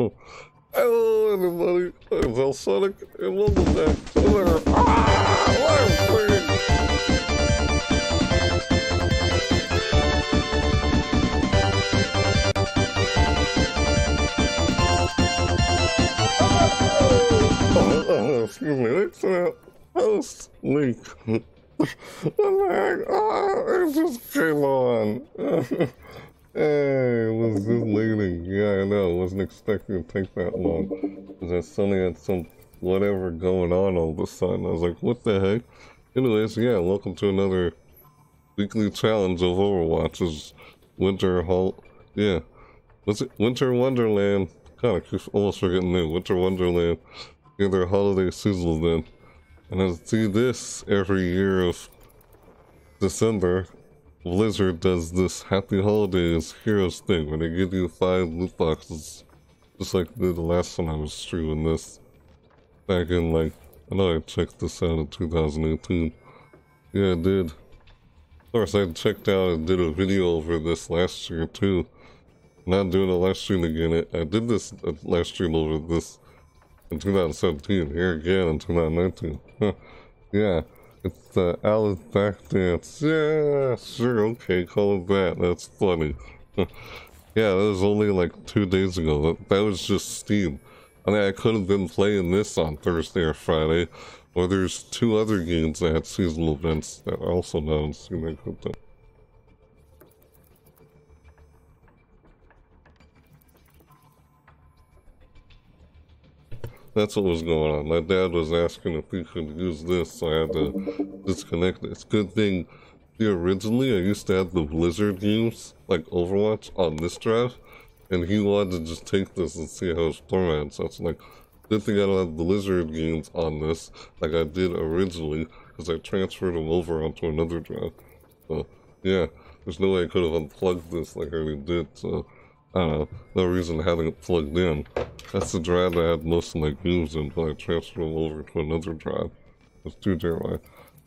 Oh. Hello, everybody. Alsonic, and welcome back to what the heck? Ah, it just came on. Hey, was just leaving. Yeah, I know. I wasn't expecting to take that long. Because I suddenly had some whatever going on all of a sudden. I was like, what the heck? Anyways, yeah, welcome to another weekly challenge of Overwatch's Winter Hall. Yeah. What's it? Winter Wonderland. God, I keep almost forgetting the. Winter Wonderland. Yeah, their holiday season event. And I see this every year of December. Blizzard does this Happy Holidays Heroes thing where they give you five loot boxes, just like the last time I was streaming this. Back in like, I know I checked this out in 2018. Yeah, I did. Of course, I checked out and did a video over this last year too. Not doing a live stream again. I did this last live stream over this in 2017. Here again in 2019. Huh. Yeah. It's the Alice back dance. Yeah, sure, okay, call it that. That's funny. yeah, that was only like two days ago. That, that was just Steam. I mean, I could have been playing this on Thursday or Friday, or there's two other games that had seasonal events that also not on Steam. That's what was going on. My dad was asking if we could use this, so I had to disconnect it. It's a good thing. Originally, I used to have the Blizzard games, like Overwatch, on this drive, and he wanted to just take this and see how it's formatted. So it's like, good thing I don't have the Blizzard games on this, like I did originally, because I transferred them over onto another drive. So, yeah, there's no way I could have unplugged this like I already did, so... Don't know, no reason having it plugged in. That's the drive that I had most of my games in, but I transferred them over to another drive. It's two terabyte.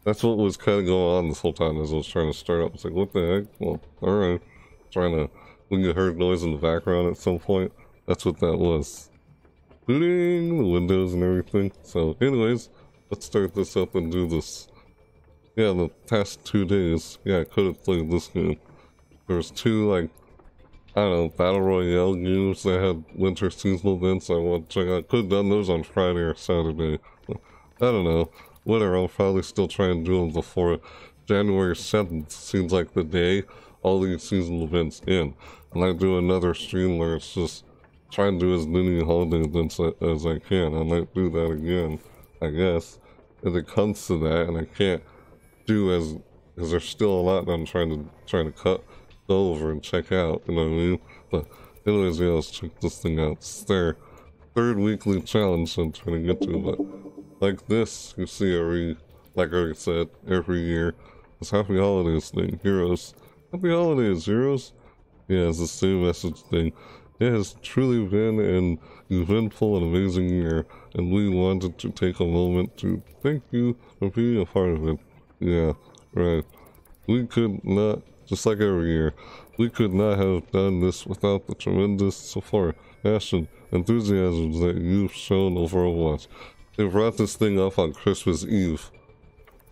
That's what was kind of going on this whole time as I was trying to start up. It's like, what the heck? Well, alright. Trying to, we can heard noise in the background at some point. That's what that was. Booting the windows and everything. So, anyways, let's start this up and do this. Yeah, the past two days, yeah, I could have played this game. There was two, like, I don't know, Battle Royale games that had winter seasonal events I want to check out. Could have done those on Friday or Saturday. I don't know. Whatever, I'll probably still try and do them before January 7th. Seems like the day all these seasonal events in. And I do another stream where it's just try and do as many holiday events as I can. I might do that again, I guess. If it comes to that, and I can't do as, because there's still a lot that I'm trying to, trying to cut go over and check out, you know what I mean? But anyways, yeah, let's check this thing out. It's their third weekly challenge I'm trying to get to, but like this, you see every, like I said, every year, this Happy Holidays thing, Heroes. Happy Holidays, Heroes! Yeah, it's the same message thing. It has truly been an eventful and amazing year, and we wanted to take a moment to thank you for being a part of it. Yeah, right. We could not just like every year. We could not have done this without the tremendous support, passion, enthusiasm that you've shown over Overwatch. They brought this thing up on Christmas Eve.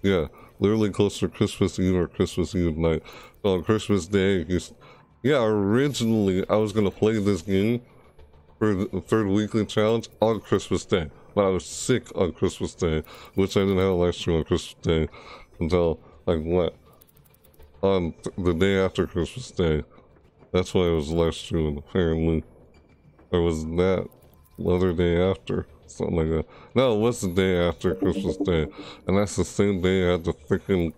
Yeah, literally close to Christmas Eve or Christmas Eve night. So on Christmas Day, yeah, originally I was gonna play this game for the third weekly challenge on Christmas Day. But I was sick on Christmas Day, which I didn't have a live stream on Christmas Day until like what on the day after Christmas Day. That's why I was live streaming, apparently. Or was that the other day after? Something like that. No, it was the day after Christmas Day. And that's the same day I had the freaking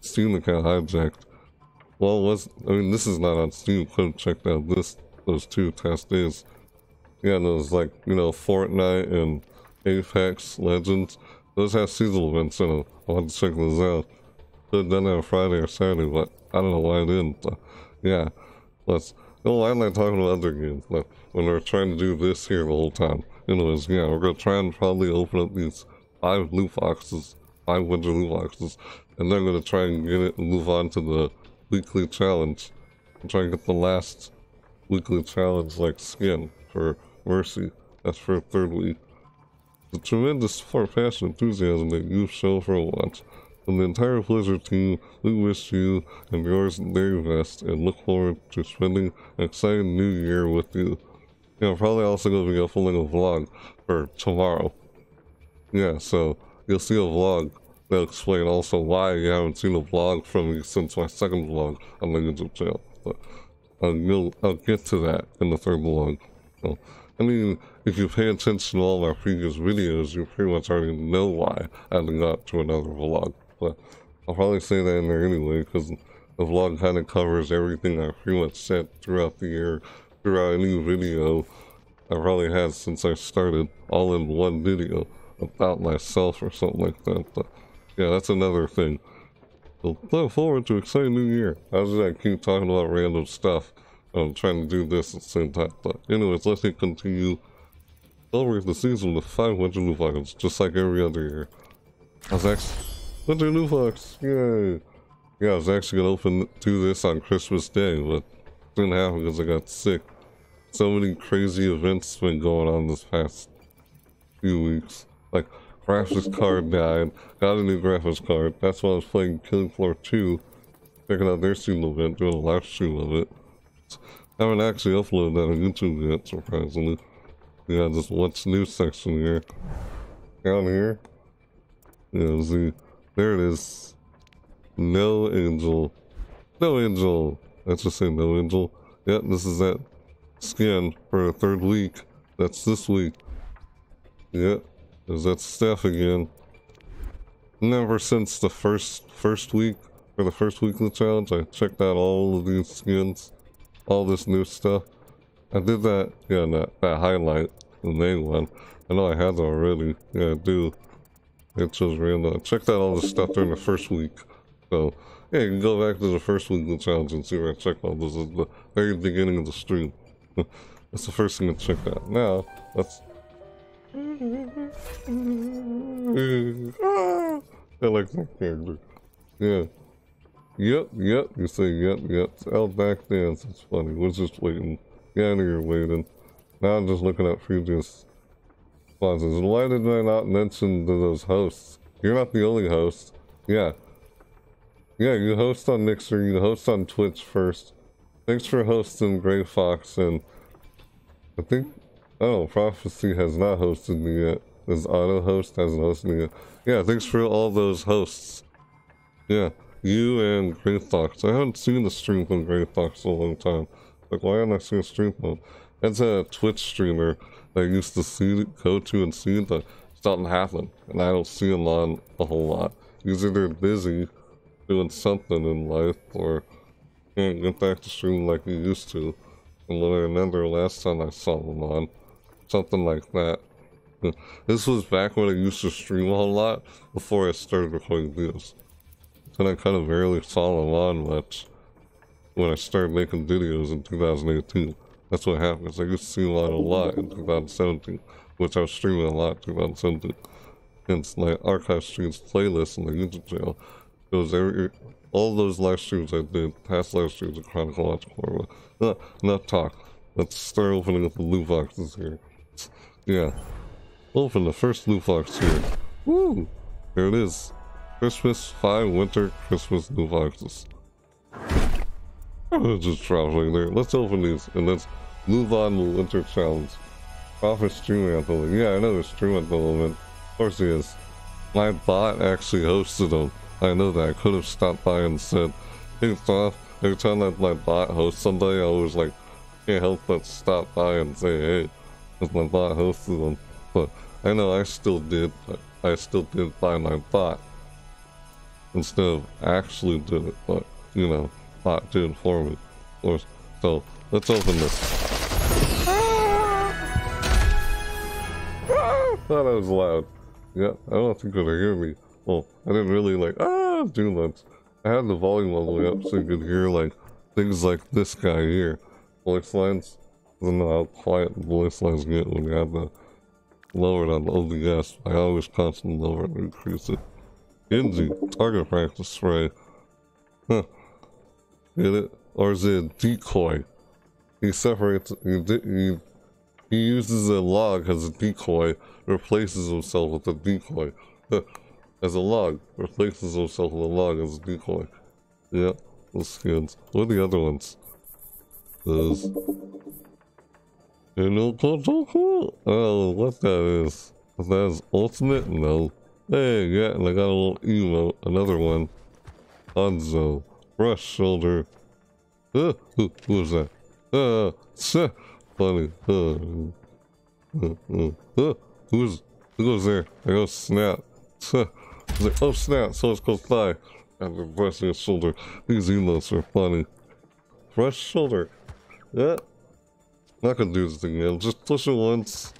Steam account hijacked. Well, was I mean, this is not on Steam. Could have checked out this those two past days. Yeah, those like you know Fortnite and Apex Legends. Those have seasonal events in them. I want to check those out. Could have done that on Friday or Saturday, but I don't know why I didn't. So, yeah, let's. You know, why am I talking about other games? Like, when we're trying to do this here the whole time. Anyways, yeah, we're gonna try and probably open up these five loot boxes, five winter loot boxes, and then I'm gonna try and get it and move on to the weekly challenge. I'm trying to get the last weekly challenge like skin for Mercy. That's for third week. The tremendous support, passion, enthusiasm that you show for Overwatch. From the entire Blizzard team, we wish you and yours the very best and look forward to spending an exciting new year with you. Yeah, I'm probably also going to be uploading a vlog for tomorrow. Yeah, so you'll see a vlog that'll explain also why you haven't seen a vlog from me since my second vlog on the YouTube channel. But I'll, I'll get to that in the third vlog. So, I mean, if you pay attention to all my previous videos, you pretty much already know why I haven't got to another vlog. But I'll probably say that in there anyway, because the vlog kind of covers everything I pretty much said throughout the year, throughout any video I probably had since I started, all in one video about myself or something like that. But yeah, that's another thing. So look forward to exciting new year. As I keep talking about random stuff, I'm trying to do this at the same time. But anyways, let's continue celebrate the season with 500 new boxes, just like every other year. I was actually, winter loot box, yay! Yeah, I was actually gonna open do this on Christmas Day, but didn't happen because I got sick. So many crazy events been going on this past few weeks. Like graphics card died, got a new graphics card. That's why I was playing Killing Floor 2, checking out their Steam event, doing a live stream of it. I haven't actually uploaded that on YouTube yet, surprisingly. Yeah, this what's new section here. Down here. Yeah, see, there it is. Snow Angel. Snow Angel. Let's just say Snow Angel. Yep, this is that skin for the third week. That's this week. Yep, there's that staff again. Never since the first first week, for the first week of the challenge, I checked out all of these skins, all this new stuff. I did that, yeah, that, that highlight, the main one. I know I had already. Yeah, I do. It shows random. I checked out all this stuff during the first week. So, yeah, you can go back to the first week of the challenge and see where I checked all this at the very beginning of the stream. That's the first thing to check out. Now, let's... I like that character. Yeah. Yep, yep, you say yep, yep. Outback dance, it's funny. We're just waiting. Yeah, I know you're waiting. Now I'm just looking at previous Why did I not mention those hosts? You're not the only host. Yeah. Yeah, you host on Mixer, you host on Twitch first. Thanks for hosting Grey Fox and I think oh Prophecy has not hosted me yet. This auto host hasn't hosted me yet. Yeah, thanks for all those hosts. Yeah, you and Grey Fox. I haven't seen the stream from Grey Fox in a long time. Like, why haven't I seen a stream from? That's a Twitch streamer I used to see, go to and see, but something happened, and I don't see him on a whole lot. Either they're busy doing something in life, or can't get back to stream like he used to. And I remember last time I saw him on, something like that. This was back when I used to stream a whole lot, before I started recording videos. And I kind of barely saw him on much when I started making videos in 2018. That's what happens. I used to see a lot a lot in 2017, which I was streaming a lot in 2017. Hence, my archive streams playlist on the YouTube channel goes every all those live streams I did, past live streams of Chronological Horror. Not, not talk. Let's start opening up the loot boxes here. Yeah. Open the first loot box here. Woo! Here it is. Christmas 5 Winter Christmas loot boxes. Oh, just traveling there. Let's open these and let's move on to the Winter Challenge. Prophet streaming at the moment. Yeah, I know they're streaming at the moment. Of course he is. My bot actually hosted them. I know that. I could have stopped by and said, hey, Thoth, every time that my bot hosts somebody, I always like, can't help but stop by and say, hey, because my bot hosted them. But I know I still did, I still did by my bot instead of actually did it, but, you know, for me, of course. So, let's open this. Thought I was loud. Yeah, I don't think could hear me. Well, I didn't really like, ah, do much. I had the volume all the way up so you could hear like things like this guy here. Voice lines. I don't know how quiet the voice lines get when you have the lowered on the OBS. I always constantly lower and increase it. Genji, target practice spray. Huh. It? Or is it a decoy? He separates, he, he, he uses a log as a decoy, replaces himself with a decoy. as a log, replaces himself with a log as a decoy. Yeah, those skins. What are the other ones? Know, oh, what that is. That is ultimate? No. Hey, yeah, and I got a little emote, another one. Hanzo. Brush shoulder. Uh, who, who was that? Uh, uh funny. Uh, uh, uh, uh, who's, who goes there? I go snap. Uh, I like, oh snap, so it's close by. After brushing his shoulder. These emotes are funny. Brush shoulder. Yeah. Not gonna do this thing again. Just push it once.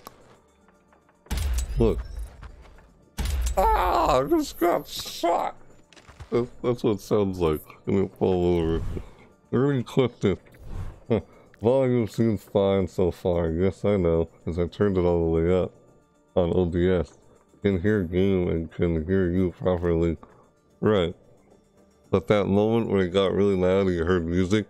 Look. Ah, I just got shot. That's, that's what it sounds like. And it fall over. Already clipped it. Volume seems fine so far. Yes, I know, because I turned it all the way up on OBS. Can hear game and can hear you properly. Right. But that moment when it got really loud and you heard music,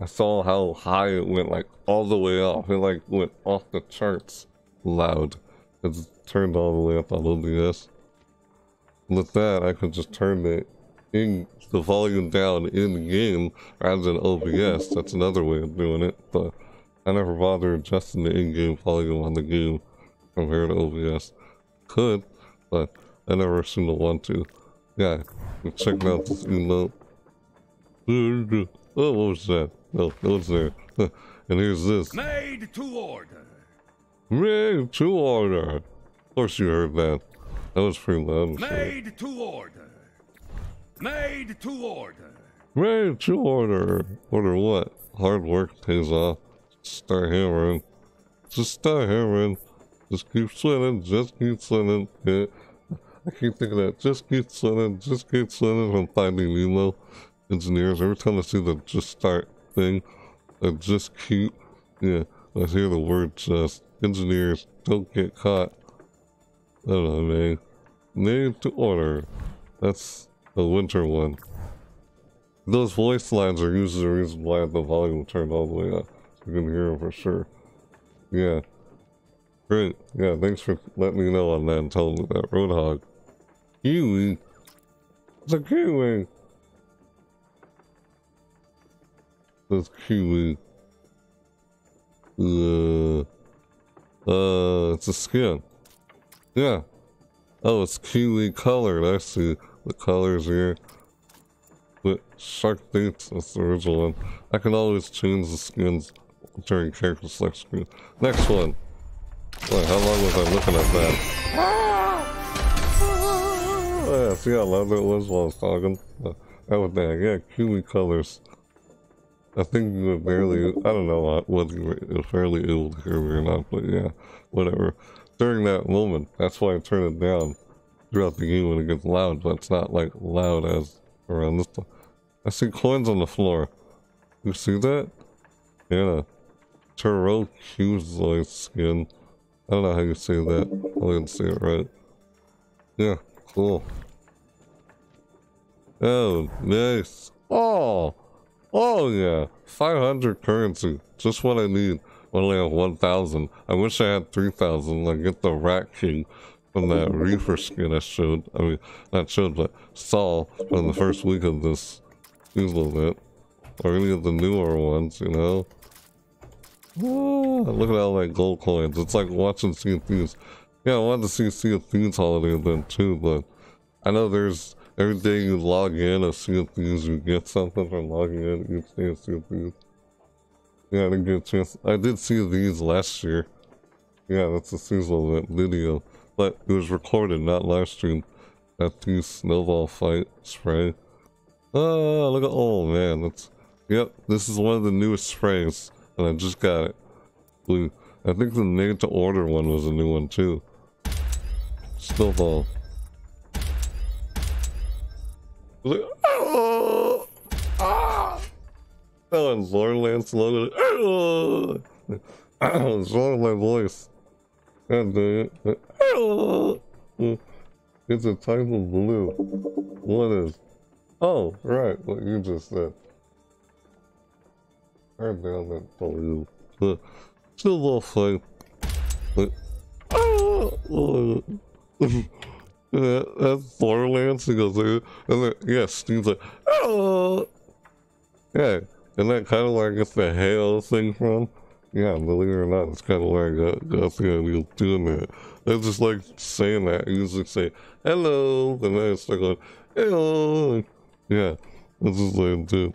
I saw how high it went, like all the way off. It like went off the charts loud. It's turned all the way up on OBS. With that, I could just turn the in the volume down in game rather than OBS. That's another way of doing it, but I never bother adjusting the in-game volume on the game compared to OBS. Could, but I never seem to want to. Yeah, check out this emote. Oh, what was that? Oh, it was there. and here's this. Made to order. Made to order. Of course you heard that. That was pretty loud. Made to order. Made to order. Made to order. Order what? Hard work pays off. Start hammering. Just start hammering. Just keep swinging. Just keep swinging. Yeah. I keep thinking that. Just keep swinging. Just keep swinging from Finding Nemo. Engineers. Every time I see the just start thing, I just keep. Yeah. I hear the word just. Engineers. Don't get caught. I don't know, man. Made to order. That's the winter one. Those voice lines are usually the reason why the volume turned all the way up. You can hear them for sure. Yeah. Great. Yeah, thanks for letting me know on that and telling me that. Roadhog. Kiwi. It's a kiwi. It's kiwi. Uh, uh, it's a skin. Yeah. Oh, it's kiwi colored. I see the colors here. But Shark Boots, that's the original one. I can always change the skins during character select screen. Next one. Wait, how long was I looking at that? Oh, yeah, see how loud it was while I was talking? Uh, that was bad. Yeah, Kiwi colors. I think you were barely, I don't know whether you were uh, fairly able to hear me or not, but yeah, whatever. During that moment, that's why I turned it down throughout the game when it gets loud, but it's not like loud as around this time. I see coins on the floor. You see that? Yeah. Like skin. I don't know how you say that. I didn't say it right. Yeah, cool. Oh, nice. Oh, oh yeah. 500 currency. Just what I need. Only have 1,000. I wish I had 3,000. I get the Rat King from that reefer skin I showed. I mean, not showed, but saw from the first week of this bit. Or any of the newer ones, you know? Ah, look at all that gold coins. It's like watching Sea of Thieves. Yeah, I wanted to see Sea of Thieves holiday event too, but I know there's every day you log in a Sea of Thieves, you get something from logging in each day of Sea of Thieves. Yeah, I didn't get a chance. I did see these last year. Yeah, that's a seasonal event video. But it was recorded, not live streamed. That the snowball fight spray. Oh, look at, oh man, that's, yep, this is one of the newest sprays, and I just got it. Blue. I think the made to order one was a new one too. Snowball. Like, oh! ah. Oh, and Zorlance Logan. Oh, Zorlance my voice. God damn it. It's a type of blue. What is? Oh, right, what you just said. God damn it, blue. But still a little oh. Yeah, that's Borderlands. He goes, and then, yes, he's like, oh, yeah, and that kind of where I get the Halo thing from. Yeah, believe it or not, it's kind of where I got, got the idea of doing that. I just like saying that. I usually say, hello, and then I start going, hello. Yeah, this is like the,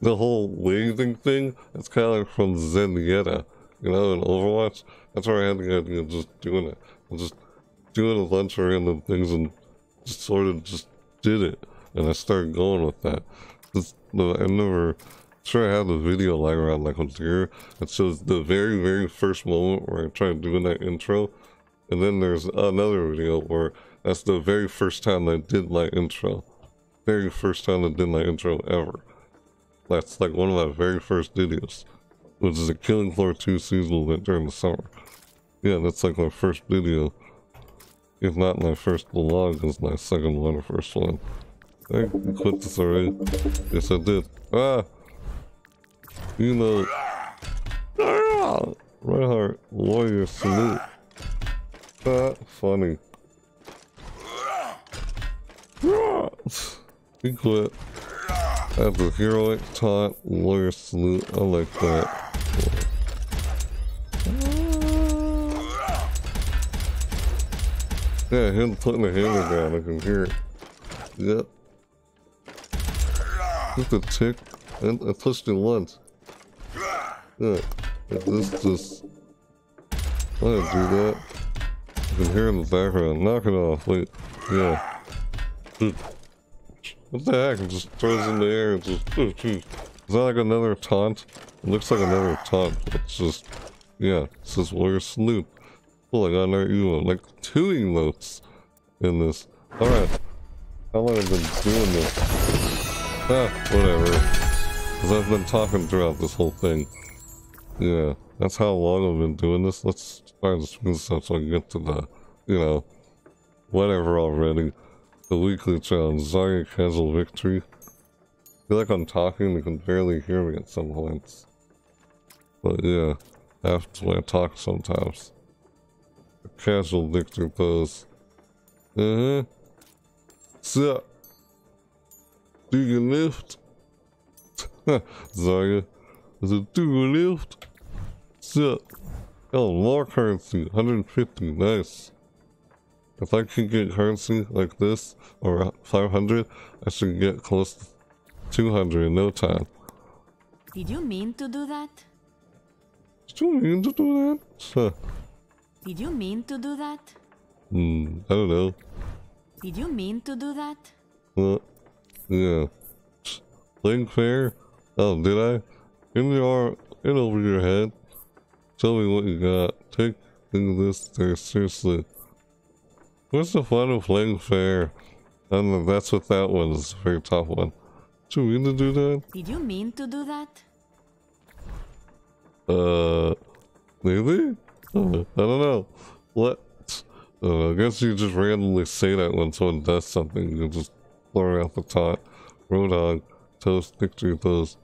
the whole waving thing. It's kind of like from Zenyatta, you know, in Overwatch. That's where I had the idea of just doing it. I'm just doing a bunch of random things and just sort of just did it. And I started going with that. Just, I never, sure I have the video lying around like a year. It shows the very, very first moment where I tried doing that intro. And then there's another video where that's the very first time I did my intro. Very first time I did my intro ever. That's like one of my very first videos. Which is a Killing Floor 2 season event during the summer. Yeah, that's like my first video. If not my first vlog, it's my second one or first one. I quit this already. Yes, I did. Ah! Ah! Reinhardt, warrior salute. Ah, funny. He quit. The heroic taunt, warrior salute. I like that. Yeah, him putting the hammer down, I can hear it. Yep. Just a tick. And I pushed it once. Yeah. This just I didn't do that. You can hear in the background. Knock it off. Wait. Yeah. What the heck? It just throws in the air and just Is that like another taunt? It looks like another taunt. It's just yeah, it says warrior salute. Oh, I another emote. Like two emotes in this. Alright. How long have I been doing this? Ah, whatever. Because I've been talking throughout this whole thing. Yeah, that's how long I've been doing this. Let's try to up so I can get to the, you know, whatever already. The weekly challenge, Zarya casual victory. I feel like I'm talking, they can barely hear me at some points. But yeah, that's why I talk sometimes. Casual victory pose. Uh-huh. So, do you lift? Zarya. Is it you lift? So, oh, more currency. 150. Nice. If I can get currency like this, or 500, I should get close to 200 in no time. Did you mean to do that? Did you mean to do that? Did you mean to do that? Hmm, I don't know. Did you mean to do that? Well, yeah. Playing fair? Oh, did I? In your, in over your head. Tell me what you got. Take this there seriously. What's the fun of playing fair? And that's what that one is, a very tough one. Did you mean to do that? Did you mean to do that? Uh, maybe? Uh, I don't know. What? Uh, I guess you just randomly say that when someone does something. You just blur it out the top. Roadhog. Toast. Victory toast.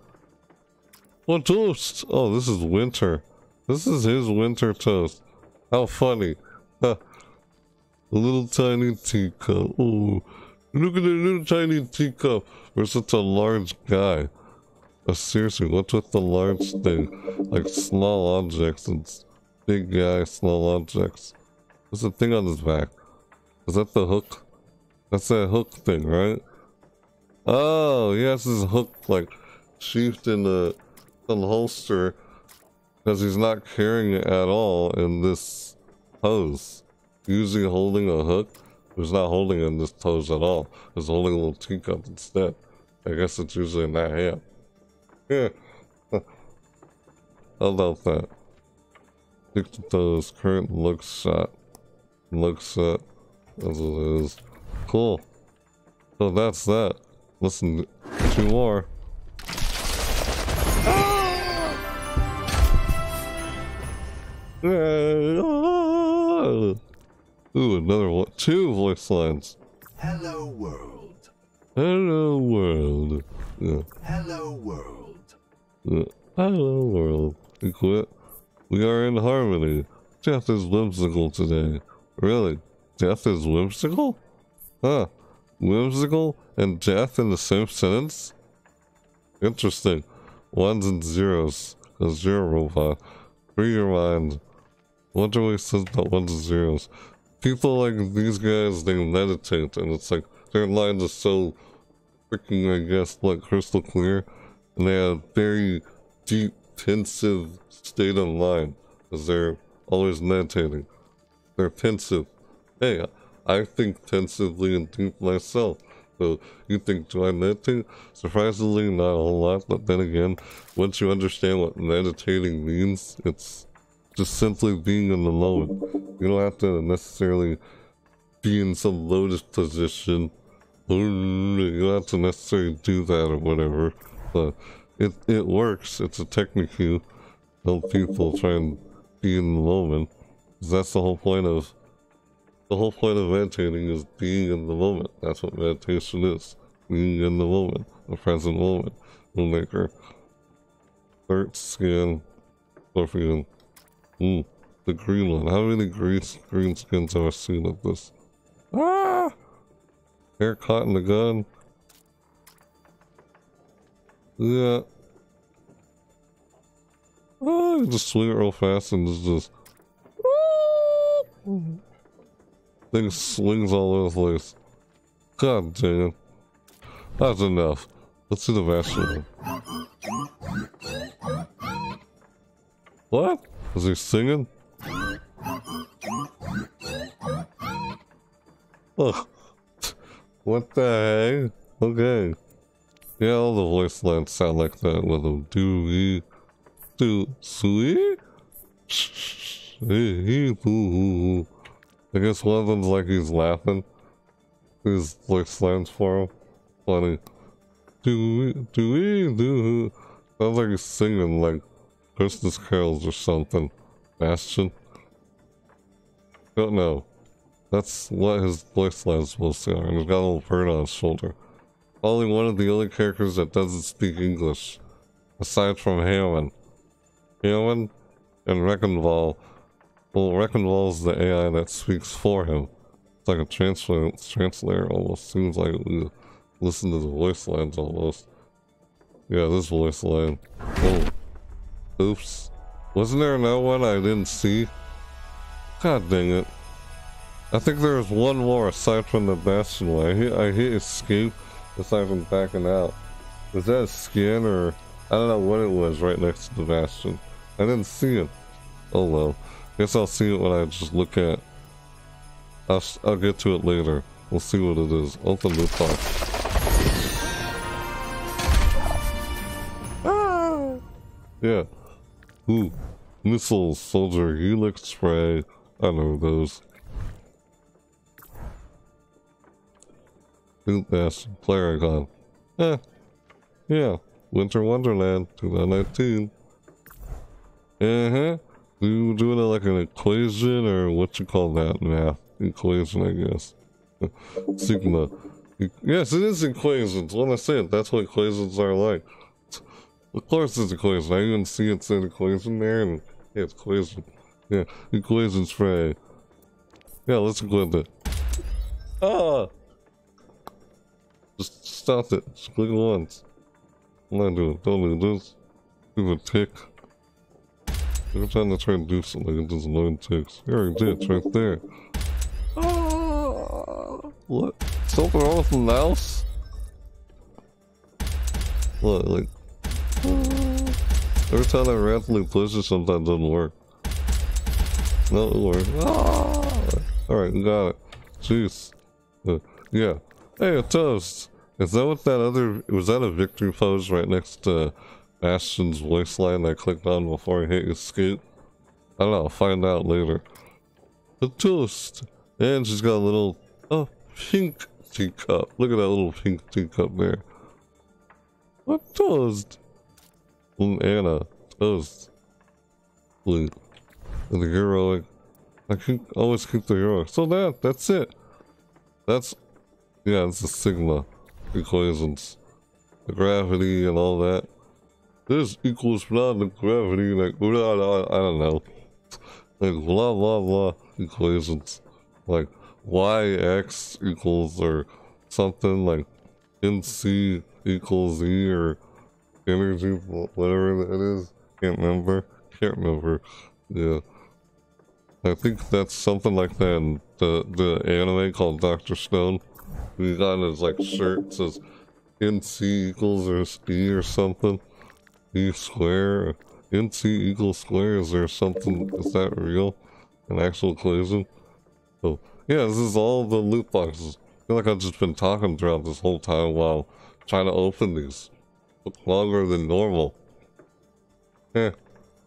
What toast? Oh, this is winter. This is his winter toast. How funny. A little tiny teacup. Ooh. Look at the little tiny teacup. We're such a large guy. Uh, seriously, what's with the large thing? Like small objects and big guy, small objects. What's the thing on his back? Is that the hook? That's that hook thing, right? Oh, has his hook like sheathed in the holster because he's not carrying it at all in this pose. Usually holding a hook, he's not holding in this pose at all. He's holding a little teacup instead. I guess it's usually in that hand. Yeah. How about that? Stick to those current look shot. Look set as it is. Cool. So that's that. Listen, two more. Ooh, another one. Two voice lines. Hello, world. Hello, world. Yeah. Hello, world. yeah. Hello, world. We quit. We are in harmony. Death is whimsical today. Really? Death is whimsical? Huh. Whimsical and death in the same sentence? Interesting. Ones and zeros. A robot. Uh, free your mind. He says about ones and zeros. People like these guys, they meditate, and it's like their lines are so freaking, I guess, like crystal clear, and they have very deep, pensive state of mind, because they're always meditating. They're pensive. Hey, I think pensively and deep myself. So you think, do I meditate? Surprisingly, not a whole lot, but then again, once you understand what meditating means, it's just simply being in the moment. You don't have to necessarily be in some lotus position. You don't have to necessarily do that or whatever. But it, it works. It's a technique you help people try and be in the moment. That's the whole point of the whole point of meditating is being in the moment. That's what meditation is. Being in the moment, the present moment. Filmmaker. Third skin. Scorpion. The green one. How many green, green skins have I seen of this? Ah! Hair caught in the gun. Yeah. Ah, just swing it real fast and it's just. Thing swings all over the place. God damn it. That's enough. Let's see the master. What? Is he singing? Oh. What the heck? Okay. Yeah, all the voice lines sound like that with them. Do we do sweet? I guess one of them's like he's laughing. His voice lines for him. Funny. Do we do we do sounds like he's singing like Christmas carols or something. Bastion. Don't know. That's what his voice line is supposed to be, and he's got a little bird on his shoulder. Only one of the only characters that doesn't speak English, aside from Hammond. Hammond and Wrecking Ball. Well, Wrecking Ball's the AI that speaks for him. It's like a translator, translator almost. Seems like we listen to the voice lines almost. Yeah, this voice line. Oh. Oops. Wasn't there another one I didn't see? God dang it. I think there was one more aside from the Bastion one. I hit, I hit escape aside from backing out. Was that a skin or... I don't know what it was right next to the Bastion. I didn't see it. Oh well. Guess I'll see it when I just look at... I'll, I'll get to it later. We'll see what it is. Open the top. Ah. Yeah. Ooh. Missiles, soldier, helix spray. I know those. Boot Bass, player icon. Eh. Yeah. Winter Wonderland 2019. Uh-huh. You doing it like an equation or what you call that math? Equation, I guess. Sigma. Yes, it is equations. When I say it, that's what equations are like. Of course it's a equation. I even see it said equation there and yeah, it's equation. Yeah, equations for Yeah, let's go it. Ah! Just stop it. Just click it once. I'm not doing it. Don't do this. Do the tick. Every time I try to do something, it does annoying ticks. Here it's right there. Ah! What? Something wrong with the mouse? What, like Every time I randomly push it, sometimes doesn't work. No, it worked. Ah! Alright, got it. Jeez. Uh, yeah. Hey, a toast! Is that what that other... Was that a victory pose right next to Bastion's voice line I clicked on before I hit escape? I don't know, I'll find out later. A toast! And she's got a little... Oh, pink teacup. Look at that little pink teacup there. A toast! Ana, Toast, Fleet, and the like I can always keep the heroic. So that, that's it. That's, yeah, er it's er the sigma equations. The gravity and all that. This equals blah the gravity, like, blah, blah, I don't know. Like, blah, blah, blah equations. Like, yx equals or something like nc equals e or energy, whatever that is. Can't remember. Can't remember. Yeah. I think that's something like that in the, the anime called Dr. Stone. He got his like shirt says NC equals or E or something. E square. NC equals square. Is there something? Is that real? An actual equation? So yeah, this is all the loot boxes. I feel like I've just been talking throughout this whole time while trying to open these. Longer than normal. Yeah.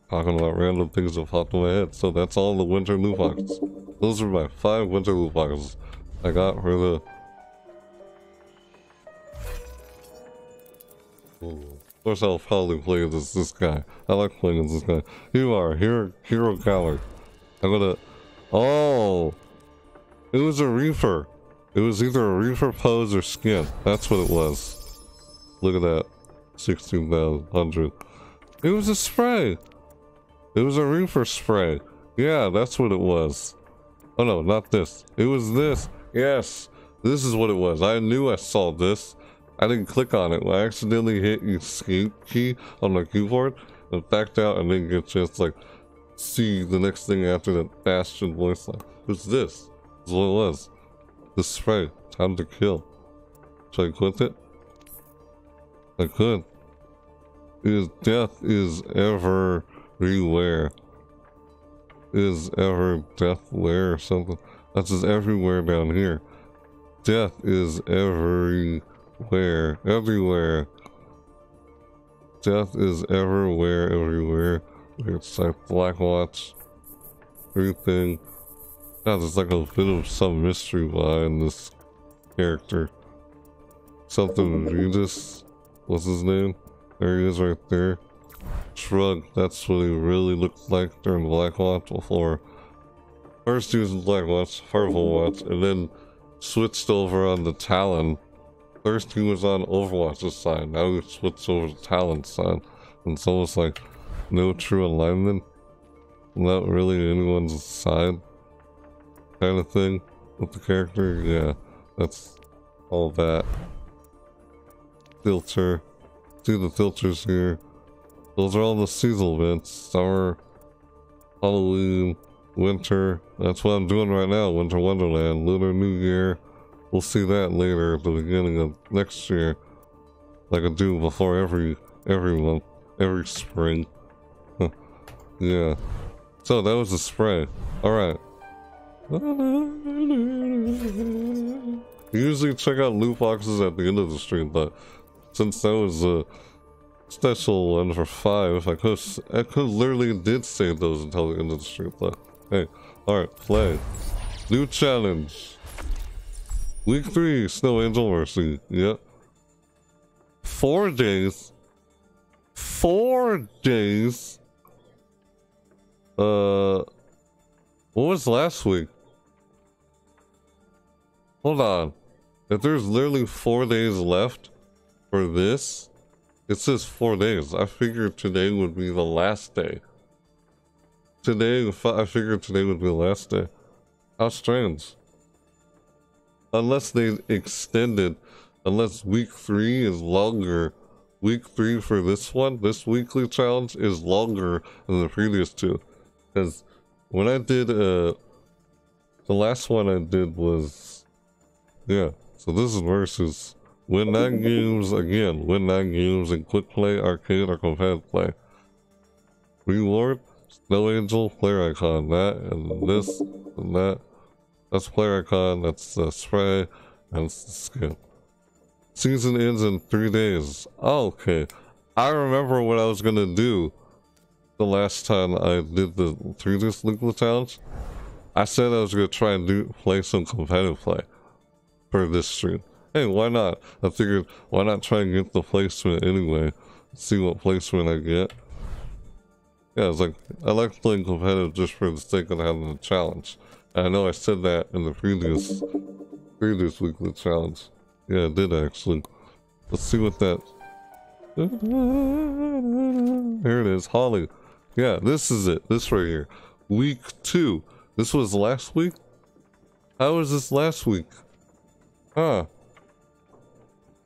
Talking about random things that popped in my head. So that's all the winter loot boxes. Those are my five winter loot boxes I got for the... Ooh. Of course I'll probably play as this guy. I like playing as this guy. You are, Hero, Hero Coward. I'm gonna... Oh! It was a Reaper. It was either a Reaper pose or skin. That's what it was. Look at that. 16,100. It was a spray. It was a Reaper spray. Yeah, that's what it was. Oh no, not this. It was this. Yes. This is what it was. I knew I saw this. I didn't click on it. I accidentally hit escape key on my keyboard and backed out and didn't get a chance to like see the next thing after that Bastion voice line. It was this. That's what it was. The spray. Time to kill. Should I quit it? I could. Is death is ever everywhere. Is ever deathware or something? That's just everywhere down here. Death is everywhere. Everywhere. Death is everywhere, everywhere. It's like Blackwatch. Everything. God, there's like a bit of some mystery behind this character. Something Reyes. What's his name? There he is right there. Shrug, that's what he really looked like during Blackwatch before. First he was in Blackwatch, Purple Watch, and then switched over on the Talon. First he was on Overwatch's side, now he switched over to Talon's side. And it's almost like no true alignment. Not really anyone's side kind of thing with the character. Yeah, that's all that. Filter. See the filters here. Those are all the seasonal events. Summer, Halloween, winter. That's what I'm doing right now. Winter Wonderland, Lunar New Year. We'll see that later at the beginning of next year. Like I do before every every month, every spring. yeah. So that was the spray. Alright. Usually check out loot boxes at the end of the stream, but since that was a special one for five, I could I could literally did save those until the end of the stream, but hey, alright, play. New challenge. Week three, Snow Angel Mercy. Yep. Four days. Four days. Uh what was last week? Hold on. If there's literally four days left for this, it says four days. I figured today would be the last day. Today, I figured today would be the last day. How strange. Unless they extended, unless week three is longer. Week three for this one, this weekly challenge is longer than the previous two. Because when I did, uh, the last one I did was, yeah, so this is versus win nine games again, win nine games in quick play, arcade, or competitive play. Reward, Snow Angel, player icon, that, and this, and that. That's player icon, that's the spray, and the skin. Season ends in three days. Oh, okay. I remember what I was gonna do the last time I did the 3D Liquid Challenge, I said I was gonna try and do play some competitive play for this stream. Hey, why not? I figured why not try and get the placement anyway see what placement I get. Yeah, it's like I like playing competitive just for the sake of having a challenge. And I know I said that in the previous previous weekly challenge. Yeah, I did actually. Let's see what that. Here it is, Holly. Yeah, this is it. This right here. Week two. This was last week? How was this last week? Huh.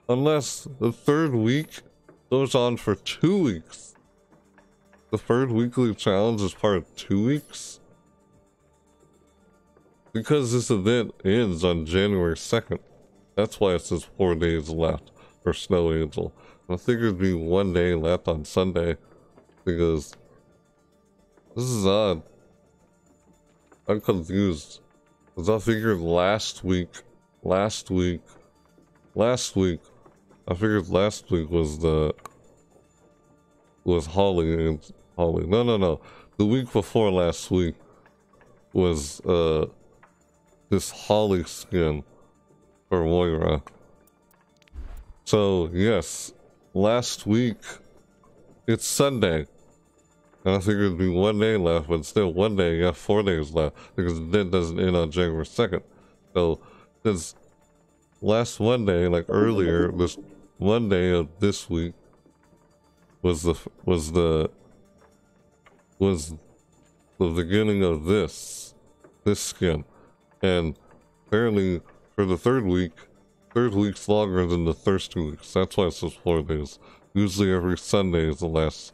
Unless the third week goes on for two weeks. The third weekly challenge is part of two weeks? Because this event ends on January 2nd. That's why it says four days left for Snow Angel. I think it'd be one day left on Sunday because this is odd. I'm confused. Because I figured last week, last week, last week, I figured last week was the, was Holly and Holly. No, no, no. The week before last week was, uh, this Holly skin for Moira. So, yes, last week, it's Sunday. And I figured it'd be one day left, but still one day, you have four days left, because the doesn't end on January 2nd. So, since last Monday, like earlier, this Monday of this week, was the, was the, was the beginning of this, this skin. And apparently, for the third week, third week's longer than the first two weeks. That's why it's says four days. Usually every Sunday is the last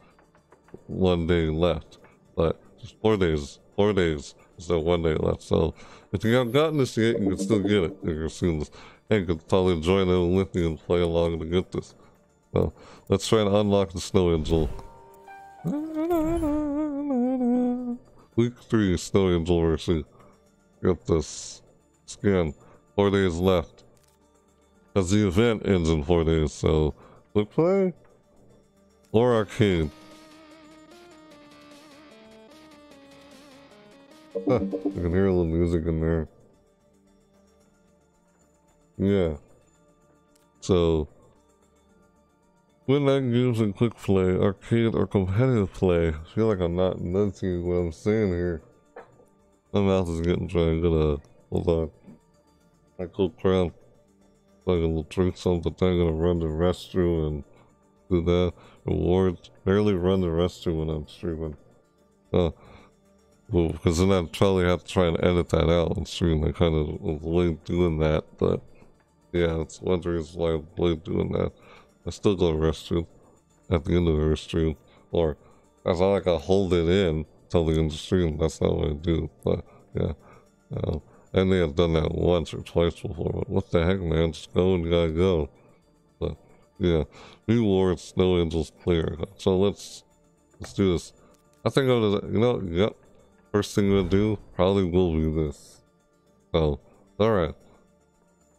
one day left. But just four days, four days is the one day left. So if you haven't gotten this yet, you can still get it. You can see this. And can probably join in with me and play along to get this. So let's try and unlock the Snow Angel. Week 3 Snow Angel versus Get this skin. Four days left. Because the event ends in four days, so we play or arcade. Huh, I can hear a little music in there. Yeah. So, when that gives a quick play, arcade or competitive play, I feel like I'm not enunciating what I'm saying here. My mouth is getting dry. I'm gonna hold on. I cool crown. I'm gonna drink something. I'm gonna run the restroom and do that. Rewards. Barely run the restroom when I'm streaming. Uh, well, because then I'd probably have to try and edit that out and stream. I kind of avoid doing that, but yeah, it's one reason why I avoid doing that. I still go to the restroom at the end of the restroom, or it's not like I hold it in till the end of the stream. That's not what I do, but yeah. Um, I may have done that once or twice before, but what the heck, man? Just go and gotta go. But yeah, reward Snow Angels clear. So let's let's do this. I think I'm gonna, you know, yep. First thing I'm gonna do probably will be this. So, alright.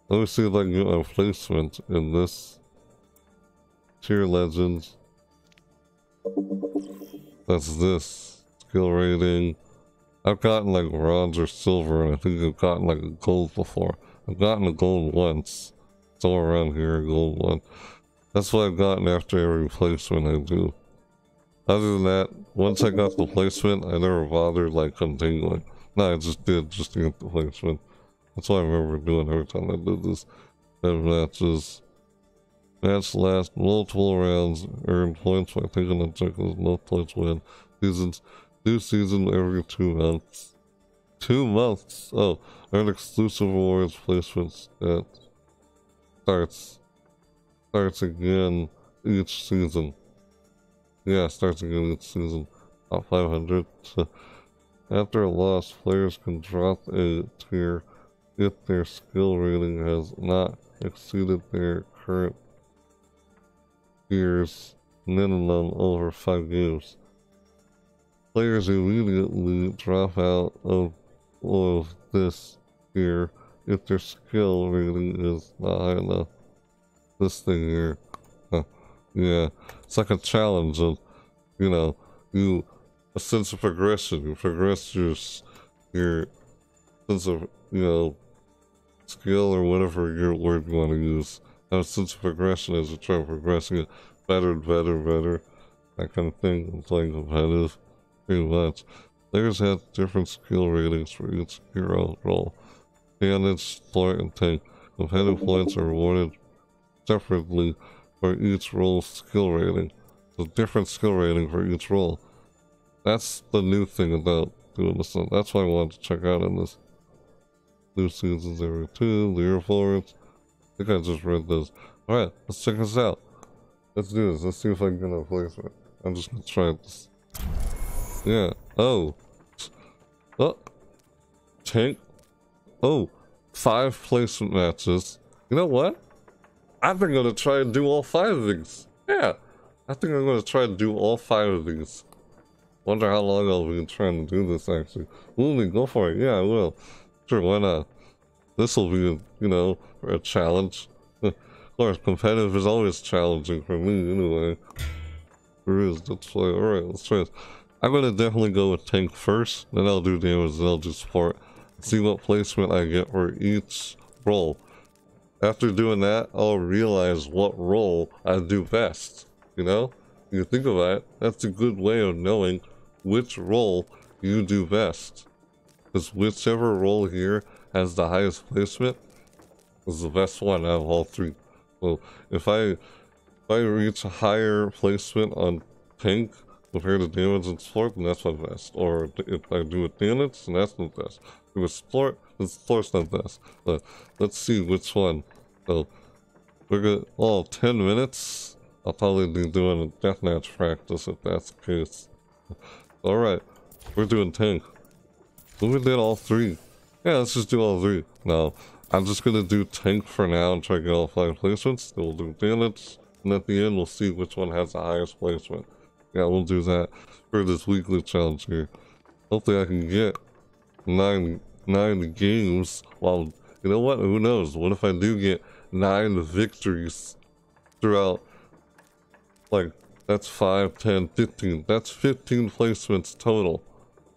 Let me see if I can get placement in this. Tier Legends. That's this. Skill rating. I've gotten like bronze or silver, and I think I've gotten like a gold before. I've gotten a gold once. Somewhere around here, a gold one. That's what I've gotten after every placement I do. Other than that, once I got the placement, I never bothered like continuing. No, I just did just to get the placement. That's what I remember doing every time I did this. And matches. Match last multiple rounds, earn points by taking objectives, no points win. Seasons, new season every two months. Two months? Oh, earn exclusive rewards placements that starts, starts again each season. Yeah, starts again each season. Top 500. After a loss, players can drop a tier if their skill rating has not exceeded their current tier's minimum over 5 games. Players immediately drop out of, of this tier if their skill rating is not high enough. This thing here. Huh. Yeah, it's like a challenge of, you know, you a sense of progression. You progress your your sense of you know skill or whatever word you want to use. A sense of progression as you try progressing it. better, better, better. That kind of thing. I'm playing competitive pretty much. Players have different skill ratings for each hero role. Damage, flirt, and tank. Competitive points are awarded separately for each role's skill rating. So different skill rating for each role. That's the new thing about doing this. That's why I wanted to check out in this new seasons every two, leaderboards. I think I just read those. Alright, let's check this out. Let's do this. Let's see if I can get a placement. I'm just gonna try this. Yeah. Oh. Oh. Tank. Oh. Five placement matches. You know what? I think I'm gonna try and do all five of these. Yeah. I think I'm gonna try and do all five of these. Wonder how long I'll be trying to do this actually. We go for it? Yeah, I will. Sure, why not? This will be, you know, a challenge. of course, competitive is always challenging for me anyway. There is, that's why. Alright, let's try this. I'm gonna definitely go with tank first, then I'll do damage, then I'll do support. See what placement I get for each role. After doing that, I'll realize what role I do best. You know? You think of that, that's a good way of knowing which role you do best. Because whichever role here has the highest placement is the best one out of all three. So if I if I reach a higher placement on pink compared to damage and support, then that's my best. Or if I do a damage, then that's my best. If I support, then support's not best. But let's see which one. So we're good. Oh, 10 minutes? I'll probably be doing a deathmatch practice if that's the case. Alright, we're doing tank. We did all three. Yeah, let's just do all three. Now, I'm just gonna do tank for now and try to get all five placements. Then we'll do damage, and at the end we'll see which one has the highest placement. Yeah, we'll do that for this weekly challenge here. Hopefully I can get nine nine games while you know what? Who knows? What if I do get nine victories throughout like that's 5, 10, 15. That's 15 placements total.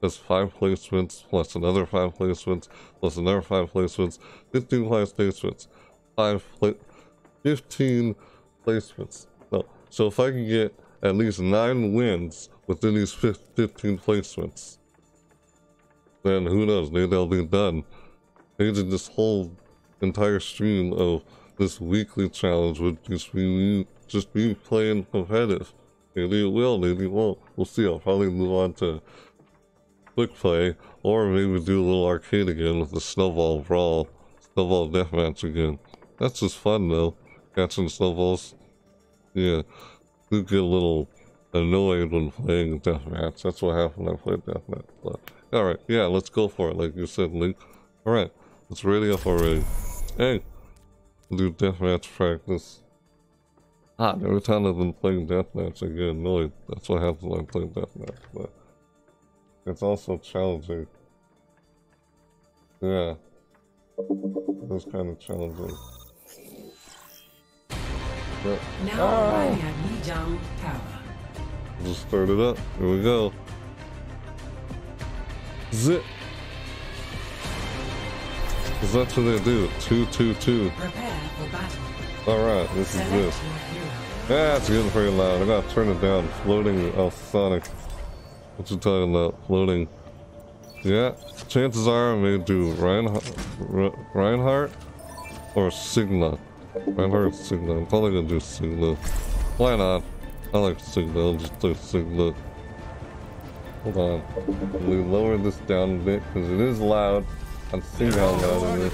That's 5 placements plus another 5 placements plus another 5 placements. 15 placements. 5 pla 15 placements. So, so if I can get at least 9 wins within these 15 placements, then who knows, maybe they'll be done. Maybe this whole entire stream of this weekly challenge would just be just be playing competitive. Maybe it will, maybe it won't. We'll see. I'll probably move on to quick play, or maybe do a little arcade again with the snowball brawl, snowball deathmatch again. That's just fun though, catching snowballs. Yeah, do get a little annoyed when playing deathmatch. That's what happened when I played deathmatch. But alright, yeah, let's go for it, like you said, Link. Alright, let's ready up already. Hey, do deathmatch practice. Ah, every time I've been playing deathmatch, I get annoyed. That's what happens when I play deathmatch, but it's also challenging. Yeah, it's kind of challenging. But, Now ah! arriving at Lijiang Tower. just start it up. Here we go. Zip. Cause that's what they do. Two, two, two. Prepare for battle. All right, this is Select this. your. Yeah, it's getting pretty loud. I gotta turn it down. Floating Sonic. What you talking about? Floating. Yeah, chances are I may do Reinhardt, or Sigma. Reinhardt Sigma. I'm probably gonna do Sigma. Why not? I like Sigma. I'll just do Sigma. Hold on. Me lower this down a bit because it is loud. I'm seeing how loud it is.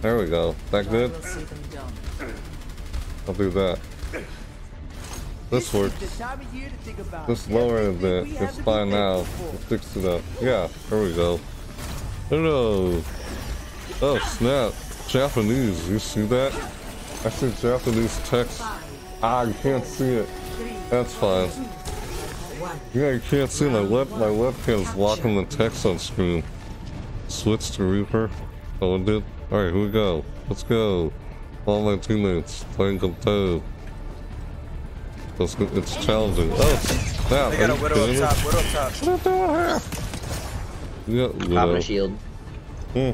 There we go. That good? I'll do that. This works. The time of year to think about Just lower it a bit. It's fine now. We'll for. fix it up. Yeah, there we go. Hello. Oh snap. Japanese. You see that? I see Japanese text. Ah, you can't see it. That's fine. Yeah, you can't see my web. My webcam's blocking the text on screen. Switch to Reaper. Oh, it did. All right, here we go. Let's go. All my teammates playing competitive. It's, it's challenging. Oh, snap. They got a widow up top, widow up top. What are you doing here? Yeah, Popping widow. a shield. Hmm.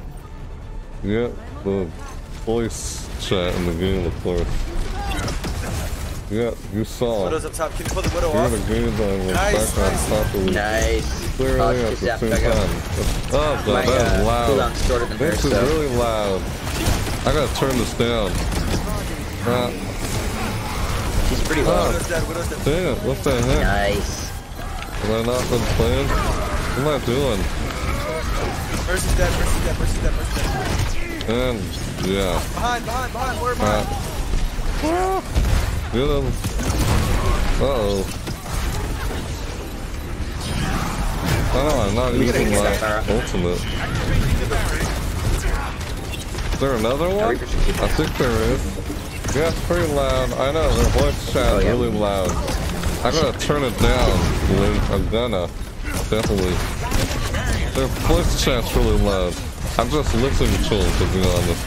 Yeah, the voice chat in the game, of course. Yeah, you saw. Widow's up top. Can you pull the widow You're off? in a game that was Nice, background nice. properly. Nice. Clearly Oh, at the zap same time. Oh god, My, that's uh, loud. cooldown's shorter than This hers, is so- really loud. I gotta turn this down. Ah, She's pretty low. Ah. Widow's dead. Widow's dead. dang it, what the heck? Nice. Have I not been playing? What am I doing? Mercy's dead. Mercy's dead. Mercy's dead. Mercy's dead. And, yeah. Behind, behind, behind. Where am Ah. I? Get him. Uh-oh. Oh, I'm not using my that, ultimate. Is there another one? Reaper should keep I think there is. Yeah, it's pretty loud. I know, their voice chat Oh, really loud. I gotta turn it down, Link. I'm gonna. Definitely. Their voice chat's really loud. I'm just listening to them, to be honest.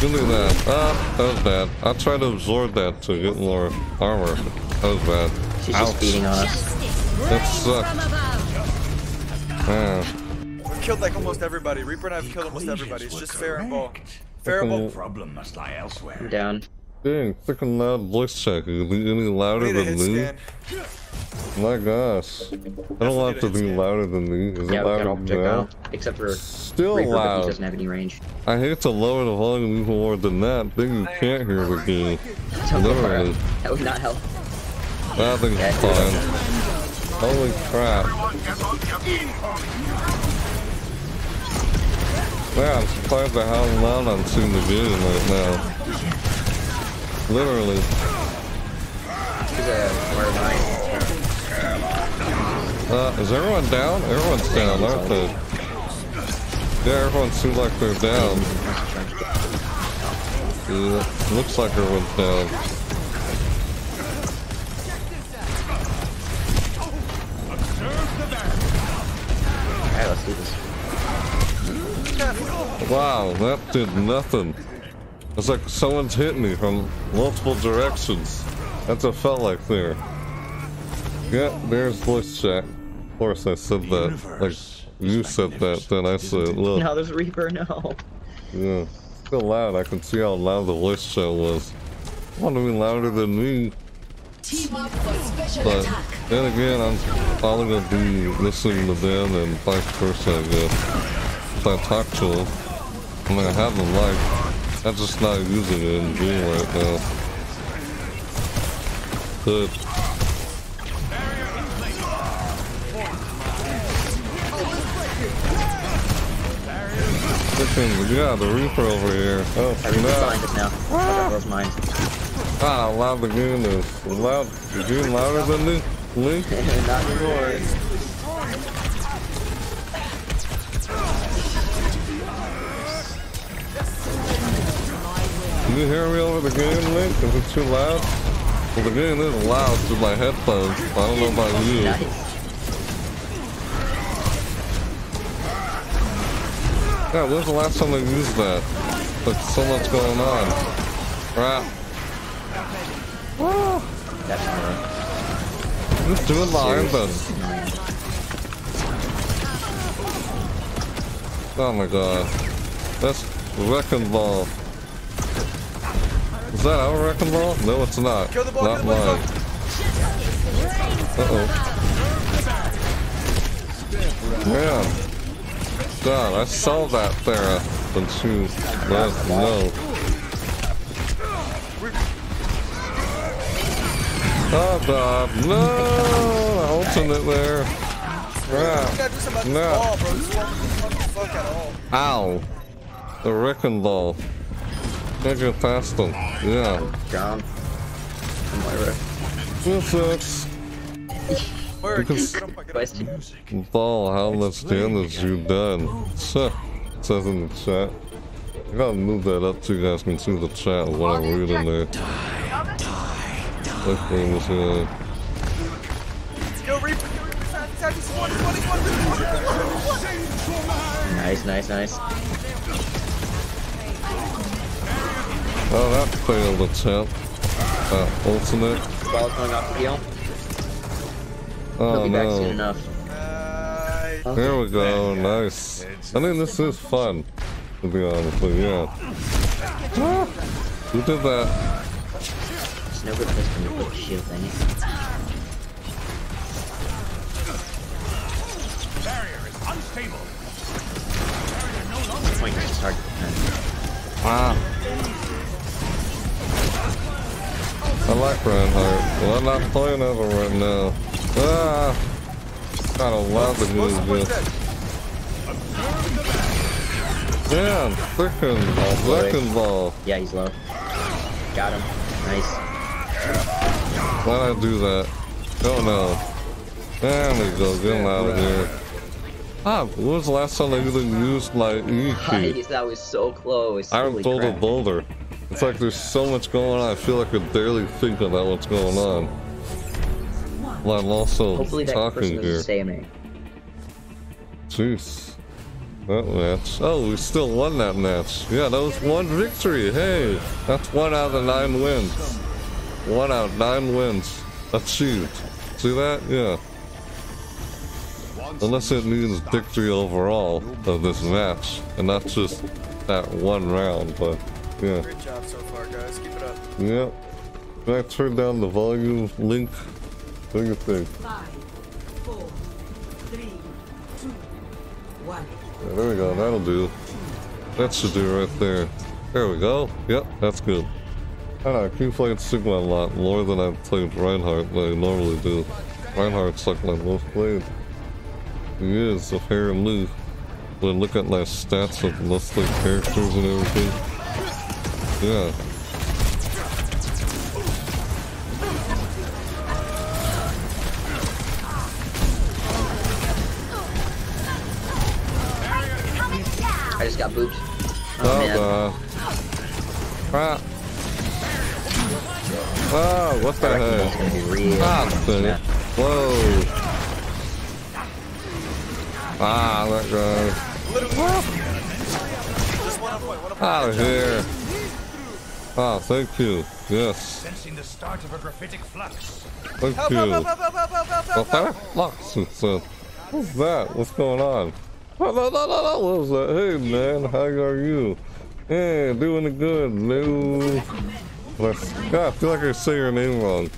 Give me that. Ah, that was bad. I tried to absorb that to get more armor. That was bad. She's Ouch. just feeding on us. That sucked. Man. We've killed like almost everybody. Reaper and I have killed almost everybody. It's just fair and ball. Fair and ball. Problem must lie elsewhere. I'm down. Dang, freaking loud voice check. Is it any We louder than me? scan. My gosh. I don't want to be hit louder than me. Is Yeah, it we louder got all than projectile. now? Except for Still Reaper, but he loud. doesn't have any range. I hate to lower the volume even more than that. Then you can't hear the game. Don't go far Literally. That would not help. That thing's Yeah, fine. Holy crap. Man, I'm surprised at how loud I'm seeing the game right now. Literally. Uh, is everyone down? Everyone's down, aren't they? Yeah, everyone seems like they're down. Yeah, looks like everyone's down. Alright, let's do this. Wow, that did nothing. It's like someone's hit me from multiple directions. That's what felt like there. Yeah, there's voice chat. Of course I said that. Like, you said that, then I said, look. No, there's Reaper, no. Yeah, still loud. I can see how loud the voice chat was. Want to be louder than me, but then again, I'm probably gonna be listening to them and vice versa. I guess if I talk to them, I mean, I have them like, I'm just not using it in the game right now. Good. Freaking, yeah, the Reaper over here. Oh, Reaper's no. behind us now. Oh, that was mine. Ah, loud the game is. Loud, the game louder than me? Link? Not anymore. You hear me over the game, Link? Is it too loud? Well, the game is loud through my headphones. I don't know about you. Yeah, when's the last time I used that? Like, so much going on. Crap. That's not Just do it behind us. Oh my god. That's Wrecking Ball. Is that our Wrecking Ball? No, it's not. Kill the ball, not kill the ball, mine. Uh-oh. Man. God, I saw that Pharah when she let no. Oh god, no! Ultimate there. We Crap. gotta do something about this No. ball, bro. This won't fun the fuck at all. Ow. The wrecking ball. Can't get past them. Yeah. John. Moira. This sucks. Where Because- get up, get. Question. Ball, how much damage you done? Huh. Says in the chat. I gotta move that up so you guys can see the chat of what I'm reading there. That thing was, uh, Yo, Reaper, yo, oh, that failed attempt. Uh, ultimate. Ball's going off the field. He'll Oh be back soon no. enough. Nice. There we go, nice. I mean, this is fun, to be honest, but yeah. Ah, who did that? There's no good place for me to put the shield thing. Barrier is unstable. Point is to target. Ah. I like Reinhardt, but I'm not playing as him right now. Ah! Kind of loud to Most do of one's this. dead. Freaking second ball. Yeah, he's low. Got him. Nice. Why'd I do that? Don't know. There we go, get him out of here. Ah, when was the last time I even used my E key? That was so close. I Holy told a boulder. It's like there's so much going on, I feel like I could barely think about what's going on. While I'm also Hopefully that talking here. me. Jeez. That match. Oh, we still won that match. Yeah, that was one victory. Hey, that's one out of nine wins. One out, of nine wins. Achieved. See that? Yeah. Unless it means victory overall of this match, and not just that one round, but yeah. Great job so far, guys. Keep it up. Yep. Can I turn down the volume link? What do you think? Five, four, three, two, one. Yeah, there we go, that'll do. That should do right there. There we go. Yep, that's good. I don't know, I keep playing Sigma a lot more than I've played Reinhardt than I normally do. Reinhardt's like my most played. He is, apparently. When I look at my stats of mostly characters and everything. Yeah. I just got booped. Oh, Oh, man. uh, crap. Oh, what the I reckon that's heck? gonna be real. Ah, dang it. Yeah. Whoa. Ah, that guy. Just one on point. One on point. Out of here. Ah, thank you. Yes. Sensing the start of a gravitic flux. Thank Help, you. help, help, help, help, help, help, help, What help. the flux is that? What's that? What's going on? What was that? Hey, man. How are you? Yeah, doing it good. No. Let's, God, I feel like I say your name wrong.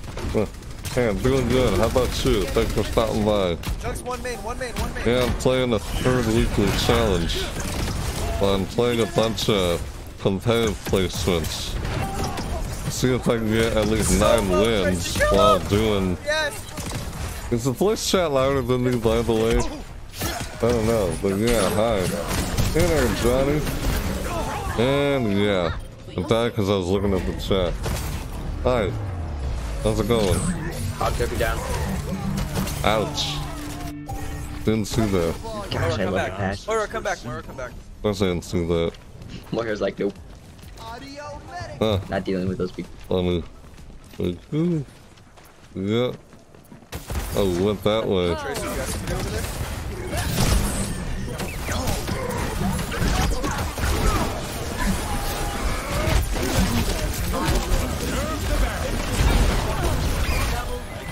Hey, I'm doing good. How about you? Thanks for stopping by. Chuck's one main, one main, one main. Yeah, I'm playing the third weekly challenge. I'm playing a bunch of competitive placements. See if I can get at least nine wins while doing. Is the voice chat louder than me, by the way? I don't know, but yeah, hi. Hey there, Johnny. And yeah, I died because I was looking at the chat. Hi. How's it going? Hog took you down. Ouch. Didn't see that. Gosh, I Moira, love come back. patch. Moira, come back. Moira, come back. I didn't see that. Moira's like, nope, Huh. not dealing with those people. Funny. Like, ooh. Yeah. Oh, went that way.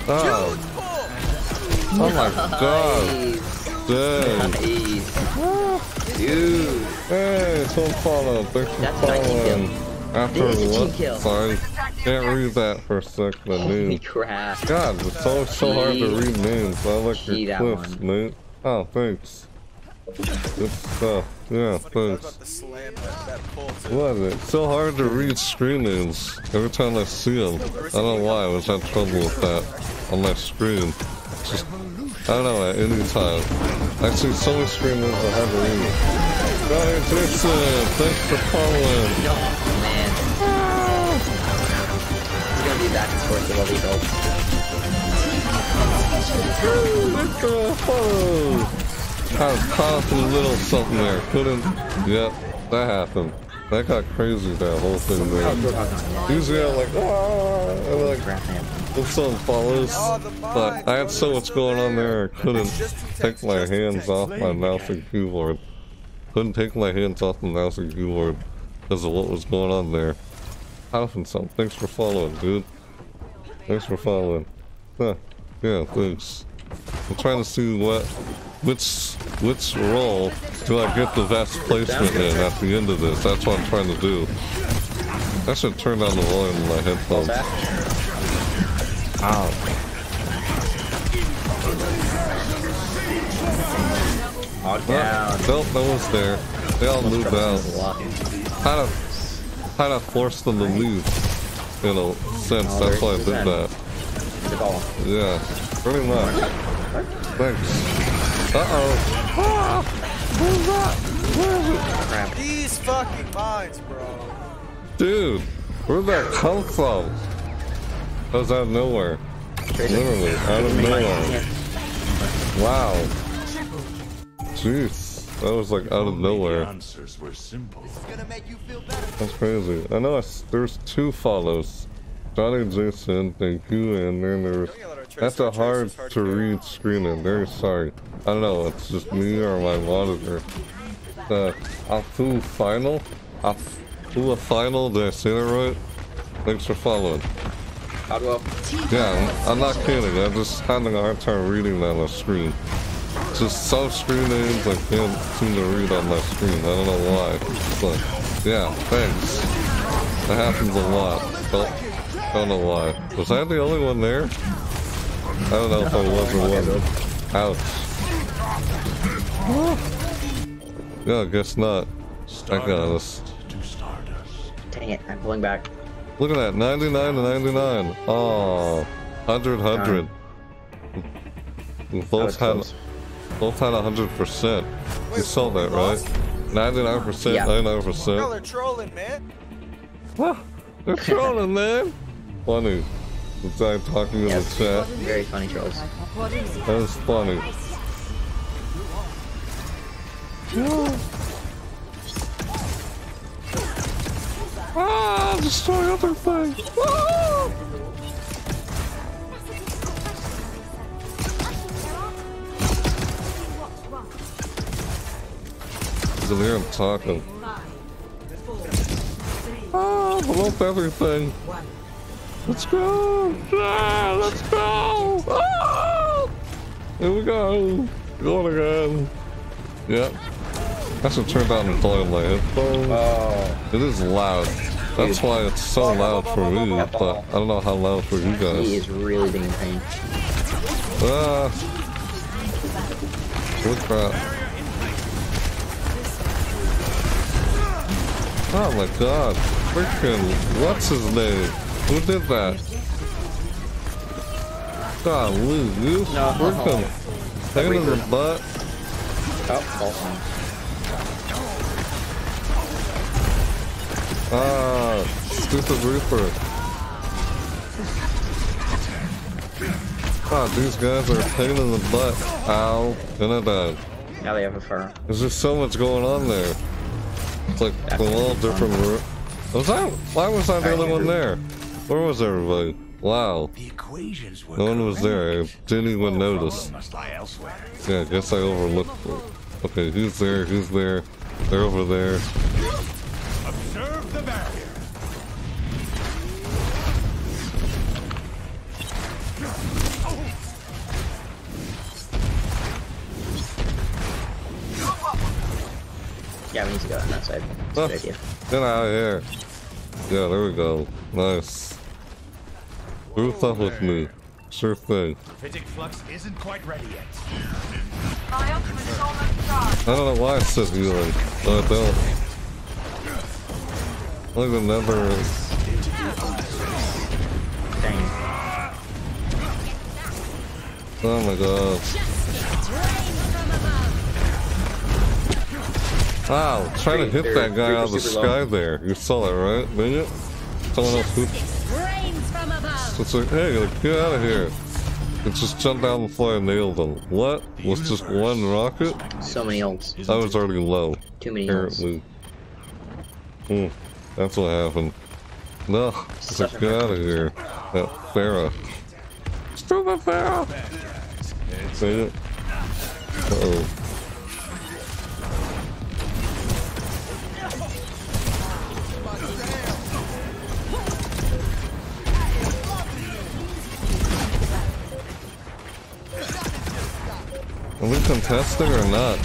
Oh, oh my god. Dang. Nice. Dude. Hey, someone follow. Thanks for That's a 19 following. After It is a team what? Sorry. Can't read that for a second. I Holy crap. God, it's always so hard to read names. I like your clips, mate. Oh, thanks. Good stuff. Yeah, I thanks. about to slam that, that pull too. What? It's so hard to read screen names every time I see them. I don't know why I was having trouble with that on my screen. Just, I don't know, at any time. I see so many screen names I have to read. Johnny Jason, thanks for following. No, man. It's gonna be back and forth with all these ults. Thanks for follow. I was caught up in a little something there. Couldn't. Yep, that happened. That got crazy, that whole thing there. Usually I'm like, ah, I'm like. If someone follows, but I had so much going on there. I couldn't take my hands off my mouse and keyboard. Couldn't take my hands off the mouse and keyboard because of what was going on there. How's something? Thanks for following, dude. Thanks for following. Huh. Yeah, thanks. I'm trying to see what which which role do I get the best placement in at the end of this? That's what I'm trying to do. I should turn down the volume in my headphones. What's that? Ow. Hog down. Nope, no one's there. They all moved out. Troublesome a lot. Kind of, kind of forced them to leave. In a sense, Oh, that's why I did that. Yeah, pretty much. Thanks. Uh-oh. Ah! Who's that? Where is it? Crap. These fucking mines, bro. Dude, where'd that come from? That was out of nowhere. Literally, out of nowhere. Wow. Jeez, that was like out of nowhere. answers were simple. That's crazy. I know I s there's two follows. Johnny Jason, thank you, and then there's... That's a hard to read screen, and very sorry. I don't know, it's just me or my monitor. The Afu Final? Afu Final, did I say that right? Thanks for following. Caldwell. Yeah, I'm, I'm not kidding. I'm just having a hard time reading that on the screen. Just some screen names I can't seem to read on my screen. I don't know why. But yeah, thanks. That happens a lot. Don't, don't know why. Was I the only one there? I don't know if I was or wasn't. Ouch. Yeah, I guess not. I got us. To stardust. Dang it, I'm pulling back. Look at that, 99 to 99. Oh, 100, 100. We both had, close. both had 100%. You saw that, we right? lost? 99%, Yeah. Y'all 99%. are trolling, man. Huh, They're trolling, man. Funny. The guy talking in Yep. the chat. Very funny Charles. That was funny. Ah, destroy other thing. Ah! You can hear him talking. Ah, blow up everything. Let's go! Ah, let's go! Ah! Here we go! Going again. Yep. I should turn down the volume my headphones. Oh, It is loud. That's why it's so loud for me, but I don't know how loud for you guys. he is really being pain. Ah! Good crap. Oh my god. Freaking, what's his name? Who did that? Golly, you No. freaking pain in the butt. Oh, false one. Ah, stupid Reaper. God, these guys are a pain in the butt. Ow. And I died. Now they have a fur. There's just so much going on there. It's like from all different Was I? Why was I the only one there? Where was everybody? Wow. The equations were No one was there. I didn't even notice. must lie elsewhere. Yeah, I guess I overlooked it. Okay, who's there? Who's there? They're over there. Observe the barrier. Yeah, we need to go on that side. That's Oh, good ah, idea. Get out of here. Yeah, there we go. Nice. Booth up with me. Sure thing. Physic flux isn't quite ready yet. I don't know why I said healing. but I don't. Like the nether is. Dang. Oh my god. Wow, trying to hit that guy out of the sky there. You saw that, right? Didn't you? Someone else who. Rains from above. It's like, hey, like, get out of here. It just jumped down the floor and nailed him. What? Was just one rocket? So many ults. I was already low. Too many ults. Apparently. Hmm. That's what happened. No, it's like, get out of here. That Pharah. Stupid Pharah! Say it. Uh oh. Are we contesting or not?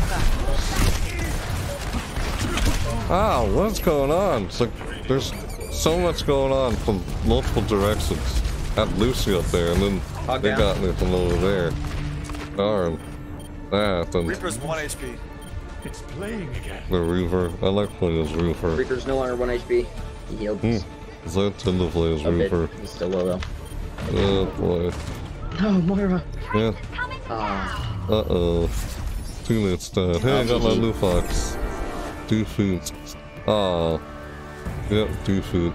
Ah, what's going on? It's like there's so much going on from multiple directions. Had Lucy up there, and then Hog they down. got me from over there. Darn. That and Reaper's 1 HP. It's playing again. the Reaper. I like playing as Reaper. Reaper's no longer 1 HP. He healed Hmm. Is that tend to play as. Reaper? He's still low though. Oh boy. Oh, Moira. Yeah. Ah, Uh oh. Teammates dead. Hey, I got my new fox. Two feet. Ah. Yep, two feet.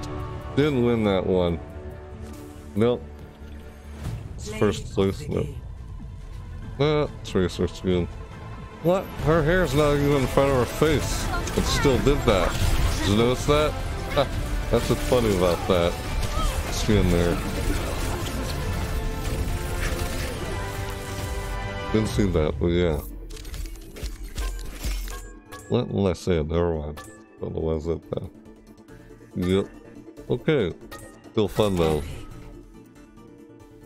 Didn't win that one. Nope. First place. Nope. Ah, Tracer skin. What? Her hair's not even in front of her face. It still did that. Did you notice that? Ha, That's what's funny about that. Skin there. Didn't see that, but yeah. Will I say? Never mind. Don't know why I said. Yep. Okay. Still fun though.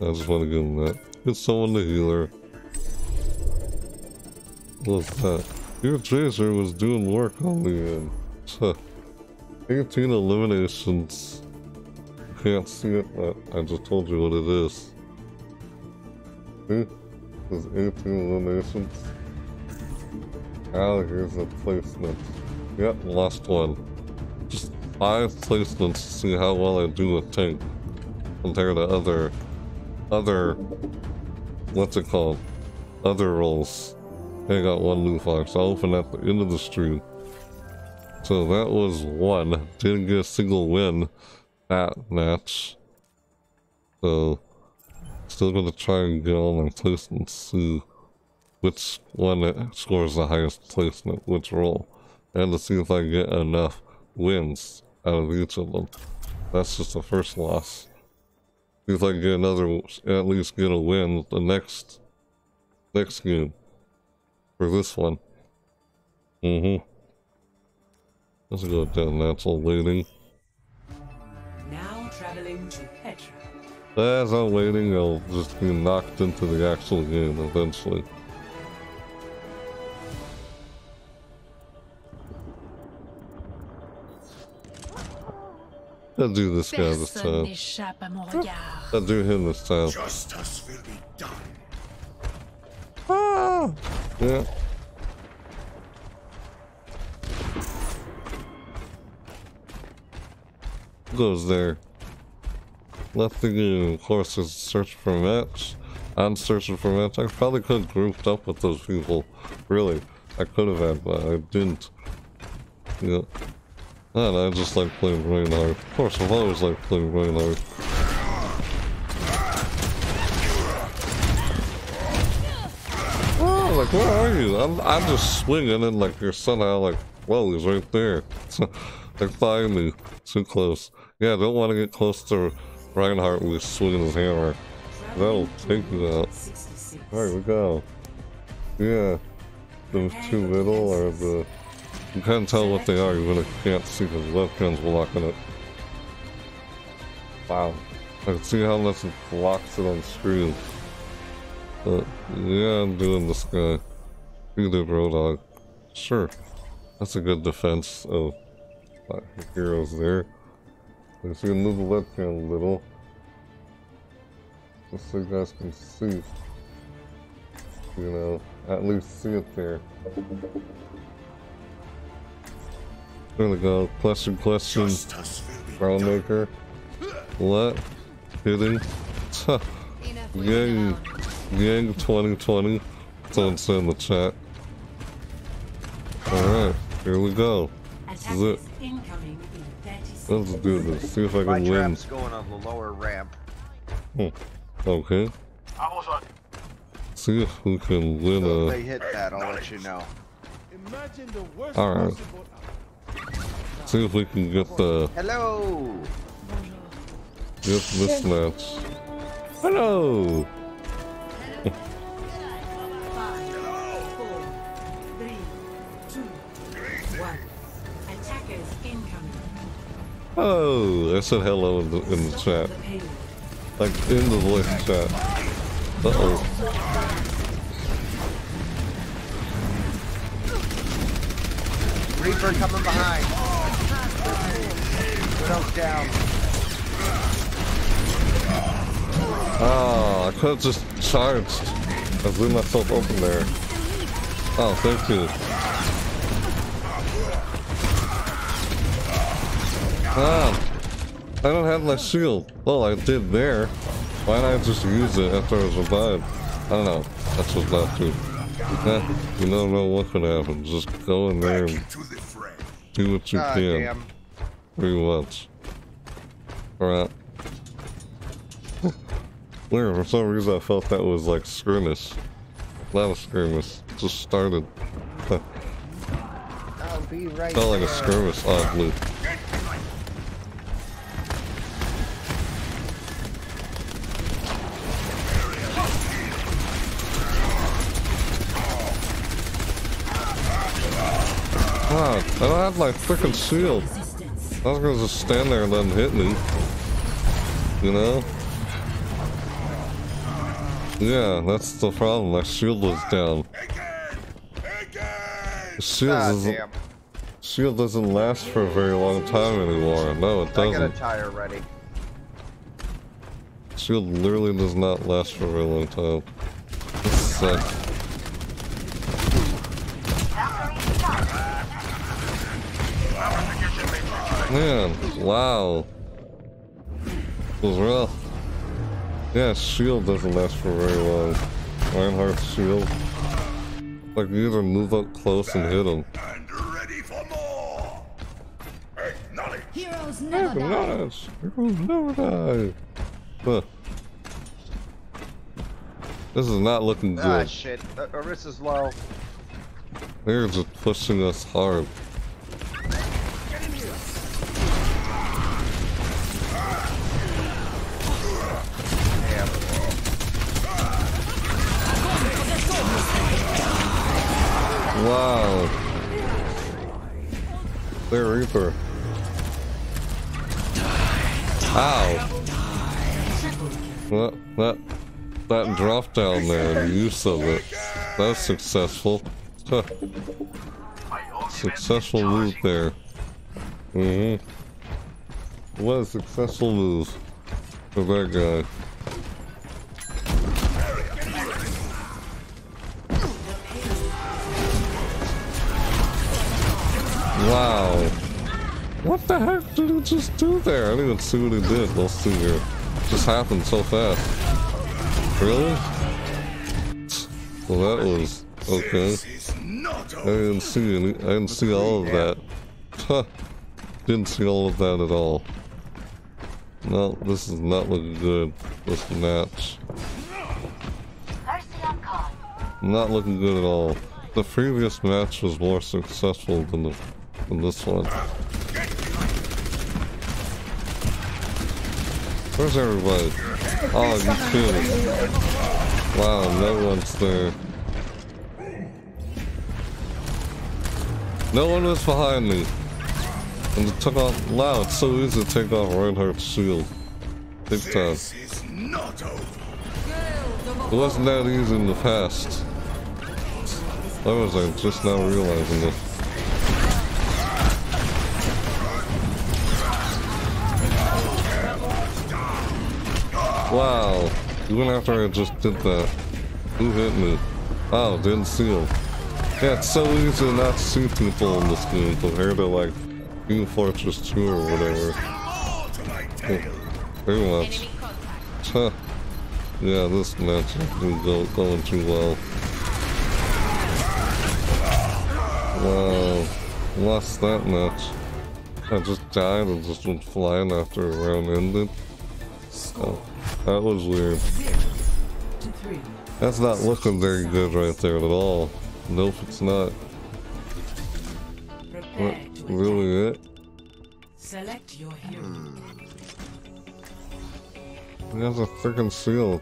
I just want to give him that. Get someone to heal her. What's that? Your Tracer was doing work on the end. Huh. 18 eliminations. Can't see it, but I just told you what it is. See? There's 18 eliminations. Ah, here's a placement. Yep, last one. Just five placements to see how well I do with tank compared to other, other, what's it called? Other roles. I got one new fox. I'll open at the end of the stream. So that was one. Didn't get a single win that match. So still gonna try and get all my placements, see which one that scores the highest placement, which role, and to see if I get enough wins out of each of them. That's just the first loss. See if I can get another, at least get a win the next, next game for this one. Mm-hmm. Let's go down natural waiting. Now As I'm waiting, I'll just be knocked into the actual game eventually. I'll do this guy this time. n'échappe à mon regard. I'll do him this time. Justice will be done. Ah! Yeah. Goes there. Left the uh, game, of course, is search for match. I'm searching for match. I probably could have grouped up with those people. Really. I could have had, but I didn't. Yeah. And I just like playing Reinhardt. Of course, I've always liked playing Reinhardt. Oh, like, where are you? I'm, I'm just swinging and like you're somehow like, whoa, he's right there. like, find me. Too close. Yeah, don't want to get close to Reinhardt he's swinging his hammer. That'll take you out. Alright, we go. Yeah. Those two middle are the... You can't tell what they are you can't see because the webcam's blocking it. Wow. I can see how much it blocks it on screen. But, yeah, I'm doing this guy. Did Roadhog. Sure. That's a good defense of uh, heroes there. You see, move the left hand a little. Just so you guys can see. You know, at least see it there. There we go. Question, question. Justice will be Brown done. maker. What? Kidding? Gang, gang 2020. Someone said in the chat. Alright, here we go. This is it. Let's do this. See if I My can win. trap's going on the lower ramp. Hmm. Okay. See if we can win So a. if they hit that, I'll let you know. Imagine the worst Alright. possible See if we can get the Hello! get this match. Hello. Oh, I said hello in the, in the chat. Like, in the voice chat. Uh-oh. Reaper coming behind. Smoke down. Ah, I could have just charged. I blew myself open there. Oh, thank you. Ah, I don't have my shield. Well, I did there. Why didn't I just use it after I was revived? I don't know. That's what not to. You don't know what could happen. Just go in there and To the fray. do what you Ah, can. damn. Pretty much. Alright. Weird, for some reason I felt that was like skirmish. Not a skirmish, just started. I'll be right Felt like a there. skirmish, oddly. God, I don't have my freaking shield. I was gonna just stand there and let him hit me. You know? Yeah, that's the problem. My shield was down. Again! Again! The shield Ah, doesn't, damn. shield doesn't last for a very long time anymore. No, it I got a doesn't. tire ready. Shield literally does not last for a very long time. This sucks. Man, wow. It was rough. Yeah, shield doesn't last for very long. Reinhardt's shield. Like you either move up close and hit him. And ready for more! Acknowledge! Heroes never die. Heroes never die. Huh. This is not looking Ah, good. shit. Uh, Orisa's low. They're just pushing us hard. Wow. They're Reaper. Ow. That, that, that drop down there, the use of it, that was successful. Huh. Successful move there. Mm-hmm. What a successful move for that guy. Wow. What the heck did he just do there? I didn't even see what he did. Let's see here. It just happened so fast. Really? Well, that was okay. This is not I didn't see any. I didn't see all of that. Huh. Didn't see all of that at all. No, this is not looking good. This match. Not looking good at all. The previous match was more successful than the than this one. Where's everybody? Oh, you too. Wow, no one's there. No one was behind me. And it took off. Wow, it's so easy to take off Reinhardt's shield. Big time. This not over. It wasn't that easy in the past. I was like, just now realizing this. Wow. Even after I just did that. Who hit me? Oh, didn't see him. Yeah, it's so easy to not see people in this game compared to like Team Fortress 2 or whatever. More to my tale. Pretty much. Huh. Yeah, this match isn't go, going too well. Wow. Lost that match. I just died and just went flying after a round ended. Oh, that was weird. That's not looking very good right there at all. Nope, it's not. What, Prepare to attack. really it? Select your hero. He has a freaking shield.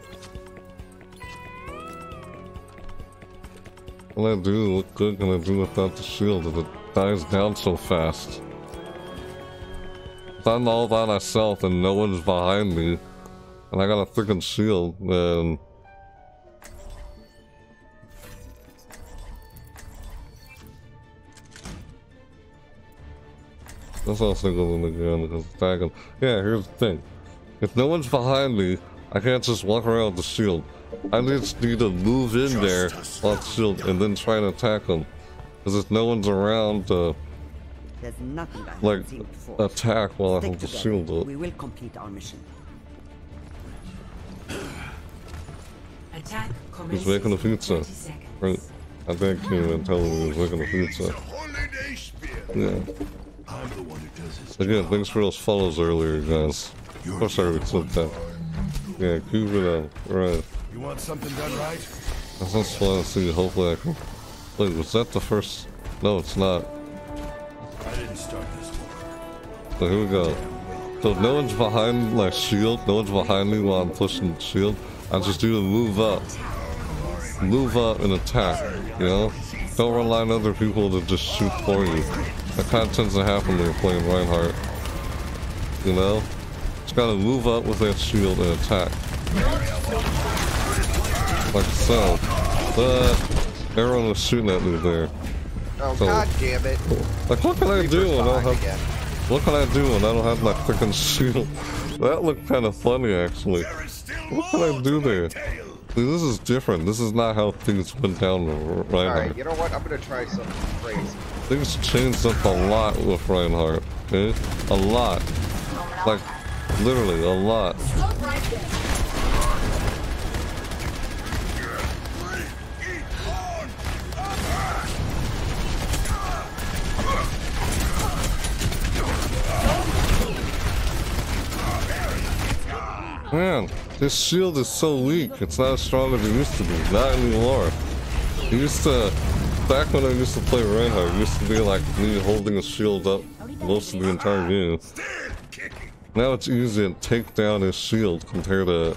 What I do, what good can I do without the shield if it dies down so fast? If I'm all by myself and no one's behind me, and I got a freaking shield, then... That's all also going again because attacking. Yeah, here's the thing. If no one's behind me, I can't just walk around with the shield. I just need to move in there on the shield and then try and attack them. Because if no one's around uh, to There's nothing I like seen attack while I Stick hold the together. shield up. We will complete our mission. Attack He's commences making a in pizza. 30 seconds. Right. I think he even told me he was making a pizza. Holiday spear. Yeah. I'm the one who does this. Again, thanks for those follows earlier, guys. Course I already said that. Yeah, it up. Right. You want something done right? I to see, hopefully I can... Wait, was that the first... No, it's not. I didn't start this war. So here we go. So no one's behind my shield, no one's behind me while I'm pushing the shield. I just do to move up. Move up and attack, you know? Don't rely on other people to just shoot for you. That kind of tends to happen when you're playing Reinhardt. You know? It's gotta move up with that shield and attack. Like so. But everyone was shooting at me there. Oh So- god damn it. Like what can I do when I don't have again. what can I do when I don't have my freaking shield? That looked kind of funny, actually. There is still What can I do there? the. See, this is different. This is not how things went down with Reinhardt. Alright, you know what? I'm gonna try something crazy. Things changed up a lot with Reinhardt. Okay? A lot. Like, literally, a lot. Man, this shield is so weak. It's not as strong as it used to be. Not anymore. It used to, back when I used to play Reinhardt, it used to be like me holding a shield up most of the entire game. Now it's easy to take down his shield compared to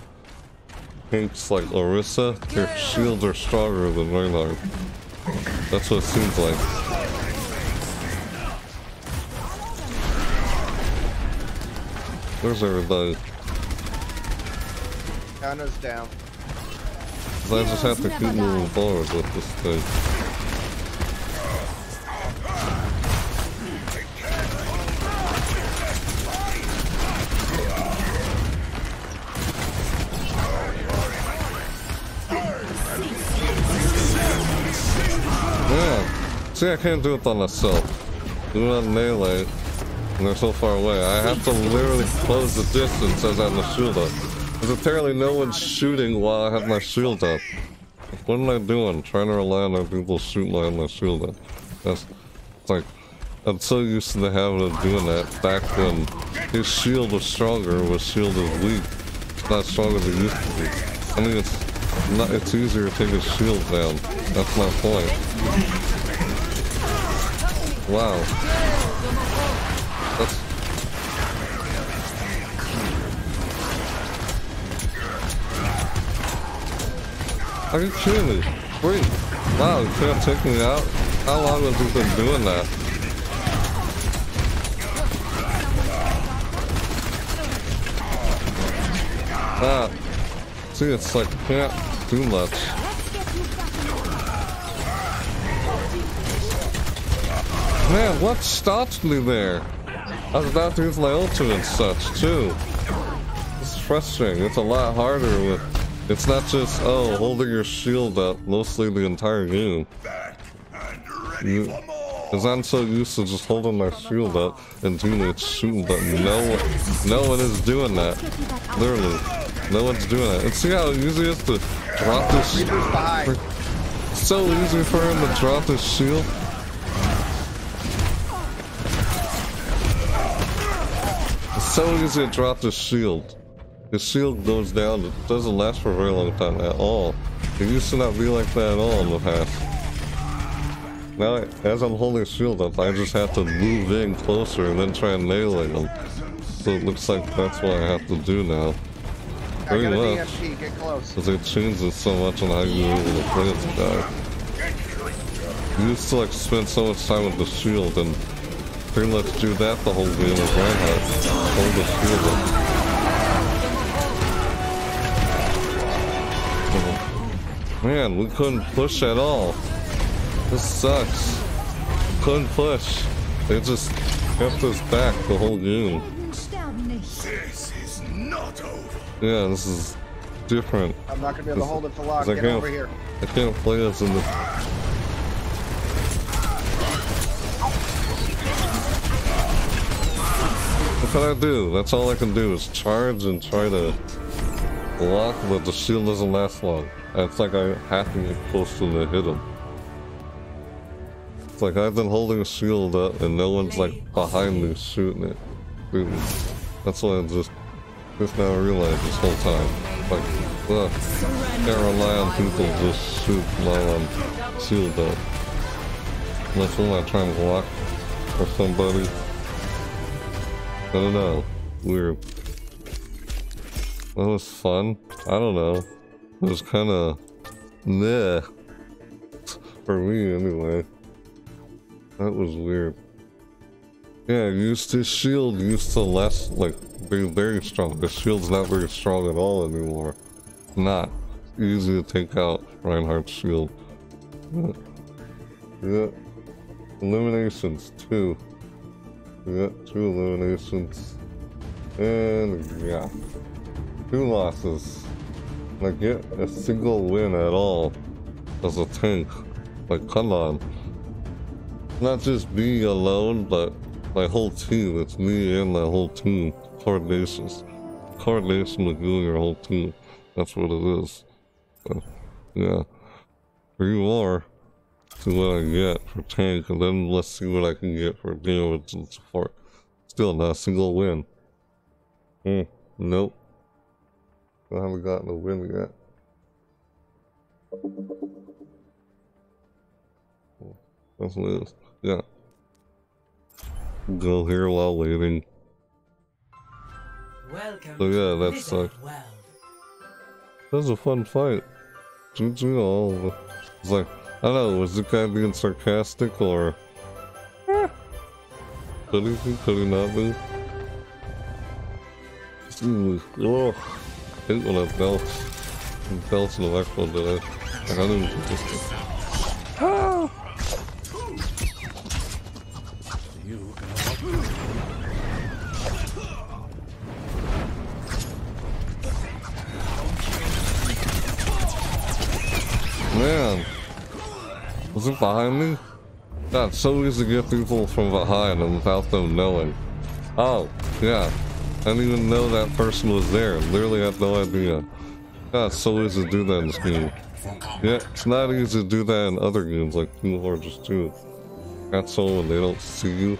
tanks like Orisa. Their shields are stronger than Reinhardt. That's what it seems like. Where's everybody? Counters down. I just have to keep moving forward with this thing. Yeah. See, I can't do it by myself. Do on melee, and they're so far away. I have to literally close the distance as I have my shield up. Because apparently no one's shooting while I have my shield up. What am I doing? Trying to rely on other people shoot while I have my shield up. That's it's like I'm so used to the habit of doing that back when his shield was stronger, his shield is weak. It's not stronger than it used to be. I mean it's not it's easier to take his shield down. That's my point. Wow. That's Are you kidding me? Wait. Wow, can't take me out? How long have you been doing that? Ah. See, it's like, can't do much. Man, what stopped me there? I was about to use my ultimate and such, too. It's frustrating. It's a lot harder with... It's not just, oh, holding your shield up mostly the entire game. Back and ready You-. Because I'm so used to just holding my shield up and teammates shooting, but no one, no one is doing that. Literally, no one's doing that. And see how easy it is to drop this? So easy for him to drop his shield. It's so easy to drop the shield. The shield goes down. It doesn't last for a very long time at all. It used to not be like that at all in the past. Now, as I'm holding shield up, I just have to move in closer and then try and melee them. So it looks like that's what I have to do now. Pretty much. Because it changes so much on how you're able to play as a guy. You used to like spend so much time with the shield and pretty much do that the whole game with Reinhardt. Hold the shield up. Man, we couldn't push at all. This sucks. Couldn't push. They just kept us back the whole game. This is not over. Yeah, this is different. I'm not gonna be able to hold it for long. Get over here. I can't play as in the. Can I do? That's all I can do is charge and try to block, but the shield doesn't last long. It's like I have to get close to the hit him. It's like I've been holding a shield up and no one's like behind me shooting it. Dude, that's what I just just now realized this whole time. Like, look, can't rely on people to just shoot while I'm shield up. Unless I try and block for somebody. I don't know. Weird. That was fun. I don't know. It was kind of meh. For me, anyway. That was weird. Yeah, used to shield used to less, like, be very strong. The shield's not very strong at all anymore. Not. Easy to take out Reinhardt's shield. Yeah. Eliminations, two. Yeah, two eliminations. And, yeah. Two losses. Like, get a single win at all as a tank. Like, come on. Not just me alone, but my whole team. It's me and my whole team. Coordinations. Coordination with you and your whole team. That's what it is. Yeah. Three more. See what I get for tank, and then let's see what I can get for damage and support. Still not a single win. Hmm. Nope. I haven't gotten a win yet. That's what it is. Yeah. Go here while waiting. Welcome So yeah, to that's Blizzard like that was a fun fight. GG all. It's like I don't know, was the guy being sarcastic or Eh. could he be? Could he not be? Ooh, ugh. I hate when I belch. I'm belching electro today. I don't even just Man, was it behind me? God, so easy to get people from behind and without them knowing. Oh, yeah. I didn't even know that person was there. Literally had no idea. It's so easy to do that in this game. Yeah, it's not easy to do that in other games like Team Fortress 2. Got someone they don't see you.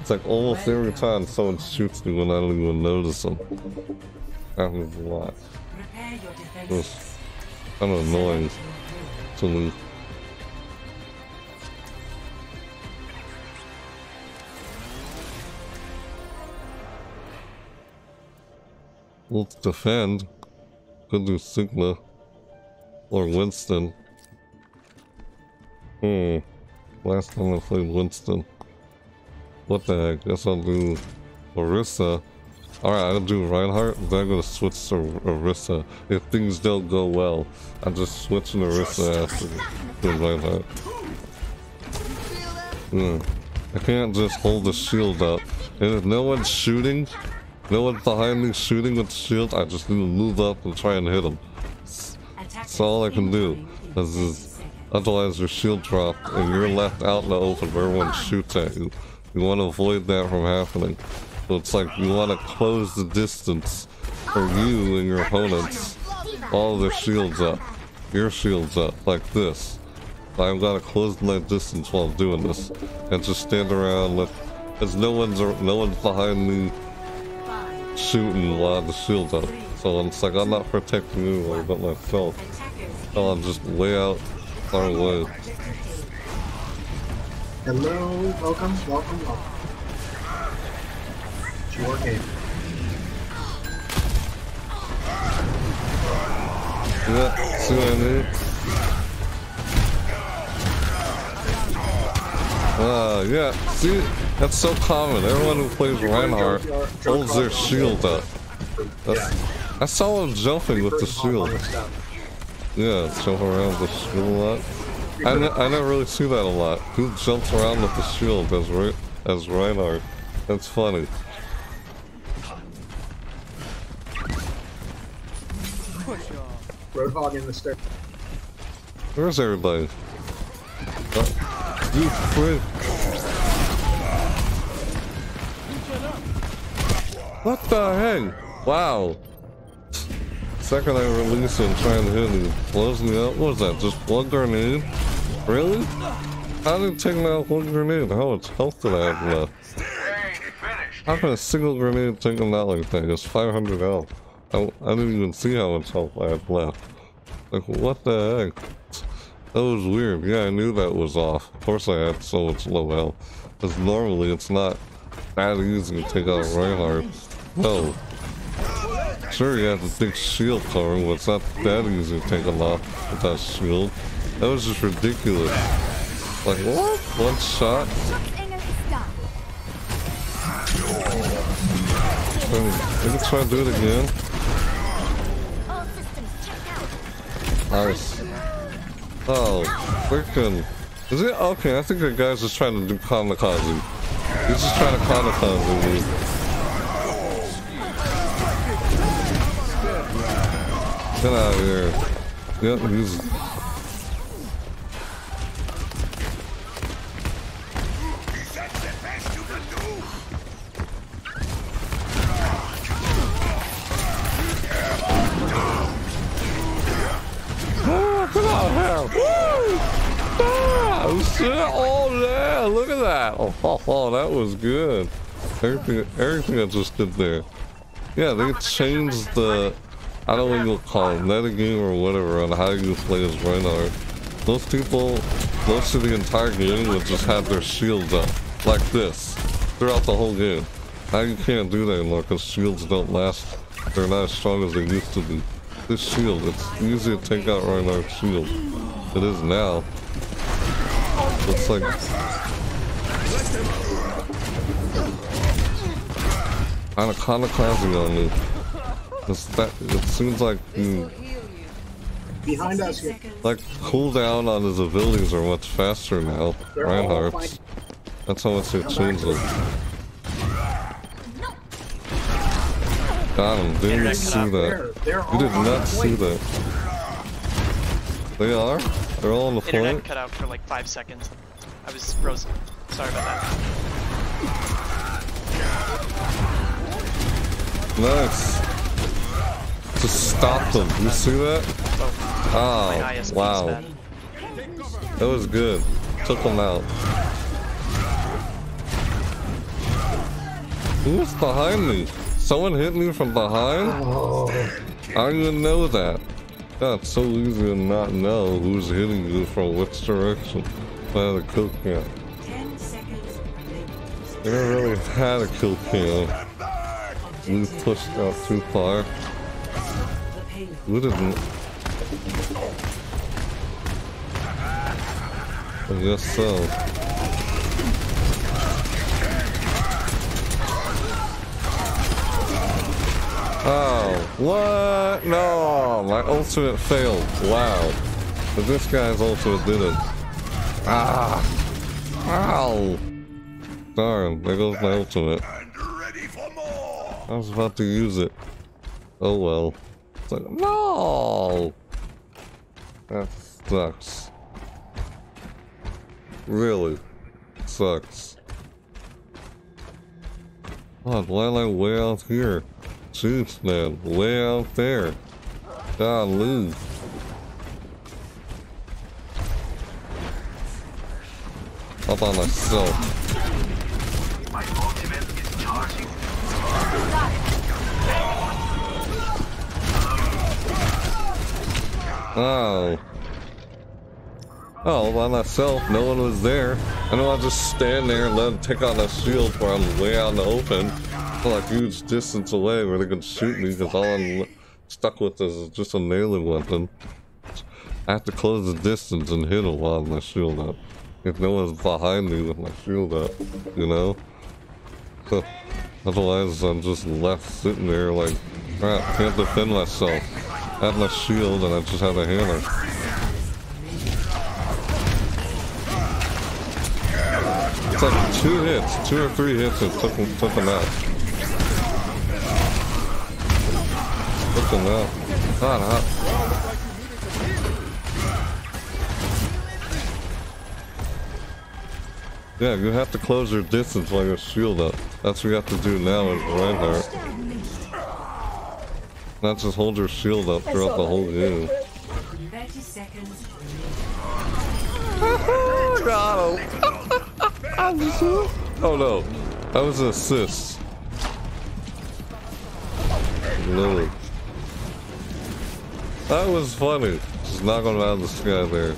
It's like almost every time someone shoots me when I don't even notice them. Happens a lot. Prepare your It was defenses. kind of annoying to me. Let's defend. Could do Sigma. Or Winston. Hmm. Last time I played Winston. What the heck? Guess I'll do Orisa. Alright, I'll do Reinhardt, then I'm gonna switch to Orisa. If things don't go well, I'm just switching to Orisa after doing Reinhardt. Hmm. I can't just hold the shield up. And if no one's shooting, no one's behind me shooting with the shield, I just need to move up and try and hit them. That's all I can do. Is, otherwise your shield dropped and you're left out in the open where everyone shoots at you. You want to avoid that from happening. So it's like you want to close the distance for you and your opponents. All their shields up. Your shields up, like this. I've got to close my distance while doing this. And just stand around, let, as no one's, no one's behind me shooting while the shield's up. So it's like I'm not protecting you, but myself. So I'll just lay out far away. Hello, welcome, welcome, welcome. It's your game. Yeah, see what I mean? Ah, yeah, see? That's so common. Everyone who plays Reinhardt holds their shield up. That's, I saw him jumping with the shield. Yeah, jump around with the shield a lot. I, ne I never really see that a lot. Who jumps around with the shield as, Re as Reinhardt? That's funny. Roadhog in the stair. Where's everybody? You. What the heck? Wow. Second I release him trying to hit him, blows me up. What was that? Just one grenade? Really? How did it take out one grenade? How much health did I have left? How can a single grenade take him out like that? It's 500 health. I, I didn't even see how much health I had left. Like, what the heck? That was weird. Yeah, I knew that was off. Of course I had so much low health. Because normally it's not that easy to take out a Reinhardt. No. Sure, you has a big shield covering, but it's not that easy to take him off with that shield. That was just ridiculous. Like, what? One shot? Maybe try to do it again. Nice. Oh, freaking. Is it? Okay, I think the guy's just trying to do kamikaze. He's just trying to kamikaze me. Get out of here. Yep, he's... Here. Woo! Ah. Oh, yeah, look at that. Oh, oh, oh, that was good. Everything, everything I just did there. Yeah, they changed the, I don't know what you'll call it, metagame or whatever on how you play as Reinhardt. Those people, most of the entire game would just have their shields up, like this, throughout the whole game. Now you can't do that anymore because shields don't last. They're not as strong as they used to be. This shield, it's easy to take out Reinhardt's shield. It is now. It's like... Kinda kamikaze on me. It's that, it seems like Behind us here. like cooldown on his abilities are much faster now. Reinhardt's. That's how much it changes. Got him. Didn't even see that. There. You did not see that. They are? They're all on the floor? Internet flank? cut out for like five seconds. I was frozen. Sorry about that. Nice. Just stop them. You see that? Oh, ah, my Oh, ISP is wow. That was good. Took them out. Who's behind me? Someone hit me from behind? Oh. I don't even know that. It's so easy to not know who's hitting you from which direction. I had a kill cam. Remaining. Never really had a kill cam. We pushed out too far. We didn't. I guess so. Oh, what? No, my ultimate failed. Wow. But this guy's ultimate didn't. Ah. Ow. Darn, there goes my ultimate. I was about to use it. Oh well. It's like, no! That sucks. Really sucks. God, why am I way out here? Jeez, man, way out there. Golly. How about myself? Oh. Oh, by myself, no one was there. I know I just stand there and let them take out that shield where I'm way out in the open. For like huge distance away where they can shoot me because all I'm stuck with is just a melee weapon. I have to close the distance and hit them while my shield up. If no one's behind me with my shield up, you know? Otherwise I'm just left sitting there like, crap, can't defend myself. I have my shield and I just have a hammer. It's like two hits, two or three hits and took him, took him out. Took him out. Hot, hot. Yeah, you have to close your distance while your shield up. That's what you have to do now with Reinhardt. Not just hold your shield up throughout the whole game. 30 seconds. Got him. oh no, that was an assist. Lord. That was funny. Just knock him out of the sky there.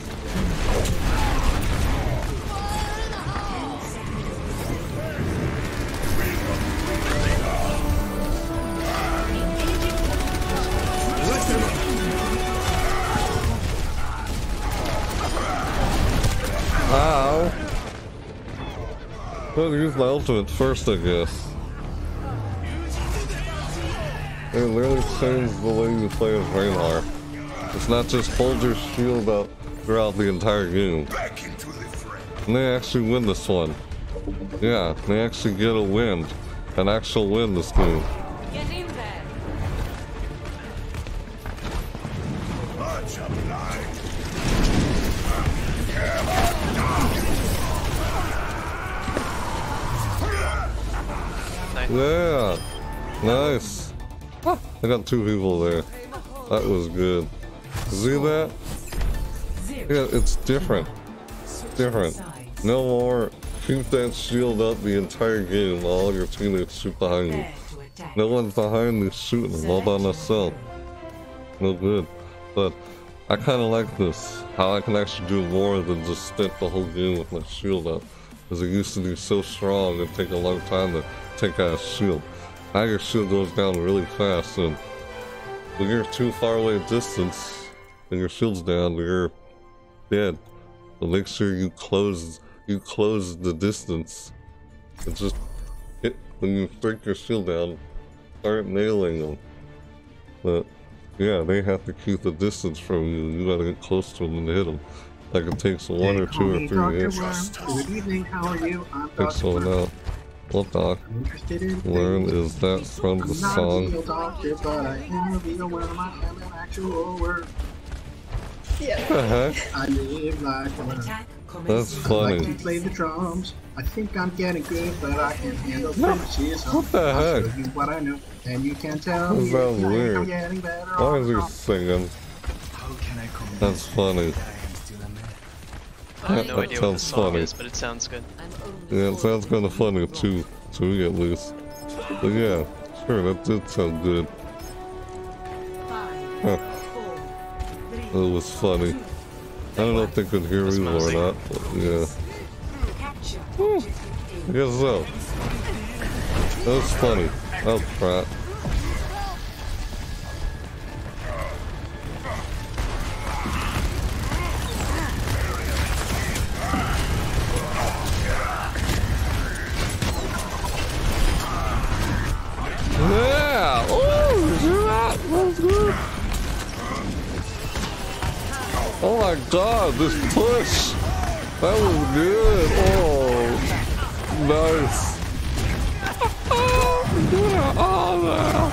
Ow. Well, use my ultimate first, I guess. It literally changed the way you play as Reinhardt. It's not just hold your shield up throughout the entire game. And they actually win this one. Yeah, they actually get a win. An actual win this game. Yeah, nice. I got two people there. That was good. See that? Yeah, it's different. Different. No more keep that shield up the entire game all your teammates shoot behind you. No one's behind me shooting all by myself. No good. But I kind of like this. How I can actually do more than just stick the whole game with my shield up. Because it used to be so strong and take a long time to take out a shield. Now your shield goes down really fast and when you're too far away distance and your shield's down, you're dead. So make sure you close you close the distance. And just hit when you break your shield down, start nailing them. But yeah, they have to keep the distance from you. You gotta get close to them and hit them. Like it takes one or two or three hits. Good evening, how are you? I'm Dr. Worm. out. What doc? I'm Learn is that from the I'm not a song? real doctor, but I am a real worm. I am an actual worm. What the heck? I live like a worm. Attack That's commences. I funny. play the drums. I think I'm getting good, but I can handle what the I'll heck? you what I know, and you can tell That me if sounds you think weird. I'm getting better Why is he singing? That's funny. I have no That idea what the song funny. is, but it sounds good. Yeah, it sounds kind of funny too, to me at least. But yeah, sure, that did sound good. Huh. It was funny. I don't know if they could hear me or not, but yeah. Hmm. I guess so. That was funny. Oh crap. Yeah! Oh. Oh my god, this push! That was good. Oh, nice. Oh, yeah, oh, yeah.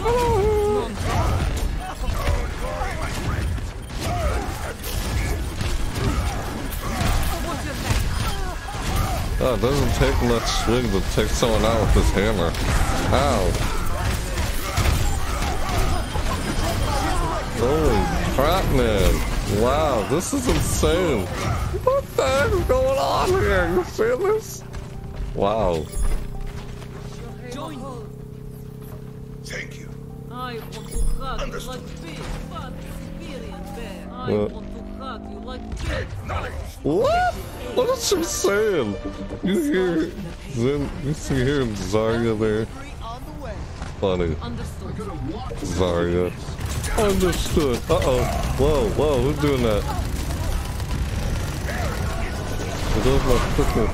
Oh, Oh, it doesn't take much swing to take someone out with this hammer. Ow. Holy crap, man. Wow, this is insane. What the heck is going on here? You see this? Wow. Thank you. I want to hug you like big, fat Siberian bear. I What? What? What is she saying? You hear Zen, you see here Zarya there? Funny. Zarya. Understood. Uh-oh. Whoa, whoa, who's doing that? Those my cooking?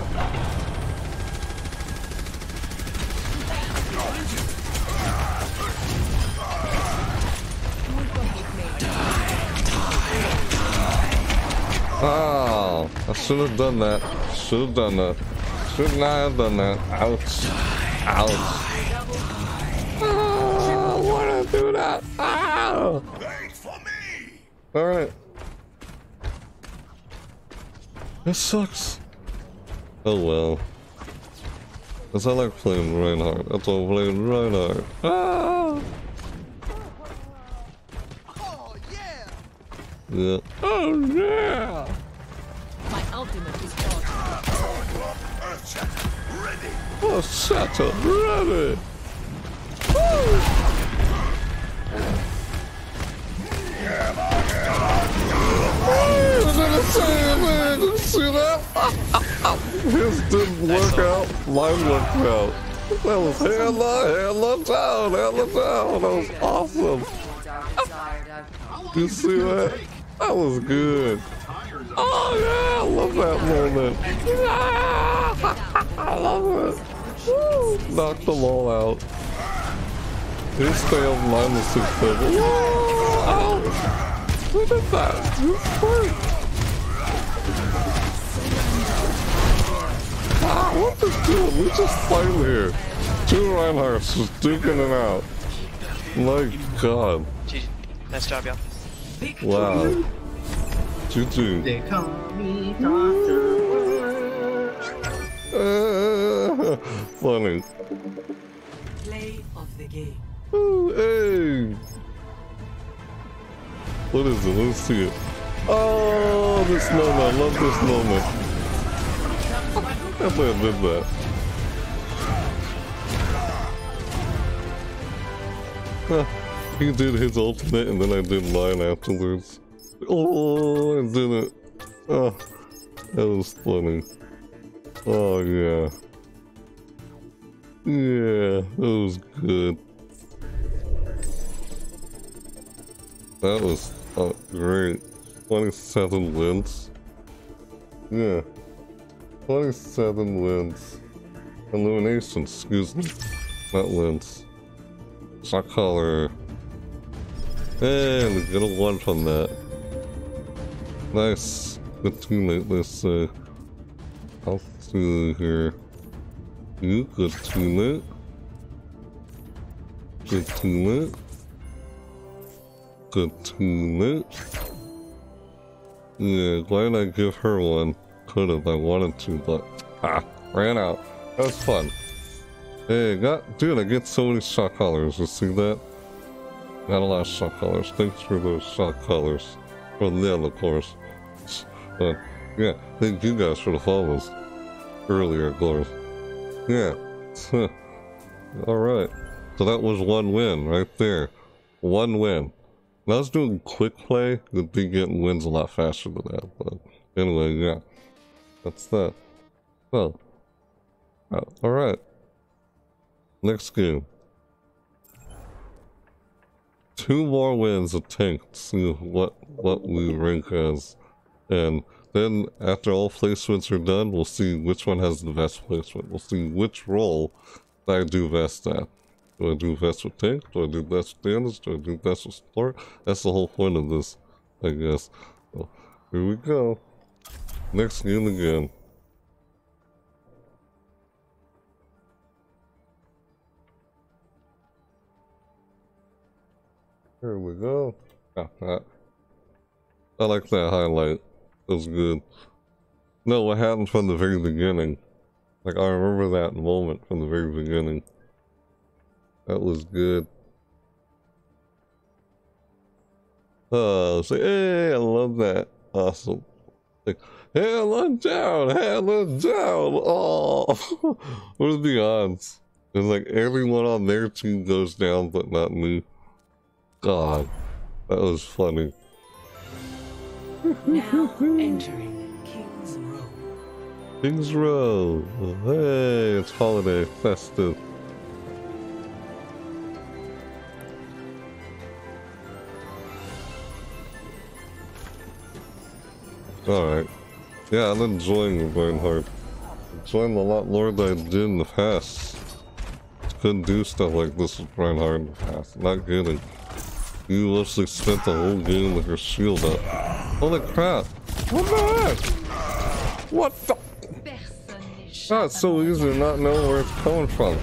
Oh, I should have done that. Should have done that. Should not have done that. Ouch. Ouch. Oh, did I do that? Oh. Alright. This sucks. Oh well. Cause I like playing Reinhardt. That's why I'm playing Reinhardt. Ah! Oh yeah. Yeah. Oh yeah! My ultimate is charged. Oh, shut up, ready! Did you see that? His didn't work out, mine worked out. That was hella, hella down, hella down. That was awesome. You see that? That was good. Oh yeah, I love that moment. I love it. Woo. Knocked them all out. They stay on minus six level. Whoa! Look at that. This worked. Ah, what the dude? We just fighting here. Two Reinhardts just duking it out. My god. Nice job, y'all. Wow. GG. They call me Doctor. Funny. Play of the game. Ooh, hey. What is it? Let's see it. Oh, this moment. I love this moment. I I did that. Huh. He did his ultimate and then I did mine afterwards. Oh, I did it. Oh, that was funny. Oh, yeah. Yeah, that was good. That was uh, great. 27 wins. Yeah. 27 wins. Eliminations, excuse me. Not wins. Shot caller. And we get a one from that. Nice. Teammate, let's say. I'll see here. You good teammate. Good teammate. Good teammate. Yeah, glad I give her one. Could've, I wanted to, but ah, ran out. That was fun. Hey, got dude, I get so many shot callers. You see that? Got a lot of shot callers. Thanks for those shot callers. For them, of course. But yeah, thank you guys for the follows earlier, of course. Yeah. All right. So that was one win right there. One win. When I was doing quick play, the thing getting wins a lot faster than that. But anyway, yeah. That's that. Well. Uh, Alright. Next game. Two more wins of tank to see what, what we rank as. And then after all placements are done, we'll see which one has the best placement. We'll see which role I do best at. Do I do best with tank? Do I do best with damage? Do I do best with support? That's the whole point of this, I guess. So, here we go. Next game again. Here we go. That. I like that highlight. Was good. No, what happened from the very beginning. Like, I remember that moment from the very beginning. That was good. Uh, oh, say, hey, I love that. Awesome. Like, Helen down, Helen down. Oh, what are the odds? It's like everyone on their team goes down, but not me. God, that was funny. Now entering King's Row. Kings Row. Hey, it's holiday festive. Alright. Yeah, I'm enjoying Reinhardt. Enjoying a lot more than I did in the past. Couldn't do stuff like this with Reinhardt in the past. Not kidding. You literally spent the whole game with your shield up. Holy crap. What the heck? What the? Ah, it's so easy to not know where it's coming from.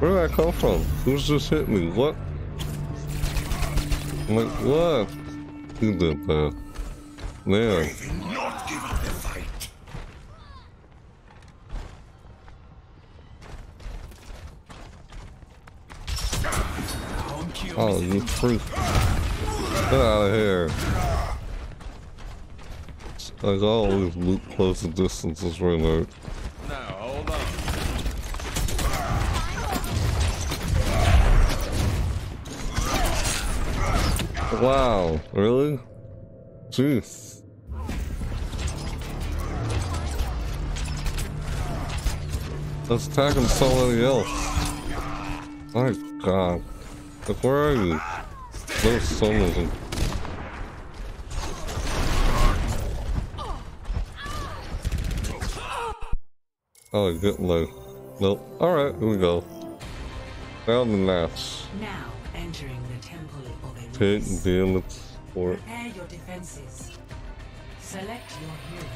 Where did that come from? Who's just hit me? What? I'm like, what? Who did that? Man. Oh, you freak. Get out of here. Like, I always loot close to distances right now. Now hold on. Wow, really? Jeez. Let's attack him somebody else. My god. Like, where are you? There's so many. Oh, get low. Nope. Alright, here we go. Down the notch. Now entering the temple of Take Anubis. damage for it. Prepare your defenses. Select your hero.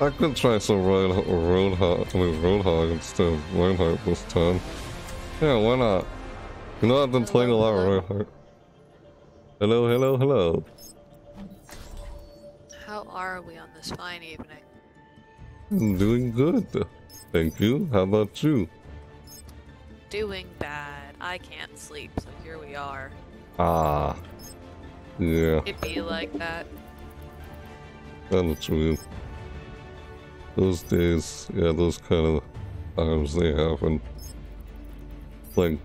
I could try some road roadhog, I mean roadhog instead of Reinhardt this time. Yeah, why not? You know I've been playing a lot of Reinhardt. Hello, hello, hello. How are we on this fine evening? I'm doing good. Thank you. How about you? Doing bad. I can't sleep, so here we are. Ah. Yeah, It'd be like that. that's true. Those days, yeah, those kind of times they happen. Like,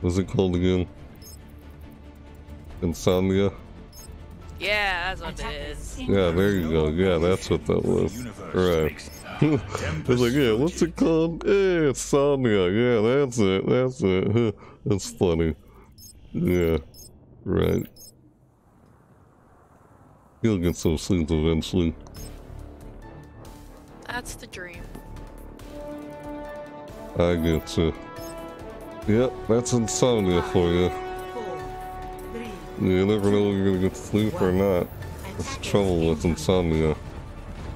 what's it called again? Insomnia? Yeah, that's what it is. Yeah, there you go. Yeah, that's what that was. Right. it's like, yeah, what's it called? Yeah, insomnia. Yeah, that's it. That's it. That's funny. Yeah. Right. You'll get some sleep eventually. That's the dream. I get you. Yep, that's insomnia for you. You never know if you're gonna get sleep or not. That's the trouble with insomnia.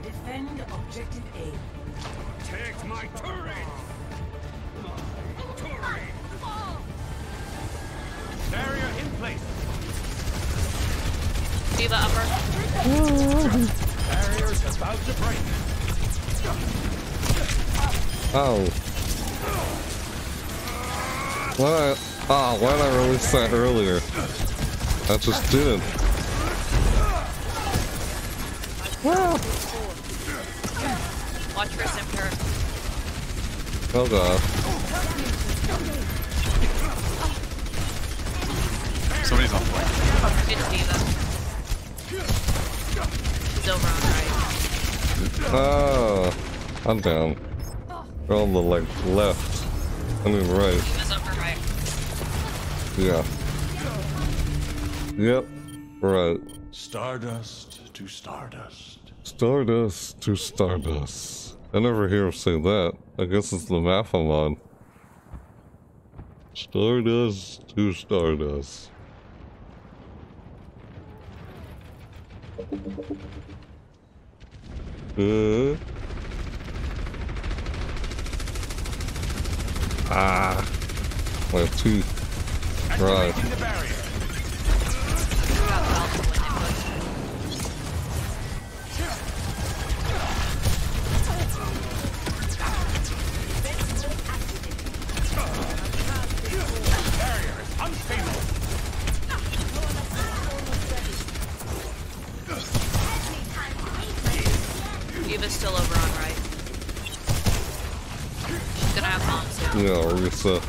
Defend Why? Ah, why did I release that earlier? I just didn't. Watch for Simper. Oh god. Somebody's on point. It's D.Va. She's over on right. Oh, I'm down. We're on the like left. I mean right. D.Va's over right. Yeah. Yep. Right. Stardust to stardust. Stardust to Stardust. I never hear him say that. I guess it's the map I'm on. Stardust to Stardust. Uh. Ah. Right. Barrier. Barrier is unstable. D.Va's still over on right. Gonna have bomb soon. Yeah, reset.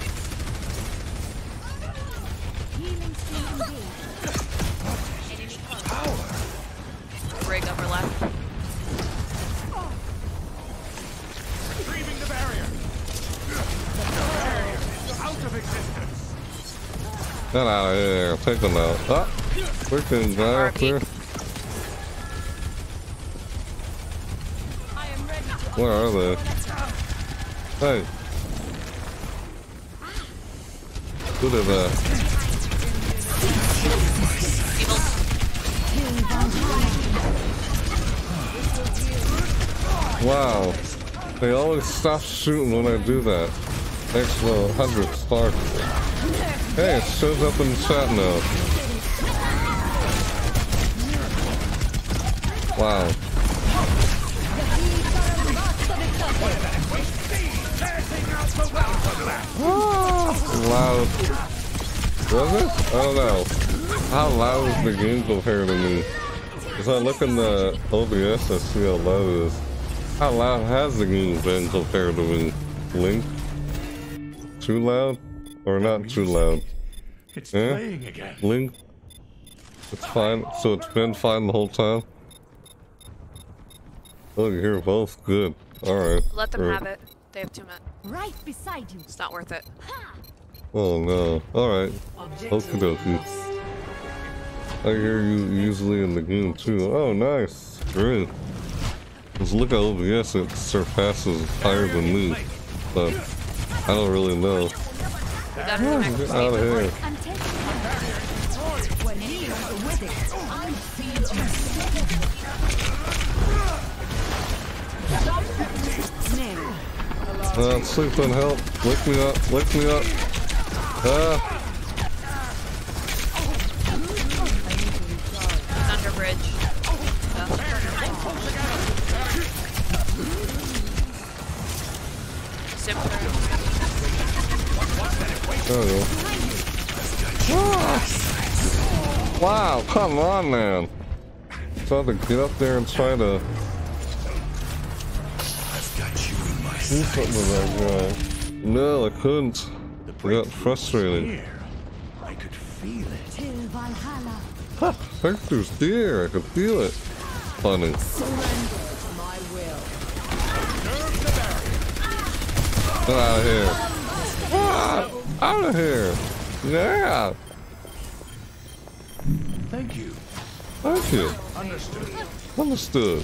Rig upper left. Retrieving the barrier. Barrier is out of existence. Get out of here. Take them out. Ah! Freaking guy up. Where are they? Hey. Did that? Evil's Wow. They always stop shooting when I do that. For the 100 stars. Hey, it shows up in the chat now. Wow. Loud. Was it? I don't know. How loud is the game compared to me? As I look in the OBS, I see how loud it is. How loud has the game been compared to me? Link? Too loud? Or not too loud? It's Eh? playing again. Link? It's fine. So it's been fine the whole time? Oh, you're both good. Alright. Let them Great. have it. They have two men. Right beside you. It's not worth it. Oh no. Alright. Okie dokie. I hear you usually in the game too. Oh, nice. Great. Just look at OBS, it surpasses higher than me. But I don't really know. We got him next Get out of here. Uh, sleep and help. Wake me up. Wake me up. Ah. Thunder Bridge. There we go. Ah. Wow, come on, man. Tried to get up there and try to do something with that guy. No, I couldn't. I got frustrated. I could feel it. Till Valhalla. Ha! Hector's deer, I could feel it. Funny. Surrender to my will. Get out of here. Ah, out of here. Yeah. Thank you. Thank you. Understood. Understood.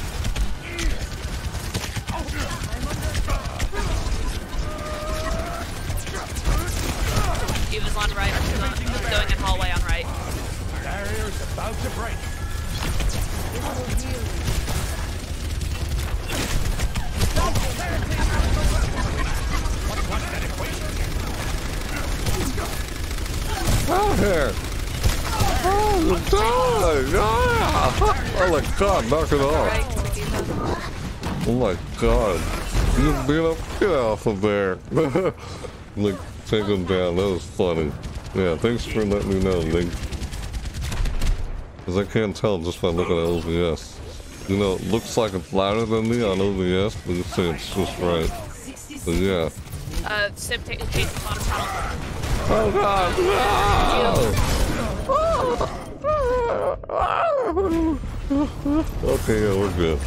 into position. Behind you. He was on right. He's going in hallway on right. Barrier's about to break. Out here. Oh, you died. Ah. Oh my god, knock it off. Oh my god. You beat up get off of there. like, take him down. That was funny. Yeah, thanks for letting me know, Link. Because I can't tell just by looking at OBS. You know, it looks like it's louder than me on OBS, but you say it's just right. But yeah. Uh, Sim ta- takes the bottom. Oh god! Okay, yeah, we're good.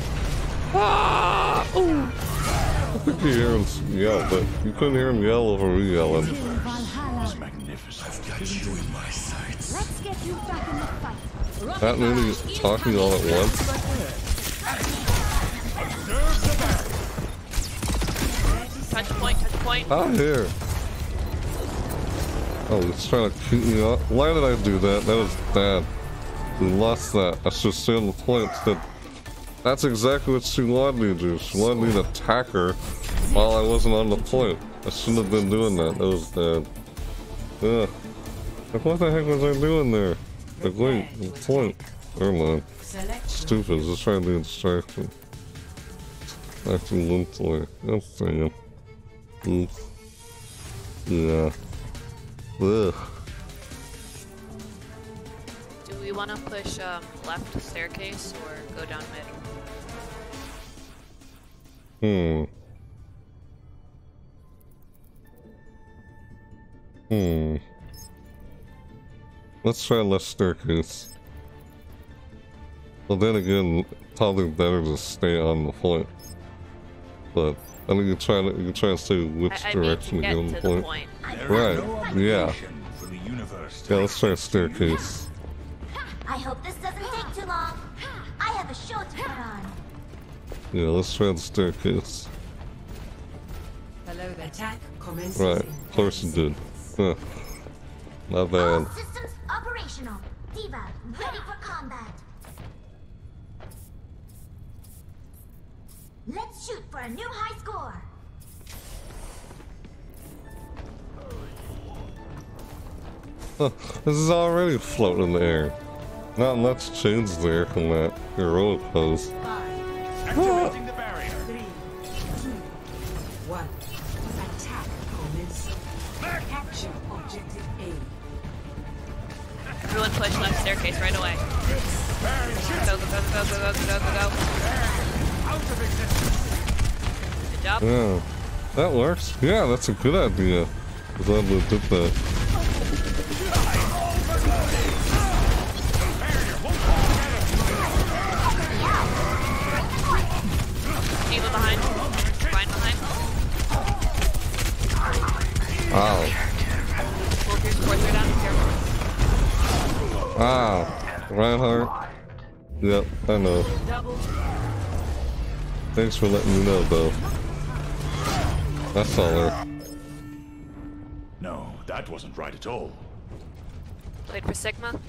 Ah! Ooh. I think you hear him yell, but you couldn't hear him yell over me yelling. Till Valhalla. Magnificent. I've got you in my sights. Let's get you back in the fight. That many talking all at once. Touch point, touch point. Out here. Oh, it's trying to keep me up. Why did I do that? That was bad. We lost that. I should stay on the point instead. That's exactly what she wanted me to do. She wanted me to attack her while I wasn't on the point. I shouldn't have been doing that. That was bad. Yeah. Like, what the heck was I doing there? Like, wait, the point. Never mind. Stupid. Just trying to be distracting. Acting. God damn. Oops. Yeah. Ugh. Do we want to push um, left staircase or go down mid? Hmm. Hmm. Let's try left staircase. Well, then again, probably better to stay on the point. but I think you try to you try to say which I, I mean direction to to get get on to the the point. point. Right. Yeah. For the universe. Yeah. Let's try a staircase. I hope this doesn't take too long. I have a show to put on. Yeah. Let's try the staircase. Hello there. Attack commences. Right. Of course you did. Huh. Not All bad. systems operational. D.Va, ready for combat. Let's shoot for a new high score. Huh, this is already floating in the air. Not much change there from that heroic pose. Activating the barrier. Three, two, one. Attack commences. Capture objective A. Everyone push left staircase right away. Go, go, go, go, go, go, go, go, go. Good job. Yeah. That works. Yeah, that's a good idea. Glad we did that. D.Va behind. Fine behind. Wow. Pull through support through down. Careful. Wow. Reinhardt. Yep, I know. Thanks for letting me know, though. That's all there. No, that wasn't right at all. Wait for Sigma.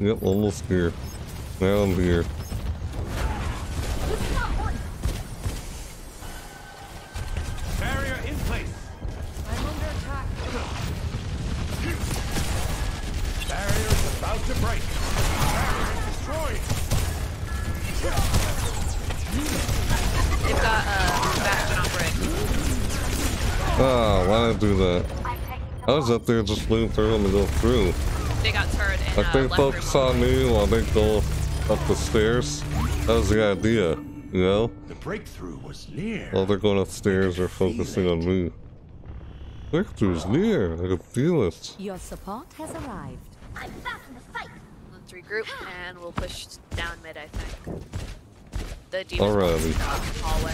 Yep, almost here. Now I'm here. About to break. Barrier is destroyed. They've got uh, Bastion on brick. Ah, why did I do that? I was up there just waiting for him to go through. They got turret in Like uh, they left focus on me while they go up the stairs. That was the idea, you know? The breakthrough was near. While they're going upstairs, they're focusing on me. Breakthrough's near. I can feel it. Your support has arrived. I'm back group and we'll push down mid, I think. The demon right. the hallway.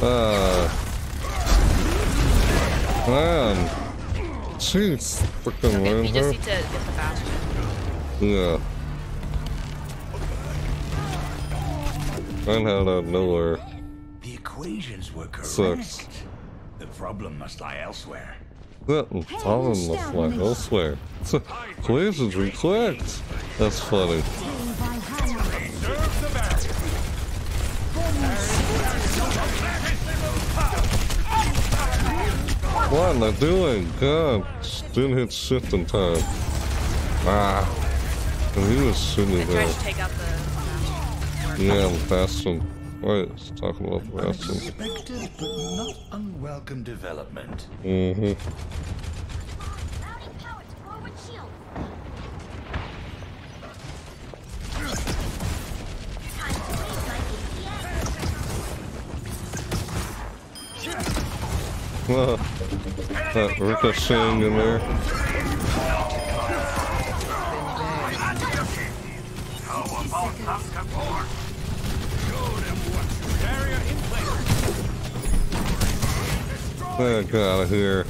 Uh. Man. Jeez. Freaking okay, her. Yeah. Find out out of nowhere. The equations were correct. Sucks. The problem must lie elsewhere. That doesn't look like elsewhere. Equations reflect. That's funny. What am I doing? God, didn't hit shift in time. Ah, and he was sitting there. Yeah, I'm faster. Well, it's talking about the costume. Unexpected, but not unwelcome development. Mm-hmm. That ricocheting in there. Ah, get out of here.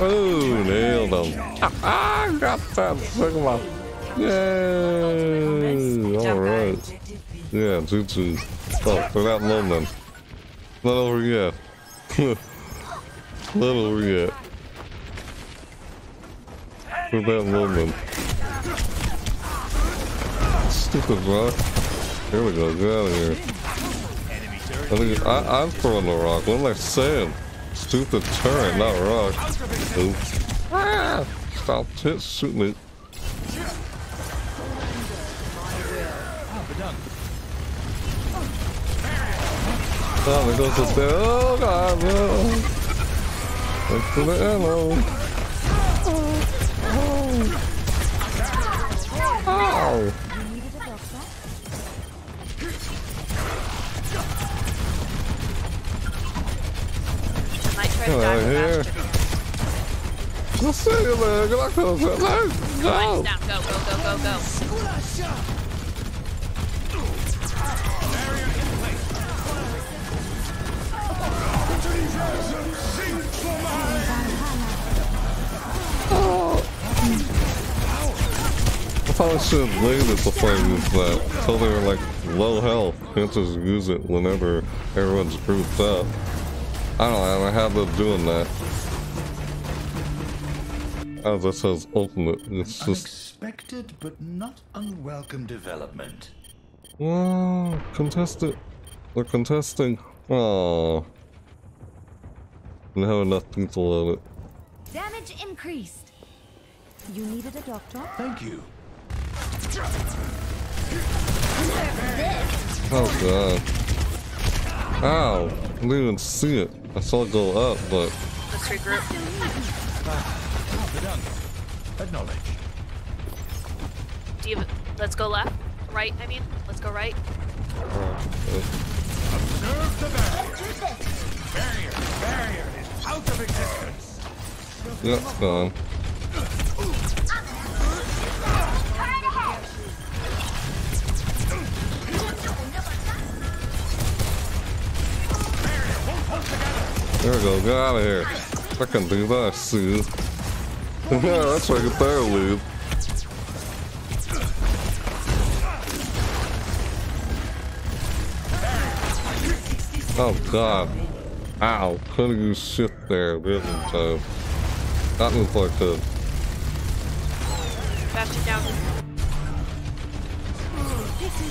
Oh, nailed him. Ah, got that Sigma. Yay! Alright. Yeah, GG. Oh, for that moment. Not over yet. Not over yet. That moment. Stupid rock. Here we go, get out of here. Think I, I'm throwing the rock. What am I saying? Stupid turret, not rock. Ah! Stop shooting me. Oh, there goes the. Oh, God, no. Look to the ammo. Wow! Here. Let's see you, man. Good luck to. Let's go. Go, go, go, go, go. Oh. I probably should have waited to play with that until they were like low health. Can't just use it whenever everyone's grouped up. I don't know, I have them doing that. Oh, that says ultimate. It's just Unexpected but not unwelcome development. Oh, contestant. They're contesting. Oh. They have enough people on it. Damage increased. You needed a doctor? Thank you. Oh god. Ow! I didn't even see it. I saw it go up, but Let's regroup. Acknowledge. Do you, let's go left. Right, I mean. Let's go right. Observe the barrier. Barrier. Barrier is out of existence. it's gone. There we go, get out of here. I can do that, Sue. yeah, that's like a there, Lube. Oh god. Ow, couldn't use shit there, didn't I? That looks like a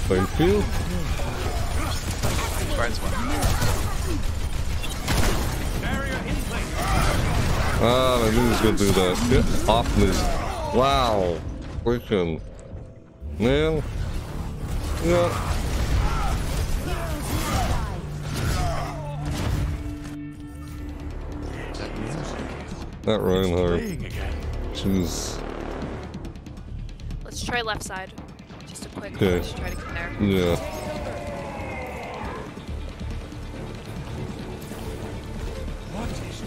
thank you. Barnes one. Ah, I knew he was gonna do that. Get off me. Wow. Freaking. Man. Yeah. That Reinhardt. Playing again. She's. Let's try left side. Just a quick Okay. let's try to get there. Yeah.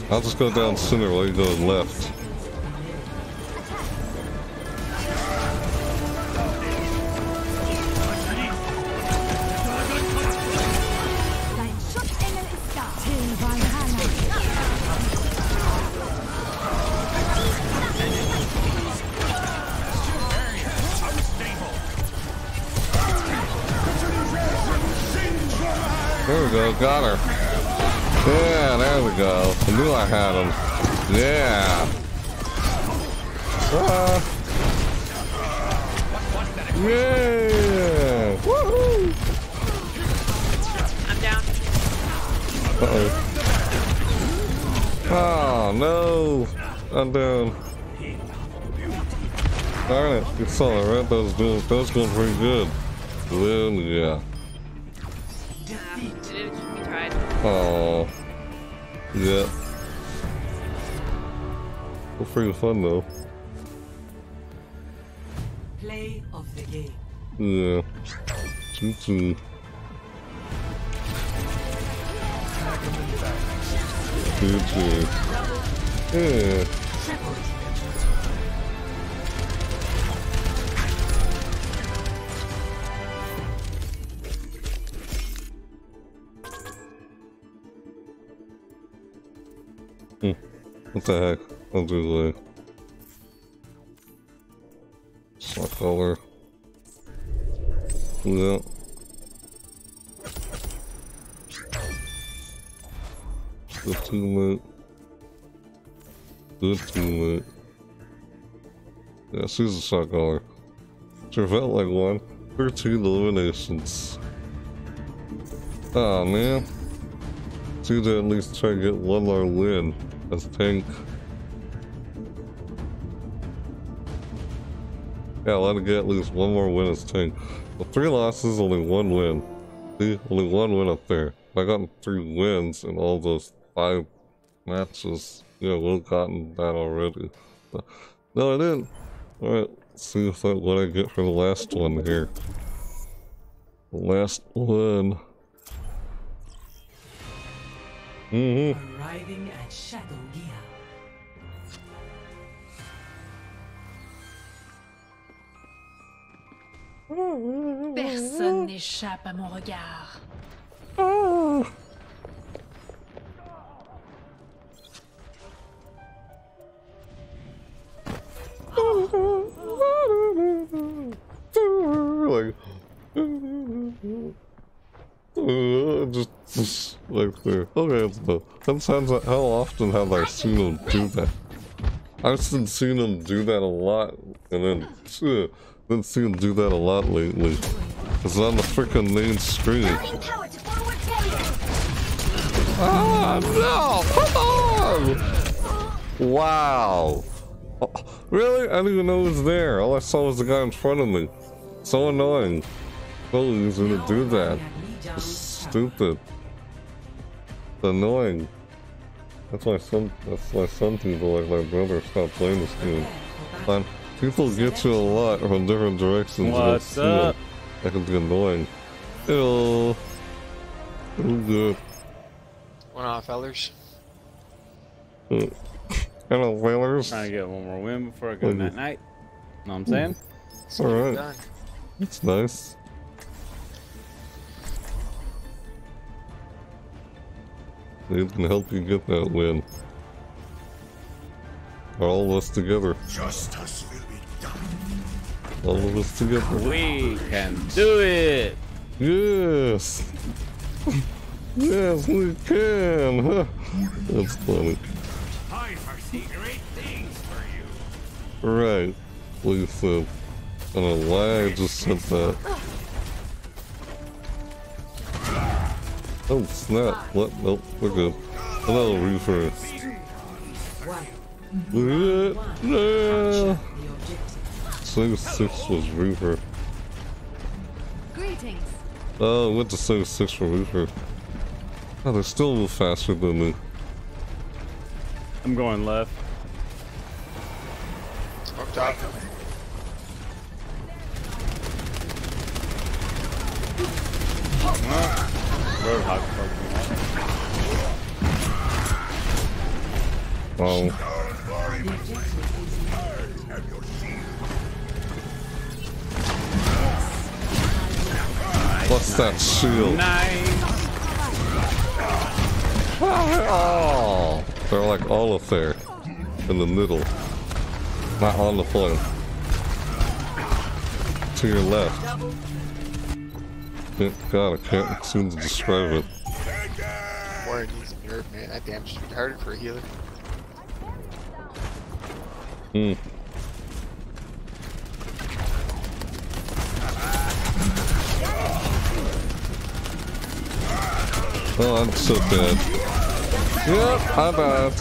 I'll just go down center while you go left. There we go, got her. Yeah, there we go. I knew I had him. Yeah. Ah. Yeah. Woohoo. I'm down. Uh oh. Oh no. I'm down. Darn it. You saw it, right? That was doing, that was going pretty good. Yeah, Oh. Yeah. Well, pretty fun though. Play of the game. Yeah. Choo choo. Choo choo. Yeah. What the heck? I'll do the shot caller. Yeah. The teammate. Good teammate. Yeah, she's a shot caller. Sure felt like one. 13 eliminations. Ah man. See to at least try to get one more win as tank. Yeah, let to get at least one more win as tank. Well, three losses, only one win. See, only one win up there. If I gotten three wins in all those five matches, yeah, would have gotten that already. But, no, I didn't. Alright, see if what I get for the last one here. The last one. Mm-hmm. Arriving at Shadow Gia. Personne n'échappe à mon regard. like, uh, just, just like there. Okay, so that sounds how often have I seen him do that? I've seen him do that a lot, and then uh, been seeing him do that a lot lately. It's on the freaking main screen. Adding power to forward carrier. Ah, no! Come on! Wow. Oh, really? I didn't even know it was there. All I saw was the guy in front of me. So annoying. He was gonna do that. Stupid. Annoying. That's why some that's why some people like my brother stop playing this game. Man, people get you a lot from different directions. What's That's, you know, up? That can be annoying. Hello. Oh, good. One off, Ellers. Uh, Hello, whalers. Trying to get one more win before I go Mhm. night night. Know what I'm saying? Alright. It's nice. It can help you get that win. All of us together. Justice will be done. All of us together. We can do it. Yes. yes, we can. Huh? That's funny. I foresee great things for you. Right. We said. I don't know why I just said that. Oh snap! What? Nope, we're good. Hello, Reaper. We're good. Yeah. Six six was Reaper. Greetings. Oh, I went to six six for Reaper. Oh, they're still a little faster than me. I'm going left. Up top. Roadhog Oh. What's that shield? Oh, they're like all up there in the middle, not on the floor. To your left. Yeah, God, I can't seem to describe it. Warren needs a nerve, man. That damage is harder for a healer. Hmm. Oh, I'm so dead. Yep, I'm bad.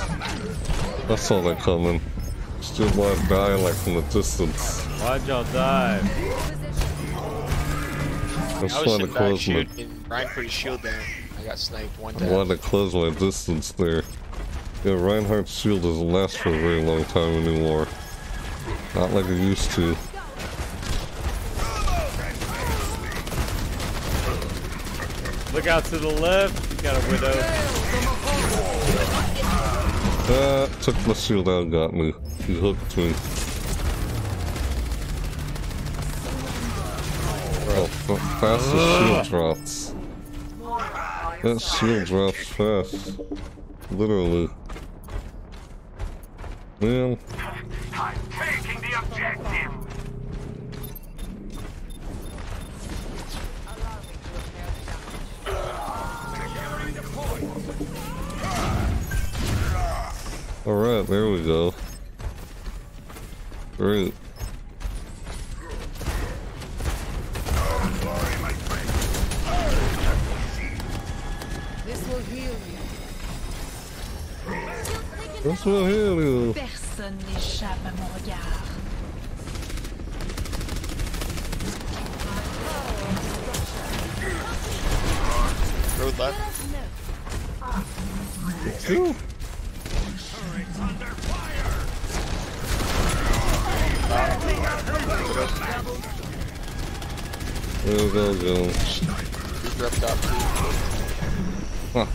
I saw that coming. Still want to die like from a distance. Why'd y'all die? I I was was trying to close my shooting, and Ryan shield down. I got sniped one I time. wanted to close my distance there. Yeah, Reinhardt's shield doesn't last for a very long time anymore. Not like it used to. Look out to the left. You got a widow. Ah, took my shield out, got me. He hooked me. Oh, f- the shield drops. That shield drops fast. Literally. Man, I'm taking the objective. alright, there we go. Great. This will heal you. That's what heal you. Personne n'échappe à mon regard. Road left. Phew. There Go, go, go. Huh.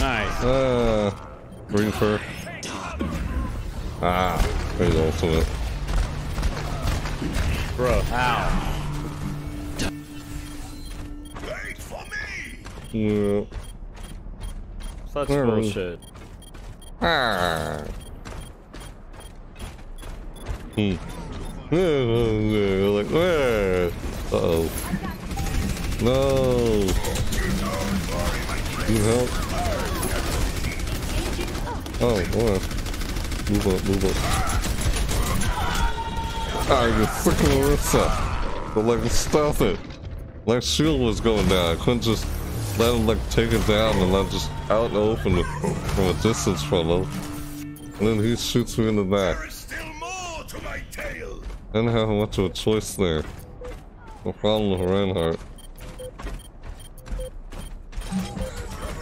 Nice. Uh, for Ah, there's ultimate. Bro, How? Wait for me! Yeah. Such Where bullshit. Ah. Hmm. like, where? Uh oh. No. Need help? Oh, what? Move up, move up. Ah, you freaking Orisa. But like, stop it. My shield was going down. I couldn't just let him like take it down and I'm just out the open from a distance from him. And then he shoots me in the back. I didn't have much of a choice there. No problem with Reinhardt.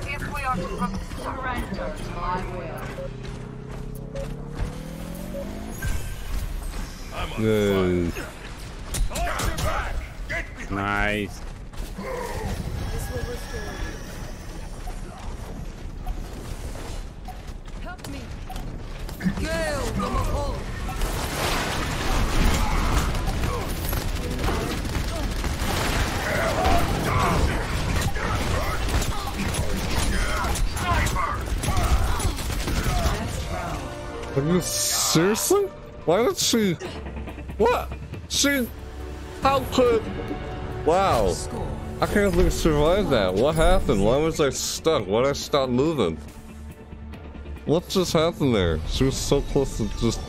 If we are to surrender to will. Yay. Nice. Help me. Gale Are you seriously? Why did she? What? She? How could? Wow. I can't believe she survived that. What happened? Why was I stuck? Why did I stop moving? What just happened there? She was so close to just.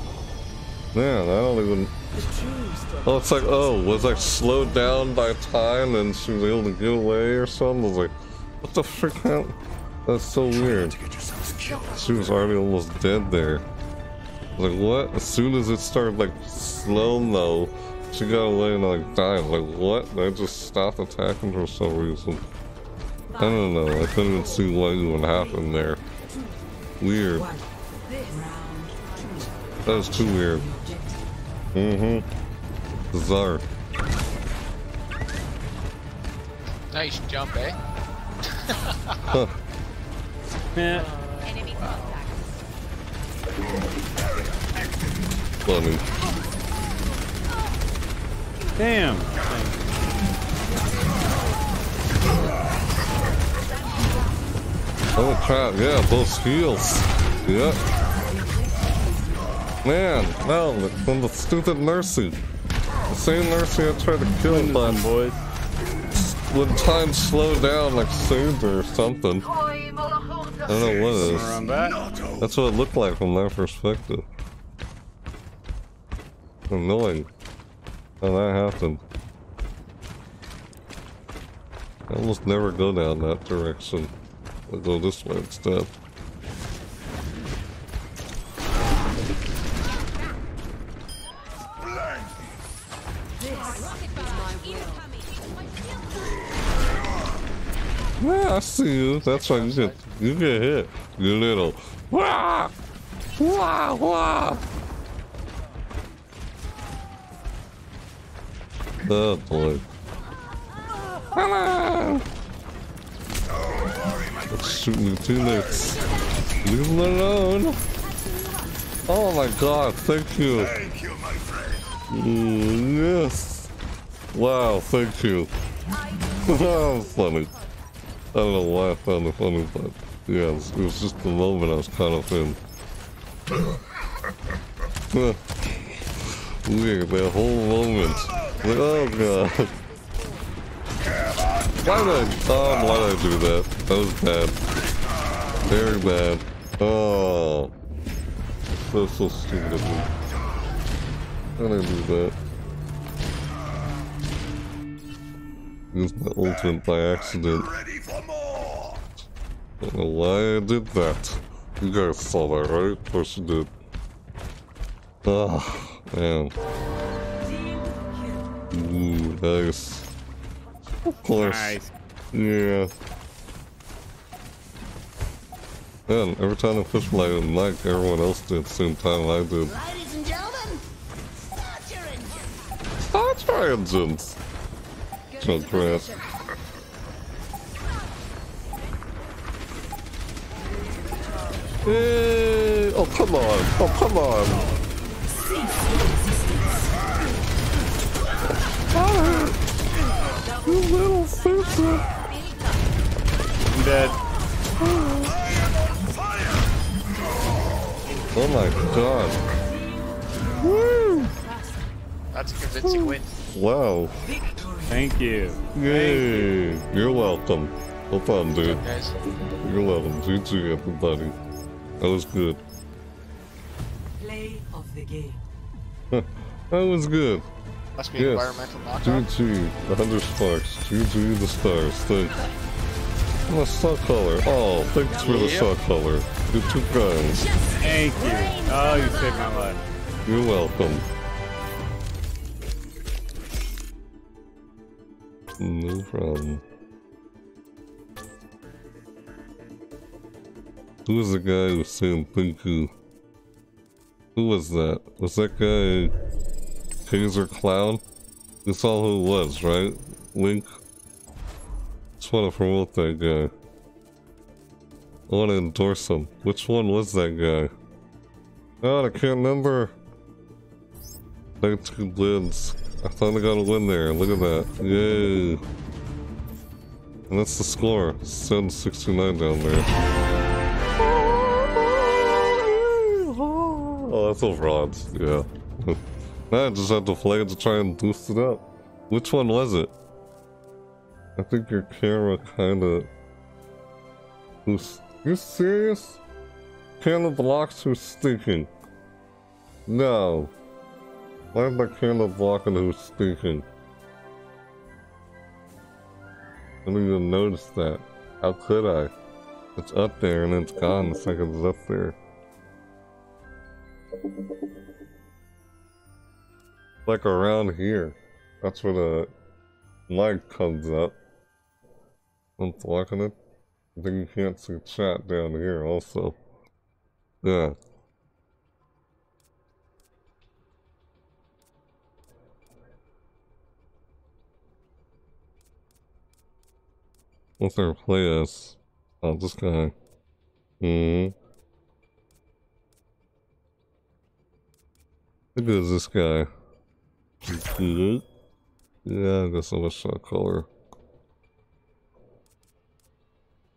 Man, I don't even. Oh, it's like, oh, was I slowed down by time and she was able to get away or something? I was like, what the frick happened? That's so weird. She was already almost dead there. I was like, what? As soon as it started, like, slow-mo, she got away and, like, died. Like, what? I just stopped attacking for some reason. I don't know. I couldn't even see what even happened there. Weird. That was too weird. Mm-hmm. Bizarre. Nice jump, eh? Huh. Yeah. Funny. Damn. Oh crap, yeah, both heals. Yep. Man, no, from the stupid Mercy. The same Mercy I tried to kill, but boys. When time slowed down, like her or something. I don't know what it is. That's what it looked like from that perspective. Annoying. How that happened. I almost never go down that direction. I'll go this way instead. Yeah, I see you. That's why you get you get hit. You little wah wah wah. Oh boy. Hello. Let's shoot me teammates. Leave them alone. Oh my god, thank you. Thank you, my friend. yes. Wow, thank you. that was funny. I don't know why I found it funny, but yeah, it was, it was just the moment I was caught up in. Weird, that whole moment. Like, oh god. Why did I, oh, why did I do that? That was bad. Very bad. Oh. That was so stupid of me. How did I do that? Used my ultimate by accident. Don't know why I did that. You guys saw that, right? Of course you did. Ah, man. Ooh, nice. Of course. Nice. Yeah. Man, every time I push my mic, everyone else did at the same time I did. Ladies and gentlemen, start your engines. Start your engines! So crap. Yay! Oh, come on. Oh, come on. Ah, you little sister. I'm dead. Oh my god. Woo! That's a convincing win. Wow. Thank you. Yay. You're welcome. No problem, dude. guys. You're welcome. GG, everybody. That was good. Play of the game. that was good. Must be an environmental knockout. GG, 100 sparks. GG, the stars. Thanks. And the stock color. Oh, thanks for the Yep. stock color. You two guys. Thank you. Oh, you saved my life. You're welcome. No problem. Who was the guy who was saying you? Who was that? Was that guy Taser Clown? That's all who it was, right? Link? Just want to promote that guy. I want to endorse him. Which one was that guy? God, I can't remember. 19 wins. I thought I got a win there. Look at that. Yay. And that's the score. 769 down there. Oh, that's a fraud. Yeah. I just had to play to try and boost it up. Which one was it? I think your camera kinda... Who's... You serious? Camera blocks who's stinking. No. Why is my camera blocking who's stinking? I didn't even notice that. How could I? It's up there and it's gone the second it's up there. Like around here. That's where the light comes up. I'm blocking it. I think you can't see chat down here also. Yeah. What's our play as? Oh, this guy. Hmm. How good is this guy? Yeah, I guess I'm a shot caller.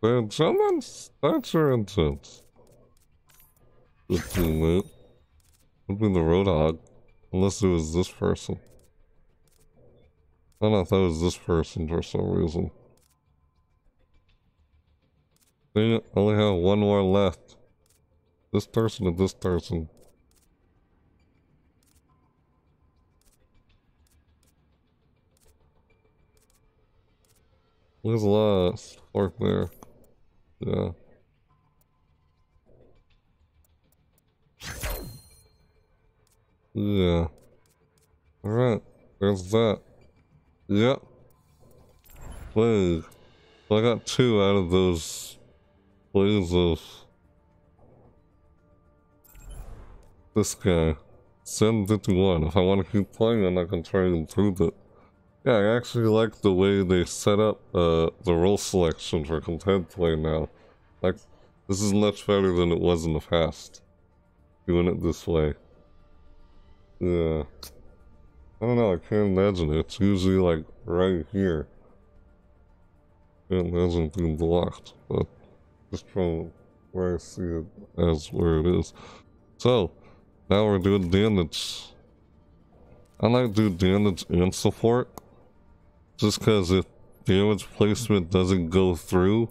Benjamin, that's your intent. Good teammate. Would be the Roadhog. Unless it was this person. I don't know if that was this person for some reason. I only have one more left. This person and this person. There's a lot of spark there. Yeah. Yeah. Alright, there's that. Yep. So I got two out of those plays this? this guy. 751. If I want to keep playing it, I can try and improve it. Yeah, I actually like the way they set up uh, the role selection for content play now. Like, this is much better than it was in the past. Doing it this way. Yeah. I don't know, I can't imagine it. It's usually like right here. Can't imagine being blocked, but just from where I see it as where it is. So, now we're doing damage. I like do damage and support. Just because if damage placement doesn't go through,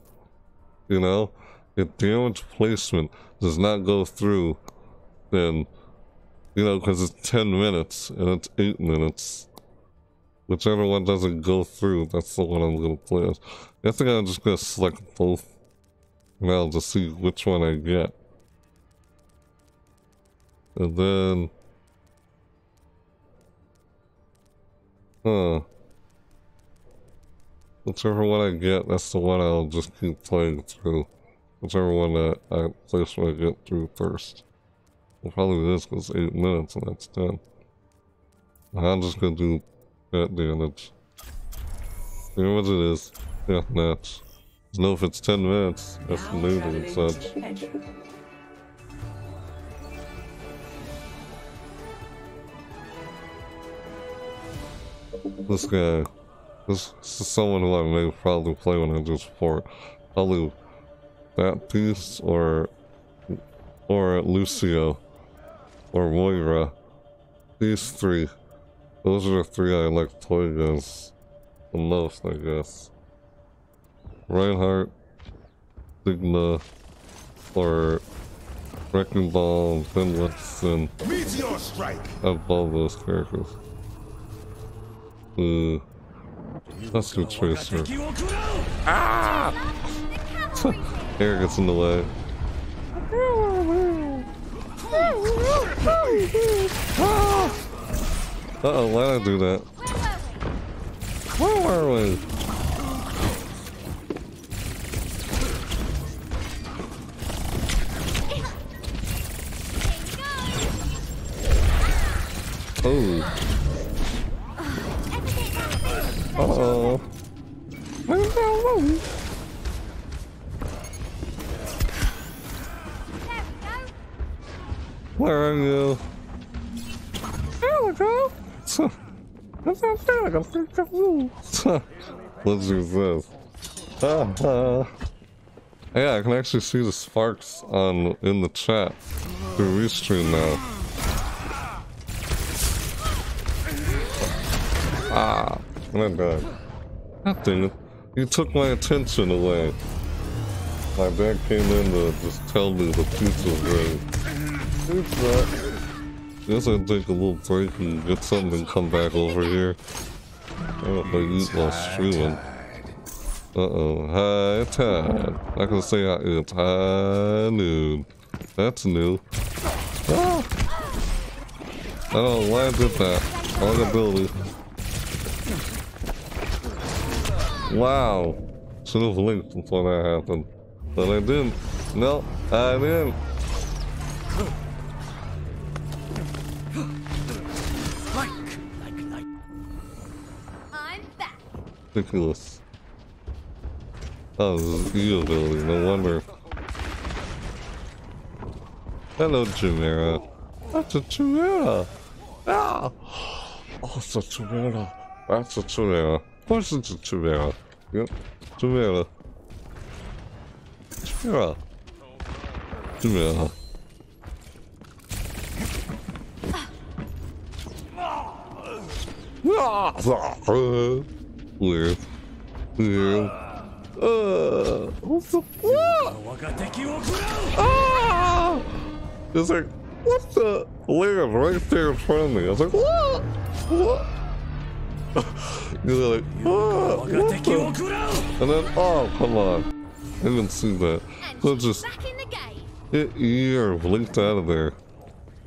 you know, if damage placement does not go through, then, you know, because it's 10 minutes and it's 8 minutes, whichever one doesn't go through, that's the one I'm going to play as. I think I'm just going to select both now to see which one I get. And then... Huh. Whichever one I get, that's the one I'll just keep playing through. Whichever one that I place when I get through first. Well, probably this because 8 minutes and that's 10. I'm just gonna do that damage. Damage it is. Death match. Know if it's 10 minutes, that's looted and such. This guy, this, this is someone who I may probably play when I just for probably that piece or or Lucio or Moira. These three. Those are the three I like playing guys the most, I guess. Reinhardt, Sigma, or Wrecking Ball. Meteor strike. I love those characters. Uh, that's good Tracer. Ah! Air gets in the way. Uh oh, why did I do that? Where were we? Oh. Uh oh. Where are you? There we go. Let's do this. Ah, yeah, I can actually see the sparks on in the chat through Restream now. Ah, my bad. Dang. You took my attention away. My dad came in to just tell me the pizza's ready. Pizza. Guess I'll take a little break and get something and come back over here. I don't know if I eat while streaming. Uh-oh. High tide. I can say hi- it's high noon. That's new. Ah! I don't know why I did that. Wrong ability. Wow. Should have linked before that happened. But I didn't. No, I didn't. Ridiculous. Oh, this is ability, no wonder. Hello, Chimera. That's a Chimera! Ah! Oh, it's a Chimera. That's a Chimera. Of course it's a Chimera. Yep, Chimera. Chimera. Chimera. Weird. Weird. Uh, what the? Ah! It's like, what the? Land right there in front of me. I was like, what? What? Like, ah, the? And then, oh, come on. I didn't see that. So just E or blinked out of there.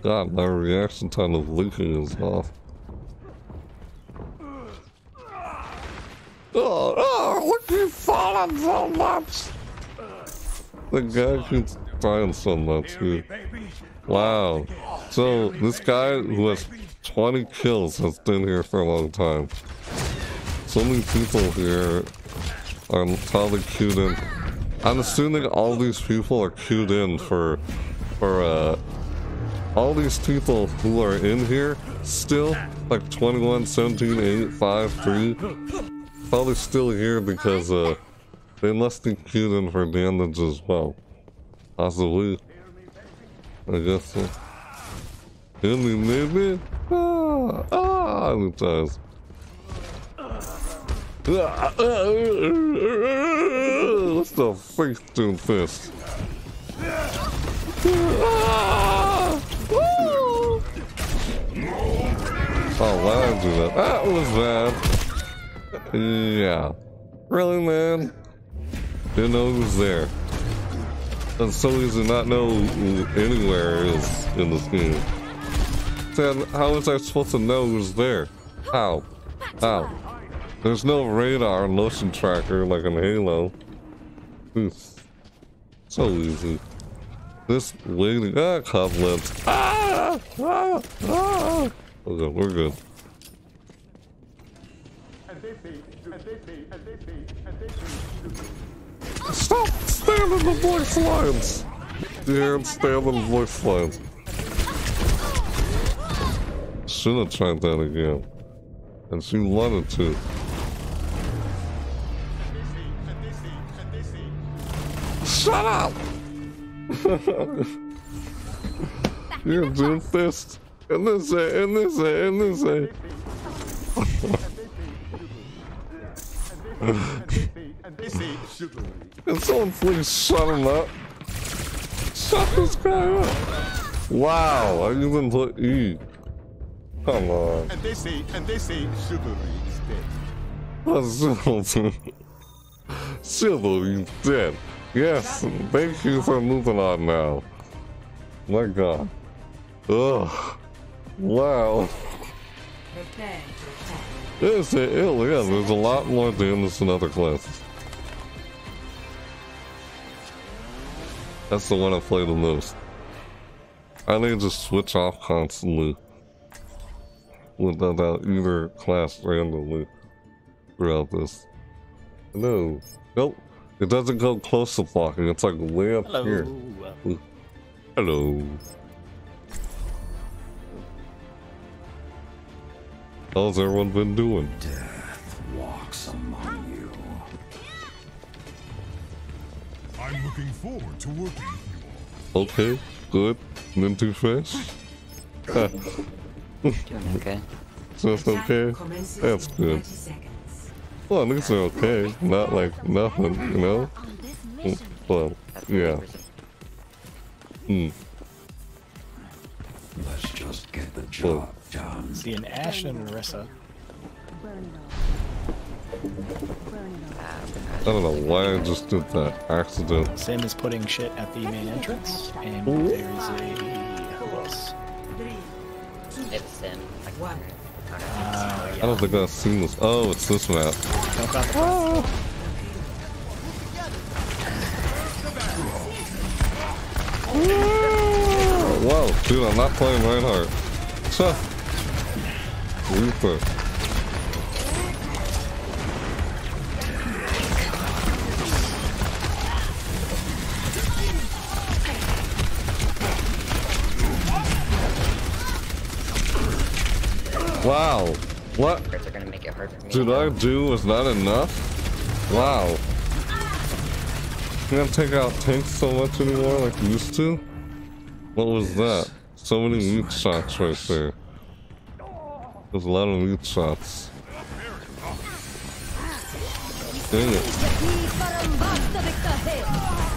God, my reaction time of blinking is off. Oh, oh, look, you falling so much. The guy keeps dying so much, dude. Wow. So, this guy who 20 kills has been here for a long time. So many people here are probably queued in. I'm assuming all these people are queued in for, for, uh, all these people who are in here still, like 21, 17, 8, 5, 3, probably still here because uh, they must be queued in for damage as well. Possibly. I guess so. Me, maybe? Ah, ah, ah, What's the freak doing this? Oh, why did that? Was bad. Yeah. Really, man? Didn't know who was there. And so easy not know anywhere is in this game. Then how was I supposed to know who's there? How? How? There's no radar or motion tracker like in Halo. It's so easy. This lady, ah, cobwebs. Ah, ah, ah. Okay, we're good. Stop standing the voice lines! Stand the voice lines. Should have tried that again. And she wanted to. Shut up! you do this, and this, and this, and this. Can someone please shut him up? Shut this guy up! Wow, I even put E. Come on. And they say, and they say chivalry is dead. That's Chivalry's dead. Yes, thank you for moving on now. My god. Ugh. Wow. To. Yes, it, it, yeah, there's a lot more damage than other classes. That's the one I play the most. I need to switch off constantly without either class randomly throughout this. No. Nope. It doesn't go close to blocking. It's like way up Hello. here. Ooh. Hello. How's everyone been doing? Death walks among you. I'm looking forward to working with you Okay, good. Then too fresh? Doing okay. Just okay? That's good. Well, at least they're okay. Not like nothing, you know? Well, yeah. Hmm. Let's just get the job done. See an Ashe and an Orisa. I don't know why I just did that. Accident. Same as putting shit at the main entrance. And there's a who else? It's Sim. One. I don't think I've seen this. Oh, it's this map. Whoa, dude, I'm not playing Reinhardt. Huh. Reaper. Wow. What They're gonna make it hard for me. did I do was not enough? Wow. Can't take out tanks so much anymore like we used to? What was that? So many meat shots right there. There's a lot of meat shots. Dang it.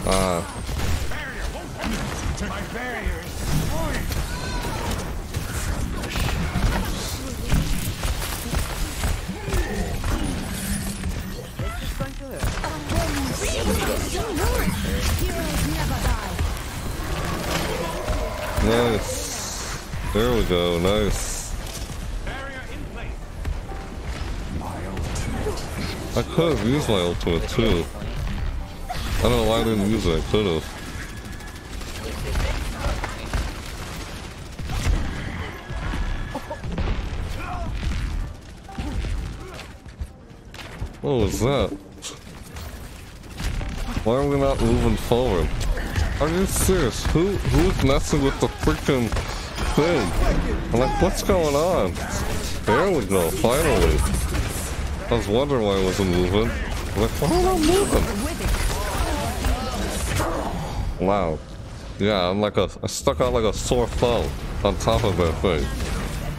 Ah. Nice. There we go, nice. I could have used my ultimate too. I don't know why I didn't use it, I could have. What was that? Why are we not moving forward? Are you serious? Who who's messing with the freaking thing? I'm like, what's going on? There we go, finally. I was wondering why I wasn't moving. I'm like, why am I moving? Wow. Yeah, I'm like a I stuck out like a sore thumb on top of that thing.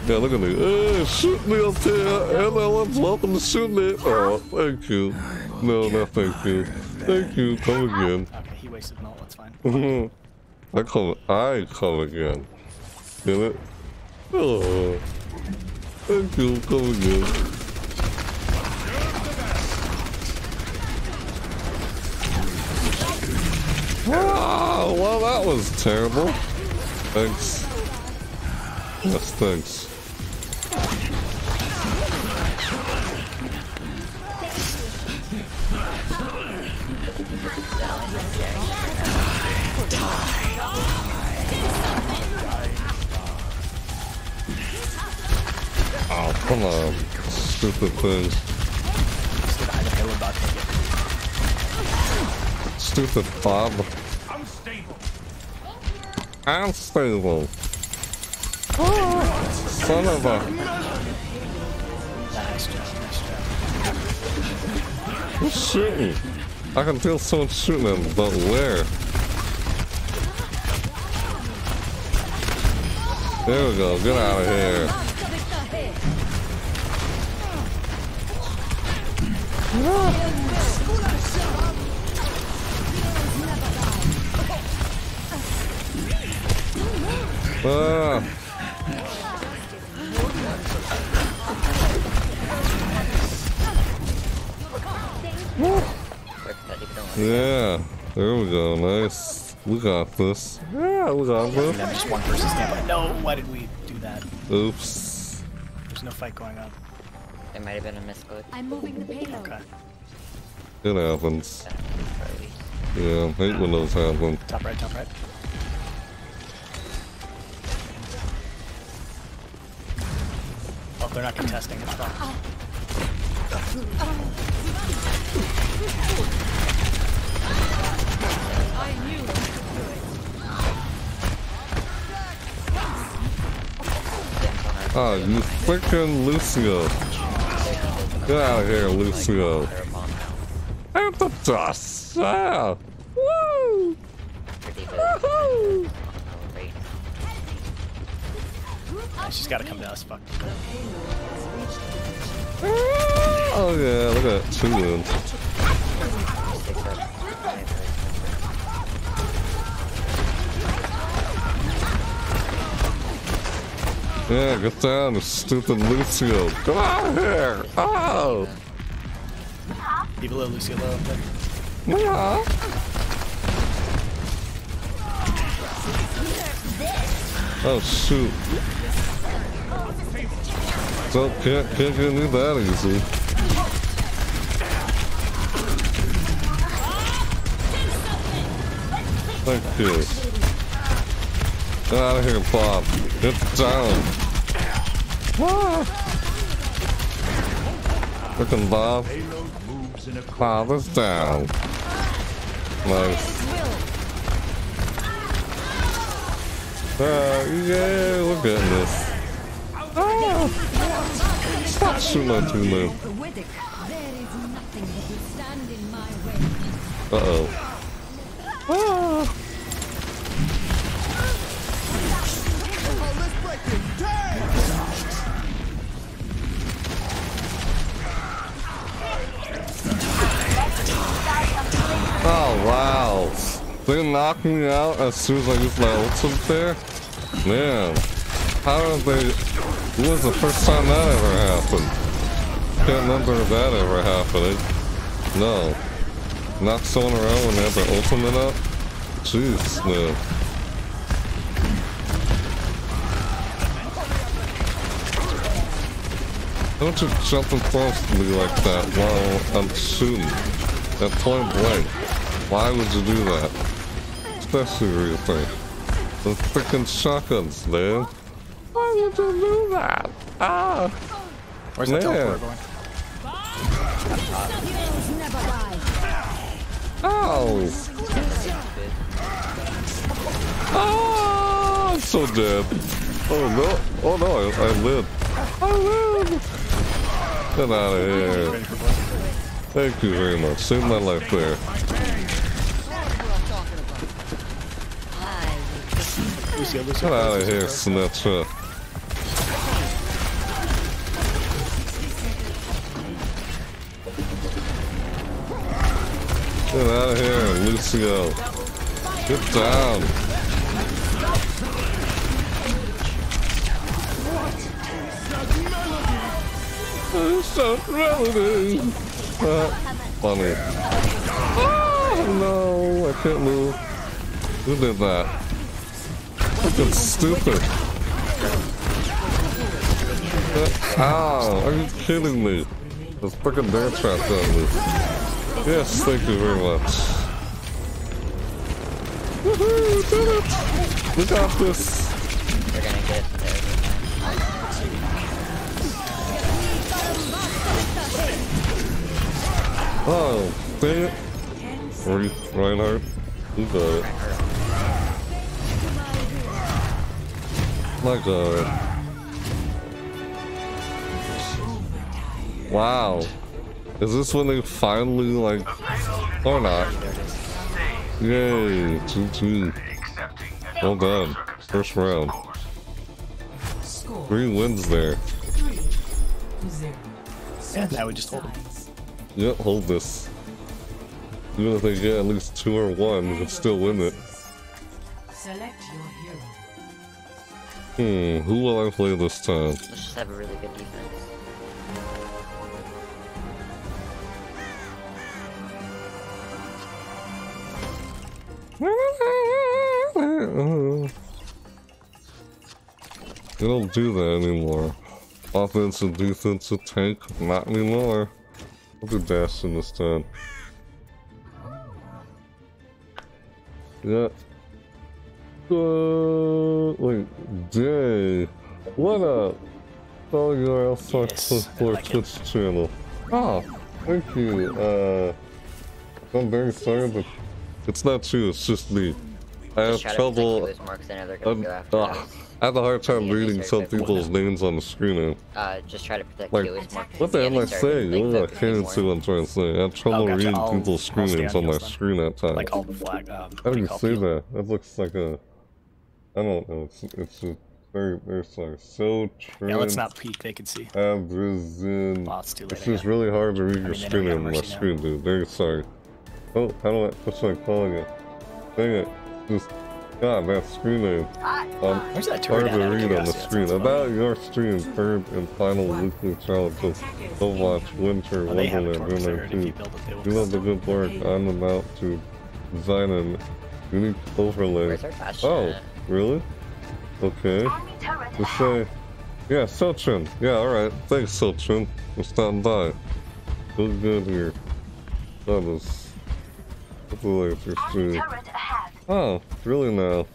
Yeah, look at me. Hey, shoot me up there. Everyone's welcome to shoot me. Oh, thank you. No, no, thank you. Thank you. Come again. Okay, he wasted an ult, that's fine. I come. I come again. Get it? Oh, thank you. Come again. Wow, well, that was terrible. Thanks. Yes, thanks. Oh, come on. Stupid thing. Stupid Bob. Unstable. Unstable. Oh, son of a. Nice job? I can feel someone shooting him, but where? There we go, get out of here. Ah. Yeah, there we go, nice. We got this. Yeah, we got I'm this. just one person standing. No, why did we do that? Oops. There's no fight going on. It might have been a misclick. I'm moving the payload. Okay. It happens. Yeah, I hate when those happen. Top right, top right. Oh, they're not contesting. It's fine. I Oh, you freaking Lucio. Get out of here, Lucio. And the dust. Ah. Woo! Woohoo! She's gotta come to us. Fuck. Oh yeah, look at that. Two wounds. Yeah, get down, you stupid Lucio. Get out here! Oh! Leave a little Lucio low up there. Yeah. Oh shoot. So can't can't get me that easy. Thank you. Get out of here, Bob. Get down. Ah. Bob. Bob is down. Nice. Ah, yeah, we're getting this. Ah! Stop shooting my two man. Widdick, They knocked me out as soon as I used my ultimate there? Man. How did they when was the first time that ever happened? Can't remember that ever happening. No. Knock someone around when they have their ultimate up? Jeez, man. Don't you jump close to me like that while I'm shooting at point blank. Why would you do that? Especially real thing. The freaking shotguns, man. Why would you do that? Ah! Where's the man. teleport going? Ow! Ah! I'm so dead. Oh no! Oh no! I, I live. I live! Get out of here. Thank you very much. Saved my life there. Lucio, Lucio. Get out of here, Sinatra. Get out of here, Lucio. Get down. It's so relative. Uh, funny. Oh no, I can't move. Who did that? Fucking stupid. Uh, Ow, are you kidding me? This freaking dance trap on me. Yes, thank you very much. Woohoo, did it! We got this. They're gonna get there. Oh, dang it. Reinhardt, you got it. My god. Wow. Is this when they finally, like, or not? Yay, 2-2. Well done. First round. Three wins there. Yeah, now we just hold him. Yep, hold this. Even if they get at least two or one, we can still win it. Select your hero. Hmm, who will I play this time? Let's just have a really good defense. They don't do that anymore. Offensive, defensive, tank, not anymore. I'll do Bastion this time. Yeah. Uh, wait, Jay. What up? Oh, you're also yes, for Twitch channel. Oh, thank you. Uh, I'm very sorry, but it's not you, it's just me. I have trouble. I'm, uh, I have a hard time reading some people's names on the screen. Uh, just try to protect like, Keely's. What the hell am I saying? Like, I can't see what I'm trying to say. I have trouble gotcha. reading I'll- people's screen names on my those screen at times. Like all the flag. Um, How what do do you you say that? That looks like a. I don't know. It's it's just very very sorry. So Yeah, let's not peek vacancy. Abrizin. Oh, it's too late, It's I just really hard to read I your mean, screen on my now. screen, dude. Very sorry. Oh, how do I? What should I calling it? Dang it! Just God, that screen name. Um, Where's that hard to at, out of read on the screen. sounds About your stream, third and final weekly challenge of Overwatch Winter Oh, they have a Wonderland torque third. You 192. build it, they will You love the good work on and out to design an unique overlay. Where's our Oh, at? Really? Okay. To say, yeah, Silchin. Yeah, alright. Thanks, Silchin, for stopping by. Good, good here. That was. What's the laser stream? Oh, really now?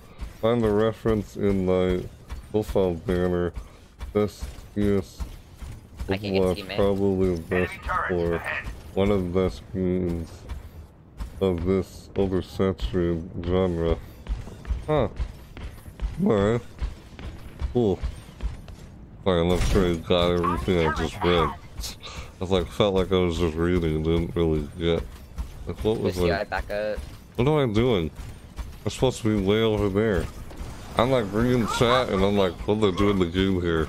Find the reference in my profile banner. This is I can get probably the best for one of the best games of this oversaturated genre. Huh. Alright. Cool. Sorry, I'm not sure you got everything I just read. I like, felt like I was just reading and didn't really get. Like, what was I like, back up. what am I doing? I'm supposed to be way over there. I'm like reading chat and I'm like, what are they doing the game here?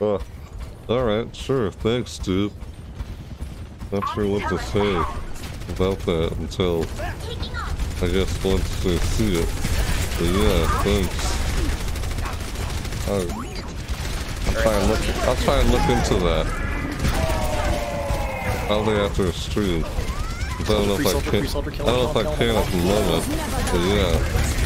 Uh, alright, sure, thanks, dude. Not sure what to say about that until I guess once they see it. But yeah, thanks. I'll, I'll try and look. I'll try and look into that. Probably after a stream. I don't know if I can. I don't know if I can at the moment. But yeah.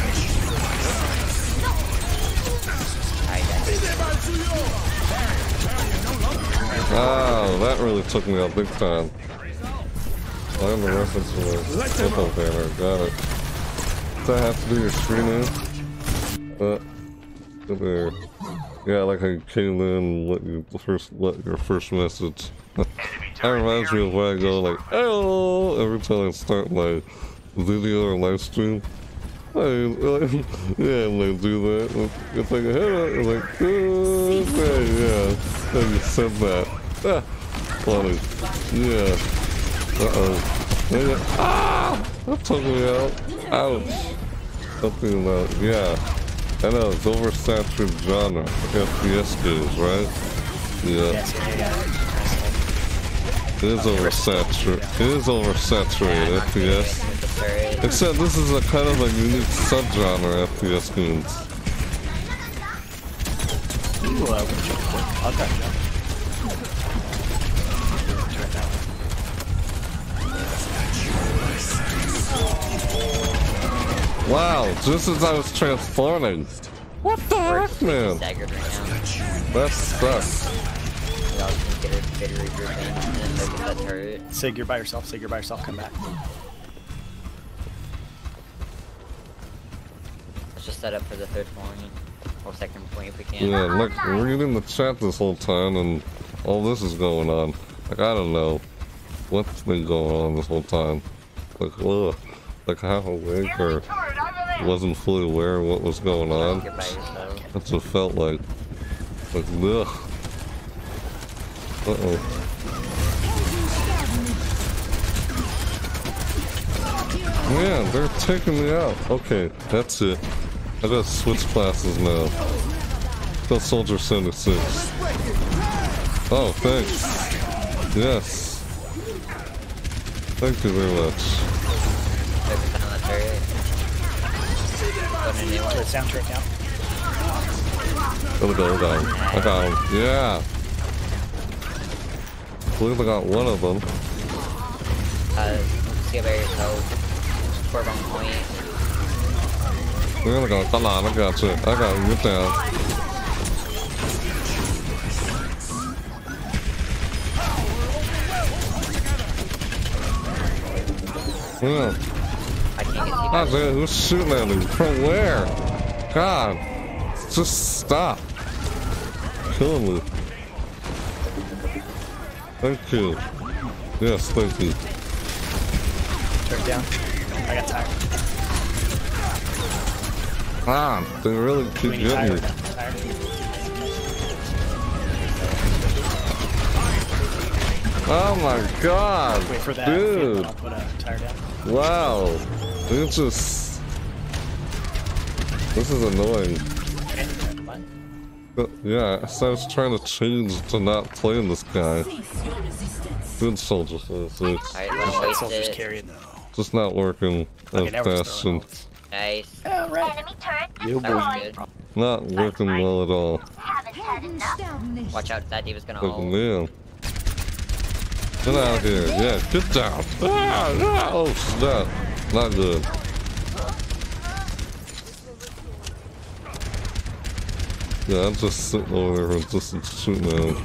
Oh, that really took me out big time. I have a reference to my football banner. Got it. Does that have to do your screen name? There. Yeah, like I came in let you first let your first message. that reminds me of when I go like hello every time I start my video or live stream. I, like, yeah, and they do that. It's like hello, it's like good day, yeah. And you said that. Ah, funny. Yeah. Uh oh. Yeah. Ah! That took me out. Ouch. Something about yeah. I know it's oversaturated genre. FPS games, right? Yeah. It is oversaturated. It is oversaturated FPS. Except this is a kind of a unique subgenre FPS games. Ooh, uh, what jump quick. I'll try to jump. Wow, just as I was transforming. What the heck, man? Staggered right now. That sucks. Get a bit of regrouping and then look at that turret. Sig, you're by yourself. Sig, you're by yourself. Come back. Let's just set up for the third point. Or second point if we can. Yeah, like reading the chat this whole time and all this is going on. Like I don't know what's been going on this whole time. Like ugh, like half awake or wasn't fully aware of what was going on. That's what felt like. Like, ugh. Uh-oh. Man, they're taking me out. Okay, that's it. I gotta switch classes now. Go Soldier 76. Oh, thanks. Yes. Thank you very much. Focus on a down, turret down. Go, go. I got. Yeah. I believe I got one of them. Uh, see barrier so four bomb point. We're gonna go. Come on, I got you. I got you. Down. Yeah. I can't get man, who's shooting at me? From where? God. Just stop. Killing me. Thank you. Yes, thank you. Turret down. I got tired. Ah, they really keep getting tired. me. Tired. Oh my god. Wait for that. Dude. I'll put a tire down. Wow. It's just. This is annoying. But yeah, so I was trying to change to not playing this guy. Good soldier for this. It's Alright, wanna waste Soldiers it. carried. just not working Okay, as now we're fast and Nice. Enemy turret destroyed. good. not working well at all. Haven't had enough. Watch out, that D.Va's gonna Like, ult. man. Get out of here. Yeah, get down. Ah, ah, oh, snap. Not good. Yeah, I'm just sitting over here just shooting at him.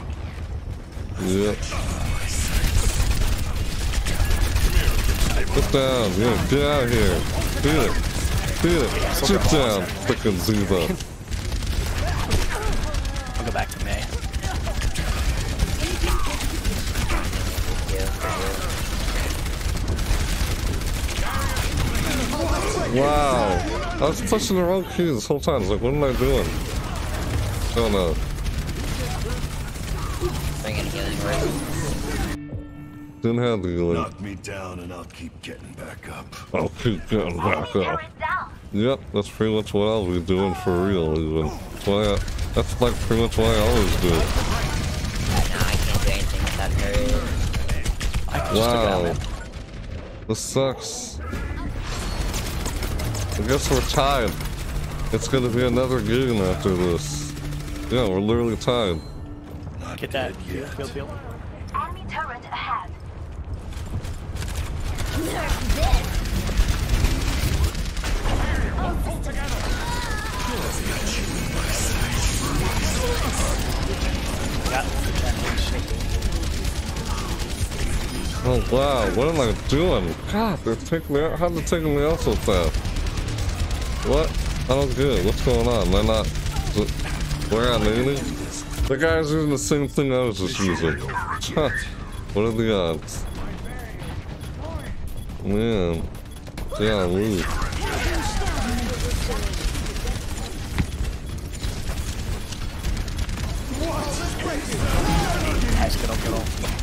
Yep. Get down. Yeah, get out of here. Beat it. Beat it. Sit down, frickin' Ziva. I'll go back to Mei. Wow. I was pushing the wrong key this whole time. I was like, what am I doing? I don't know. Bring in healing word. Didn't have the healing. Knock me down and I'll keep getting back up. I'll keep getting back up. Yep, that's pretty much what I'll be doing for real, even. That's why I, that's like pretty much what I always do. Nah, I can't do anything with that turret. I just took it Wow. This sucks. I guess we're tied. It's gonna be another game after this. Yeah, we're literally tied. Get that. Field, field, field. Enemy turret ahead. Got Oh wow, what am I doing? God, they're taking me out. How they taking me out so fast? What? I don't get. What's going on? I not where I'm aiming? The guy's using the same thing I was just using. Huh. What are the odds? Man. Yeah, lose. Nice, get on, get on.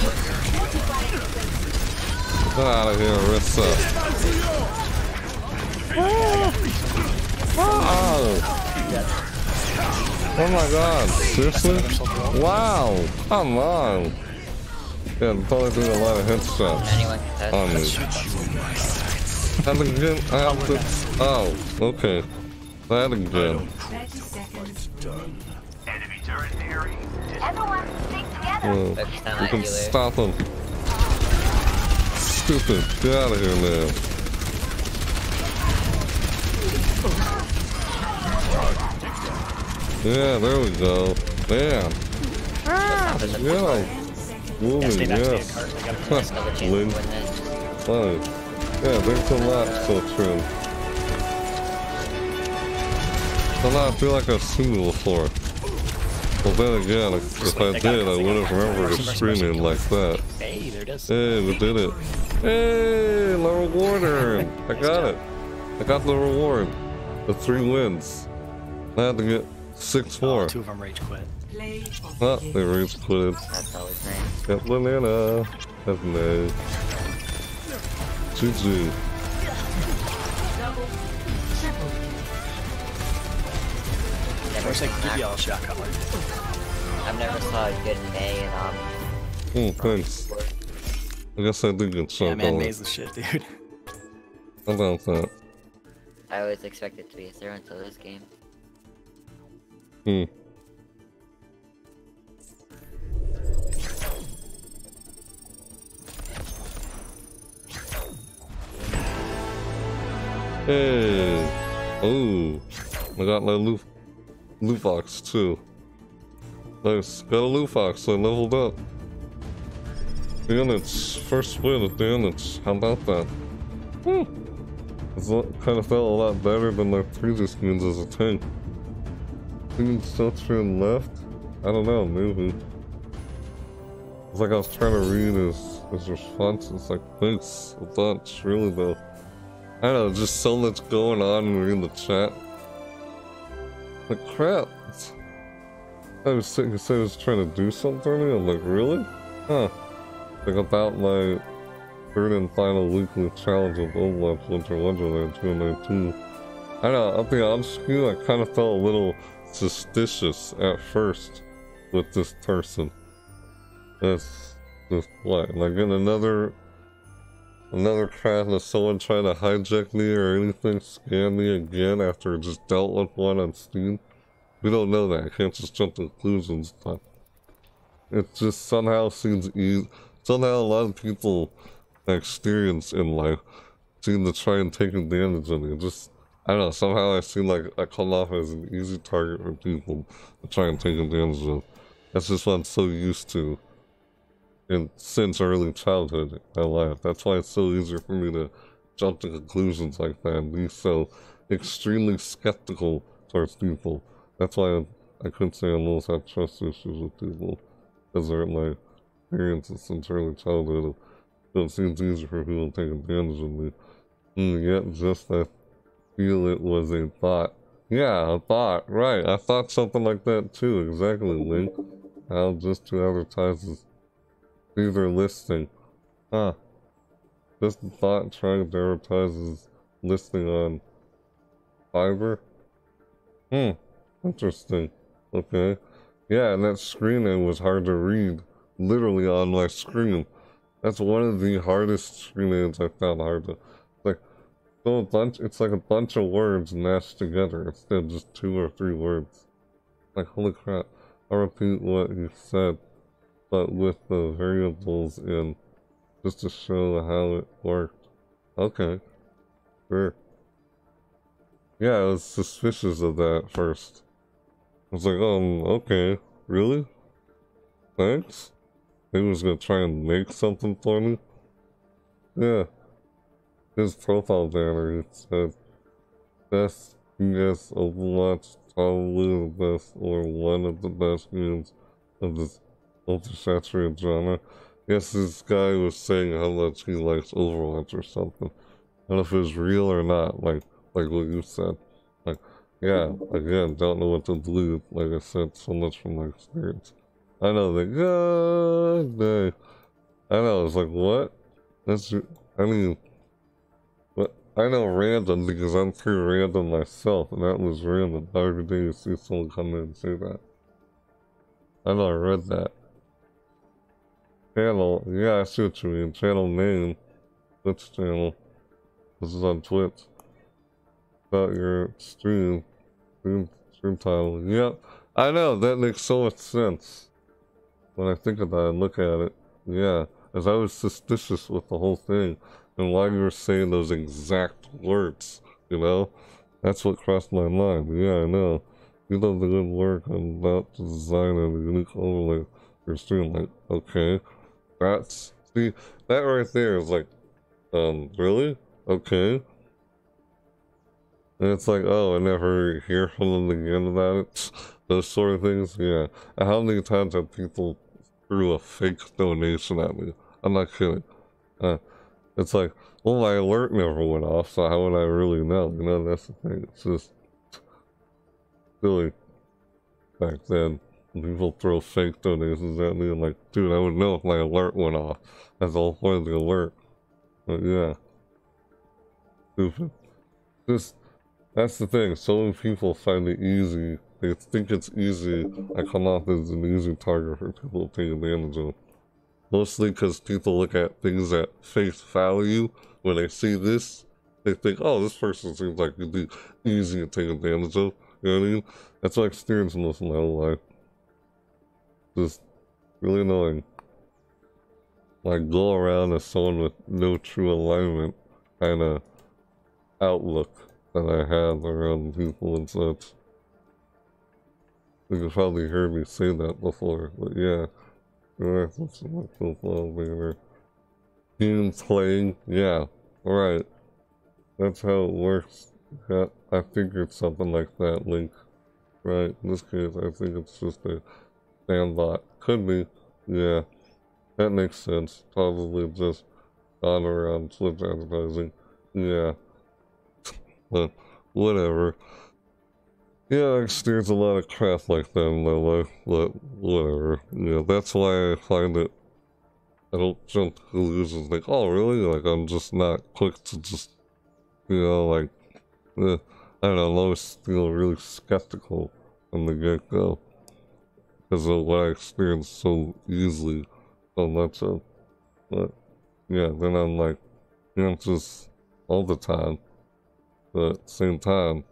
Get out of here, Rissa. Oh. oh my god, seriously? Wow, come on. Yeah, I'm probably doing a lot of headshots Anyone can on me. And again, I have to... Oh, okay. That again. Enemy turret area. Everyone, stick together. Well, Focus you can stop him. Stupid. Get out of here now. Yeah, there we go. Bam. Yeah. Moving, yes. in cart. I gotta Still a chance to Link. win this. Fine. Yeah, there's a lot so true. A lot I feel like I've seen it before. Well then again, if I did, I would have remembered it screaming like that. Hey, there it is. Hey, we did it. Hey, the rewarder. I got it. I got the reward. The three wins. I had to get six Oh, more. two of them rage quit. Ah, they rage quitted. That's always nice. Got banana. Have no. GG. Never Wish I seen could give that. y'all a shot caller. I've never saw a good Mei in um. Oh, thanks. I guess I did get shot Yeah, man, on Mei's the shit, dude. How about that? I always expected to be a zero until this game. Hmm. Hey! Oh! I got my loot, box too. Nice. Got a box, I leveled up. The Units. First win at the units. How about that? Hmm. It's kind of felt a lot better than my previous games as a tank. Thinking Stiltry and left? I don't know, maybe. It's like I was trying to read his, his responses, like, thanks a bunch, really though. I don't know, just so much going on in the chat. Like, crap. I was thinking, say I was trying to do something, and I'm like, really? Huh. Like, about my third and final weekly challenge of Overwatch Winter Wonderland 2019. I don't know, I'll be honest with you, I kind of felt a little suspicious at first with this person. That's just what, like in another another crash of someone trying to hijack me or anything, scam me again after I just dealt with one on Steam. We don't know that. I can't just jump to conclusions, but it just somehow seems easy. Somehow a lot of people experience in life seem to try and take advantage of me. Just I don't know, somehow I seem like I come off as an easy target for people to try and take advantage of. That's just what I'm so used to in since early childhood in my life. That's why it's so easy for me to jump to conclusions like that and be so extremely skeptical towards people. That's why I, I couldn't say I almost have trust issues with people. Because they're my experiences since early childhood. So it seems easier for people to take advantage of me. Mm, and yet just I feel it was a thought. Yeah, a thought, right. I thought something like that too, exactly, Link. How just to advertise this these are listing. Huh. Just a thought trying to advertise is listing on Fiverr? Hmm. Interesting. Okay. Yeah, and that screen name was hard to read. Literally on my screen. That's one of the hardest screen names I found hard to like so a bunch it's like a bunch of words mashed together instead of just two or three words. Like holy crap. I'll repeat what you said, but with the variables in just to show how it worked. Okay. Sure. Yeah, I was suspicious of that first. I was like, um, okay, really? Thanks? He was gonna try and make something for me? Yeah. His profile banner, it said, best PS Overwatch, probably the best or one of the best games of this ultra-saturated genre. Guess this guy was saying how much he likes Overwatch or something. I don't know if it was real or not, like like what you said. Like, yeah, again, don't know what to believe. Like I said, so much from my experience. I know that, god dang. I know, it's like, what? That's, I mean, but I know random because I'm pretty random myself, and that was random. Every day you see someone come in and say that. I know I read that. Channel, yeah, I see what you mean. Channel name. Twitch channel. This is on Twitch. About your stream. Stream, stream title. Yep. I know, that makes so much sense. When I think about it and look at it. Yeah. As I was suspicious with the whole thing. And why you were saying those exact words. You know? That's what crossed my mind. Yeah, I know. You love the good work on about to design a unique overlay for your stream. Like, okay. That's see that right there is like, um, really? Okay. And it's like, oh, I never hear from them again about it. Those sort of things, yeah. How many times have people threw a fake donation at me? I'm not kidding. Uh, it's like, well, my alert never went off, so how would I really know? You know, that's the thing. It's just silly back then. People throw fake donations at me. I'm like, dude, I would know if my alert went off. That's all of the alert. But yeah. Stupid. Just, that's the thing. So many people find it easy. They think it's easy. I come off as an easy target for people to take advantage of. Mostly because people look at things at face value. When they see this, they think, oh, this person seems like it'd be easy to take advantage of. You know what I mean? That's my experience most of my whole life. Just really annoying. Like go around as someone with no true alignment kind of outlook that I have around people and such. You probably heard me say that before, but yeah. Yeah, that's my profile banner. Teams playing, yeah, right. That's how it works. Yeah, I figured something like that, Link. Right, in this case, I think it's just a standbot. Could be, yeah. That makes sense. Probably just on around Twitch advertising. Yeah. but, whatever. Yeah, I experienced a lot of crap like that in my life, but whatever. Yeah, that's why I find it. I don't jump to conclusions like, oh, really? Like, I'm just not quick to just, you know, like, eh, I don't know, I'm always feel really skeptical from the get go because of what I experienced so easily, so much of. But, yeah, then I'm like, just all the time. But at the same time,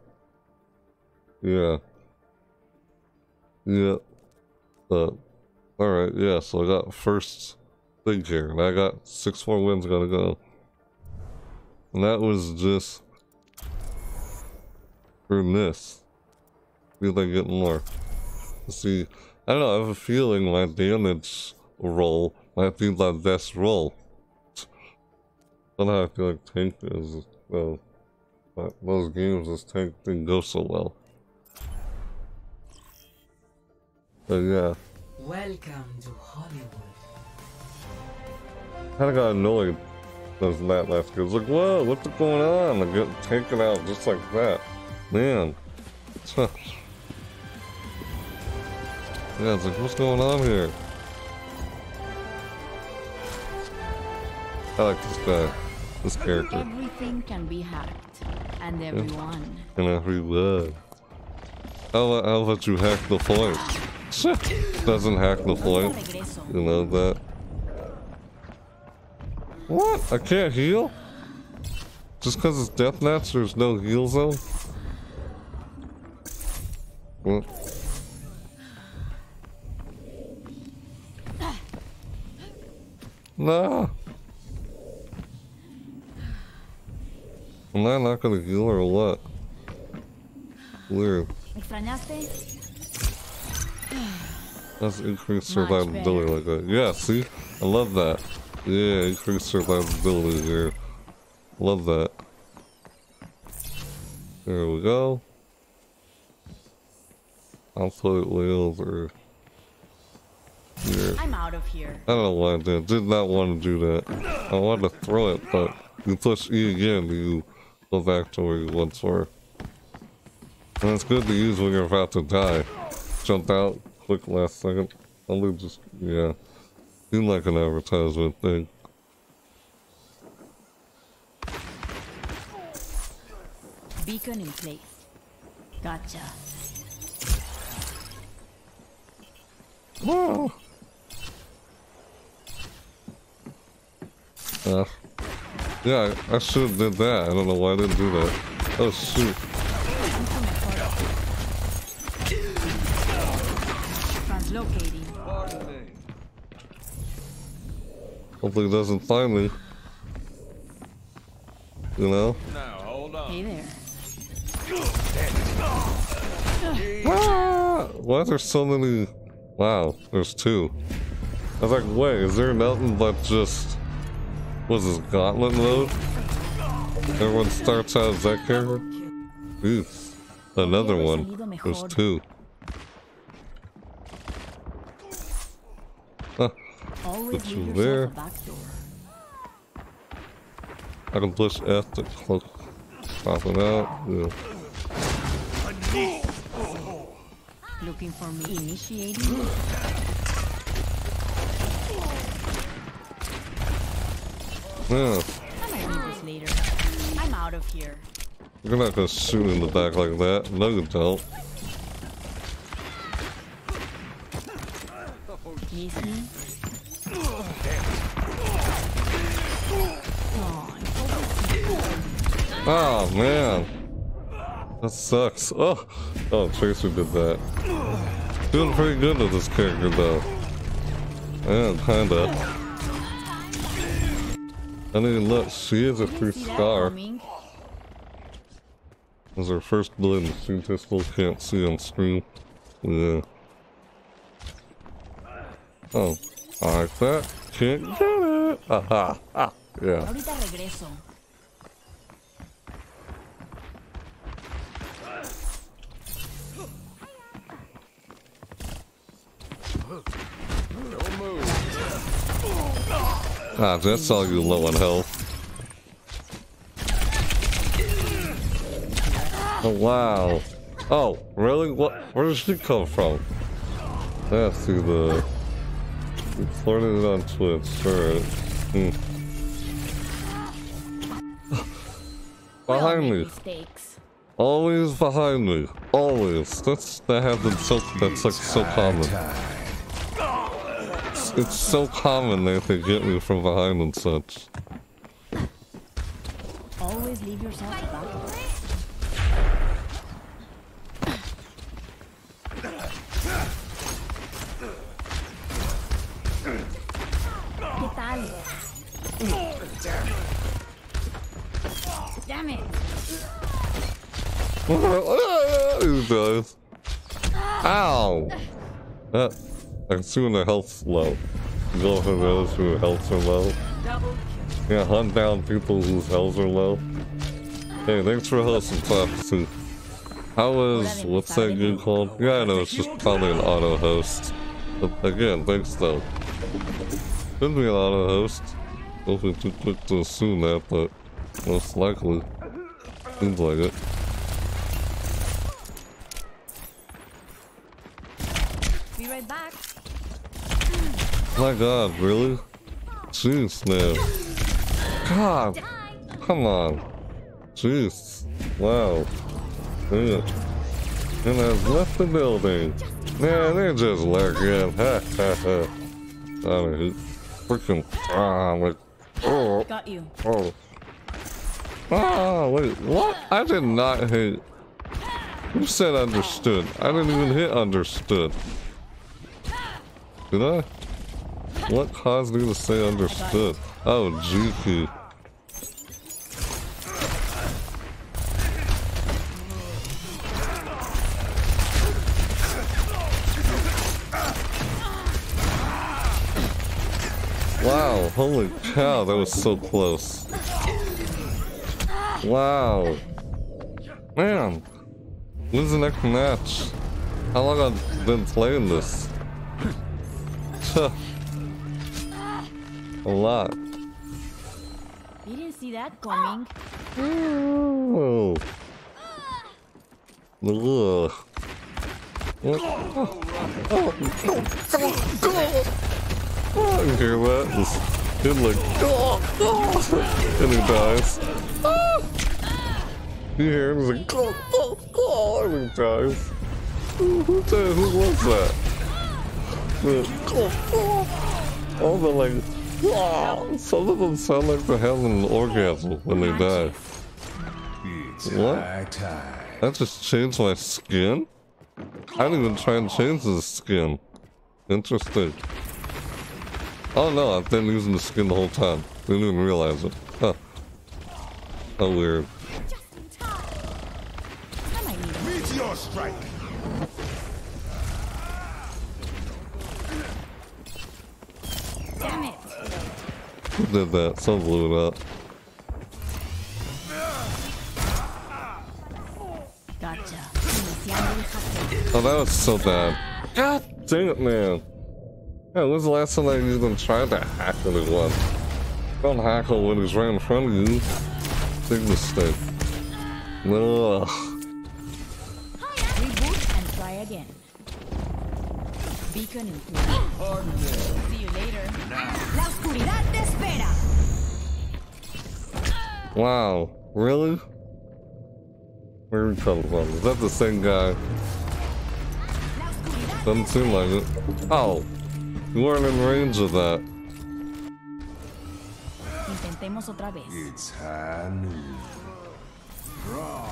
yeah. Yeah. Uh, alright, yeah, so I got first thing here, and I got six more wins gotta go. And that was just for this. See if I get more. Let's see, I don't know, I have a feeling my damage role might be my best role. Somehow I feel like tank is, well, but those games, this tank didn't go so well. But yeah, Welcome to Hollywood. kind of got annoyed those that last game. Like, whoa, what's going on? I get taken out just like that. Man. yeah, it's like, what's going on here? I like this guy, this character. Everything can be hacked, and everyone. And everyone. About- how about you hack the point? Doesn't hack the point. You know that? What? I can't heal? Just because it's deathmatch, there's no heal zone? What? No. Am I not gonna heal or what? Weird. That's increased survivability like that. Yeah, see? I love that. Yeah, increased survivability here. Love that. There we go. I'll put it way over here. I'm out of here. I don't know why I did. Did not want to do that. I wanted to throw it, but you push E again, you go back to where you once were. And it's good to use when you're about to die. Jump out, click last second. I'll just, yeah. Seem like an advertisement thing. Beacon in place. Gotcha. Whoa! Uh, yeah, I, I should have did that. I don't know why I didn't do that. Oh shoot. Hopefully it doesn't find me. You know? Hey there. Ah! Why are there so many? Wow, there's two. I was like, wait, is there nothing but just... Was this gauntlet mode? Everyone starts out as that character? Oof. Another one. There's two. Huh. Always Put leave you yourself there. back door. I can push F to close. Pop it out. Yeah. Looking for me? Initiating. Yeah, I might need this later. I'm out of here. you're not gonna shoot in the back like that. No, you don't. Oh man, that sucks. Oh, oh, Tracer did that. Doing pretty good with this character though. Yeah, kinda. I mean, look, she is a three star. Was her first blood and she just still can't see on screen. Yeah. Oh, I like that. Can't get it. Aha. Ah, yeah. Ah, that's all you low on health. Oh wow. Oh, really? What? Where did she come from? Yeah, through the. We flirted it on Twitch. Alright. Hmm. behind me. Mistakes. Always behind me. Always. That's that happens so. That's like so common. It's, so common that they get me from behind and such. Always leave yourself. ¿Qué? Damn it. These guys. Ow! Uh, I can see when their health's low. Go for those whose healths are low. Yeah, hunt down people whose healths are low. Hey, thanks for hosting Prophecy. How is, what's that game called? Yeah, I know, it's just probably an auto host. But again, thanks though. Could be an auto host. Hopefully too quick to assume that, but most likely. Seems like it. Be right back. My god, really? Jeez, man. God! Come on. Jeez. Wow. Yeah. And has left the building. Man, they're just lurking. Ha ha ha. I mean, freaking. Ah, like. Oh. Got you. Oh. Ah, wait, what? I did not hit. You said understood. I didn't even hit understood. Did I? What caused me to say understood? Oh, GQ. Wow, holy cow, that was so close. Wow. Man, when's the next match? How long I've been playing this? A lot. You didn't see that coming. Oh. Ugh. What? Oh. Oh. Oh, you hear that? This kid like, oh, oh, and he dies. Oh. You hear him? He's like, oh, oh, oh, and he dies. Who, who, the, who was that? The, oh, oh. All the like, oh, some of them sound like they're having an orgasm when they die. What? That just changed my skin? I didn't even try and change the skin. Interesting. Oh no, I've been using the skin the whole time. Didn't even realize it. Huh. How weird. Meteor strike. Who did that? Some blew it up. Gotcha. Iniciando el hackeo. Oh, that was so bad. God dang it, man. Yeah, when's the last time I even tried to hack anyone? Don't hackle when he's right in front of you. Big mistake. Ugh. Reboot and try again. Beacon in place. See you later. La oscuridad te espera. Wow, really? Where are we coming from? Is that the same guy? Doesn't seem like it. Oh, you weren't in range of that. Intentemos otra vez. It's high noon. Draw.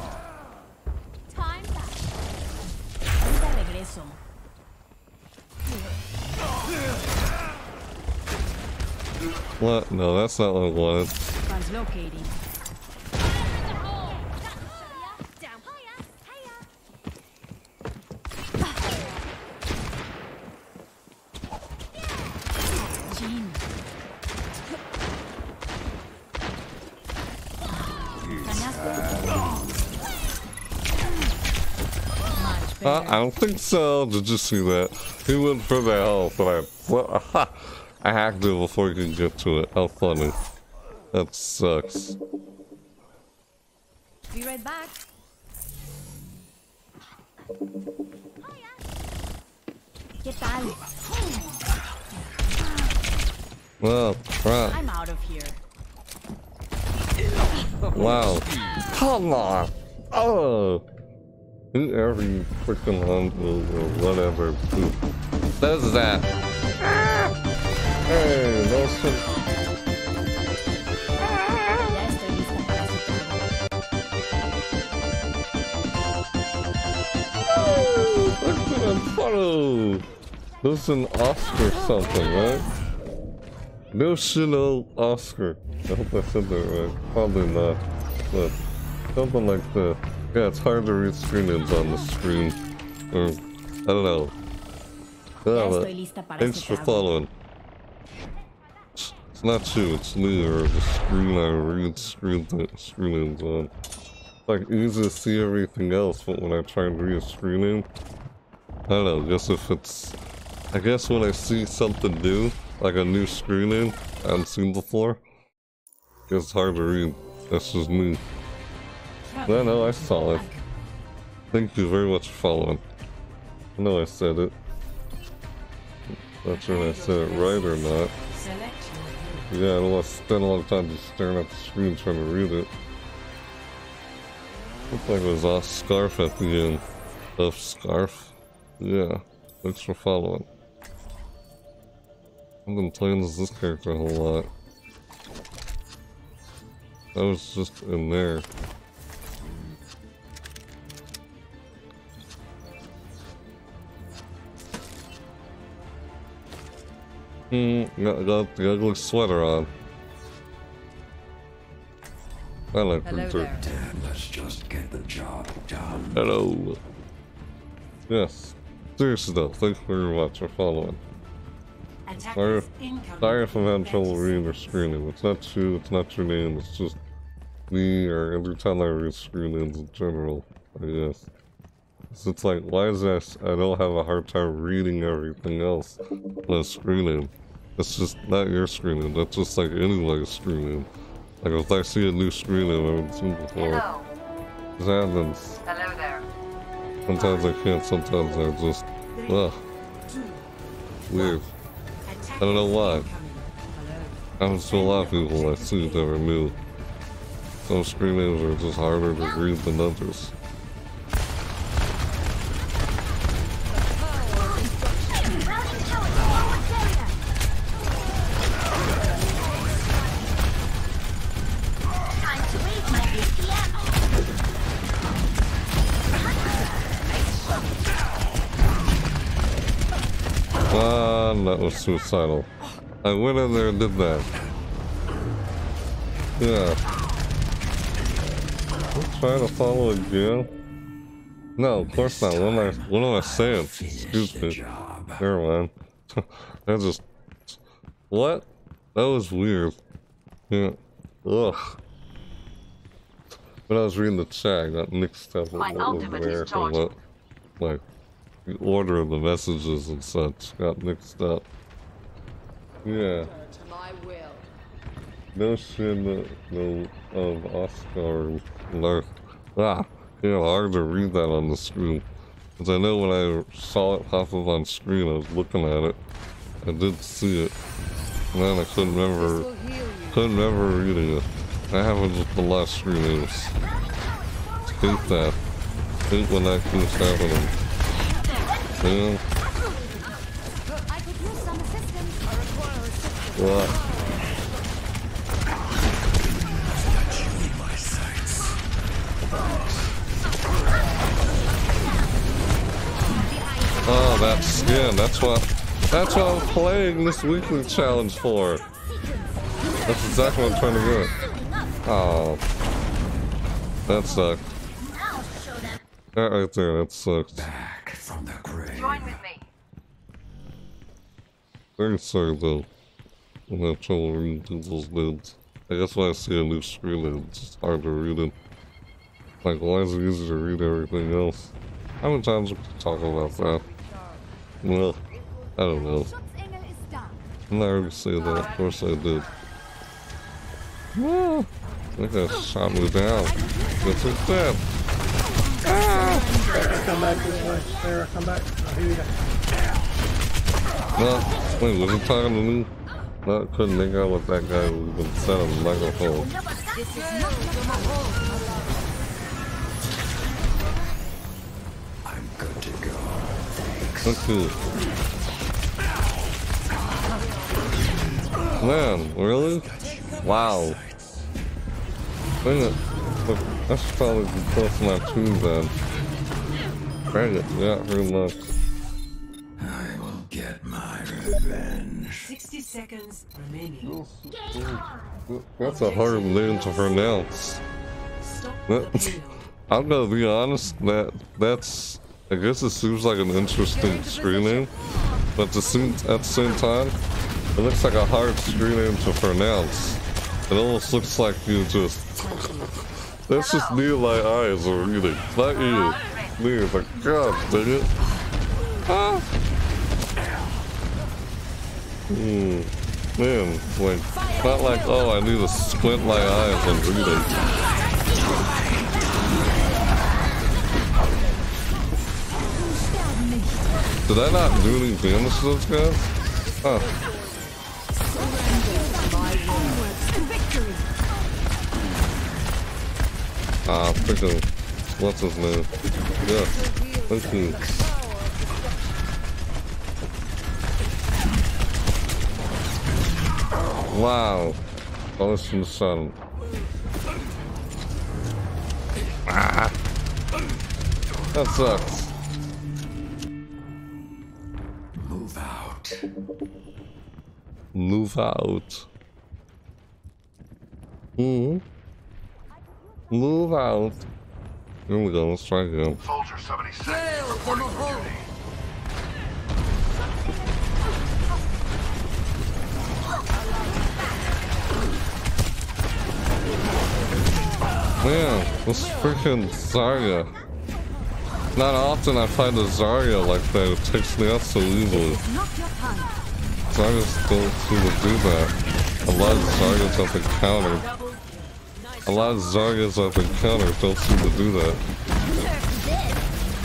Ahorita regreso. What? No, that's not what I wanted. Translocating. Uh, I don't think so. Did you see that? He went for the health, but I, well, I hacked it before he could get to it. How funny. That sucks. Be right back. ¿Qué tal? Well, crap. I'm out of here. Wow. Come on. Oh. Whoever you freaking hunt or whatever who does that. Hey, no shit. Look at that photo. This is an Oscar something, right? National Oscar. I hope I said that right. Probably not. But something like that. Yeah, it's hard to read screen names on the screen. Or, I don't know. Yeah, but thanks for following. It's not you, it's me or the screen I read screen, screen names on. It's like easy to see everything else, but when I try and read a screen name, I don't know, I guess if it's... I guess when I see something new, like a new screen name I haven't seen before, it's hard to read. That's just me. No, no, I saw it. Thank you very much for following. I know I said it. Not sure if I said it right or not. Yeah, I don't want to spend a lot of time just staring at the screen trying to read it. Looks like it was off scarf at the end. Off scarf? Yeah. Thanks for following. I've been playing as this character a whole lot. I was just in there. Hmm, got, got the ugly sweater on. I like Hello Winter. there. Let's just get the job done. Hello. Yes. Seriously though, thank you very much for following. Sorry, sorry if I'm having trouble reading your screen name. It's not you, it's not your name, it's just me or every time I read screen names in general, I guess. So it's like, why is that I don't have a hard time reading everything else on a screen name? It's just not your screen name, that's just like anybody's screen name. Like if I see a new screen name I haven't seen before, Hello. this happens. Hello there. Sometimes I can't, sometimes I just, ugh. Weird. I don't know why. To a lot of people I see never knew. Some screen names are just harder to read than others. Time to raise my ATM. That was suicidal. I went in there and did that. Yeah. Trying to follow again. No, of course not. What am I, what am I saying? Excuse me. Never mind. that just... What? That was weird. Yeah. Ugh. When I was reading the chat, I got mixed up with My ultimate is like, the order of the messages and such got mixed up. Yeah. Will. No of Oscar left. Ah, yeah, hard to read that on the screen. Because I know when I saw it pop up on screen, I was looking at it. I did see it. And then I couldn't remember, couldn't remember reading it. That happens with the last three names. Think that. Think when that keeps happening. What? Oh, that skin. That's what. That's what I'm playing this weekly challenge for. That's exactly what I'm trying to get. Oh, that sucked. That right there. That sucked. Join with me. Very sorry though. I'm having trouble reading people's names. I guess when I see a new screen, it's just hard to read it. Like, why is it easy to read everything else? How many times we talk about that? Well, I don't know. I'm not already say that. Of course I did. Ah, I think that shot me down. That's it dead. Sarah, come back this way. Sarah, come back. Oh, here you go. No, wait, was he talking to me? No, I couldn't make out what that guy was even said on the microphone. This is not your home. Okay. Man, really? Wow. Dang it. Look, I should probably be close to my tune then. Dang it, yeah, very much. I will get my revenge. 60 seconds remaining. That's a hard name to pronounce. That- I'm gonna be honest, that that's I guess it seems like an interesting screen name, but at the same, at the same time, it looks like a hard screen name to pronounce. It almost looks like you just... That's just me and my eyes are reading, not you. It's like, god dang it. Ah. Hmm. Man, like, not like, oh, I need to squint my eyes and read it. Did I not do any damage to those guys? Huh. Ah, freaking. What's his name? Yeah. Thank you. Wow. Oh, it's from the sun. Ah. That sucks. Move out. Move out. Hmm. Move out. Here we go. Let's try again. Soldier 76. Man, this freaking Zarya. Not often I find a Zarya like that. It takes me out so easily. Zaryas don't seem to do that. A lot of Zaryas I've encountered. A lot of Zaryas I've encountered don't seem to do that.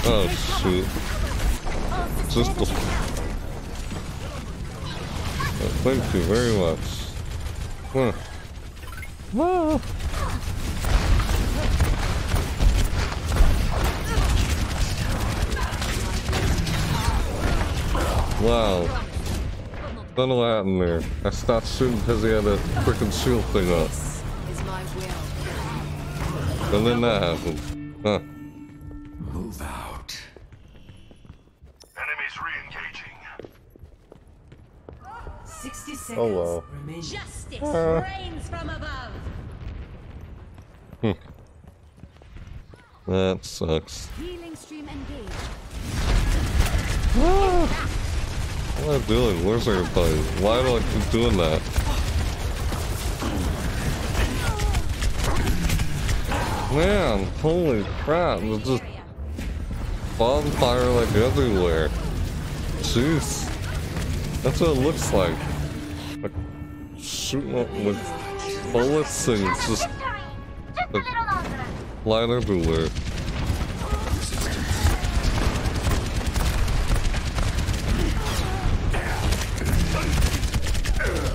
Oh shoot. Just the... Thank you very much. Huh. Ah. Wow. Don't know in there. I stopped shooting because he had a freaking shield thing up. Is my. And then that happened. Huh. Move out. Enemies re-engaging. 60 seconds Oh wow. remaining. Justice Uh. reigns from above. Hmm. That sucks. Healing stream engaged. What am I doing? Where's everybody? Why do I keep doing that? man, holy crap, there's just bonfire like everywhere. Jeez. That's what it looks like. Like shooting up with bullets and just like, flying everywhere.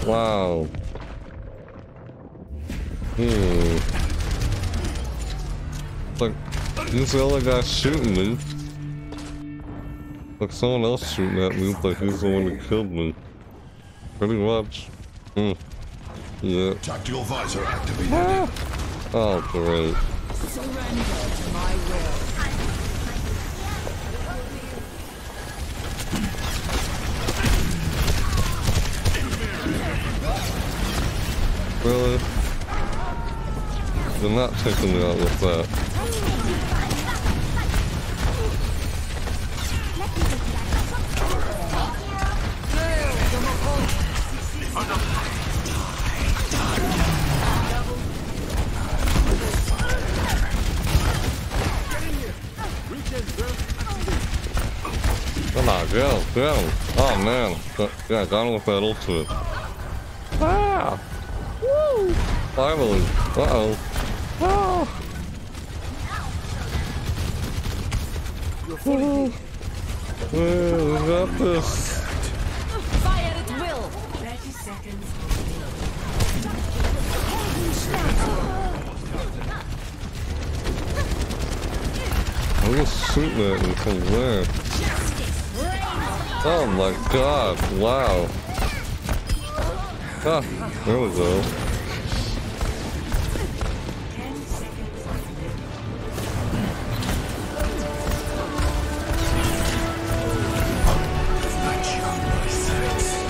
Wow. Hmm. Like, he's the only guy shooting me. Like someone else shooting at me, like he's the one who killed me. Pretty much. Yeah. Tactical visor activated. Oh, great. Surrender to my will. Really? They're not taking me out with that. Come on. Oh man. Yeah, got him with that ultimate. Ah! Woo! Finally. Uh-oh. Ah! Woo! We got this. Fire at will. 30 seconds. I was shooting at me from there. Oh my god, wow. Ah, there we go.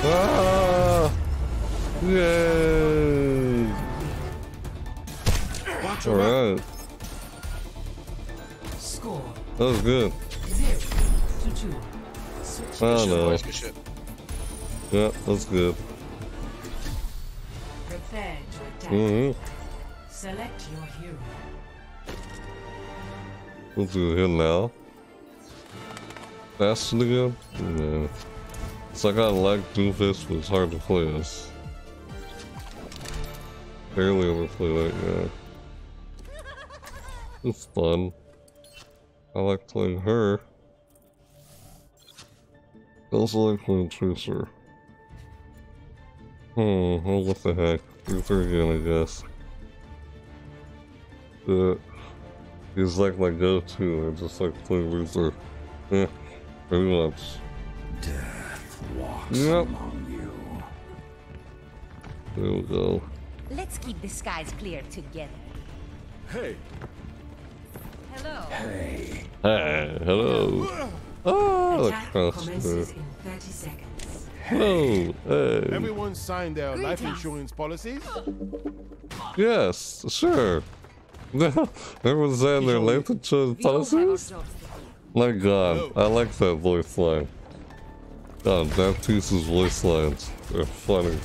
Ah! Yay! Alright, Score that was good. 0 to 2. I don't know. Yeah, that's good. Prepare to attack. Mm-hmm. Select your hero. We'll do here now. Faster again? Yeah. It's like I like Doomfist, but it's hard to play this. Barely ever play that guy. It's fun. I like playing her. I also like playing Tracer. Hmm, well what the heck. Luther again, I guess. But he's like my go-to. I just like playing Luther. Yeah, pretty much. Death walks Yep. among you. There we go. Let's keep the skies clear together. Hey, Hello. Hey, Hey, hello. Oh, the Attack crossbow. commences in 30 seconds. Hello. Hey. everyone signed their life insurance policies? Yes, sure. Everyone's saying their life insurance We all have our policies? jobs to do. My god, I like that voice line. God, Baptiste's voice lines. They're funny.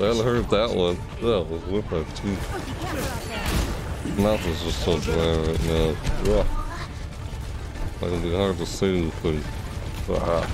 I hadn't heard that one. That was with my teeth. Mouth is just so dry right now. Ugh. Like it'll be hard to say anything. Ah.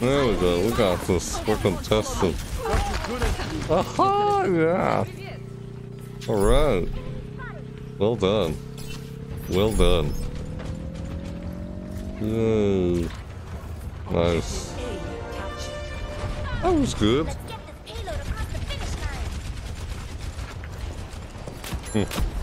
There we go. We got this. We're contested. Aha! Yeah. All right. Well done. Well done. Yay. Nice. That was good. Hmm.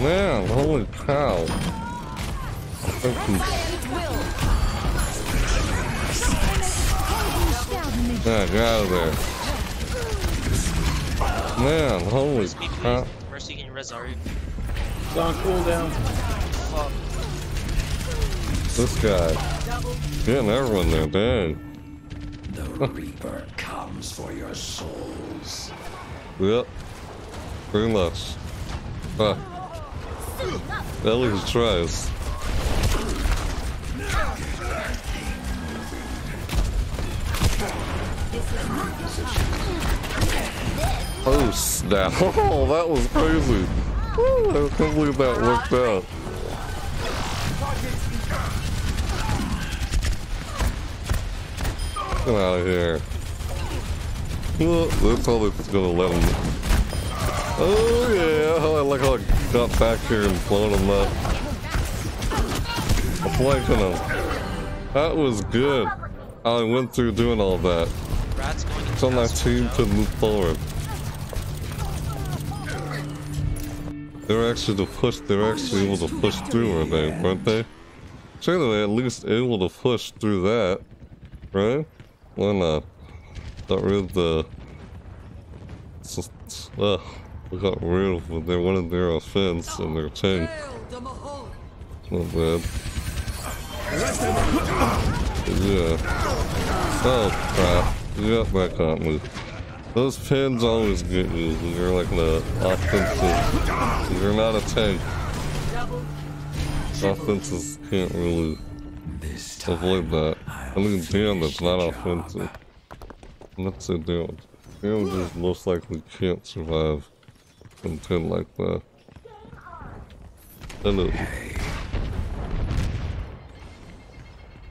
Man, holy cow. Yeah, get out of there. Man, holy Res me, crap. Mercy, can you res Ari? It's on cooldown. Fuck. This guy. Getting everyone there, dang. The Reaper comes for your souls. Yep. Pretty much. Ah. At least tries. Oh snap. Oh, that was crazy. Woo, I can't believe that worked out. Get out of here. Well, that's all it's gonna let him. Oh yeah, oh, I like how I got back here and blown him up. I'm flanking him. That was good. I went through doing all that. Rat's going into So my team could move forward. They're actually to push. They're actually able to push through, were they? Weren't they? Surely they at least able to push through that, right? Why not? Got rid of the. Ugh, we got rid of they wanted their offense and their tank. Not bad. Yeah. Oh crap. That got me. Those pins always get you. You're like the offensive. You're not a tank. Offenses can't really avoid that. I mean, damn, that's not offensive. Let's say damage. Damages most likely can't survive pin like that. Hello.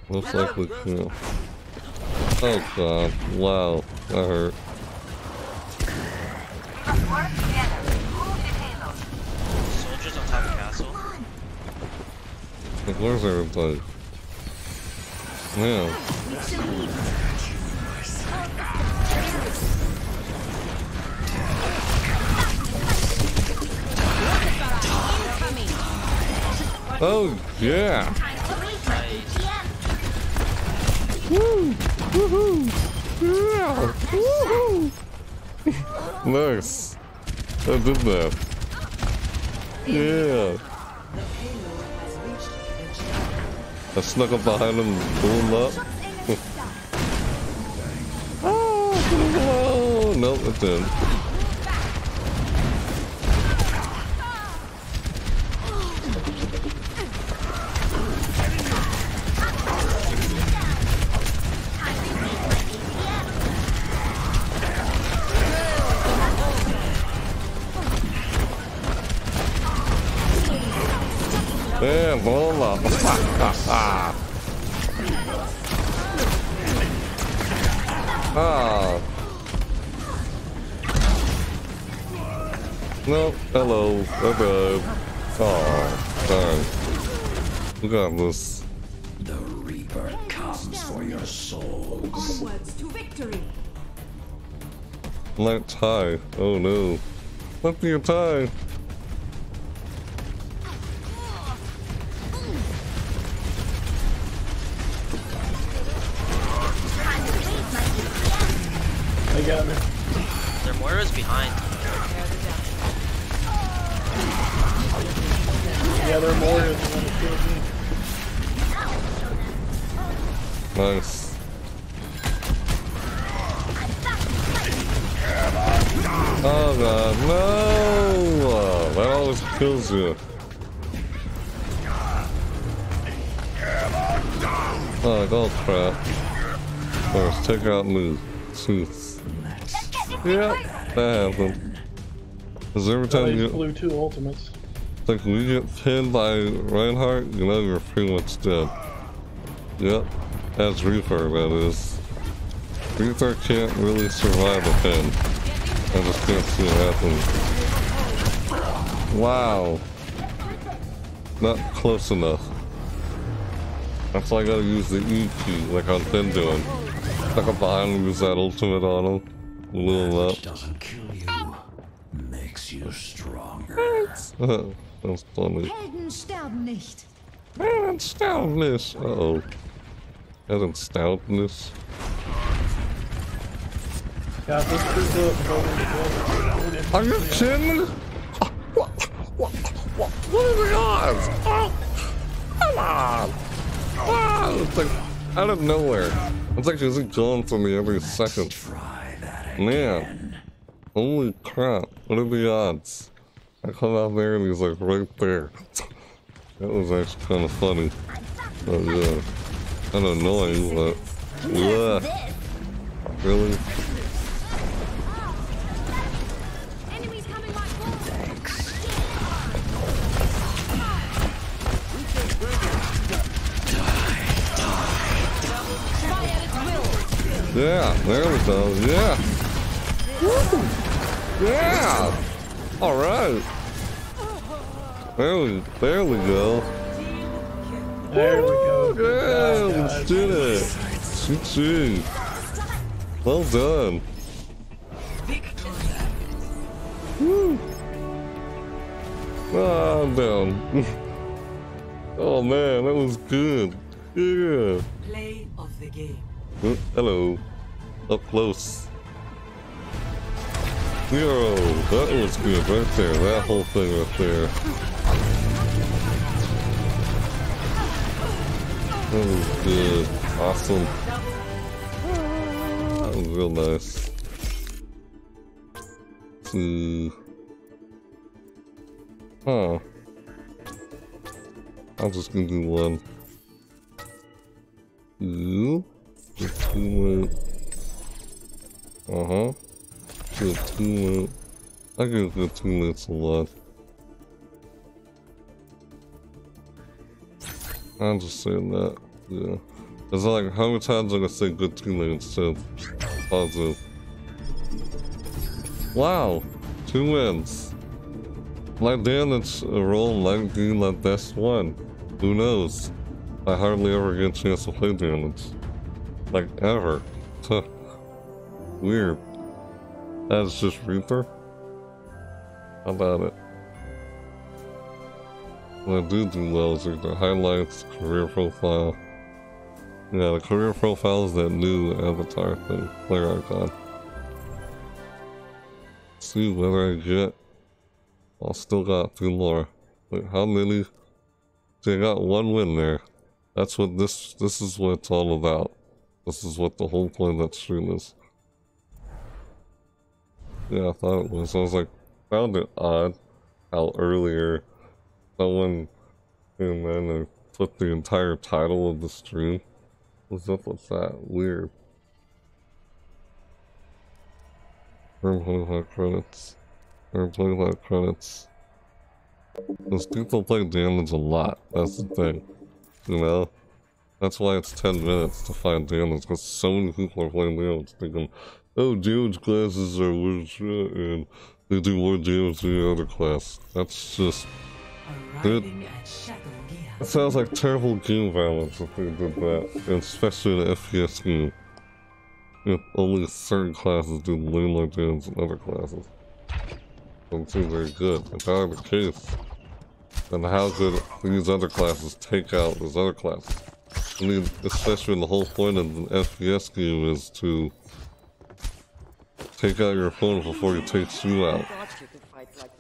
Most likely can't. Oh god, wow, that hurt. Soldiers on top of castle. Like, where's everybody? Man. Oh, yeah. Woo! Woohoo! Yeah! Woohoo! nice. I did that. Yeah. I snuck up behind him and blew him up. oh, no, it didn't. Damn, hold up. ah. No, hello. Bye-bye. Oh, darn. We got this. The Reaper comes for your souls. Onwards to victory. Light tie. Oh no. Look at your tie. I got me. Their Moira's behind. Yeah, they're more the one that killed me. Nice. Oh god, no! That always kills you. Oh, gold crap. First, take out move. Tooth. Yeah, that happened. Because every time you blew two ultimates. like when you get pinned by Reinhardt, you know you're pretty much dead. Yep, that's Reaper, that is. Reaper can't really survive a pin. I just can't see it happen. Wow. Not close enough. That's why I gotta use the E key, like I've been doing. Up behind him, use that ultimate on him. Blow him up. Doesn't kill you, makes you stronger. That's funny. Helden sterben nicht. Man, stoutness. Uh oh. Hasn't stoutness. God, this is the Are you kidding? What, what, what, what are the odds? Oh, come on! Wow, it's like out of nowhere. It's like he's gone from me every second. Man, holy crap! What are the odds? I come out there and he's like right there. That was actually kind of funny. But uh, yeah, kind of annoying, but yeah. Really? Yeah, there we go. Yeah. Woo! Yeah. All right. There we, there we go. There we go. Yeah, let's do it. GG. Well done. Woo. Ah, I'm down. oh man, that was good. Yeah. Play of the game. Hello. Up close. Yo, that was good right there. That whole thing right there. That was good. Awesome. That was real nice. See. Huh. I'm just gonna do one. Ooh. Just two minute. Uh huh. Good two. I two minutes a lot. I'm just saying that. Yeah. It's like how many times am I gonna say good two instead of positive? Wow. Two wins. Like damn it's a roll like being like best one. Who knows? I hardly ever get a chance to play damage. Like ever. Weird. That's just Reaper? How about it? What I do do well is the highlights, career profile. Yeah, the career profile is that new avatar thing, player icon. see whether I get. I still got two more. Wait, how many? I got one win there. That's what this, this is what it's all about. This is what the whole point of that stream is. Yeah, I thought it was. I was like, found it odd how earlier someone came in and put the entire title of the stream. What's up with that? Weird. Earn 25 credits. Earn 25 credits. Because people play damage a lot. That's the thing. You know? That's why it's 10 minutes to find damage. Because so many people are playing damage thinking, oh, damage classes are weird and they do more damage than the other class. That's just... It, it sounds like terrible game balance if they did that, and especially in an FPS game. If only certain classes do way more damage than other classes. Don't seem very good. If that the case, then how could these other classes take out those other classes? I mean, especially when the whole point of an FPS game is to take out your opponent before he takes you out.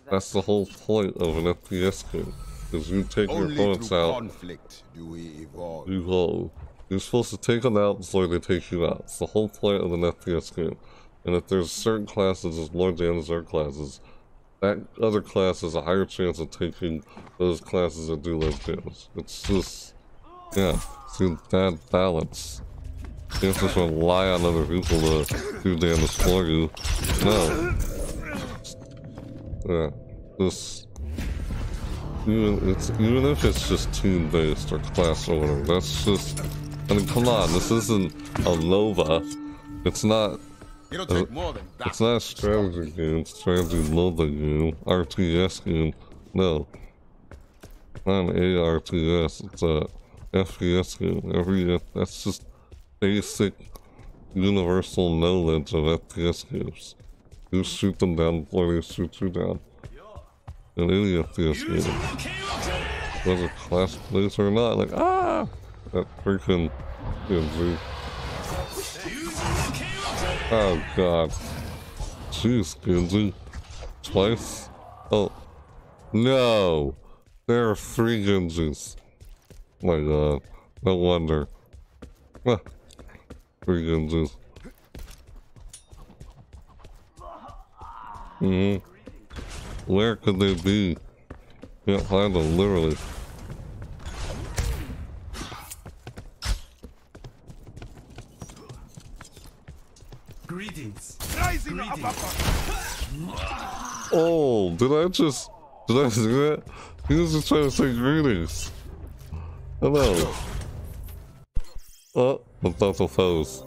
That's the whole point of an FPS game. Is you take your opponents out. conflict do we evolve. You evolve. You're supposed to take them out before they take you out. It's the whole point of an FPS game. And if there's certain classes there's more damage than other classes, that other class has a higher chance of taking those classes that do less damage. It's just, yeah, see that balance. You can't just rely on other people to do damage for you. No. Yeah, this even it's even if it's just team based or class or whatever, that's just I mean come on, this isn't a MOBA. It's not It'll a- take uh, more than that. it's not a strategy game, strategy MOBA game, RTS game. No. Not an ARTS, it's a FPS game. Every that's just basic universal knowledge of FPS games. You shoot them down before they shoot you down. In any FPS game. Whether class plays or not, like, ah! That freaking PNG. Oh god. Jeez, Genji. Twice? Oh. No! There are three Genjis. My god. No wonder. Three Genjis. hmm Where could they be? Can't find them, literally. Greetings. Rising up, up, Oh, did I just... Did I do that? He was just trying to say greetings. Hello. Oh, that's a foes.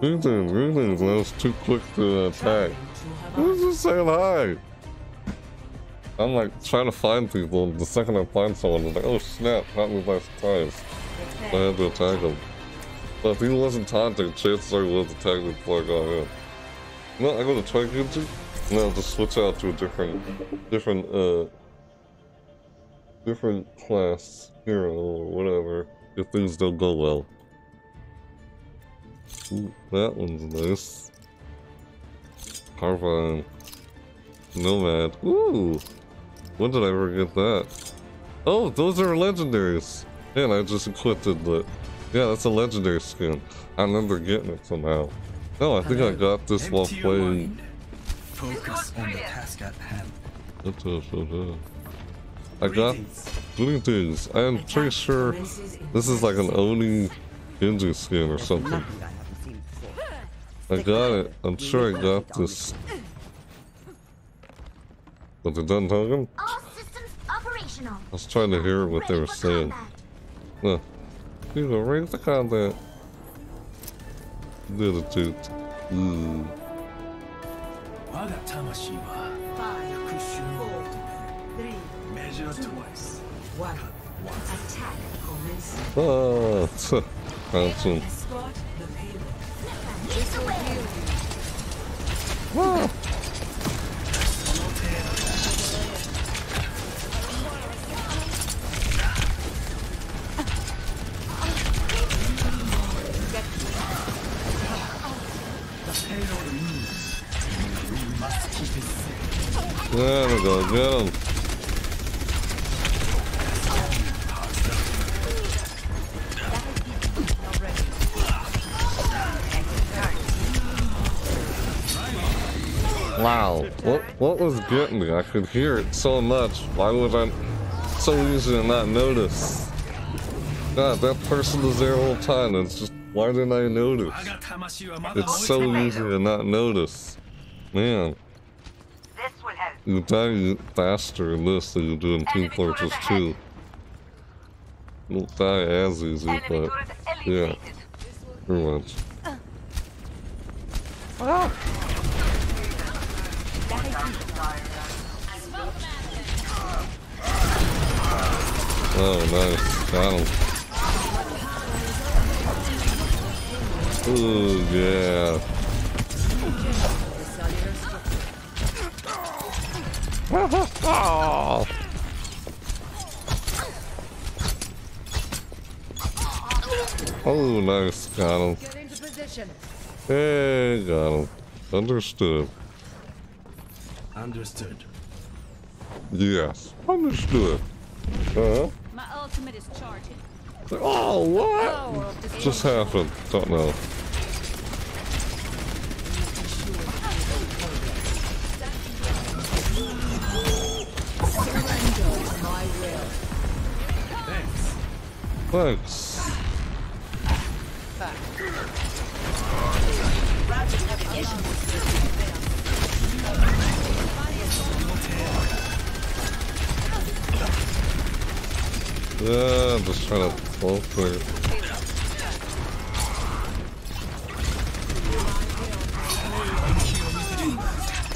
Greetings, greetings. I was too quick to attack. Was just saying hi. I'm like trying to find people. The second I find someone, I'm like, oh snap, caught me by surprise. I had to attack him. But if he wasn't taunting, chances are he was attacking before I got him. No, I go to try Genji, and I'll just switch out to a different, different, uh, different class, hero, or whatever, if things don't go well. Ooh, that one's nice. Carvine. Nomad. Ooh! When did I ever get that? Oh, those are legendaries! Man, I just equipped it, but... Yeah, that's a legendary skin. I remember getting it somehow. No, I think I got this while playing... Focus on the task at hand. I got greetings. I am pretty sure this is like an Oni Genji skin or something. I got it. I'm sure I got this. Were they done talking? I was trying to hear what they were saying. Huh. These are ready for combat. Little toot. Mm. Measure twice. Oh, ah, awesome. This we go, Wow, what what was getting me? I could hear it so much. Why was I so easy to not notice? God, that person was there all the whole time. It's just why didn't I notice? It's so easy to not notice. Man. You die faster in this than you do in Team Fortress 2. You don't die as easy, but yeah. Pretty much. Oh, Oh, nice. Got him. Ooh, yeah. oh. oh, nice. Got him. Get into position. Hey, got him. Understood. Understood. Yes, understood. Uh-huh. My ultimate is charging. Oh, what? Just happened. Don't know. Thanks. I'm just trying to fall clear.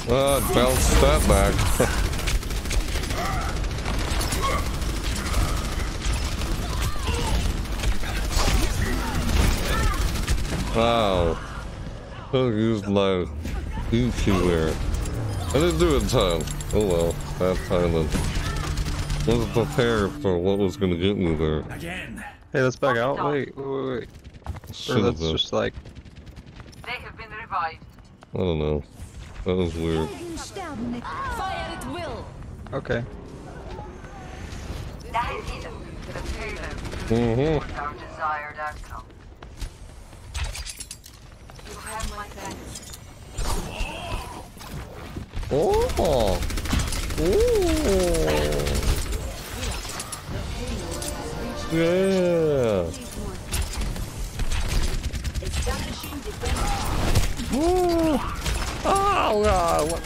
Ah, bounce that back. wow. I used my EQ there. I didn't do it in time. Oh well, bad timing. Wasn't prepared for what was gonna get me there. Again. Hey, let's back out. Wait, wait, wait, wait. Or Should've let's been. just like. They have been revived. I don't know. That was weird. Fire at will. Okay. Mm-hmm. Our desired outcome. You have my. Oh. Ooh. Yeah. Oh god. what-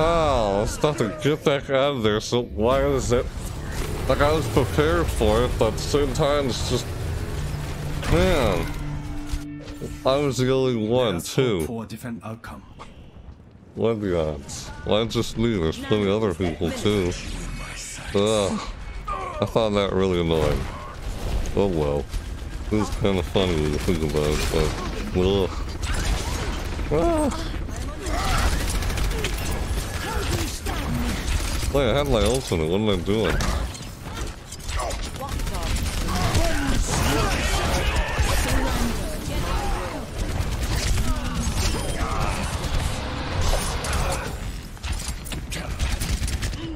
Oh, it's not to get that out of there, so why is it? Like, I was prepared for it, but at the same time, it's just. Man. I was the only one, too. For a different outcome. What the odds? Why just me? There's plenty other people, too. Ugh. I found that really annoying. Oh well. It was kind of funny when you think about it, but. Ugh. Ah. Wait, I had my ultimate. What am I doing?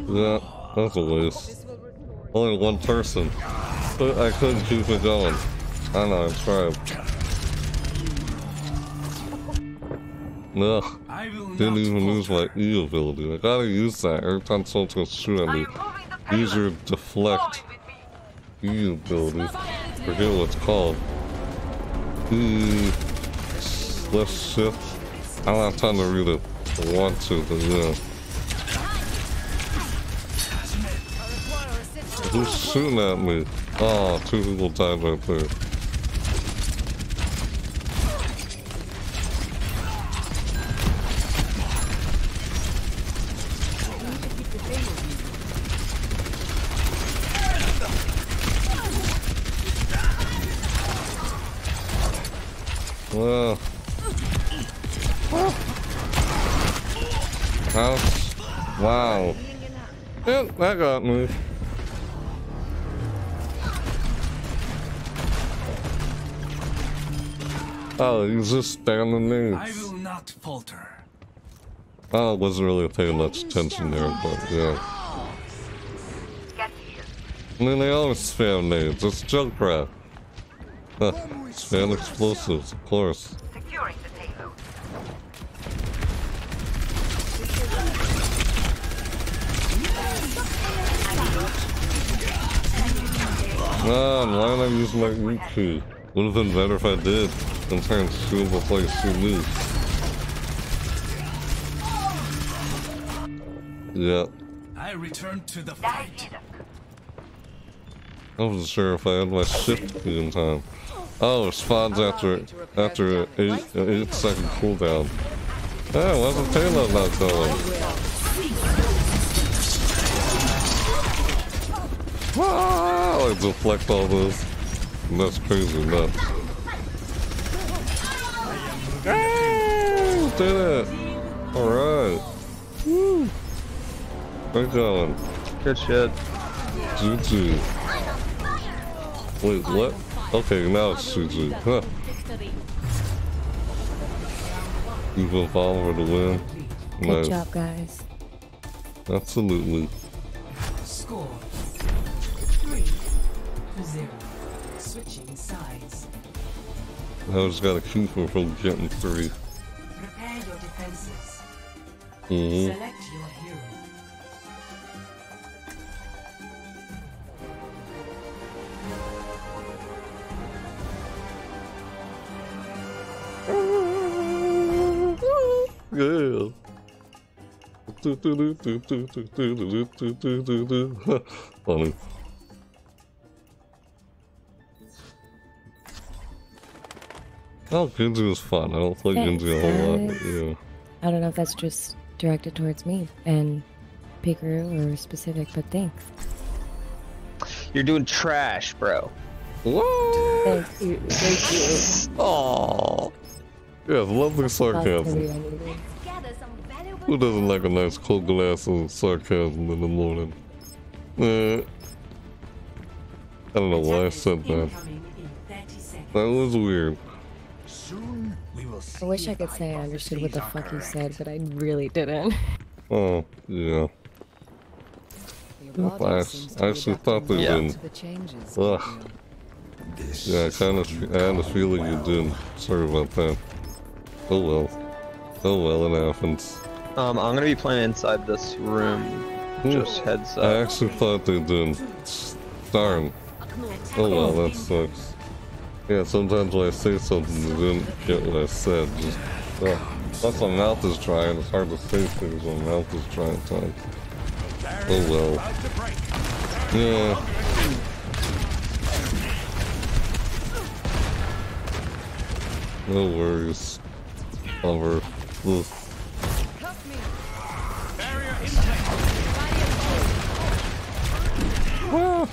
Yeah, that's a waste. Only one person. But I couldn't keep it going. I know, I tried. No, didn't even use my E ability. I gotta use that every time someone's gonna shoot at me. Use your deflect E ability. Forget what it's called. Let's shift. I don't have time to read it. I want to, but yeah. Who's shooting at me? Oh, two people died right there. Well. Ouch. Wow. Yep, that got me. Oh, he's just standing there. I will not falter. I wasn't really paying much attention there, but yeah. I mean, they always spam nades. It's Junkrat. Huh. Spam explosives, of course. Securing the payload. Man, why did I use my root key? Would have been better if I did. I'm trying to shoot before I shoot me. Yeah. I return to the fight. I wasn't sure if I had my shift in time. Oh, it spawns after after an eight, an eight second cooldown. Yeah, why's the payload not going? Wow, I deflect all this. That's crazy nuts. Ah, did it! Alright. Woo! Great going. Good shit. GG. Wait, what? Okay, now it's GG. Huh. You've evolved for the win. Good Nice. job, guys. Absolutely. Score three to zero. Switching sides. I just gotta keep him from getting three. Prepare your defenses. Mm-hmm. Select Yeah. Funny. Oh, Genji was fun. I don't play Thanks, Genji a whole lot. but Yeah. I don't know if that's just directed towards me and Pikachu or specific, but thanks. You're doing trash, bro. What? Thank you. Thank you. Oh. Yeah, lovely sarcasm. Positivity I needed. Who doesn't like a nice cold glass of sarcasm in the morning? Uh, I don't know why I said that. That was weird. I wish I could say I understood what the fuck you said, but I really didn't. Oh, yeah. I, I actually thought they Yeah. didn't. Ugh. Yeah, I kind of, I had a feeling you didn't. Sorry about that. Oh well. Oh well, it happens. Um, I'm gonna be playing inside this room. Just heads up. I actually thought they didn't. Darn. Oh well, that sucks. Yeah, sometimes when I say something, they didn't get what I said. Just, uh, once my mouth is dry, and it's hard to say things when my mouth is dry at times. Oh well. Yeah. No worries. Over. Ah.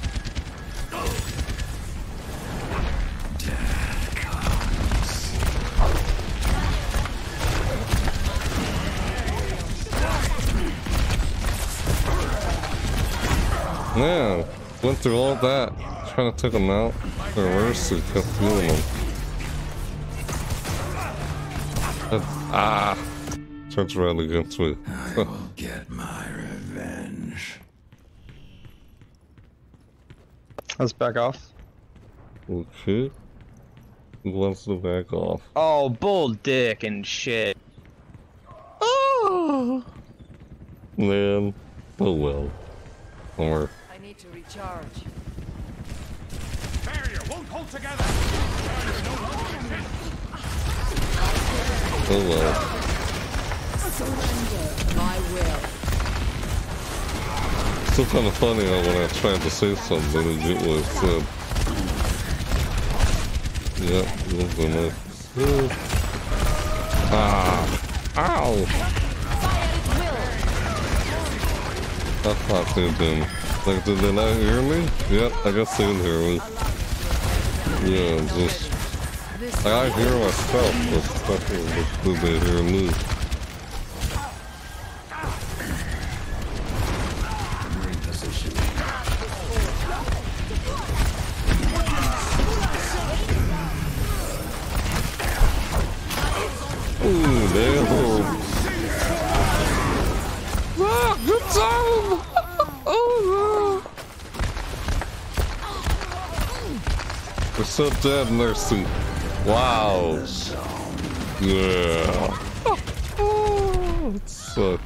Man, went through all that, trying to take him out. Reverse, he kept healing him. Ah! Turns around against me. Get my revenge. Let's back off. Okay. Who wants to back off? Oh, bull dick and shit. Oh! Man. Oh well. Or. I need to recharge. Barrier won't hold together. Will. Still kind of funny how when I tried to say something and get what I said. Yep. Uh, Ah! Ow! I thought they did. Like, did they not hear me? Yep, I guess they didn't hear me. Yeah, just. I hear myself, but fucking, did they hear me? Ooh, damn. Ah, good time! oh no! We're so dead, Mercy. Wow. Yeah. Oh, it sucked.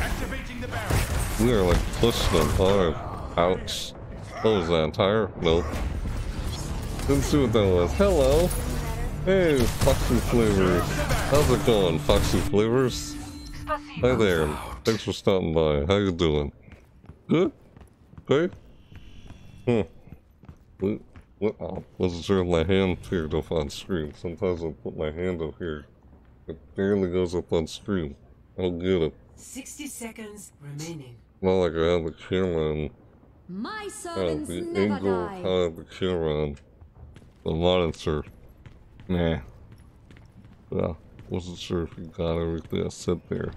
Activating the barrier. We are like pushing them hard. Ouch. What was that? Tire? Nope. Didn't see what that was. Hello. Hey, Foxy Flavors. How's it going, Foxy Flavors? Hi there. Thanks for stopping by. How you doing? Good? Great? Hmm. What? What? Oh, wasn't sure if my hand appeared up on screen. Sometimes I put my hand up here. It barely goes up on screen. I don't get it. 60 seconds remaining. Not like I have the camera and My uh, servants the never angle die. how I have the camera on the monitor. Nah. Yeah, wasn't sure if you got everything I said there.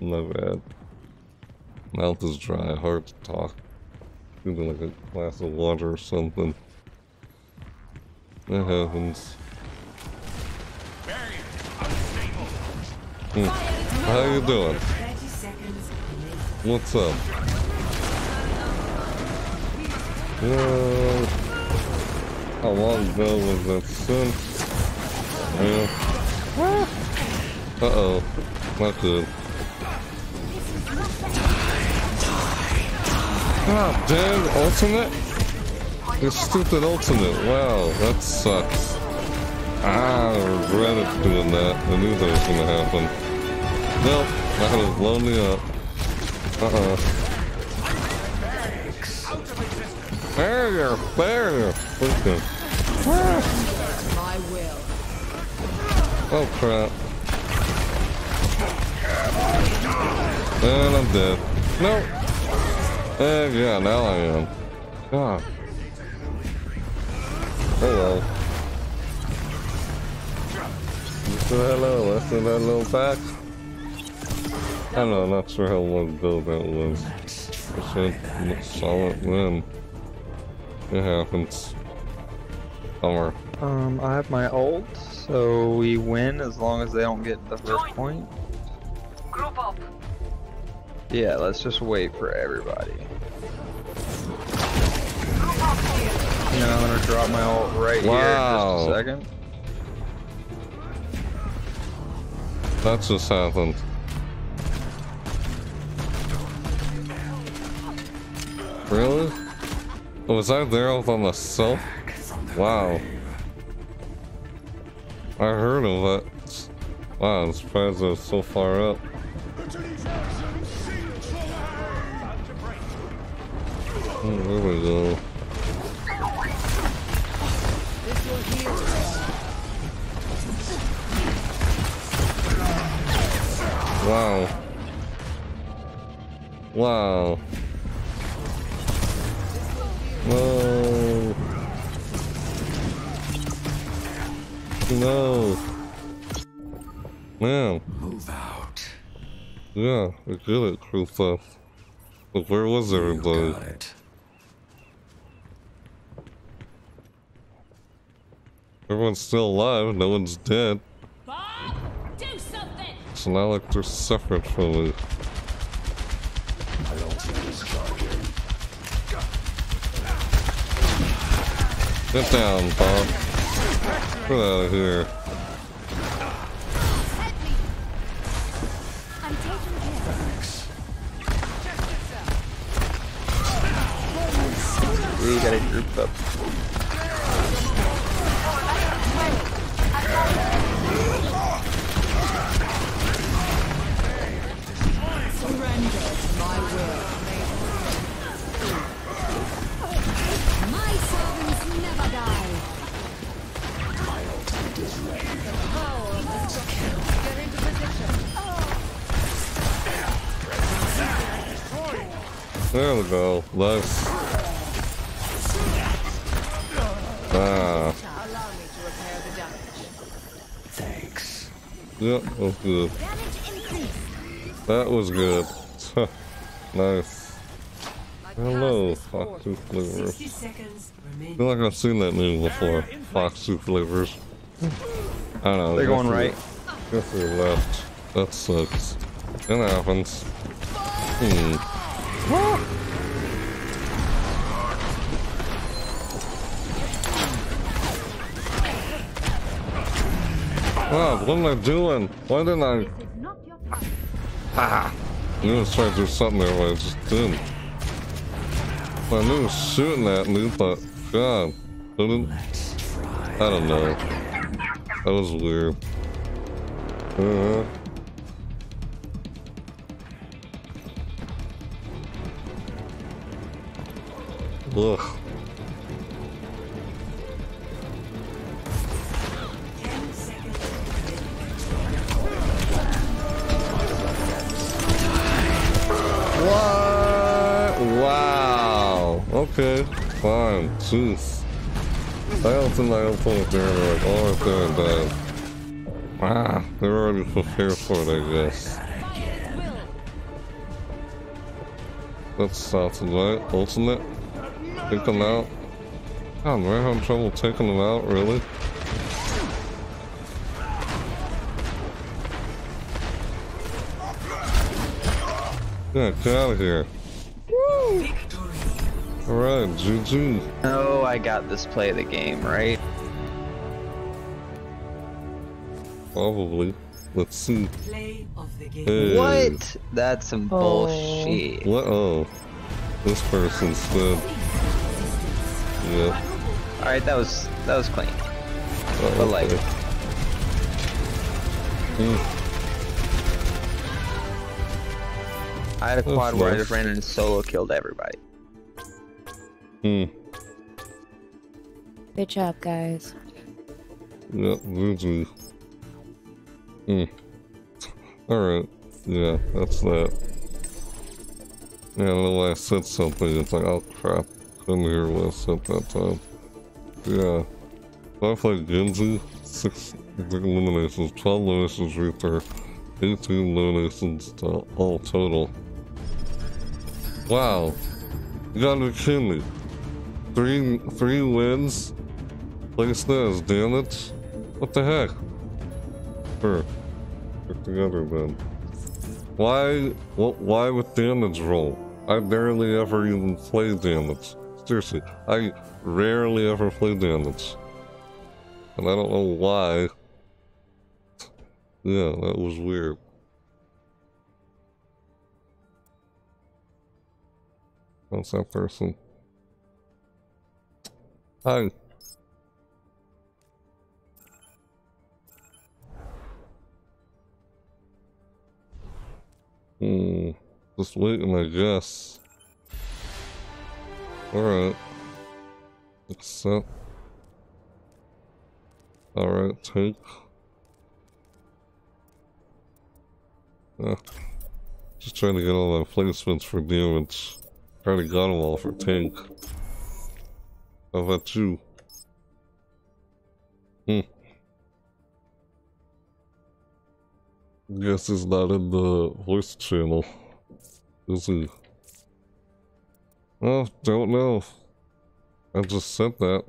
My bad. Mouth is dry, hard to talk. Need like a glass of water or something. That happens. Hmm. How you doing? 30 seconds remaining. What's up? Well, how long ago was that since? Yeah. Uh-oh. Not good. Ah, damn, ultimate? Your stupid ultimate. Wow, that sucks. Ah, I regretted doing that. I knew that was gonna happen. Nope, that would have blown me up. Uh-uh. Barrier, barrier. Will. Oh crap. And I'm dead. Nope. And yeah, now I am. God. Hello. You said hello, I said hello back. I don't know, not sure how long ago that was. I said solid win. It happens. Bummer. Um, I have my ult, so we win as long as they don't get the first point. Group up. Yeah, let's just wait for everybody. You know, I'm gonna drop my ult right here Wow. in just a second. That just happened. Really? Was I there all by myself? Wow. I heard of it. Wow, I'm surprised I was so far up. Oh, there we go. Wow. Wow. No. No. Man. Move out. Yeah, I get it, stuff. But where was everybody? Everyone's still alive, no one's dead. Bob, Do something! It's not like they're suffering from me. Get down, Bob. Get out of here. I'm taking care. We gotta group up. There we go. Nice. Ah. Allow me to repair the damage. Thanks. Yep, that was good. That was good. nice. Hello, Fox Soup Flavors. I feel like I've seen that name before. Fox Soup Flavors. I don't know. They're going right. they- Guess they left. That sucks. It happens. Hmm. Wow, what am I doing? Why didn't I? Ah! I knew I was trying to do something there, but I just didn't. I knew was shooting at me, but God, didn't. I don't know. That was weird. Uh, ugh. What? Wow. Okay. Fine. Jeez. I don't think I don't think they're like all there and died. Ah, they're already prepared for it, I guess. That's something, right? Ultimate? Take them out? God, we're having trouble taking them out, really? Get out of here. Alright, GG. Oh, I got this play of the game, right? Probably. Let's see. Play of the game. Hey. What? That's some oh. bullshit. What? Oh. This person's dead. Yeah. Alright, that was that was clean. Oh, But like okay. Hmm. I had a That's quad where I nice. just ran in and solo killed everybody. Hmm. Good job, guys. Yeah, GG. Hmm. Alright. Yeah, that's that. Yeah, I don't know why I said something. It's like, oh crap. Couldn't hear what I said that time. Yeah. I fight Genji, six eliminations, 12 eliminations Reaper, 18 eliminations to all total. Wow. You gotta be kidding me. Three, three wins? Place this, damn it. What the heck? Sure. Get together then. Why, what, why with damage role? I barely ever even play damage. Seriously, I rarely ever play damage. And I don't know why. Yeah, that was weird. How's that person? Hi. Hmm. Just waiting, I guess. Alright. Accept. Alright, take. Yeah. Just trying to get all my placements for damage. Already got them all for pink. How about you? Hmm. Guess he's not in the voice channel. Is he? Oh, don't know. I just said that.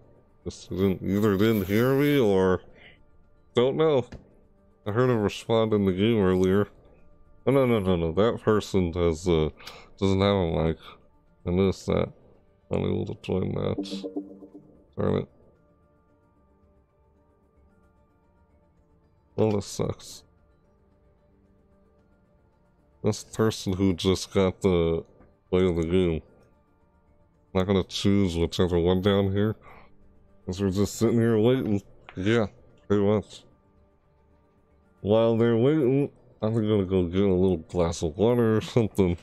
Just didn't, either didn't hear me or don't know. I heard him respond in the game earlier. Oh, no, no, no, no. That person has uh, doesn't have a mic. I missed that. Unable to join match. Darn it. Well, this sucks. That's person who just got the play of the game. I'm not gonna choose whichever one down here. Because we're just sitting here waiting. Yeah, pretty much. While they're waiting, I'm gonna go get a little glass of water or something.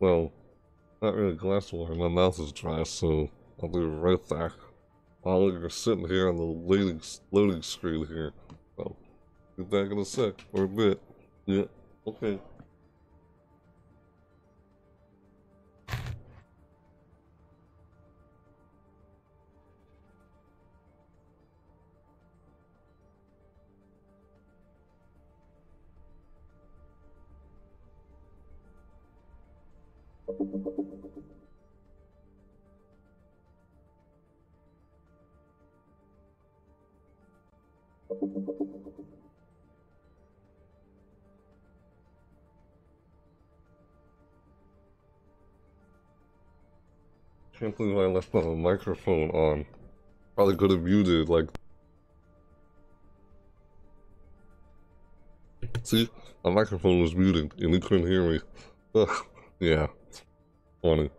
Well, not really glass water, my mouth is dry, so I'll be right back. While you're sitting here on the loading, loading screen here. So, be back in a sec, or a bit. Yeah, okay. Can't believe I left my microphone on. Probably could have muted, like... See? My microphone was muted, and you couldn't hear me. yeah. Funny.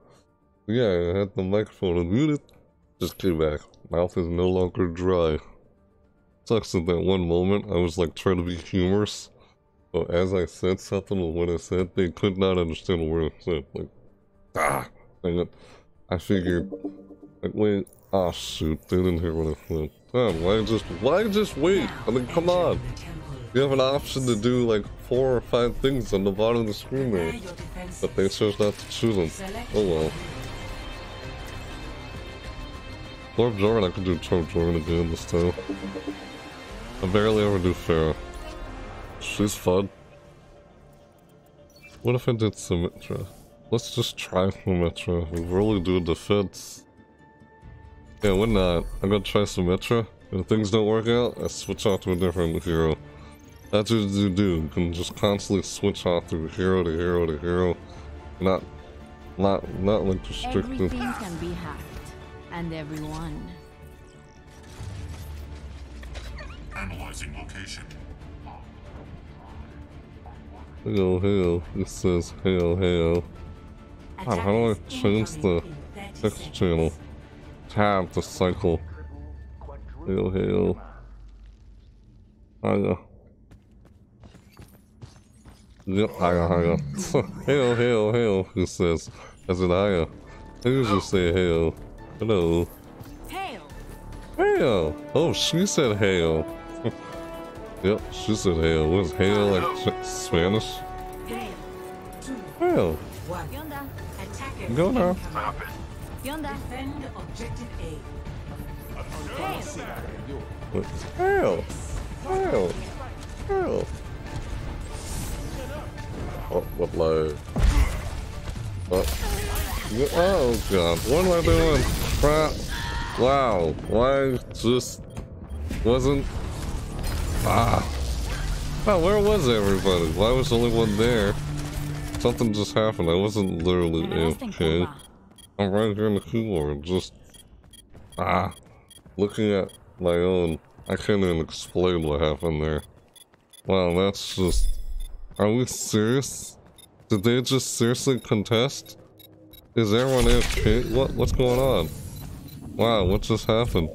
Yeah, I had the microphone unmuted. Just came back. Mouth is no longer dry. Sucks in that one moment, I was like trying to be humorous. But as I said something or what I said, they could not understand word I said. Like, ah! Dang it. I figured, like, wait, ah, shoot, they didn't hear what I said. God, why just, why just wait? I mean, come on. You have an option to do like four or five things on the bottom of the screen there, but they chose not to choose them. Oh well. Lord Jordan, I could do Lord Jordan again this time. I barely ever do Pharah. She's fun. What if I did Symmetra? Let's just try Symmetra. We really do defense. Yeah, why not? I'm gonna try Symmetra. If things don't work out, I switch out to a different hero. That's what you do. You can just constantly switch off through hero to hero to hero. Not, not, not like restricted. Everything can be hacked, and everyone. Analyzing location. Hail, hail. It says hail, hail. God, how do I change the text channel? Tab to cycle. Hail, hail. Hiya. Yep, hiya, hiya. hail, hail, hail. Who says? I said hiya. I usually say hail. Hello. Hail. Hail. Oh, she said hail. Yep, she said hail. What is hail like Spanish? Hail. Go now. Defend objective A. What? Hell! Hell! Hell! Oh, what low? Oh. Oh god, what am I doing? Crap. Wow, why just wasn't Ah Oh, where was everybody? Why was the only one there? Something just happened. I wasn't literally AFK. I'm right here in the keyboard, just ah looking at my own. I can't even explain what happened there. Wow, that's just are we serious? Did they just seriously contest? Is everyone AFK? What what's going on? Wow, what just happened?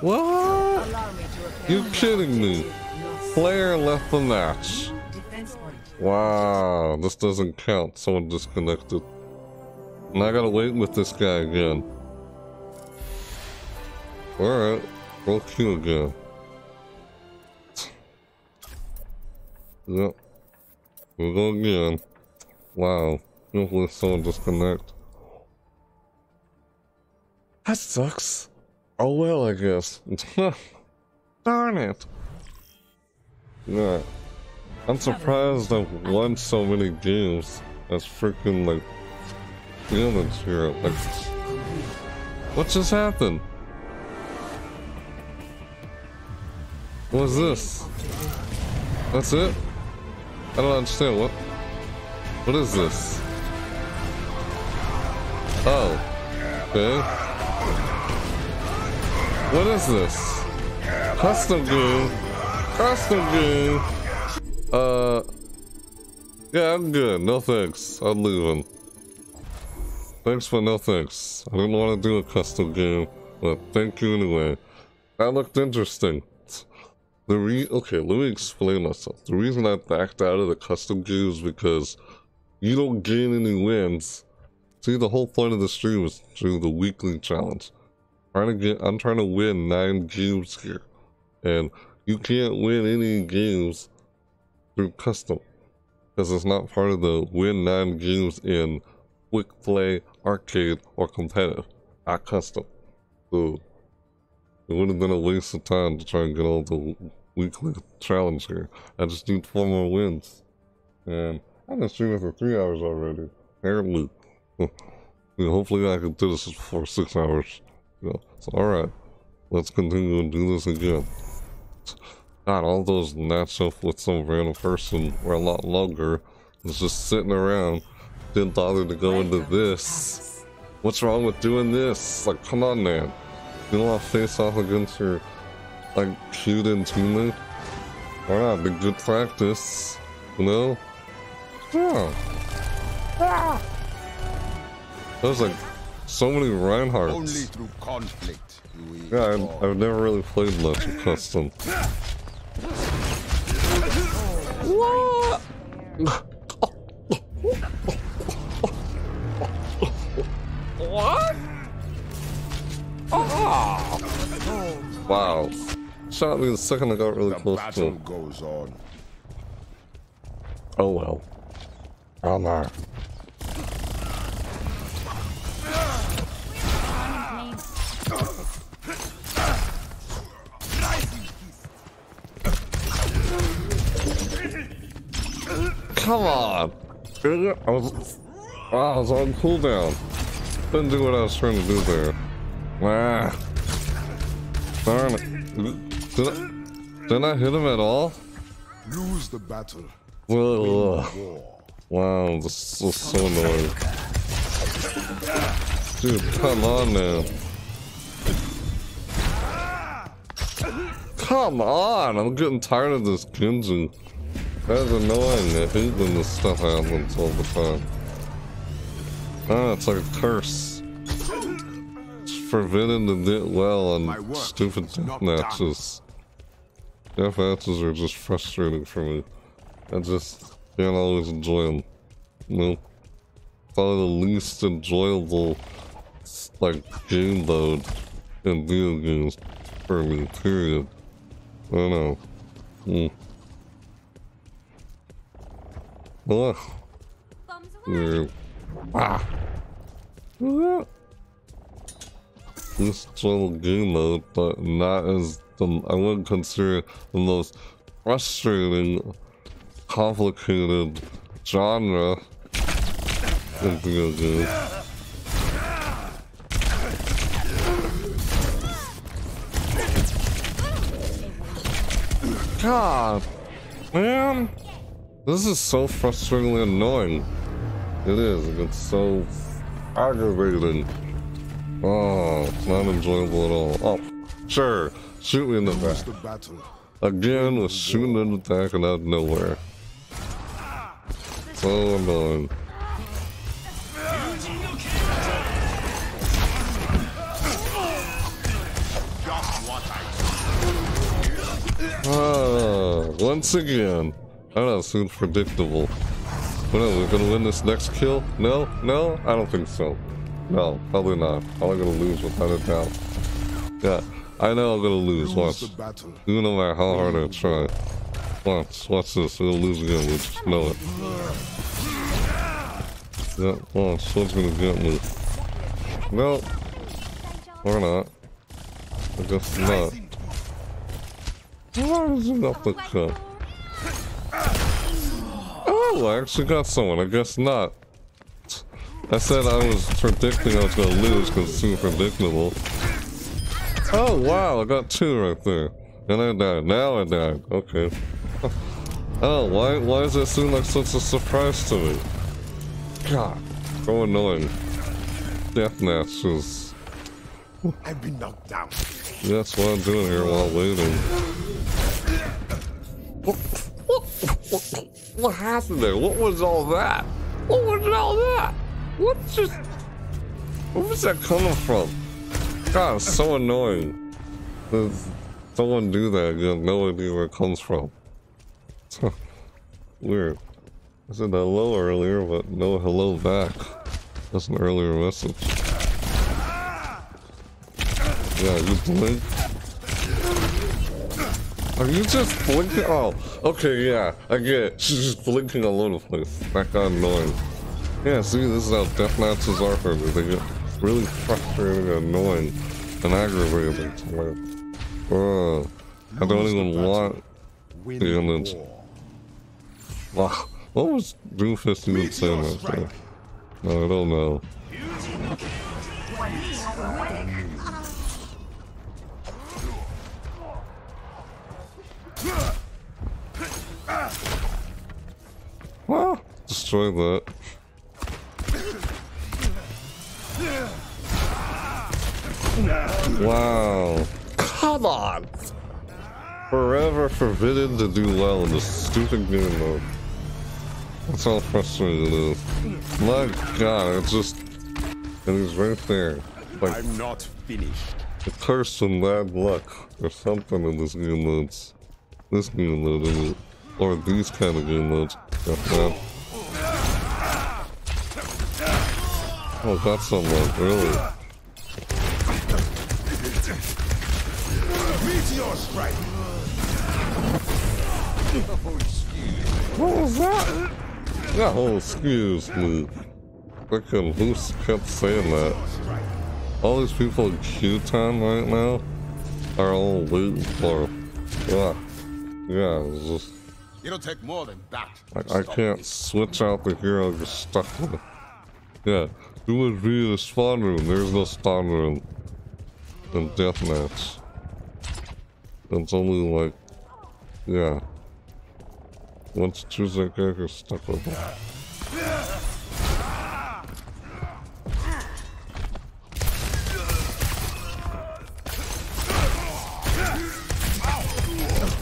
What? You kidding me? Player left the match. Wow, this doesn't count. Someone disconnected. And I gotta wait with this guy again. Alright, roll Q again. Yep. We'll go again. Wow. Hopefully someone disconnect. That sucks. Oh well, I guess. Darn it. Yeah. I'm surprised I've won so many games. That's freaking like feelings here. Like what just happened? What was this? That's it? I don't understand what what is this? Oh. Okay. What is this? Custom game. Custom game. Uh, yeah, I'm good. No thanks. I'm leaving. Thanks, for no thanks. I didn't want to do a custom game, but thank you anyway. That looked interesting. The re- okay, let me explain myself. The reason I backed out of the custom game is because you don't gain any wins. See, the whole point of the stream is do the weekly challenge. Trying to get, I'm trying to win nine games here, and you can't win any games through custom because it's not part of the win nine games in quick play, arcade, or competitive, not custom. So it would have been a waste of time to try and get all the weekly challenge here. I just need four more wins. And I've been streaming for three hours already. Apparently. hopefully I can do this for six hours. Alright. Let's continue and do this again. God, all those matchups with some random person were a lot longer. Was just sitting around. Didn't bother to go into this. What's wrong with doing this? Like, come on, man. You don't want to face off against your, like, cute and teammate? Why not? Be good practice. You know? Ah. Yeah. There's like so many Reinhardts. Only through conflict we Yeah, I've, I've never really played much of custom. What? What? Oh. Wow. Shot me the second I got really the close to battle him. goes on. Oh well. Oh no. Come on! I was, I was on cooldown. Didn't do what I was trying to do there. Ah. Darn it. Did I, did I hit him at all? Lose the battle. Ugh. Wow, this is so annoying. Dude, come on now. Come on, I'm getting tired of this Genji. That's annoying. I hate when this stuff happens all the time. Ah, it's like a curse. It's forbidden to do well on stupid death matches. Death matches are just frustrating for me. I just can't always enjoy them. You know? Probably the least enjoyable, like, game mode in video games for me, period. I don't know. Hmm. Ugh. Weird. Ah. Ah. this little game mode, but not as the I wouldn't consider it the most frustrating, complicated genre video games. God, man, this is so frustratingly annoying. It is. It's so aggravating. Oh, it's not enjoyable at all. Oh, sure. Shoot me in the back. Again, with shooting in the back and out of nowhere. So annoying. Ah, once again. I know, seems predictable. What are we gonna win this next kill? No? No? I don't think so. No, probably not. Probably gonna lose without a doubt. Yeah, I know I'm gonna lose. Watch. Even no matter how hard I try. Watch, watch this. We'll lose again. We just know it. Yeah, watch. Someone's gonna get me. No. Or not. I guess not. Why is it not the cup? Oh, I actually got someone. I guess not. I said I was predicting I was gonna lose because it's too predictable. Oh wow, I got two right there. And I died. Now I died. Okay. Oh, why why does it seem like such a surprise to me? God, so annoying. Death matches. I've been knocked down. That's what I'm doing here while waiting. What, what, what, what happened there? What was all that? What was all that? What just... Where was that coming from? God, it's so annoying. Does someone do that? You have no idea where it comes from. Weird. I said hello earlier, but no hello back. That's an earlier message. Yeah, you blink. Are you just blinking? Oh, okay, yeah, I get it. She's just blinking all over the place. That got annoying. Yeah, see, this is how death matches are for me. They get really frustrating and annoying and aggravating. Like, uh, I don't even want the image. Wow, what was Doomfist even saying? No, I don't know. Well, destroy that. Wow. Come on! Forever forbidden to do well in this stupid game mode. That's how frustrating it is. My god, it's just... And he's right there. Like, I'm not finished. a curse and bad luck or something in this game modes. This game mode, I or these kind of game modes. That. Oh, got some really. Meteor strike. What was that? Yeah, oh, excuse me. Freaking who kept saying that? All these people in Q-Town right now are all waiting for. Yeah. Yeah, it's just. It'll take more than that. Like, I can't switch out the hero, just stuck with it. Yeah, do would be the spawn room. There's no spawn room in deathmatch. It's only like, yeah. Once you choose that character, stuck with it.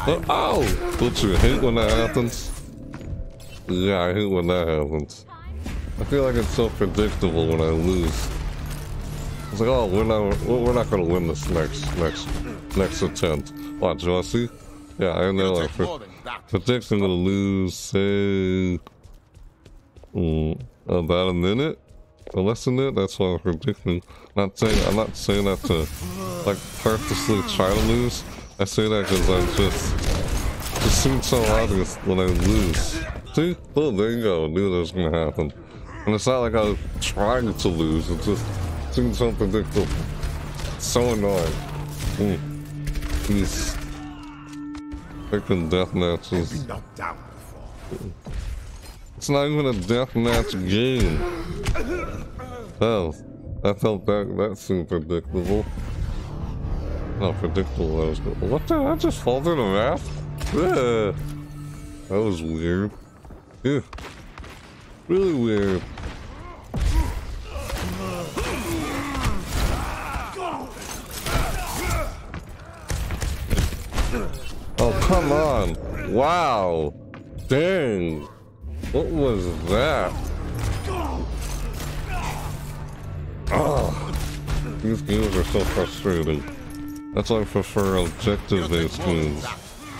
Oh, ow! You hate when that happens? Yeah, I hate when that happens. I feel like it's so predictable when I lose. It's like, oh, we're not, we're not gonna win this next, next, next attempt. Watch, you wanna see? Yeah, I know, like, pre predict gonna lose, say, mm, about a minute, less than that. That's what I'm predicting. Not saying, I'm not saying that to, like, purposely try to lose. I say that because I'm just, it seems so obvious when I lose. See? Oh, there you go. I knew that was gonna happen. And it's not like I was trying to lose, it just seems so predictable. so annoying. Mm. These freaking death matches. It's not even a deathmatch game. Hell, I felt that that seemed predictable. Not predictable. That was good. What the? I just fall through the map? That was weird. Yeah. Really weird. Oh, come on. Wow. Dang. What was that? Oh, these games are so frustrating. That's why I prefer objective-based games.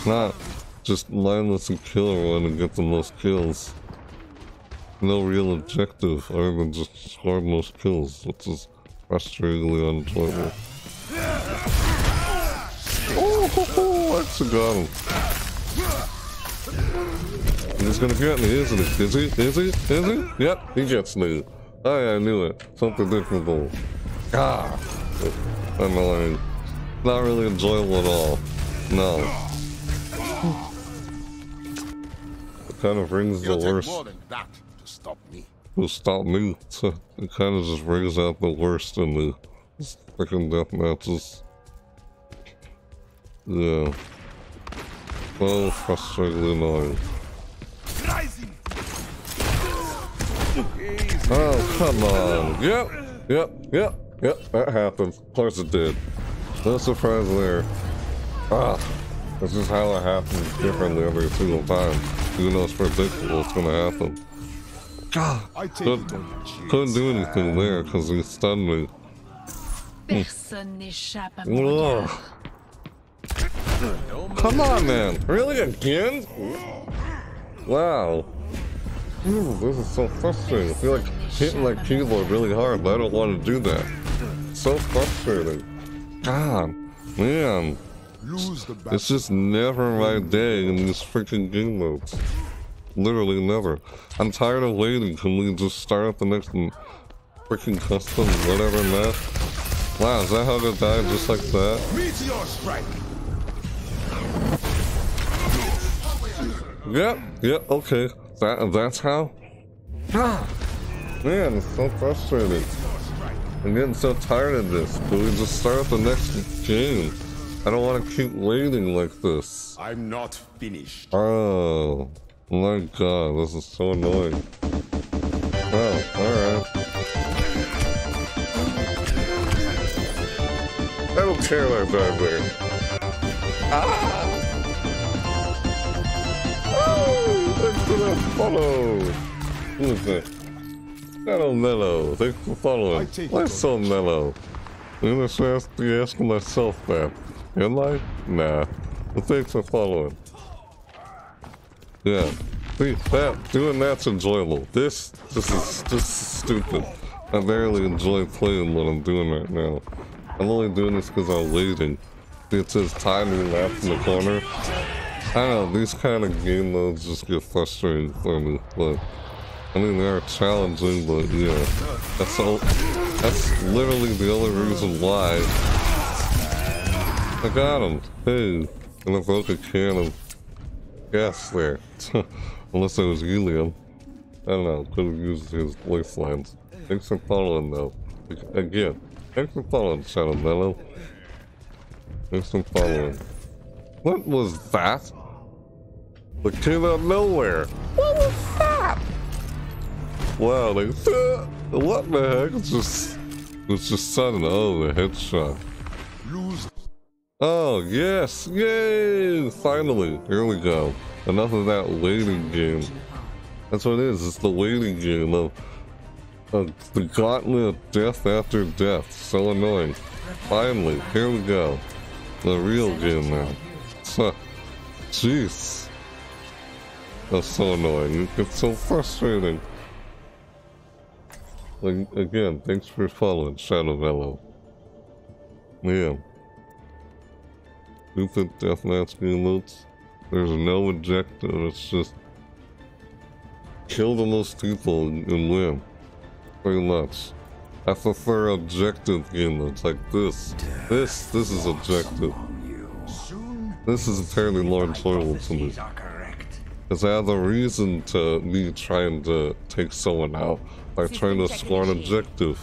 Not just mindlessly kill everyone and get the most kills. No real objective other than just score most kills, which is frustratingly unenjoyable. Oh, ho, ho, I actually got him. He's gonna get me, isn't he? Is he? Is he? Is he? Yep, he gets me. Oh yeah, I knew it. Something different. Ah, annoying. Not really enjoyable at all. No. It kind of brings the worst. more than that to stop me. Will stop me. It kind of just brings out the worst in the freaking death matches. Yeah. So frustratingly annoying. Oh, come on. Yep, yep, yep, yep, that happened. Of course it did. No surprise there. Ah, this is how it happens differently every single time. Even though it's predictable, it's gonna happen. God, couldn't, couldn't do anything there because he stunned me. Personne n'échappe à mon Ugh. Come on, man. Really again? Wow. Ooh, this is so frustrating. I feel like hitting that keyboard really hard, but I don't want to do that. So frustrating. God, man. It's just never my day in these freaking game modes. Literally never. I'm tired of waiting. Can we just start up the next freaking custom whatever map? Wow, is that how to die just like that? Meteor strike. Yep, yep, okay. That that's how? Ah, man, it's so frustrating. I'm getting so tired of this. Can we just start the next game? I don't want to keep waiting like this. I'm not finished. Oh, my god, this is so annoying. Oh, alright. I don't care like that there. Ah! Oh, thanks for follow. Who is that? Hello, Mellow. Thanks for following. Why so mellow? I'm just asking, asking myself that. Am I? Nah. Well, thanks for following. Yeah. See, that, doing that's enjoyable. This, this is just stupid. I barely enjoy playing what I'm doing right now. I'm only doing this because I'm waiting. It says timing left in the corner. I don't know, these kind of game modes just get frustrating for me, but I mean they are challenging, but yeah. That's all that's literally the only reason why. I got him. Hey. And I broke a can of gas there. Unless it was helium. I don't know, could have used his voice lines. Thanks for following though. Again, thanks for following Shadow Mellow. Thanks for following. What was that? It came out of nowhere. What was that? Wow, like, what the heck? It's just, it's just sudden. Oh, the headshot. Oh, yes, yay! Finally, here we go. Enough of that waiting game. That's what it is, it's the waiting game of, of the gauntlet of death after death. So annoying. Finally, here we go. The real game now. Jeez. That's so annoying. It's so frustrating. Again, thanks for following Shadow Mellow. Yeah. Stupid deathmatch game modes. There's no objective, it's just kill the most people and win. Pretty much. I prefer objective. It's like this. This, this is objective. This is entirely more enjoyable to me. Because I have a reason to me trying to take someone out by trying to score an objective.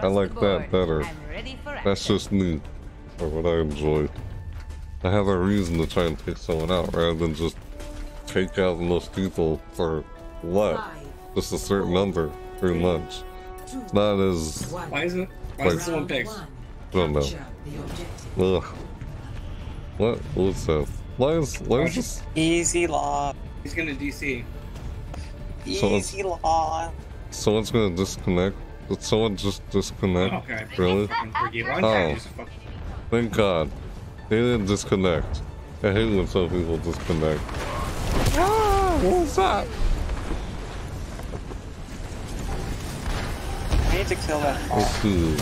I like that better. That's just me, or what I enjoy. I have a reason to try and take someone out rather than just take out most people for what? Just a certain number, pretty much. It's not as Why is it? why isn't someone picked? I don't know. Ugh. What? What's that? Why is why is this? Easy law. He's gonna DC. Easy law. Someone's gonna disconnect. Did someone just disconnect? Okay. Really? Oh. Thank God. They didn't disconnect. I hate when some people disconnect. Ah, what's that? I need to kill that Let's see.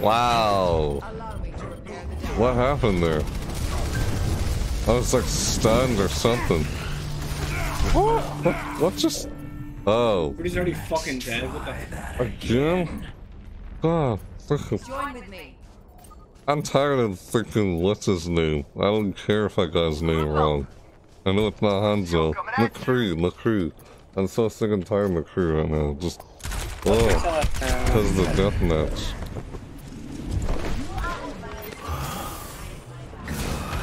Wow. What happened there? I was like stunned or something. What? What, what just? Oh. But he's already fucking dead. What the heck? Again? God, freaking. Join with me. I'm tired of freaking what's his name. I don't care if I got his name wrong. I know it's not Hanzo. McCree, McCree. I'm so sick and tired of McCree right now. Just, oh, because of the death match.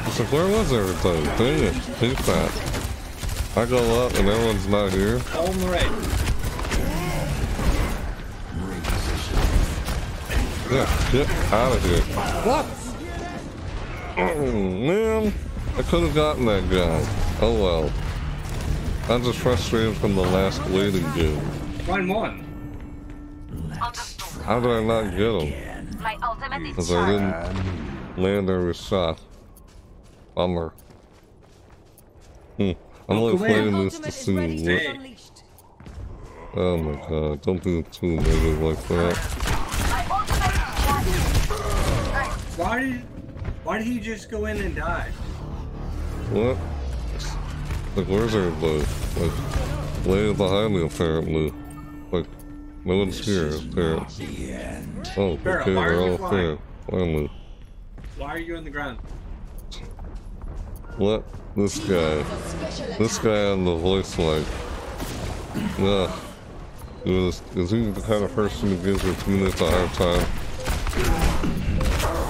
It's like, where was everything? Dang it, hate that. I go up and everyone's not here. All on the right. Yeah, get out of here. What? Oh, man. I could have gotten that guy. Oh well. I'm just frustrated from the last waiting game. Run one. How did I not get him? My ultimate is Because I didn't land every shot. Bummer. Hmm. I'm only playing this to see what... Oh my god, don't be too negative like that. Why did why did he just go in and die? What? Like, where's everybody? Like, way behind me, apparently. Like, no one's here, apparently. Oh, Barrel, okay, why are we're all flying? here. Finally. Why are you on the ground? What? This guy. This guy on the voice mic. Yeah. Is, is he the kind of person who gives your teammates a hard time?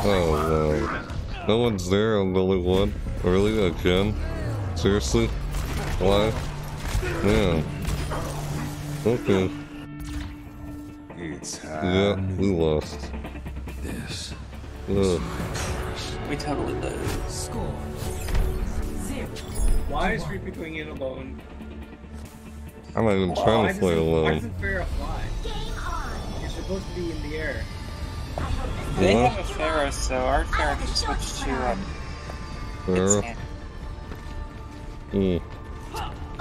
Oh, wow. No one's there, I'm the only one? Really? Again? Seriously? Why? Man. Okay. Yeah, we lost. This. Ugh. We totally lose. Score. Zero. Why is Reaper going in alone? I'm not even Why trying to play it- Why alone. doesn't Pharah fly? You're supposed to be in the air. They What? have a Pharah, so our Pharah can switch to um. Sarah? Hmm.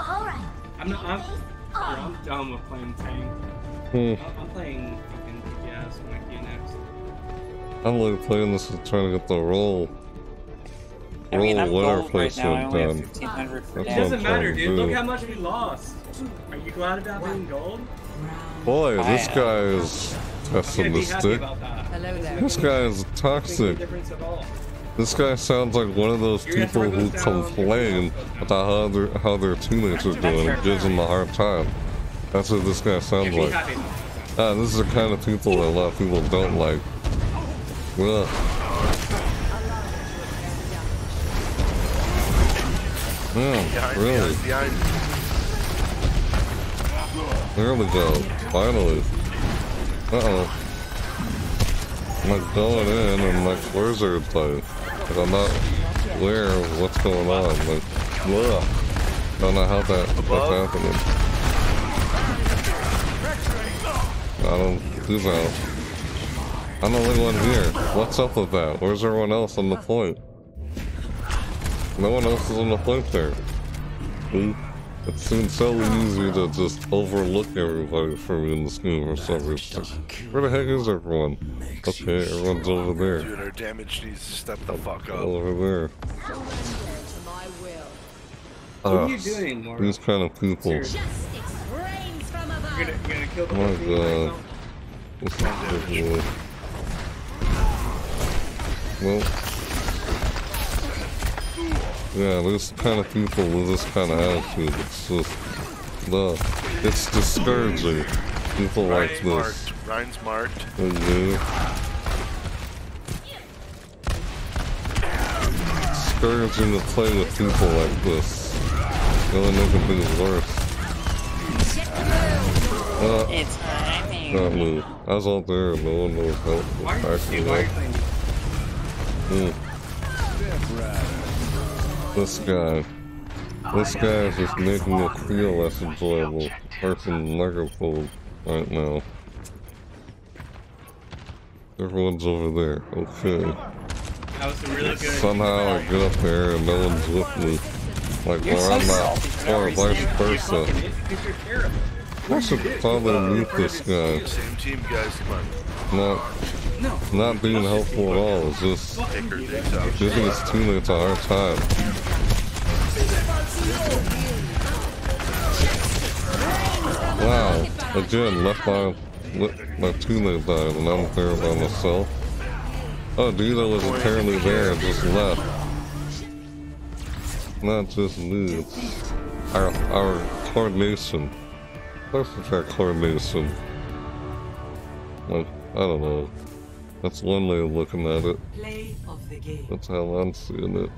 Alright. I'm not. I'm, I'm done with playing tank. Hmm. I'm, I'm playing fucking DPS when I get next. I'm like playing this and trying to get the role. I Roll mean, I'm winner gold right now. I placement only have done. 1500 It doesn't matter, to dude. Look how much we lost. Are you glad about being gold? Boy, this I- guy is I'm gonna be happy pessimistic. about that. Hello there. This guy is toxic. a difference at all. This guy sounds like one of those Your people who goes complain about how their, how their teammates are doing and gives them a hard time. That's what this guy sounds like. Ah, this is the kind of people that a lot of people don't like. Well. Yeah, really. There we go. Finally. Uh-oh. I'm like going in and like, where's everybody? Like I'm not aware of what's going on. Like, ugh. Don't know how that that's happening. I don't do that. I'm the only one here. What's up with that? Where's everyone else on the point? No one else is on the point there. It seems so easy to just overlook everybody for me in this game or something. Where the heck is everyone? Okay, everyone's over there. Dude, our damage needs to step the fuck up. Over there. What are Ah, you doing, Morgan? These kind of people. Seriously. You're gonna, you're gonna kill the Oh whole team right god. This is ridiculous. Well. Yeah, this kind of people with this kind of attitude, it's just, no, it's discouraging. People like this. marked. Ryan's marked. Okay. Discouraging to play with people like this. The only make things worse. Uh, It's timing. not move. I was out there and no one knows help. Why are you, why up. Mm. This guy. This guy is just making it feel less enjoyable. Person microphone right now. Everyone's over there. Okay. That was really good. Somehow I get up there and no one's with me. Like, You're well, I'm at. selfish. or Every vice single versa. Fucking hit because you're terrible. I should probably mute uh, this guy. Same team, guys. Not, not being helpful at all. It's just Take her dicks out. giving his teammates a hard time. Wow, again, left my, le- my teammate died and I'm there by myself. Oh, Dino was apparently there and just left. Not just me, it's our, our coordination. That's our coordination. Like, I don't know. That's one way of looking at it. Play of the game. That's how I'm seeing it.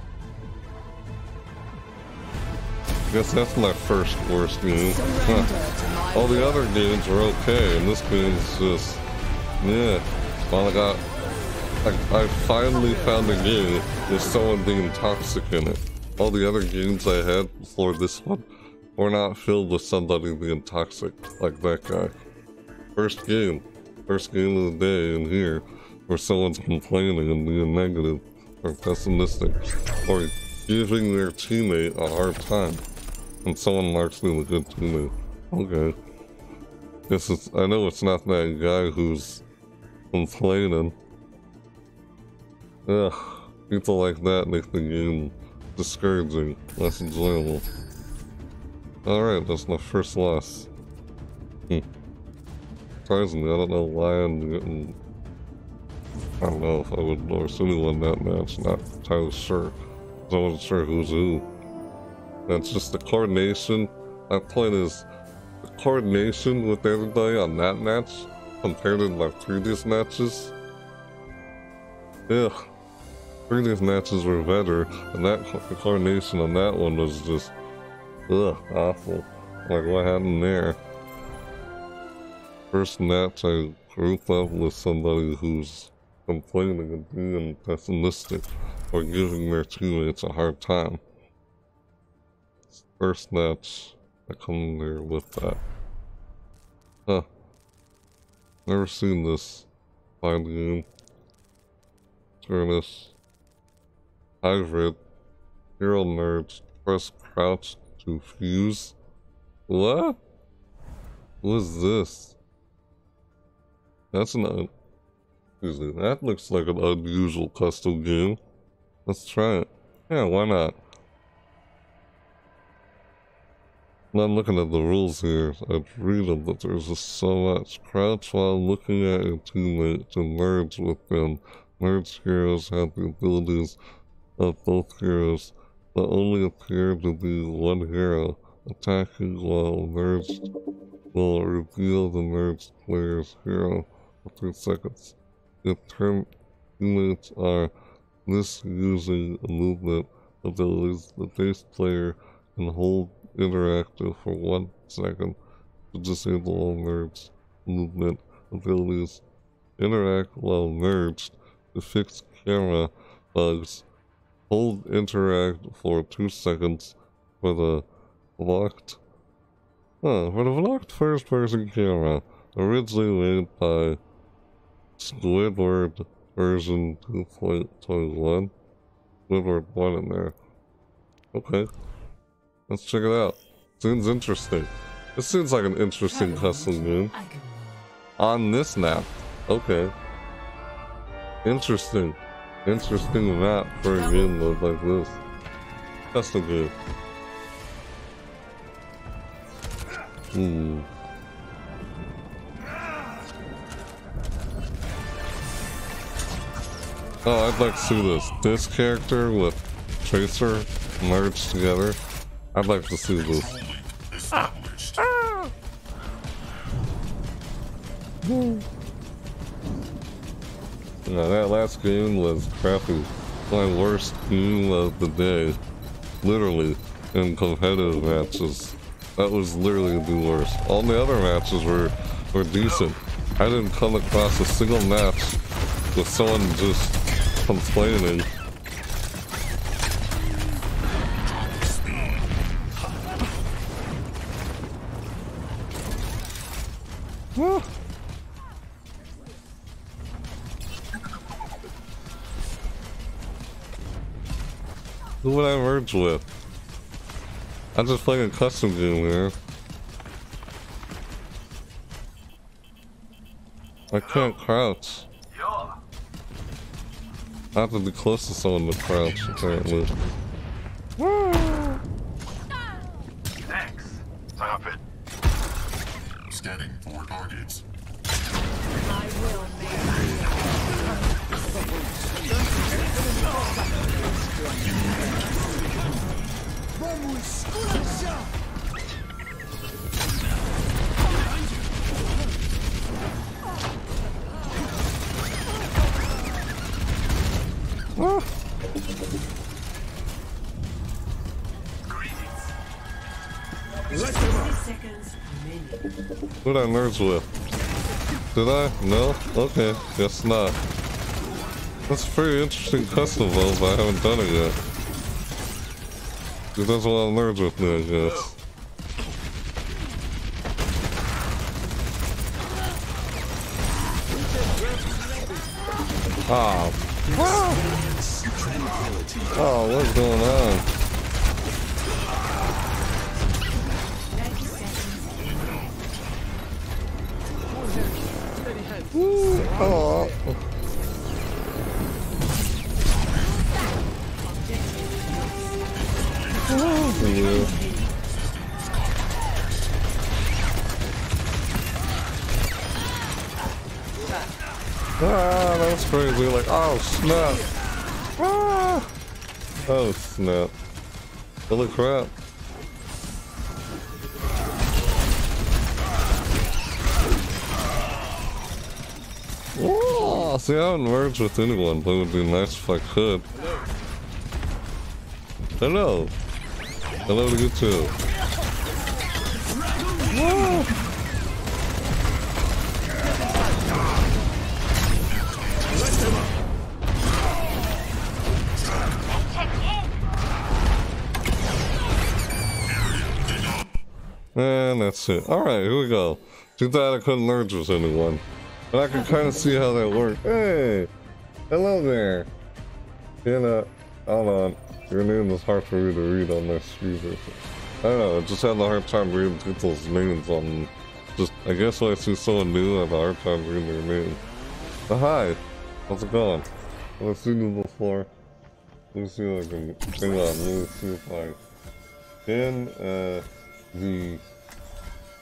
I guess that's my first worst game. Huh. All the other games are okay, and this game's just, yeah. I got, I, I finally found a game with someone being toxic in it. All the other games I had before this one were not filled with somebody being toxic, like that guy. First game, first game of the day in here, where someone's complaining and being negative or pessimistic, or giving their teammate a hard time, and someone marks them a good teammate. Okay. This is I know it's not that guy who's complaining. Ugh, people like that make the game discouraging, less enjoyable. Alright, that's my first loss. Hmm. Surprisingly, I don't know why I'm getting... I don't know if I would Norse anyone that match, not entirely sure. I wasn't sure who's who. That's just the coordination. My point is, the coordination with everybody on that match compared to my previous matches. Yeah, previous matches were better, and that coordination on that one was just, ugh, awful. Like what happened there? First match, I grouped up with somebody who's complaining and being pessimistic or giving their teammates a hard time. First match, I come there with that. Huh. Never seen this find game. Turnus. Hybrid. Hero nerds. Press crouch to fuse. What? What is this? That's an that looks like an unusual custom game. Let's try it. Yeah, why not? Not looking at the rules here. I'd read them, but there's just so much. Crouch while looking at your teammate to merge with them. Merged heroes have the abilities of both heroes, but only appear to be one hero. Attacking while merged will reveal the merged player's hero for 3 seconds. If teammates are misusing a movement abilities, the base player can hold interactive for one second to disable all merged movement abilities. Interact while merged to fix camera bugs. Hold interact for two seconds for the locked... huh, for the blocked first person camera. Originally made by Squidward version 2.21. Squidward 1 in there. Okay. Let's check it out. Seems interesting. This seems like an interesting custom game. On this map. Okay. Interesting. Interesting map for a game mode like this. Custom game. Hmm. Oh, I'd like to see this. This character with Tracer merged together. I'd like to see this. Ah. Ah. Hmm. Yeah, that last game was crappy. My worst game of the day. Literally, in competitive matches. That was literally the worst. All the other matches were, were decent. I didn't come across a single match with someone just complaining. Merge with? I'm just playing a custom game here. I can't crouch. I have to be close to someone to crouch, apparently. Who'd I merge with? Did I? No? Okay, guess not. That's a pretty interesting custom though, but I haven't done it yet. Want to merge with me, I guess. Snap. Holy crap. Oh, see, I haven't merged with anyone, but it would be nice if I could. Hello. Hello to you too. That's it. Alright, here we go. Too bad I couldn't merge with anyone. But I can kind of see how that worked. Hey! Hello there! You know, hold on. Your name is hard for me to read on my screen. I don't know, I just had a hard time reading people's names on... Just, I guess when I see someone new, I have a hard time reading their name. But hi! How's it going? I've seen you before. Let me see if I can... Hang on, let me see if I can, uh... The...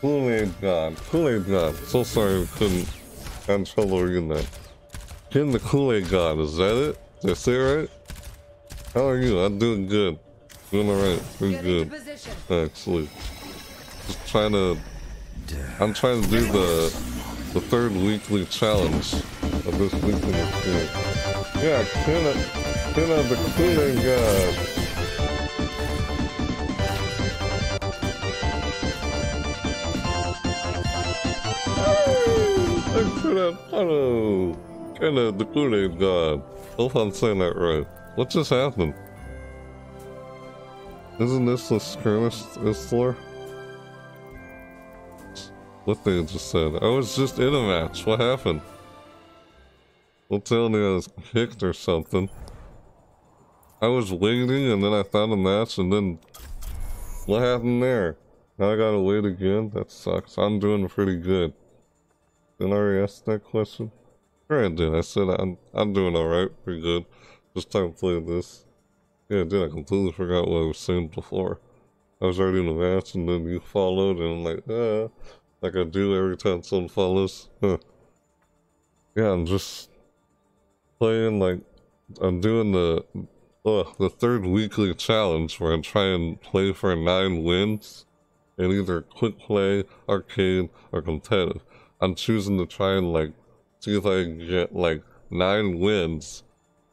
Kool-Aid God. Kool-Aid God. So sorry I couldn't... I'm trouble reading that. Ken the Kool-Aid God, is that it? Did I say it right? How are you? I'm doing good. Doing alright. Pretty good. Actually. Just trying to... I'm trying to do the... The third weekly challenge of this weekly experience. Yeah, Kenna... Kenna the Kool-Aid God. For that. Kinda the Kool-Aid God. Hope I'm saying that right. What just happened? Isn't this the skirmish is for? What they just said. I was just in a match. What happened? Don't tell me I was kicked or something. I was waiting and then I found a match and then... What happened there? Now I gotta wait again? That sucks. I'm doing pretty good. Didn't I already ask that question? Sure I did. I said I'm, I'm doing alright. Pretty good. Just time to play this. Yeah, did. I completely forgot what I was saying before. I was already in the match and then you followed and I'm like, ah, like I do every time someone follows. Yeah, I'm just playing like, I'm doing the, uh, the third weekly challenge where I try and play for nine wins in either quick play, arcade, or competitive. I'm choosing to try and like, see if I can get like nine wins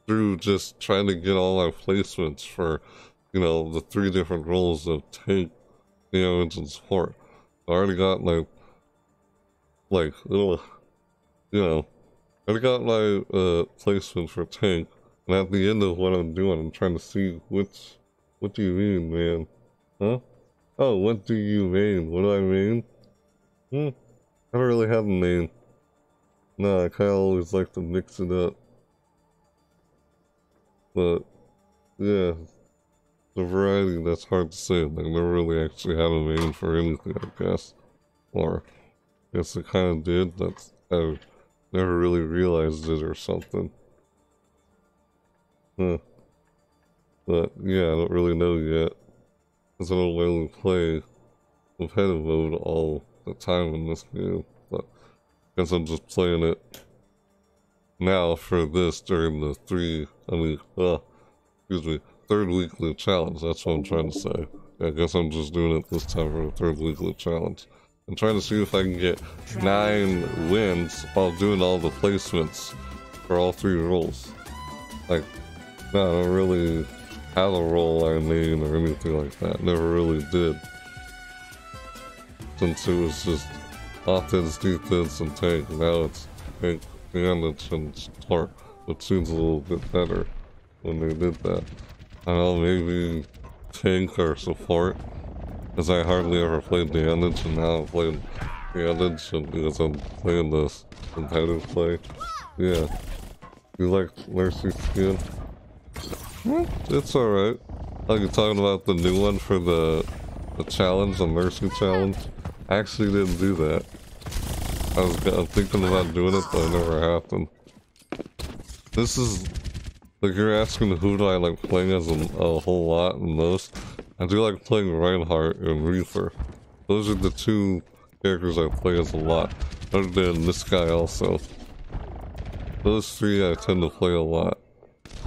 through just trying to get all my placements for you know, the three different roles of tank, damage, and support. I already got like, like, little, you know, I already got my uh, placement for tank, and at the end of what I'm doing, I'm trying to see which, what do you mean, man? Huh? Oh, what do you mean? What do I mean? Hmm, I don't really have a name. No, I kinda always like to mix it up. But, yeah, the variety, that's hard to say. They never really actually had a name for anything, I guess. Or, I guess it kind of did, but I never really realized it or something. Huh. But, yeah, I don't really know yet. Because I don't really play competitive mode all the time in this game. But, I guess I'm just playing it now for this during the three, I mean, uh, excuse me, third weekly challenge. That's what I'm trying to say. I guess I'm just doing it this time for the third weekly challenge. I'm trying to see if I can get nine wins while doing all the placements for all three roles. Like, no, I don't really have a role I need or anything like that. Never really did. Since it was just offense, defense, and tank. Now it's tank, damage, and support, which seems a little bit better when they did that. I don't know, maybe tank or support. Because I hardly ever played the damage and now I'm playing damage and because I'm playing this competitive play. Yeah. You like Mercy skin? It's alright. Like talking about the new one for the the challenge, the Mercy challenge. I actually didn't do that. I was, thinking about doing it, but it never happened. This is like you're asking who do I like playing as a, a whole lot most. I do like playing Reinhardt and Reaper. Those are the two characters I play as a lot. Other than this guy also. Those three I tend to play a lot.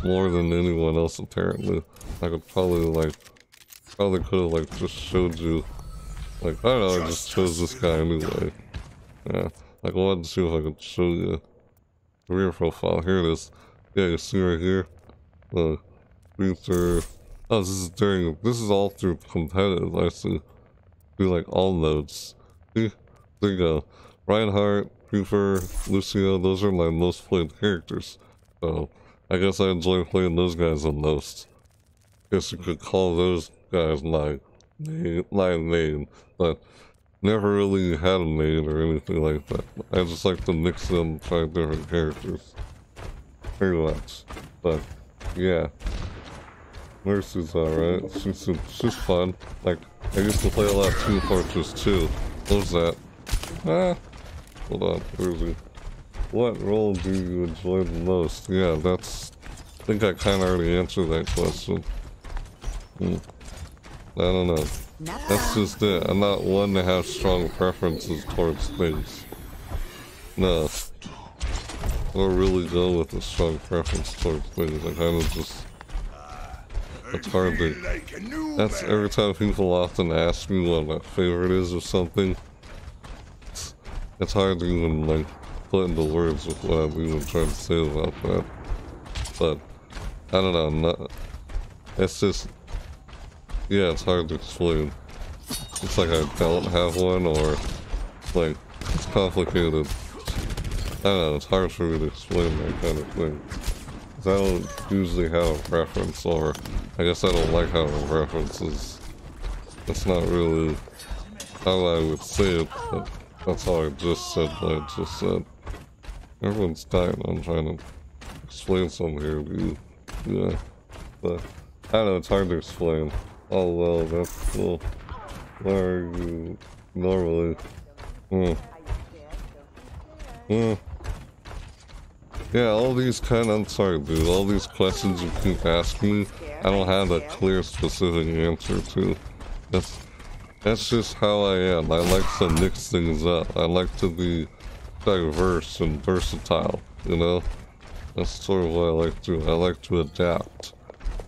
More than anyone else apparently. I could probably like probably could have like just showed you like I don't know, I just chose this guy anyway. Yeah. Like I wanted to see if I could show you career profile. Here it is. Yeah, you see right here. The Reaper Oh, this is during, this is all through competitive, I see. Do like all nodes. See? There you go. Reinhardt, Reaper, Lucio, those are my most played characters. So, I guess I enjoy playing those guys the most. Guess you could call those guys like my main, but never really had a main or anything like that. I just like to mix them, try different characters. Pretty much. But, yeah. Mercy's alright. She's, she's fun. Like, I used to play a lot of Team Fortress 2. What was that? Ah! Hold on, where is he? What role do you enjoy the most? Yeah, that's... I think I kinda already answered that question. Hmm. I don't know. That's just it. I'm not one to have strong preferences towards things. No. I don't really go with a strong preference towards things. I kind of just it's hard to. That's every time people often ask me what my favorite is or something. It's, it's hard to even like put into words with what I'm even trying to say about that. But I don't know. Not, it's just yeah, it's hard to explain. It's like I don't have one or like it's complicated. I don't know. It's hard for me to explain that kind of thing. I don't usually have a preference, or I guess I don't like having references. That's not really how I would say it, but that's how I just said what I just said. Everyone's dying, I'm trying to explain something here. Yeah, but I don't know, it's hard to explain. Oh well, that's cool. Where are you normally? Hmm. Hmm. Yeah, all these kind of, I'm sorry dude, all these questions you keep asking me, I don't have a clear specific answer to. That's, that's just how I am. I like to mix things up. I like to be diverse and versatile, you know? That's sort of what I like to. I like to adapt.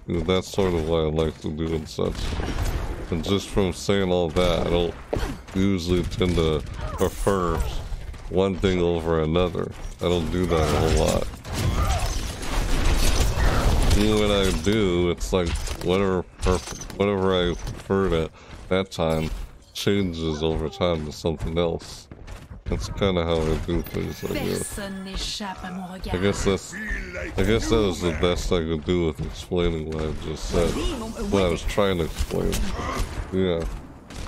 That's sort of what I like to do and such. And just from saying all that, I don't usually tend to prefer one thing over another. I don't do that a whole lot. Even when I do, it's like whatever whatever I prefer at that time changes over time to something else. That's kind of how I do things, I guess. Personne n'échappe à mon regard. I guess that's, I guess that was the best I could do with explaining what I just said. What I was trying to explain. Yeah.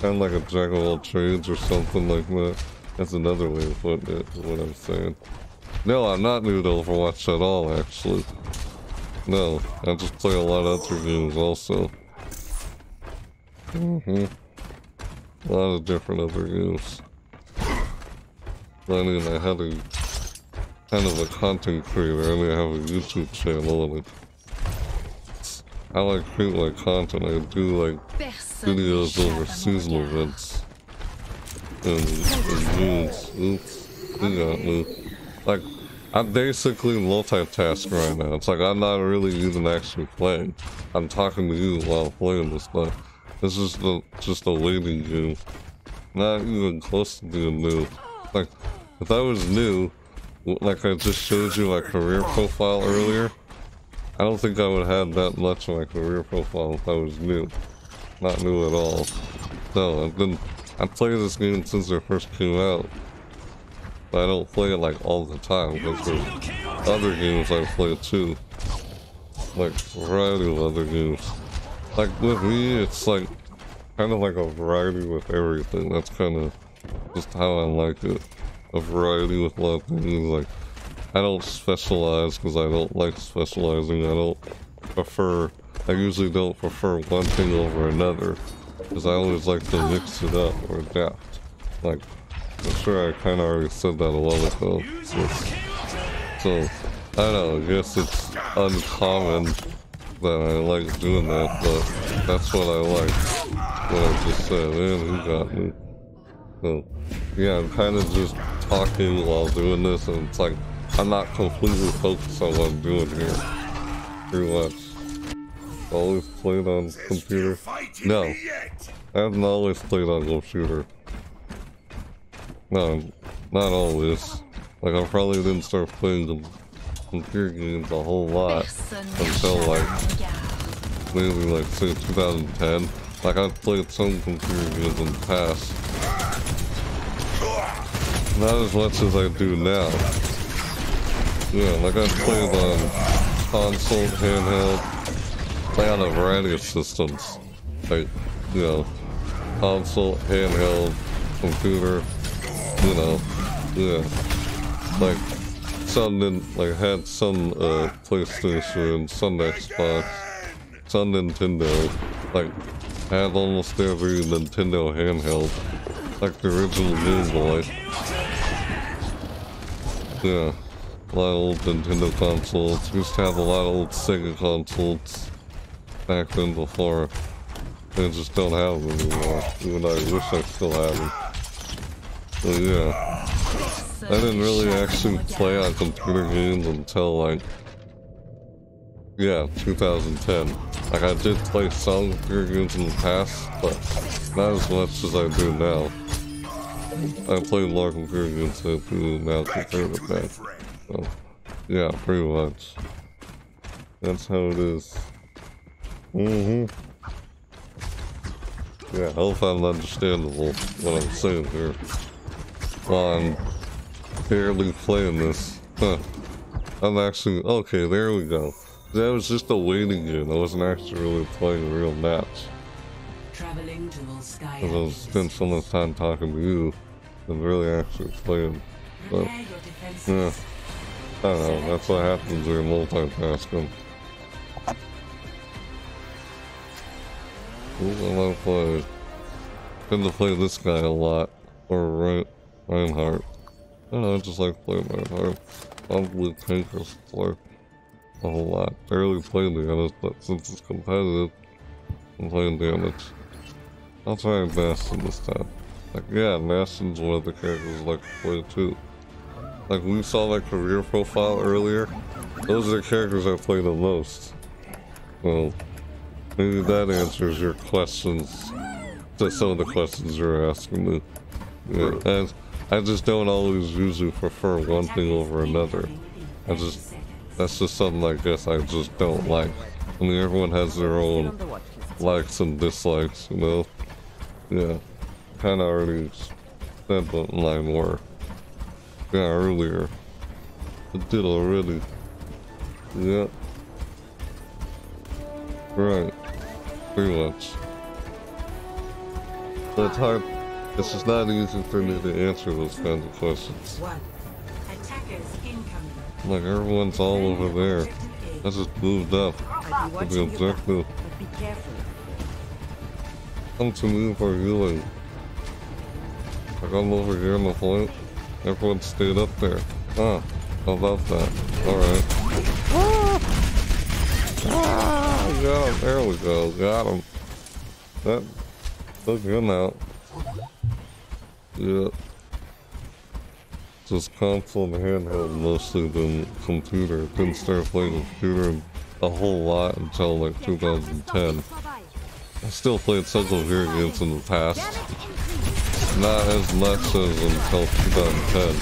Kind of like a jack of all trades or something like that. That's another way of putting it, what I'm saying. No, I'm not new to Overwatch at all, actually. No, I just play a lot of other games also. hmm A lot of different other games. I mean, I had a kind of a content creator. I mean, I have a YouTube channel, and it's I create my content. I do like videos over seasonal events and, and moods. Oops, you got me. Like, I'm basically multitasking right now. It's like I'm not really even actually playing. I'm talking to you while playing this but This is the just a waiting game. Not even close to being new. Like, if I was new, like I just showed you my career profile earlier, I don't think I would have that much of my career profile if I was new. Not new at all. No, I've been, I played this game since it first came out. But I don't play it like all the time because there's other games I play too. Like a variety of other games. Like with me, it's like kind of like a variety with everything. That's kind of just how I like it a variety with of things. Like, I don't specialize because I don't like specializing. I don't prefer, I usually don't prefer one thing over another because I always like to mix it up or adapt. Like, I'm sure I kind of already said that a while ago. So, so, I don't know, I guess it's uncommon that I like doing that, but that's what I like. What I just said, and who got me? So, yeah, I'm kind of just talking while doing this, and it's like, I'm not completely focused on what I'm doing here. Pretty much. Always played on computer? No. I haven't always played on computer. No, not always. Like, I probably didn't start playing the computer games a whole lot until like, maybe like, say 2010. Like, I've played some computer games in the past. Not as much as I do now. Yeah, like I played on console, handheld, play on a variety of systems. Like, you know, console, handheld, computer, you know, yeah. Like, some didn't, like, had some, uh, PlayStation, some Xbox, some Nintendo, like, had almost every Nintendo handheld, like the original Game Boy. Yeah, a lot of old Nintendo consoles. Used to have a lot of old Sega consoles back then before. I just don't have them anymore, even I wish I still had them. But yeah, I didn't really actually play on computer games until like, yeah, 2010. Like I did play some computer games in the past, but not as much as I do now. I play more computer games than I do now compared to that. So, yeah, pretty much. That's how it is. Mm-hmm. Yeah, I hope I'm understandable what I'm saying here. I'm barely playing this. Huh. I'm actually, okay, there we go. That was just a waiting game. I wasn't actually really playing a real match. Traveling to Volskaya. Because I was spending so much time talking to you than really actually playing. But, yeah. I don't know, that's what happens when you're multitasking. Who will I play? tend to play this guy a lot. Or Rein Reinhardt. I don't know, I just like playing Reinhardt. Probably Tankers play a whole lot. Barely play damage, but since it's competitive, I'm playing damage. I'll try Bastion this time. Like, yeah, Bastion's one of the characters I like to play too. Like, we saw my career profile earlier. Those are the characters I play the most. Well, maybe that answers your questions. To some of the questions you're asking me. Yeah, I just don't always usually prefer one thing over another. I just, that's just something I guess I just don't like. I mean, everyone has their own likes and dislikes, you know? Yeah, kinda already said what mine more. Yeah, earlier. I did already. Yeah. Right. Pretty much. It's hard. It's just not easy for me to answer those kinds of questions. Like everyone's all over there. I just moved up to the objective. Come to me for healing. Like I'm over here on the flank. Everyone stayed up there. Ah, how about that? Alright. Ah! Ah, got him. There we go. Got him. That took him out. Yeah. Just console and handheld mostly than computer. Didn't start playing computer a whole lot until like 2010. I still played several video games in the past. Not as much as until 2010.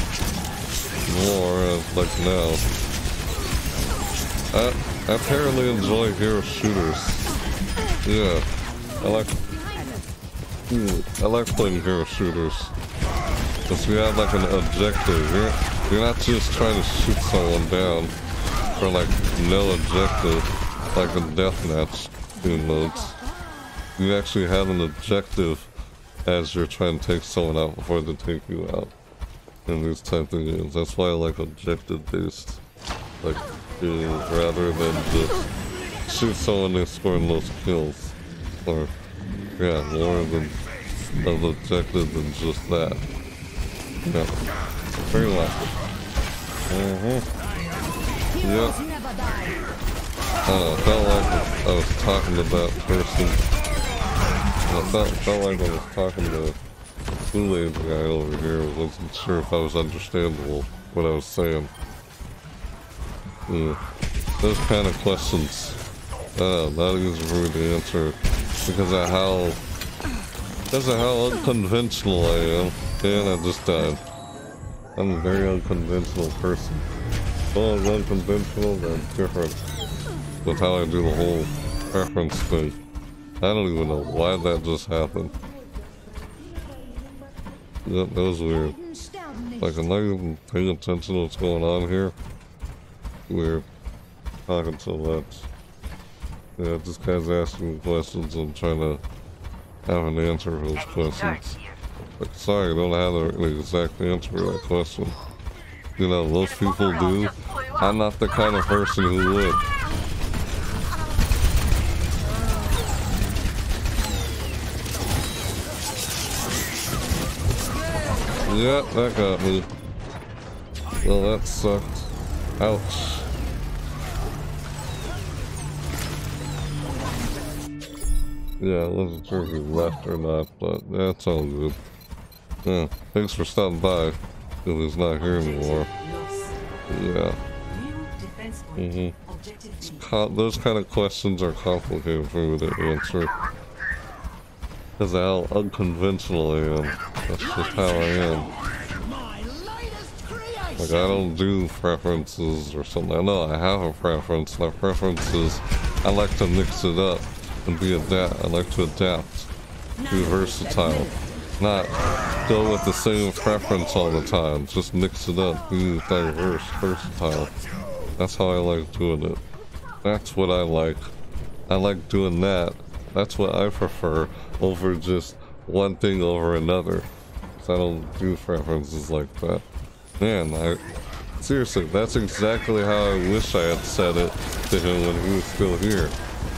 More as like now. I, I apparently enjoy hero shooters. Yeah. I like I like playing hero shooters. Because we have like an objective. You're, you're not just trying to shoot someone down for like no objective, like a deathmatch in modes. You actually have an objective as you're trying to take someone out before they take you out. In these type of games. That's why I like objective based like games rather than just shoot someone and score most kills. Or yeah, more than of objective than just that. Yeah. Very much. Mm-hmm. Yep. I I felt like I was talking to that person. I felt, felt like I was talking to Kool-Aid guy over here. I wasn't sure if I was understandable what I was saying. Yeah. Those kind of questions, uh, easy for me to answer because of how because of how unconventional I am. And I just died. I'm a very unconventional person. Well, as unconventional, that's different with how I do the whole preference thing. I don't even know why that just happened. That, that was weird. Like, I'm not even paying attention to what's going on here. Weird. Talking so much. Yeah, this guy's asking questions. I'm trying to have an answer for those questions. Like, sorry, I don't have the exact answer to that question. You know, most people do. I'm not the kind of person who would. Yeah, that got me. Well, that sucked. Ouch. Yeah, I wasn't sure if he left or not, but that's all good. Yeah, thanks for stopping by. If he's not here anymore. Yeah. Mm-hmm. Those kind of questions are complicated for me to answer. Because how unconventional I am. That's just how I am. Like, I don't do preferences or something. I know I have a preference. My preference is I like to mix it up and be adapt. I like to adapt, be versatile, not go with the same preference all the time. Just mix it up, be diverse, versatile. That's how I like doing it. That's what I like. I like doing that. That's what I prefer over just one thing over another. I don't do preferences like that. Man, I seriously, that's exactly how I wish I had said it to him when he was still here.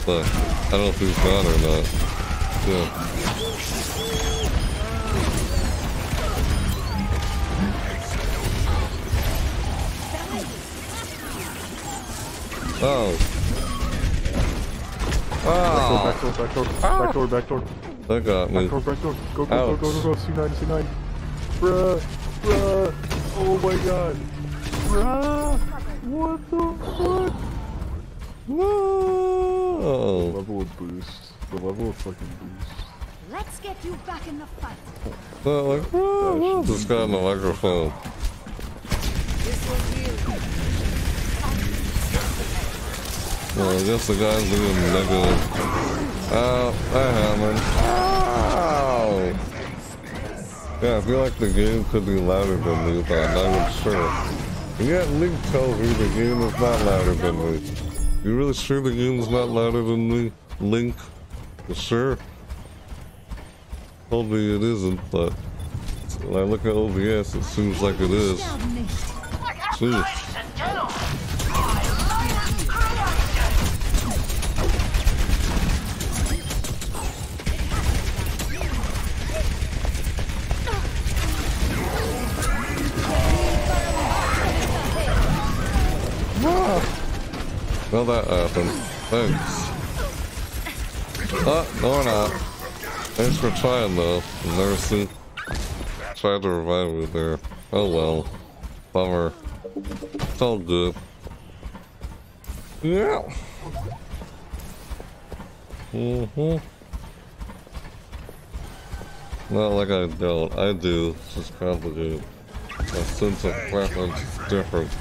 I don't know if he was gone or not. Yeah. Oh. Oh. Back door, back door, back door, ah. back door, back got me. Back door, back door. Go, go, go, go, go, go. C9, C9. Bruh, bruh. Oh my god. Bruh. What the fuck? Whoa. The level of boost. The level of fucking boost. Let's get you back in the fight. So, like, whoa, whoa, this guy on the microphone. Well, I guess the guy's doing negative. Ow, I hammered. Ow! Yeah, I feel like the game could be louder than me, but I'm not even sure. And yet Link tells me the game is not louder than me. You really sure the game's not louder than Link? Sure? Told me it isn't, but when I look at OBS, it seems like it is. Jeez. Ah. Well, that happened. Thanks. Oh, no, not. Thanks for trying, though. Nursing. Tried to revive me there. Oh well. Bummer. It's all good. Yeah. Mm-hmm. Not like I don't. I do. It's just complicated. My sense of preference is different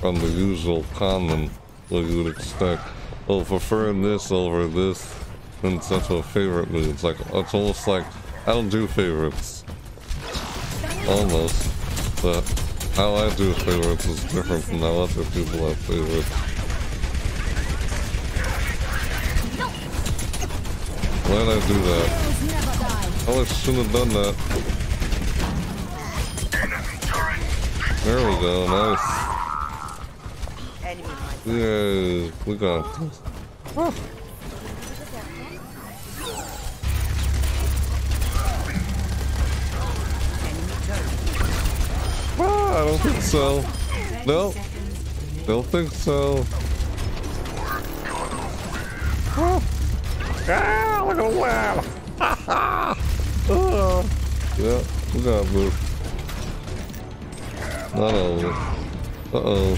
from the usual common what you would expect. Oh, preferring this over this and such a favorite me. It's like it's almost like I don't do favorites. Almost. But how I do favorites is different from how other people have favorites. Why did I do that? Oh, I shouldn't have done that. There we go, nice. Yay, we got this. Ah, I don't think so. No, don't think so. Ah, ah look at the web. ah, yeah, we got moved. Not over. Uh oh.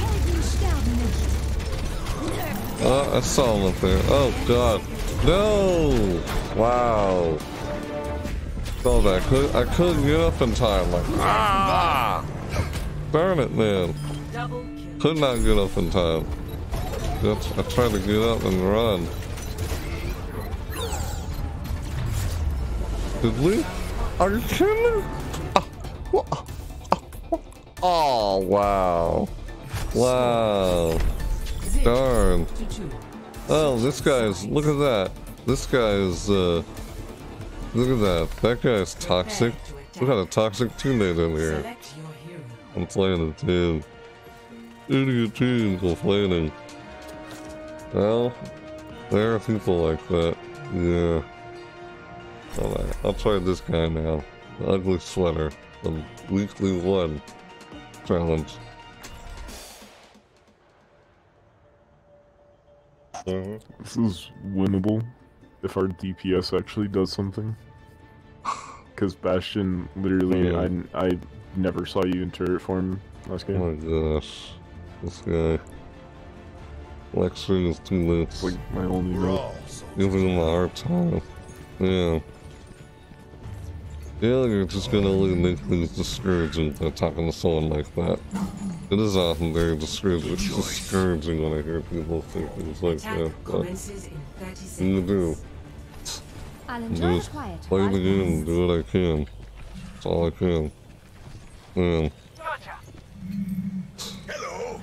Oh, I saw him up there. Oh god. No! Wow. Saw that. I, could, I couldn't get up in time. Like, ah! Darn it, man. Could not get up in time. I tried to get up and run. Did we? Are you kidding? Ah, wha- Oh, wow. Wow. Darn. Oh, this guy's, look at that. This guy's. uh, look at that. That guy's toxic. We got a toxic teammate in here. I'm playing a team. Idiot team complaining. Well, there are people like that. Yeah. Alright, I'll try this guy now. The ugly sweater. The weekly one challenge. Mm-hmm. This is winnable if our DPS actually does something. Because Bastion, literally, Yeah. I, I never saw you in turret form last game. Oh my gosh. This guy. Lecturing is too late. like my only note. Giving him a hard time. Yeah. Yeah, you're just gonna only make things discouraging by talking to someone like that. It is often very discouraging. Discouraging when I hear people say things like that. But you do. I'll Do enjoy is the quiet. play the game, do what I can. That's all I can. Man,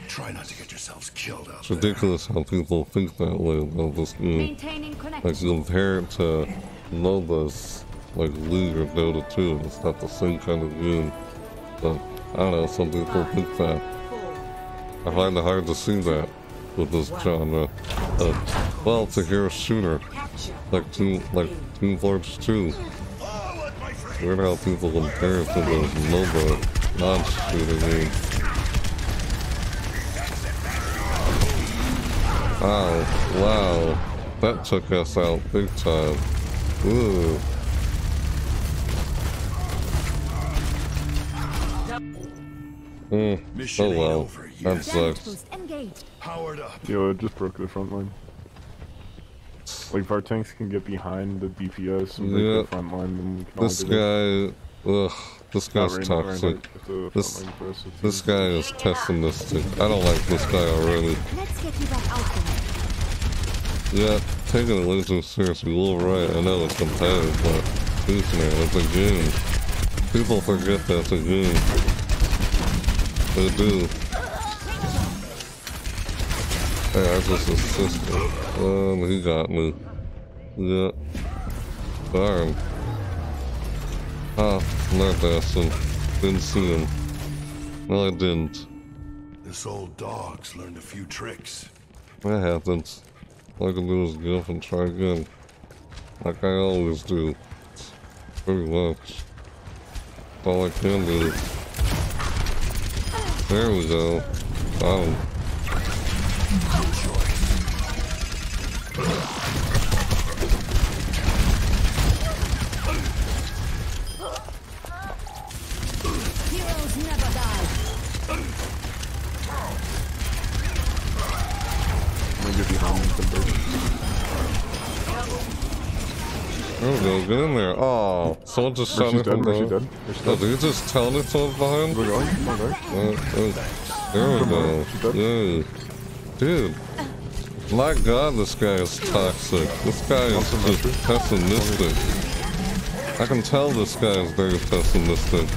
Try not to get yourselves killed out it's ridiculous how people think that way about this game. Like compare it to MOBAs, like League or Dota 2. It's not the same kind of game. But I don't know, some people think that. I find it hard to see that with this genre. Uh, well, it's a hero shooter. Like Team, like Team Fortress 2. Weird how people compare it to the MOBA non-shooter. Oh, wow. That took us out big time. Ooh. Mm. Oh well. That sucks. Powered up. Yo, it just broke the front line. Like, if our tanks can get behind the DPS and break Yeah. the front line, then we can This get guy, ugh, this Not guy's right now, right toxic. if the front This, line press is this guy is pessimistic. I don't like this guy already. Let's get you back out there. Yeah, taking the losing seriously, a little right. I know it's competitive, but dude, man, it's a game. People forget that it's a game. They do. Hey, I just assisted. Um, he got me. Yeah. Darn. Ah, not Aston. Didn't see him. No, I didn't. This old dog's learned a few tricks. That happens. All I can do is get up and try again. Like I always do. Pretty much. That's all I can do. There we go. Oh. Got him. Heroes never die. I'm gonna get behind the bird. There we go. Get in there. Oh, someone just shot me from dead, behind. dead, Mercy's Oh, dead. did you just tell me someone's behind? We're going, we're going. Uh, there we go. Yay. Dude. My god, this guy is toxic. This guy is just pessimistic. I can tell this guy is very pessimistic.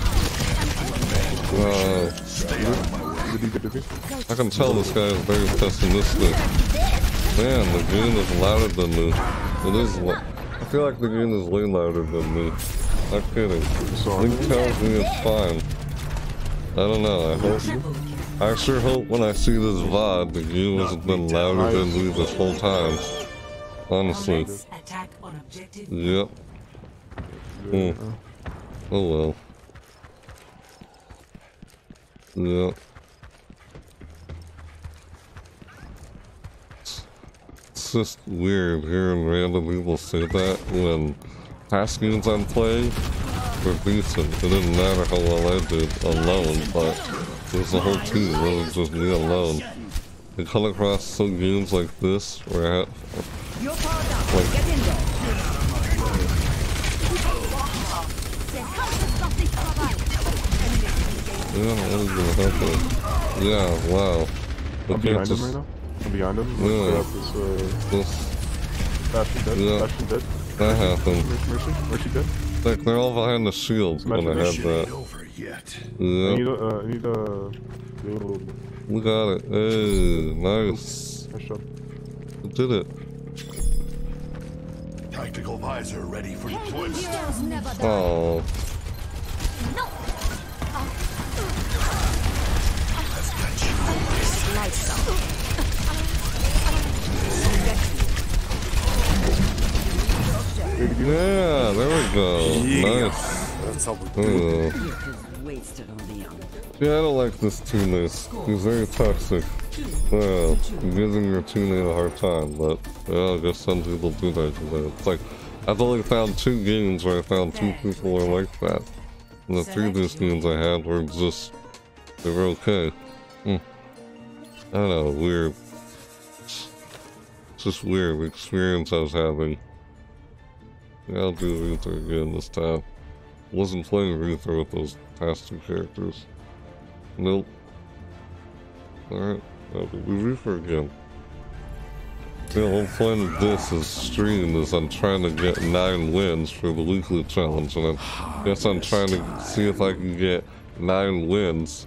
Uh, I can tell this guy is very pessimistic. Man, the game is louder than me. It is. Feel like the game is way louder than me. Not kidding. Link tells me it's fine. I don't know. I hope. I sure hope when I see this VOD, the game has been louder than me this whole time. Honestly. Attack on objective. Yep. Hmm. Oh well. Yep. Just weird hearing random people say that when past games I'm playing were decent. It didn't matter how well I did alone, but it was the whole team. It wasn't just me alone. You come across some games like this where I have, You're powered up. Like- Get in there. yeah, what is gonna happen? Yeah, wow. Okay, behind him right now. I'm behind him. Yeah. Look at this, uh, This, Bastion dead. Yeah. Bastion dead. that happened. Mercy, Mercy, Mercy dead. Like, they're all behind the shield when I had that. yet. I need a, uh, I need a, little, we got it. Hey, nice. nice job. We did it. Tactical visor ready for deployment. Heroes never die. Oh, yeah, there we go. Nice. That's how we do Wasted on the young. yeah, I don't like this teammate. He's very toxic. Well, giving your teammate a hard time, but yeah, I guess some people do that. It's like, I've only found two games where I found two people who are like that. And the previous games I had were just, they were okay. Hmm. I don't know, weird. It's just weird experience I was having. Yeah, I'll do Ruther again this time. Wasn't playing Ruther with those past two characters. Nope. Alright, I'll do Ruther again. Yeah, the whole point of this is stream is I'm trying to get nine wins for the weekly challenge, and I guess I'm trying to see if I can get nine wins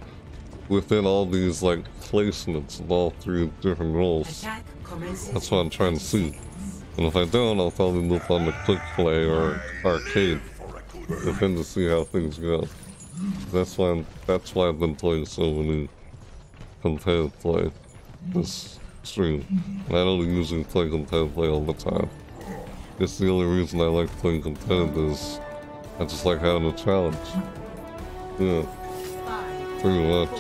within all these like placements of all three different roles. That's what I'm trying to see. And if I don't, I'll probably move on to quick play or arcade, depending to see how things go. That's why I'm, that's why I've been playing so many competitive play this stream. I don't usually play competitive play all the time. It's the only reason I like playing competitive is I just like having a challenge. Yeah, pretty much.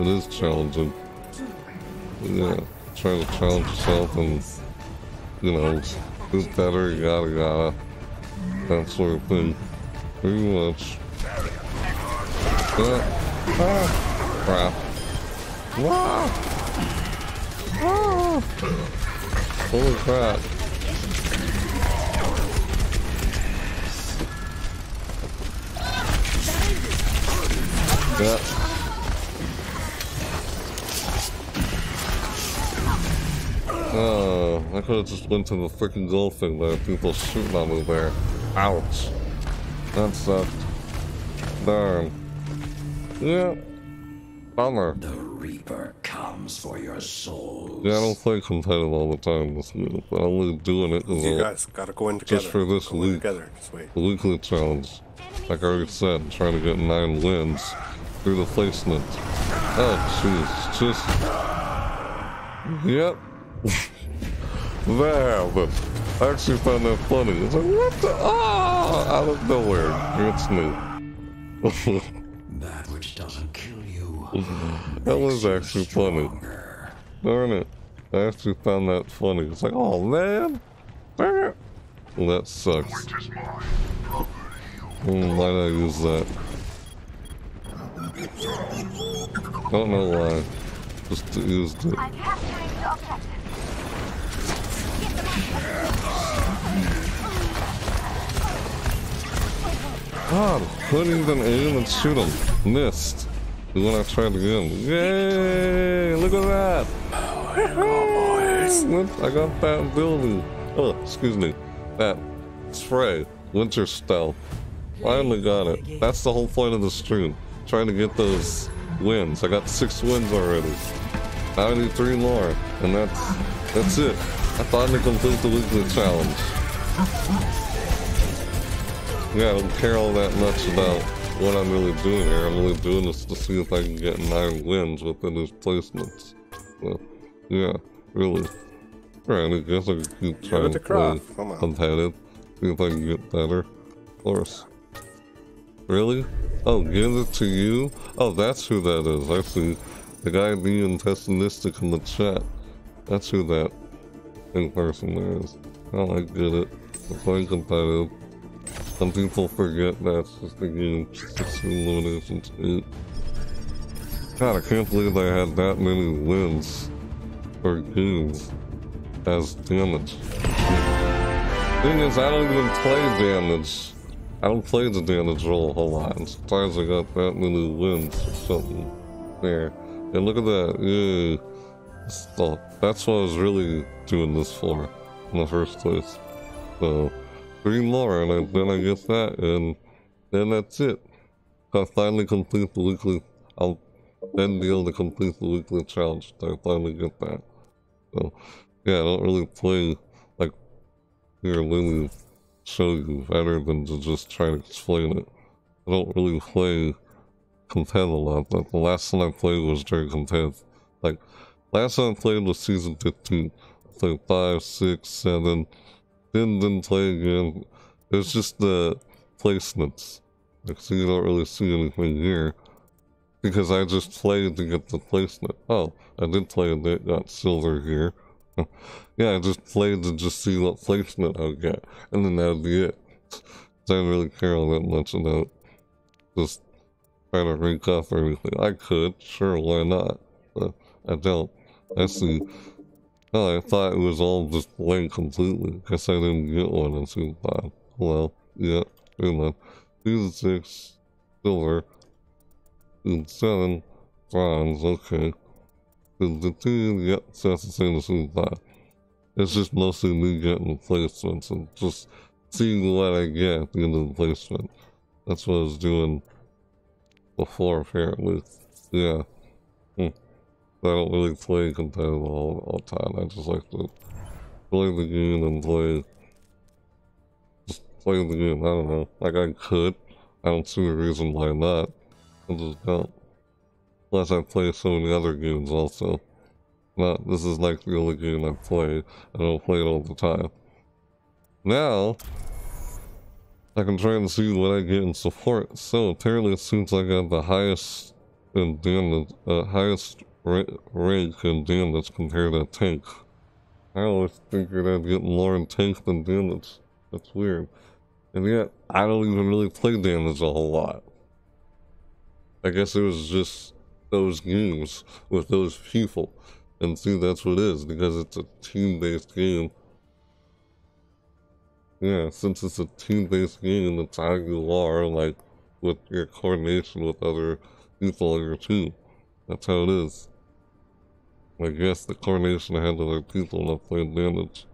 It is challenging. Yeah. try to challenge yourself and, you know, do better, yada yada. That sort of thing. Pretty much. Yeah. Ah, crap. Wow! Ah! Holy crap. Yeah. Oh, I could have just went to the freaking gold thing there. People shooting at me there. Ouch. That sucked. Darn. Yeah. Bummer. The Reaper comes for your soul. Yeah, I don't play competitive all the time this week, but I'm only doing it You guys gotta go in together. just for this Go week. together. Just wait. The weekly challenge. Like I already said, I'm trying to get nine wins through the placement. Oh, jeez. Just. Yep. That happened. I actually found that funny. It's like, what the? Ah! Out of nowhere. It's new. That which doesn't kill you. that was actually funny. Darn it. I actually found that funny. It's like, oh man. Well, that sucks. Why did I use that? Don't know why. Just used it. God, couldn't even aim and shoot him. Missed. And then I tried again. Yay! Look at that! I got that building. Oh, excuse me. That spray. Winter Stealth. Finally got it. That's the whole point of the stream. Trying to get those wins. I got six wins already. I need three more. And that's that's it. I finally complete the weekly challenge. Yeah, I don't care all that much about what I'm really doing here. I'm really doing this to see if I can get nine wins within these placements. So, yeah, really. Alright, I guess I can keep Give trying it to play come on. competitive. See if I can get better. Of course. Really? Oh, give it to you? Oh, that's who that is. I see. The guy being pessimistic in the chat. That's who that in person is. I get it. I'm playing competitive. Some people forget that's just a game. 16 eliminations, 8. God, I can't believe I had that many wins for games as damage. Thing is, I don't even play damage. I don't play the damage role a whole lot. I'm surprised I got that many wins or something. There. And look at that. So, that's what I was really doing this for in the first place. So, three more, and I, then I get that, and then that's it. I finally complete the weekly. I'll then be able to complete the weekly challenge. I finally get that. So, yeah, I don't really play like here. Me show you better than to just try to explain it. I don't really play competitive a lot. But the last time I played was very competitive. Like last time I played was season 15. I played 5, 6, 7. Then didn't play again. It's just the placements. Like so you don't really see anything here. Because I just played to get the placement. Oh, I did play and it got silver here. yeah, I just played to just see what placement I get. And then that would be it. I didn't really care all that much about just trying to rank up or anything. I could, sure, why not? But I don't. I see. Oh, I thought it was all just blank completely. Guess I didn't get one in Season 5. Well, yeah, mind. Season 6, silver. Season 7, bronze, okay. Season 2, yep, so that's the same as Season 5. It's just mostly me getting placements and just seeing what I get at the end of the placement. That's what I was doing before, apparently. Yeah. Hmm. I don't really play competitive all, all the time. I just like to play the game and play. Just play the game. I don't know. Like I could. I don't see a reason why not. I just don't. Plus, I play so many other games also. Not this is like the only game I play. I don't play it all the time. Now, I can try and see what I get in support. So apparently, it seems like I have the highest in damage, uh, highest ra rank and damage compared to tank. I always figured I'd get more in tank than damage. That's weird. And yet, I don't even really play damage a whole lot. I guess it was just those games with those people. And see, that's what it is, because it's a team-based game. Yeah, since it's a team-based game, it's how you are, like, with your coordination with other people on your team. That's how it is. I guess the coordination I had with other people when I played damage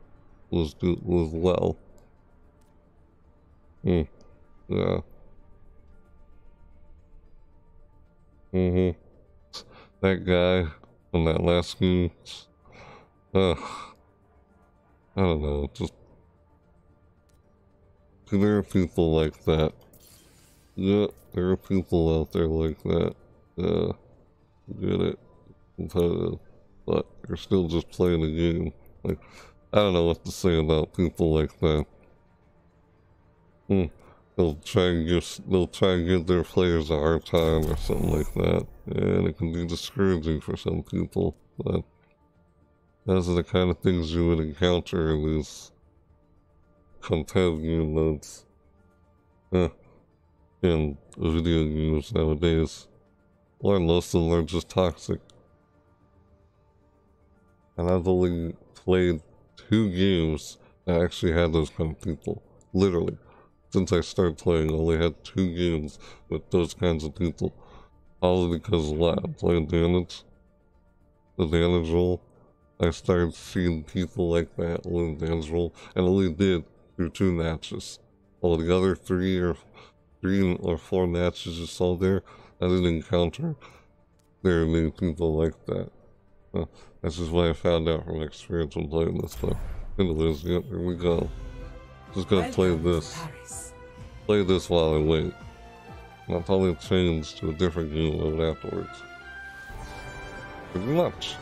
was, was well. Hmm. Yeah. Mm-hmm. That guy on that last game. I don't know. Just there are people like that. Yeah, there are people out there like that. Yeah, get it, competitive, but you're still just playing the game. Like, I don't know what to say about people like that. Hmm. They'll try and give they'll try and give their players a hard time or something like that, and it can be discouraging for some people. But those are the kind of things you would encounter in these competitive modes. In video games nowadays. Or most of them are just toxic. And I've only played two games that actually had those kind of people. Literally. Since I started playing, I only had two games with those kinds of people. All because of what? I played damage. The damage role. I started seeing people like that in the damage and only did through two matches. All the other three or three or four matches you saw there, I didn't encounter very many people like that. Uh, is what I found out from experience when playing this stuff. Anyways, yep, here we go. Just gonna play this. Play this while I wait. And I'll probably change to a different game mode afterwards. Pretty much.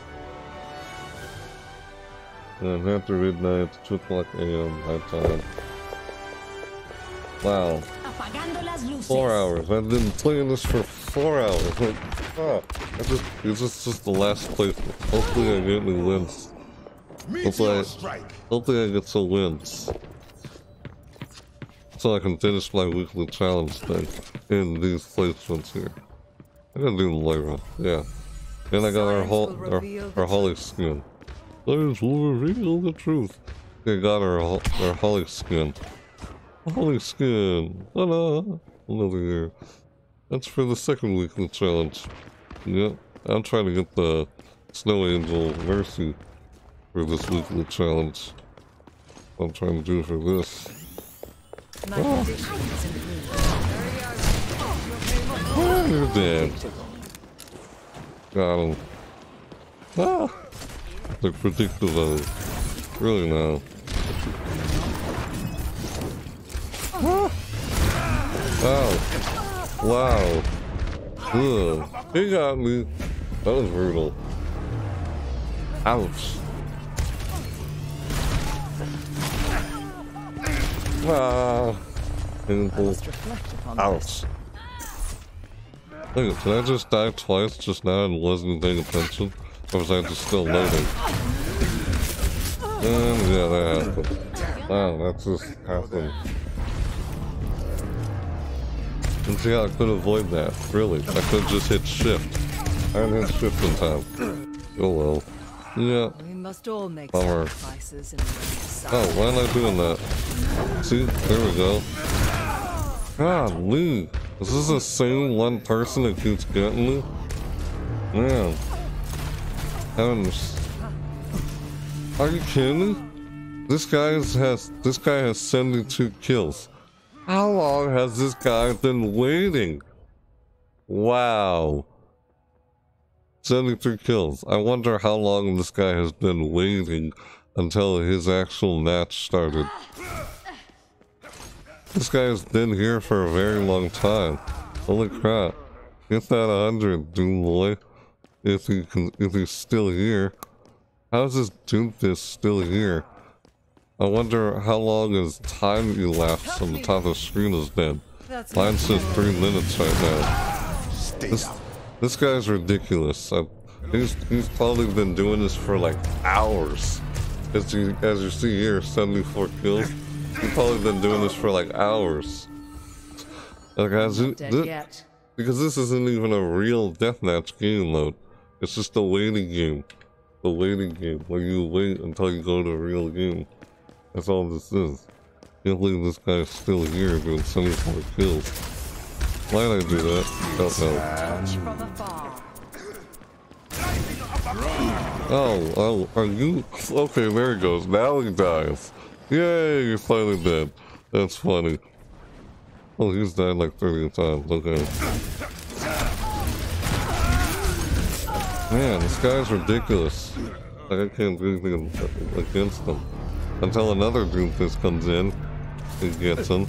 And after midnight, 2 o'clock a.m. my time. Wow. Four hours. I've been playing this for four hours. Like, ah, I just, it's just, just the last place. Hopefully I get any wins. Hopefully I, hopefully I get some wins. So I can finish my weekly challenge thing in these placements here. I gotta do the Lyra, yeah. And I got our, hol our, our Holly skin. Those will reveal the truth. I got our, our Holly skin. Holly skin. Ta-da! Another year. That's for the second weekly challenge. Yep. I'm trying to get the Snow Angel Mercy for this weekly challenge. I'm trying to do for this. Oh. Oh, you're dead. Got him. Ah! They're predictable. Really now. Ah. Wow. Wow. Ugh. He got me. That was brutal. Ouch. Ah. Ouch. Look, did I just die twice just now and wasn't paying attention? Or was I just still loading? And yeah, that happened. Wow, that just happened. And see how I could avoid that, really. I could just hit shift. I didn't hit shift in time. Oh well. Yeah. We must all make Bummer. sacrifices in Oh, why am I doing that? See, there we go. Golly. Is this the same one person that keeps getting me? Man. Heavens. Are you kidding me? This guy has this guy has 72 kills. How long has this guy been waiting? Wow. 73 kills. I wonder how long this guy has been waiting until his actual match started. This guy has been here for a very long time. Holy crap. Get that 100, Doom Boy. If he can, if he's still here. How is this Doomfist still here? I wonder how long his time elapsed on the top of the screen has been. Mine says three minutes right now. This, this guy's ridiculous. I, He's he's probably been doing this for like hours. As you as you see here, 74 kills. He's probably been doing this for like hours. Like as Not it, dead because this isn't even a real deathmatch game mode. It's just a waiting game. The waiting game where you wait until you go to a real game. That's all this is. Can't believe this guy's still here doing 74 kills. Why'd I do that? Afar. Oh, oh, are you? Okay, there he goes. Now he dies. Yay, he's finally dead. That's funny. Oh, he's died like 30 times. Okay. Man, this guy's ridiculous. Like, I can't do anything against him. Until another doofus comes in and gets him.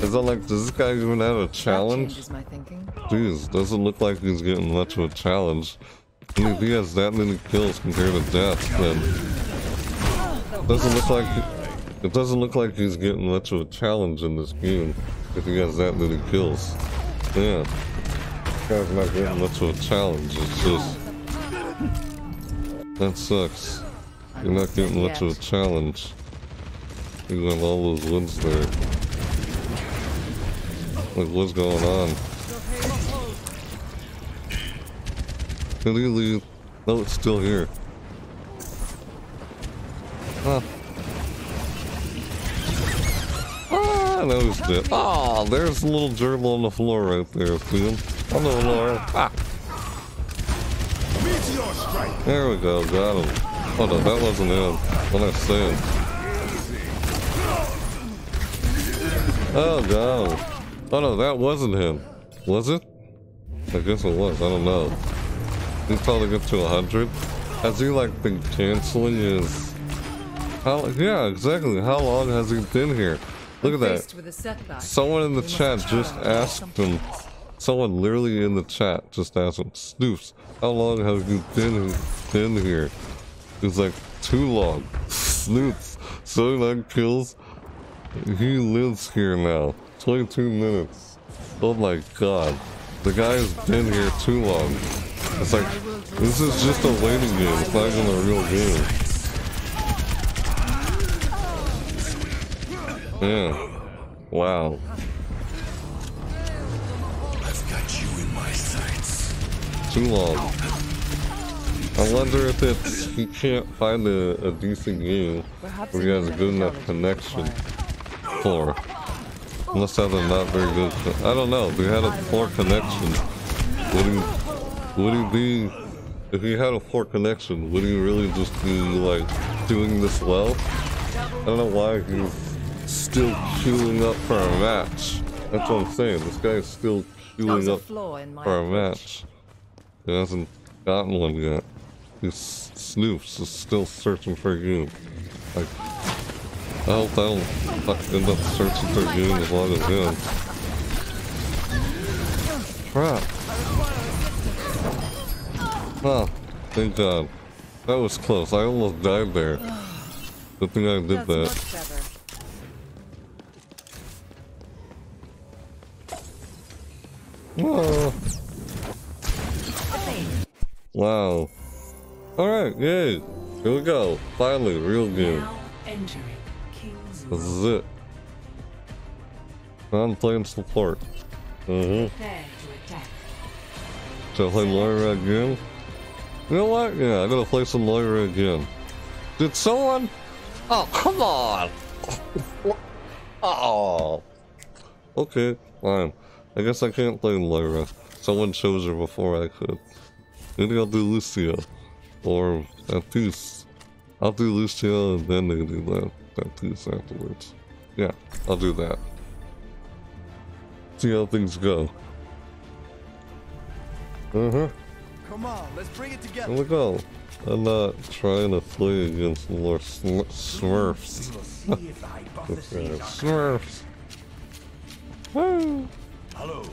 Is that like, does this guy even have a challenge? Changes my thinking. Jeez, doesn't look like he's getting much of a challenge. I mean, if he has that many kills compared to deaths, then doesn't look like it doesn't look like he's getting much of a challenge in this game if he has that many kills. Yeah, this guy's not getting much of a challenge. It's just that sucks. You're not getting much of a challenge. You got all those wins there. Like, what's going on? Did he leave? No, it's still here. Huh. Ah, no, he's dead. Ah, there's a little gerbil on the floor right there. See him? The floor. Ah. There we go, got him. Oh no, that wasn't him. What I said. Oh no. Oh no, that wasn't him. Was it? I guess it was. I don't know. He's probably get to 100. Has he like been canceling his... How, yeah, exactly. How long has he been here? Look at that. Faced with a setback. Someone in the chat just asked him. Someone literally in the chat just asked him, Snoops, how long have you been been here? It's like, too long. Snoops, 79 kills. He lives here now. 22 minutes. Oh my god. The guy has been here too long. It's like, this is just a waiting game. It's not even a real game. Yeah. Wow. Too long. I wonder if it's he can't find a, a decent game where he has a good enough connection for. Must have a not very good. I don't know. If he had a poor connection, would he would he be? If he had a poor connection, would he really just be like doing this well? I don't know why he's still queuing up for a match. That's what I'm saying. This guy is still queuing up flaw in my for a match. He hasn't gotten one yet. He's Snoops is still searching for game. Like, I hope I don't fuck- end up searching for game as long as him. Crap. Oh, thank God. That was close. I almost died there. Good thing I did that. Oh. Wow. Alright, yay. Here we go. Finally, real King's This is it. I'm playing support. Mm-hmm. To attack. Should I play Moira again? You know what? Yeah, I'm gonna play some Moira again. Did someone? Oh, come on! oh. Okay, fine. I guess I can't play Moira. Someone chose her before I could. Maybe I'll do Lucio. Or Baptiste. I'll do Lucio and then they do that Baptiste afterwards. Yeah, I'll do that. See how things go. Uh-huh. Come on, let's bring it together. There we go. I'm not trying to play against more sm Smurfs. okay, Smurfs. Woo! Hello.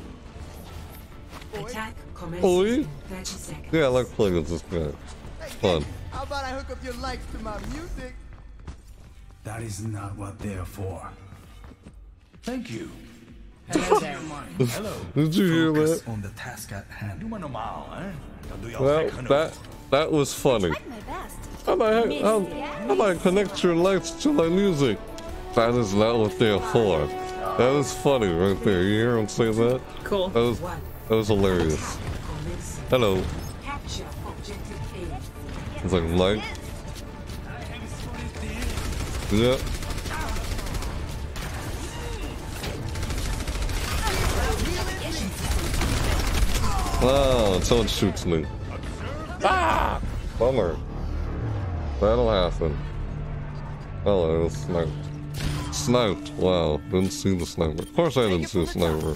Attack Oi. in 30. Yeah, I like playing with this guy. It's fun. How about I hook up your lights to my music? That is not what they're for. Thank you. Hello. Did you hear that? On the task at hand. Well, that that was funny. How about how, how about connect your lights to my music? That is not what they're for. That was funny right there. You hear him say that? Cool. That was that was hilarious. Hello. It's like like. Yeah. Oh, someone shoots me. Ah! Bummer. That'll happen. Hello, snipe. Sniped. Wow, didn't see the sniper. Of course I didn't see the sniper.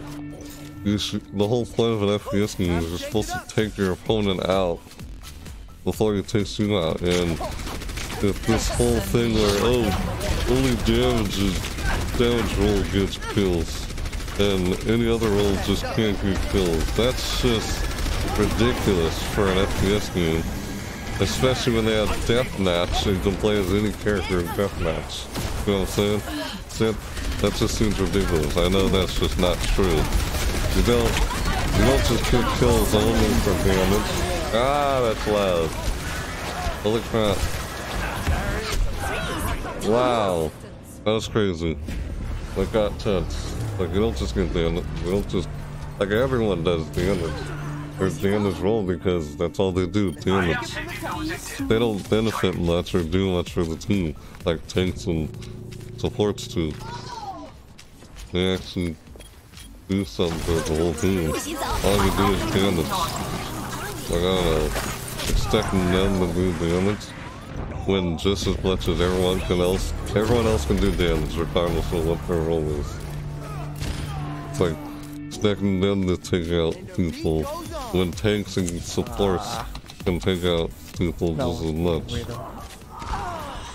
You the whole point of an FPS game is you're supposed to take your opponent out before he takes you out. And if this whole thing where, oh, only damage is damage role gets kills and any other role just can't get kills. That's just ridiculous for an FPS game. Especially when they have deathmatch and you can play as any character in deathmatch. You know what I'm saying? That, that just seems ridiculous. I know that's just not true. You don't you don't just get kills only for damage. Ah, that's loud. Holy crap. Wow. That was crazy. That got tense. Like, you don't just get damage. You don't just... Like, everyone does damage. Or damage role because that's all they do, damage. They don't benefit much or do much for the team, like tanks and supports do. They actually do something for the whole team. All you do is damage. I gotta expecting them to do damage when just as much as everyone can else everyone else can do damage regardless of what their role is. It's like expecting them to take out people when tanks and supports can take out people just as much.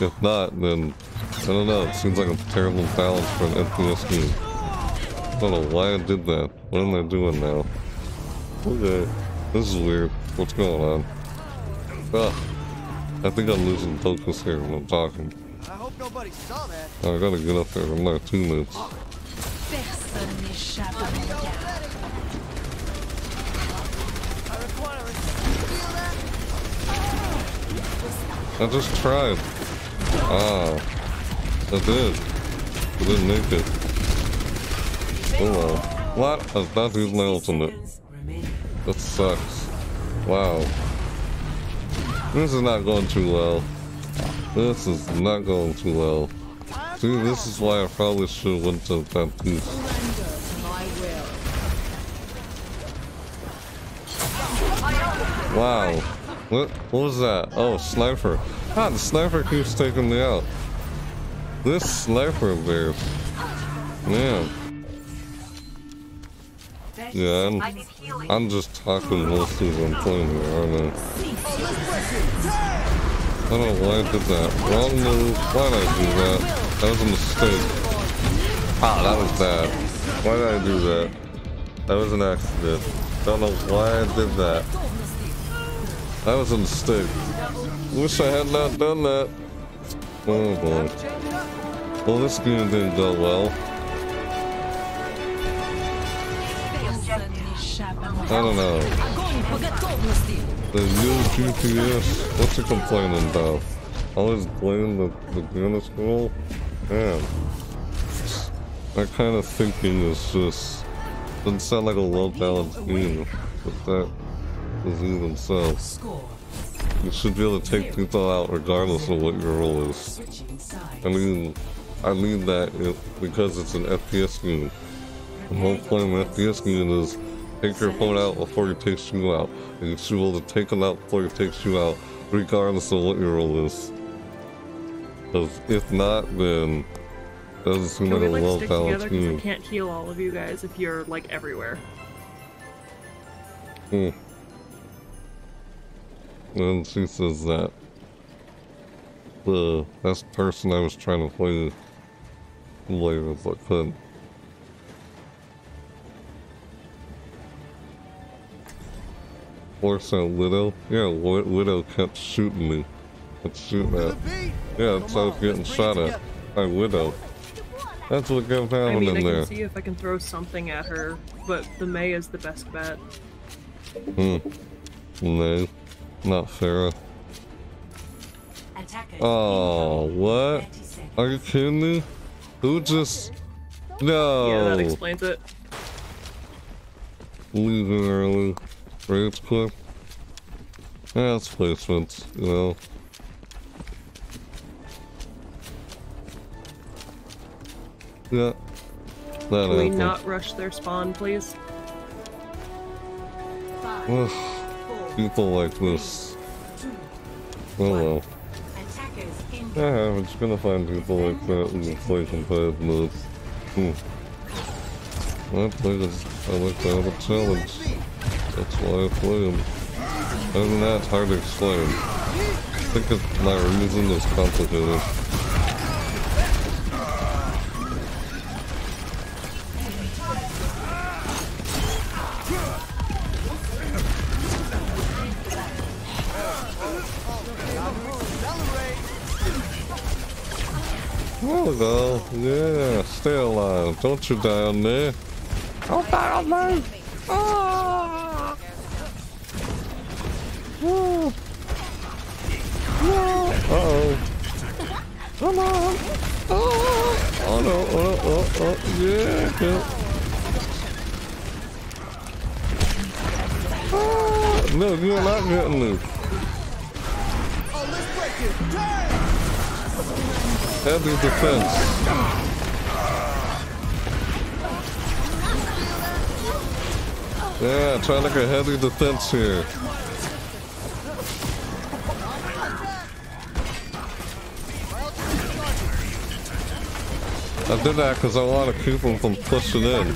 If not, then I don't know, it seems like a terrible balance for an FPS game. I don't know why I did that. What am I doing now? Okay, this is weird. What's going on? Ugh. I think I'm losing focus here when I'm talking. I hope nobody saw that. I gotta get up there in like two minutes. Personne n'échappe à mon regard. I just tried. Ah. I did. I didn't make it. Well. What? I was about to use my ultimate. That sucks. Wow. This is not going too well. This is not going too well. See, this is why I probably should have went to that piece. Wow. What, what was that? Oh, sniper. Ah, the sniper keeps taking me out. This sniper of theirs. Man. Yeah, I'm, I'm just talking mostly as I'm playing here, aren't I? I don't know why I did that. Wrong move. Why did I do that? That was a mistake. Ah, that was bad. Why did I do that? That was an accident. Don't know why I did that. That was a mistake. Wish I had not done that. Oh boy. Well, this game didn't go well. I don't know. The new GPS, what's it complaining about? Always blame the, the Guinness goal? Man. That kind of thinking is just, doesn't sound like a well-balanced game, but that is even so. You should be able to take people out regardless of what your role is. I mean, I mean that because it's an FPS game. The whole point of an FPS game is take your phone out before he takes you out. And you should be able to take them out before he takes you out, regardless of what your role is. Because if not, then doesn't seem Can like we a like stick together? Because I can't heal all of you guys if you're like everywhere. Hmm. And she says that the best person I was trying to play play with I couldn't. Force out Widow? Yeah, Wi- Widow kept shooting me. Kept shooting at. Yeah, that's how I was getting shot at by Widow. That's what kept I mean, I there. can see if I can throw something at her, but the Mei is the best bet. Hmm. No, not Pharah. Oh, what? Are you kidding me? Who just... No! Yeah, that explains it. Leaving early. Rage clip. Yeah, it's placements, you know. Yeah. That Can we not rush their spawn, please? Ugh, People like this. Oh well. Yeah, I'm just gonna find people like that who can play competitive mode. Hmm. I I like to have a challenge. That's why I play. Other than that, it's hard to explain. I think it's, my reason is complicated. Oh no, yeah, stay alive. Don't you die on me. Don't die on me. Ah. Oh. No. Uh-oh. Come on. Oh. oh no, oh, oh, oh, yeah. Ah. No, you're not getting me. Heavy defense. Yeah, try like a heavy defense here. I did that because I want to keep them from pushing in.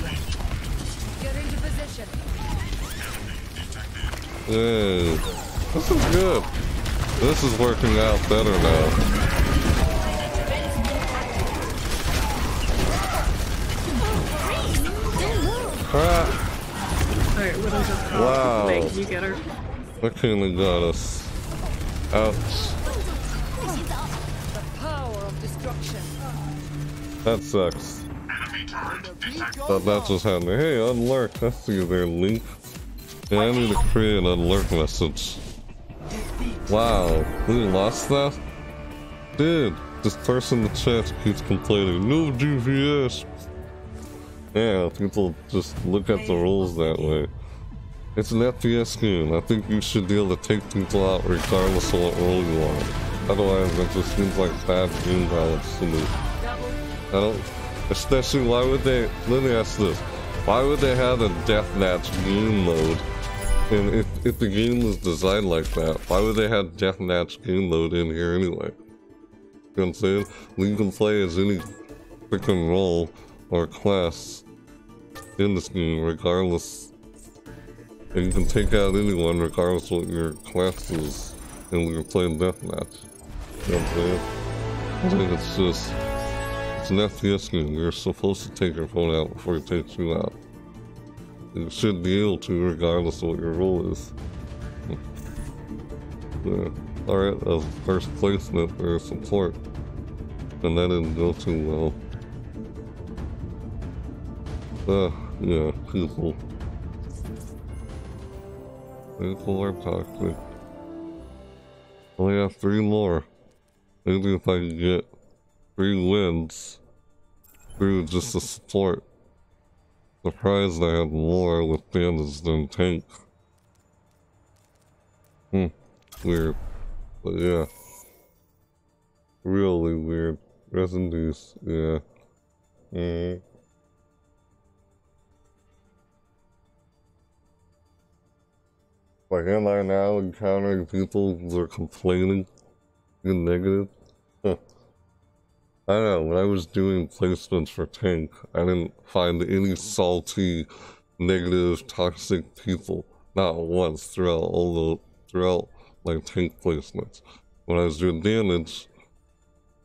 Yeah, this is good. This is working out better now. Ah, Alright, Widow's up top. Wow. Can you get her? kinda got us. Ouch. That sucks. But that's what's happening. Hey, unlurk. See you there, Link. Yeah, I need to create an unlurk message. Wow, we lost that? Dude, this person in the chat keeps complaining, no GPS. Yeah, people just look at the rules that way. It's an FPS game. I think you should be able to take people out regardless of what role you are. Otherwise, it just seems like bad game balance to me. I don't. Especially, why would they? Let me ask this: Why would they have a deathmatch game mode? And if if the game was designed like that, why would they have deathmatch game mode in here anyway? You know what I'm saying? You can play as any freaking role or class in this game, regardless. And you can take out anyone regardless of what your class is, and we can play deathmatch. You know what I'm saying? I think it's just. It's an FPS game. You're supposed to take your phone out before it takes you out. You should be able to, regardless of what your role is. yeah. Alright, that was first placement for support. And that didn't go too well. Uh, yeah, people. People are toxic. Only have three more. Maybe if I can get three wins through just the support. Surprised I had more with bandits than tank. Hmm. Weird. But yeah. Really weird. Residues, yeah. Mm. Like, am I now encountering people that are complaining and negative? I don't know, when I was doing placements for Tank, I didn't find any salty, negative, toxic people. Not once throughout all the, throughout my Tank placements. When I was doing damage,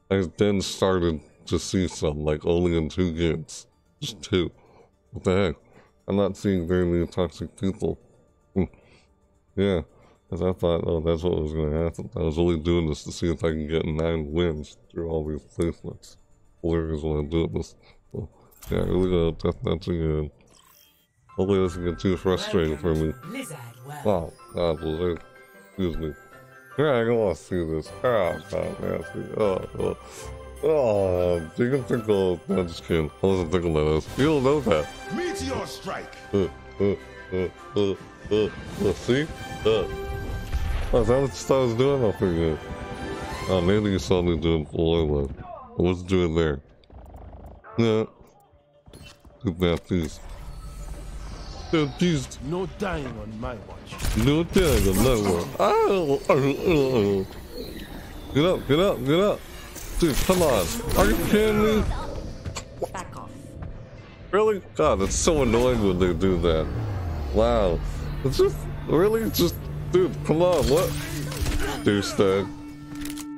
I then started to see some, like only in two games. Just two. What the heck? I'm not seeing very many toxic people. Hmm. yeah, because I thought, oh, that's what was going to happen. I was only doing this to see if I can get nine wins through all these placements. Hilarious when I do doing this. So, yeah, I really gotta test that again. Hopefully this doesn't get too frustrating for me. Wow, God, Blizzard. Excuse me. Yeah, I don't want to see this. Oh, God, nasty. Oh, oh. Oh, you can tickle. No, I'm just kidding. I wasn't thinking like this. You don't know that. Meteor strike. Uh, uh, uh, uh, uh, uh, see? Uh. Oh, is that what you thought I was doing? I forget. Oh, maybe you saw me doing Lola. I was doing there. Yeah. Good math, please. Yeah. No dying on my watch. No dying on my watch. Oh, oh, oh, oh. Get up, get up, get up. Dude, come on. Are you kidding me? Back off. Really? God, it's so annoying when they do that. Wow. It's just, really? Just, dude, come on, what? Douchebag.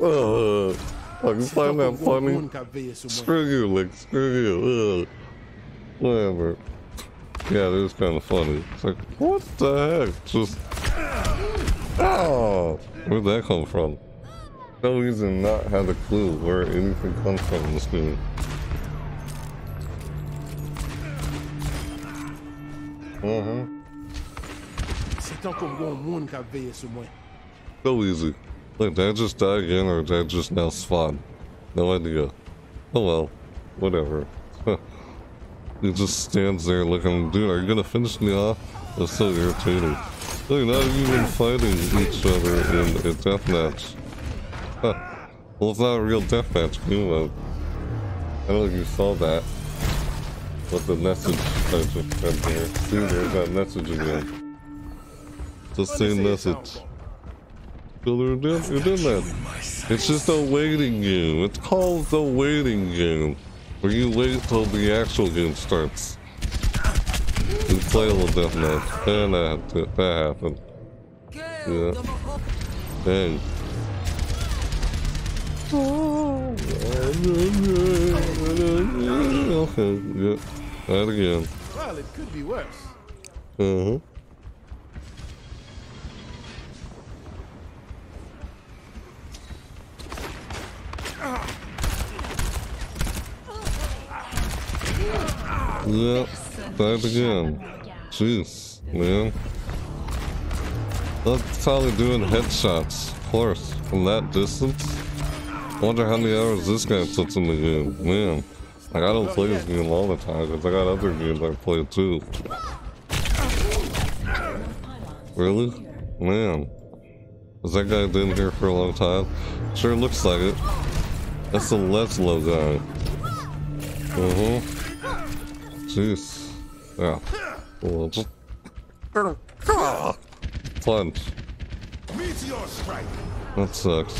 Ugh. I can find that funny. Screw you, Lick, screw you. Ugh. Whatever. Yeah, it is kind of funny. It's like, what the heck? Just, oh, where'd that come from? No reason not have a clue where anything comes from in this game. Mm-hmm. So easy. Like, did I just die again or did I just now spawn? No idea. Oh well. Whatever. he just stands there looking, dude, are you gonna finish me off? That's so irritating. They're not even fighting each other in a deathmatch. Huh. Well, it's not a real deathmatch mode. I don't know if you saw that. What the message I just said there. See, there's that message again. The same message. They're doing, you're doing that. It's just a waiting game. It's called the waiting game. Where you wait till the actual game starts. You play a little deathmatch. And that, that happened. Yeah. Dang. Okay, yeah. That again. Well, it could be worse. Uh-huh. Yep, that again. Jeez, man. That's probably doing headshots, of course, from that distance. Wonder how many hours this guy puts in the game. Man, like I don't play this game all the time because I got other games I play too. Really? Man. Has that guy been here for a long time? Sure looks like it. That's the Leslo guy. Uh-huh. Jeez. Yeah. Well, just... Punch. Meteor strike. That sucks.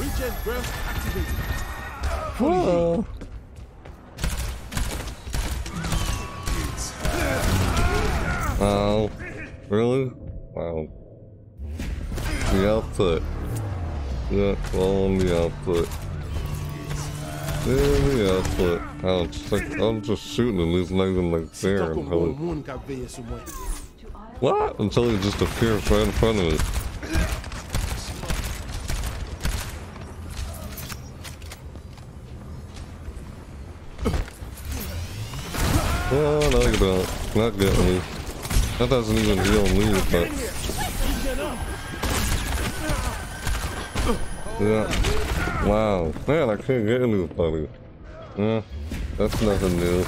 Regen breath activated. Whoa. Wow. Really? Wow. The output. Yeah, well on the output. Yeah, the output. Ouch. Like, I'm just shooting and he's not even like there Encore until bon he... monde qui a veillé sur. What? Until he just appears right in front of me. Oh, no, you don't. Not getting me. That doesn't even heal me, but... Yeah. Wow. Man, I can't get anybody. Yeah. That's nothing new.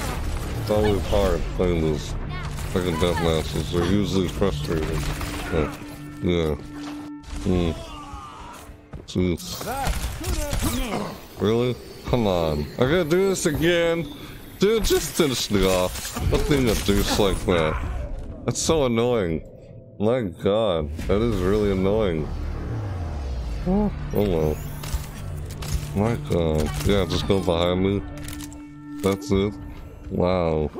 It's always hard playing those fucking death matches. They're usually frustrating. But, yeah. Hmm. Jeez. Really? Come on. I gotta do this again? Dude, just finish me off. Nothing a deuce like that. That's so annoying. My god, that is really annoying. Oh, oh well. My god. Yeah, just go behind me. That's it. Wow.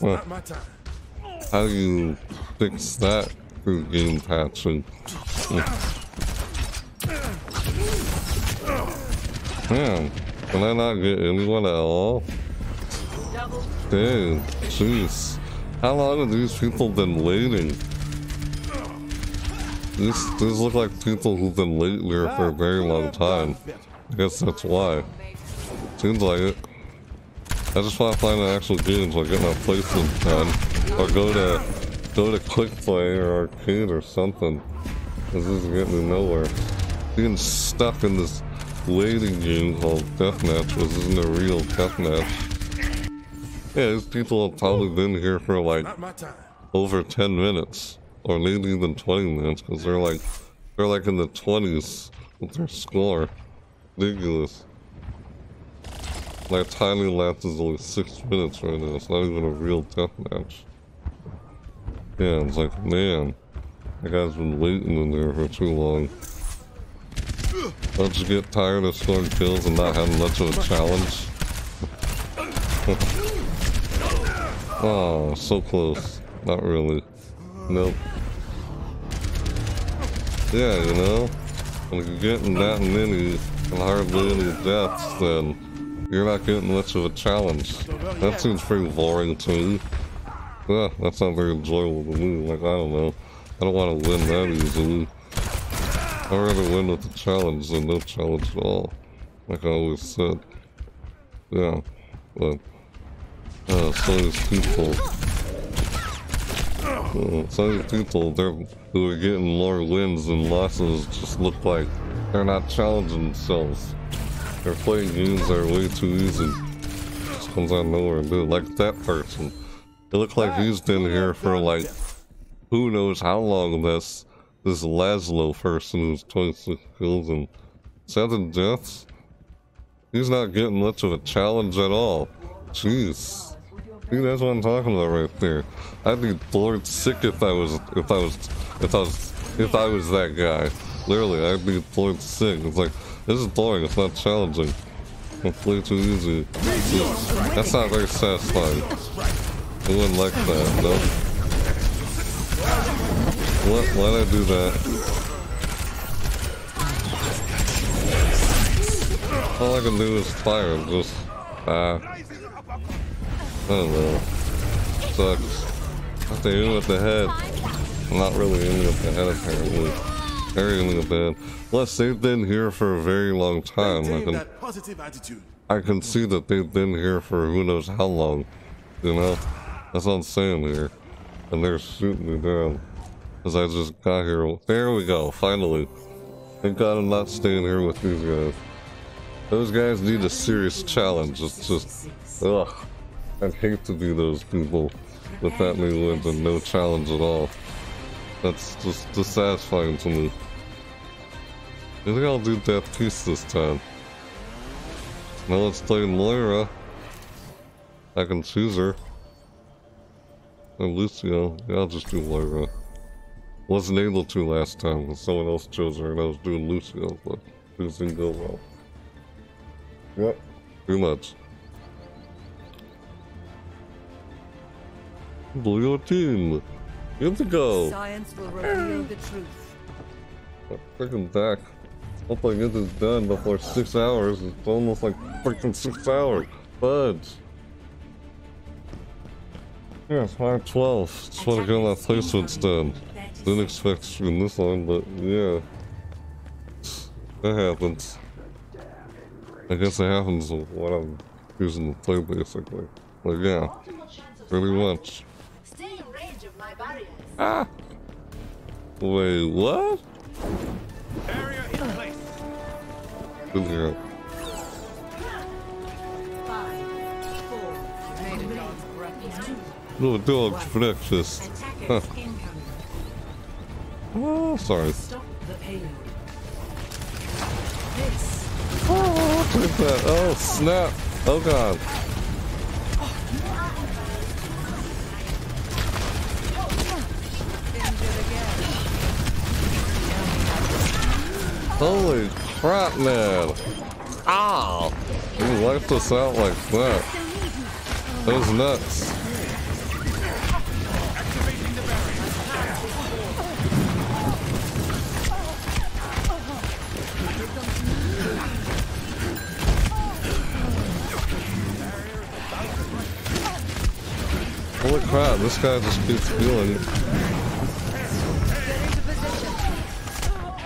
Huh. How do you fix that through game patching? Hmm. Man, can I not get anyone at all? Dang, jeez. How long have these people been waiting? These, these look like people who've been late here for a very long time. I guess that's why. Seems like it. I just want to find an actual game so I get my placement done. Or go to go to quick play or arcade or something. This is getting me nowhere. Being stuck in this waiting game called Deathmatch, which isn't a real deathmatch. Yeah, these people have probably been here for like Not my time. over 10 minutes. Or maybe even 20 minutes, because they're like they're like in the 20s with their score. Ridiculous. My tiny lapse is only 6 minutes right now, it's not even a real deathmatch. Yeah, it's like, man, that guy's been waiting in there for too long. Don't you get tired of scoring kills and not having much of a challenge? oh, so close. Not really. Nope. Yeah, you know, when you're getting that many and hardly any deaths, then you're not getting much of a challenge. That seems pretty boring to me. Yeah, that's not very enjoyable to me. Like, I don't know. I don't want to win that easily. I'd rather win with a challenge than no challenge at all. Like I always said. Yeah, but... Uh, so these people... Uh, some people who are getting more wins and losses just look like they're not challenging themselves. They're playing games that are way too easy. Just comes out of nowhere and do it. Like that person. It looked like he's been here for like who knows how long this this Laszlo person who's 26 kills and seven deaths. He's not getting much of a challenge at all. Jeez. See, that's what I'm talking about right there. I'd be bored sick if I was if I was if I was if I was that guy. Literally, I'd be bored sick. It's like this is boring, it's not challenging. It's way too easy. That's not very satisfying. I wouldn't like that, no. What? Why'd I do that? All I can do is fire just... Ah. I Oh, don't know. Sucks. I to aim with the head. I'm not really aiming at the head apparently. Very aiming at the head. Plus, they've been here for a very long time. I can, that positive attitude. I can see that they've been here for who knows how long. You know? That's what I'm saying here. And they're shooting me down. Because I just got here. There we go, finally. Thank God I'm not staying here with these guys. Those guys need a serious challenge. It's just, ugh. I'd hate to be those people with that many wins and no challenge at all. That's just dissatisfying to me. I think I'll do Death Piece this time. Now let's play Moira. I can choose her. And Lucio. Yeah, I'll just do Moira. Wasn't able to last time because someone else chose her and I was doing Lucio, but things didn't go well. Yep, too much. Blue team, You have to go. Science will reveal the truth. Freaking back. Hope I get this done before six hours. It's almost like freaking six hours. Fudge. Yeah, it's 512. Just want to get my placements done. Didn't expect to stream this long, but yeah. That happens. I guess it happens with what I'm using the play, basically. Like, yeah. Pretty much. Stay in range of my barriers. Ah! Wait, what? Barrier in place. Good here. No dog for breakfast. Huh. Oh, sorry. Oh, look at that. Oh, snap. Oh, God. Holy crap, man. Ah! You wiped us out like that. That was nuts. Holy crap, this guy just keeps healing.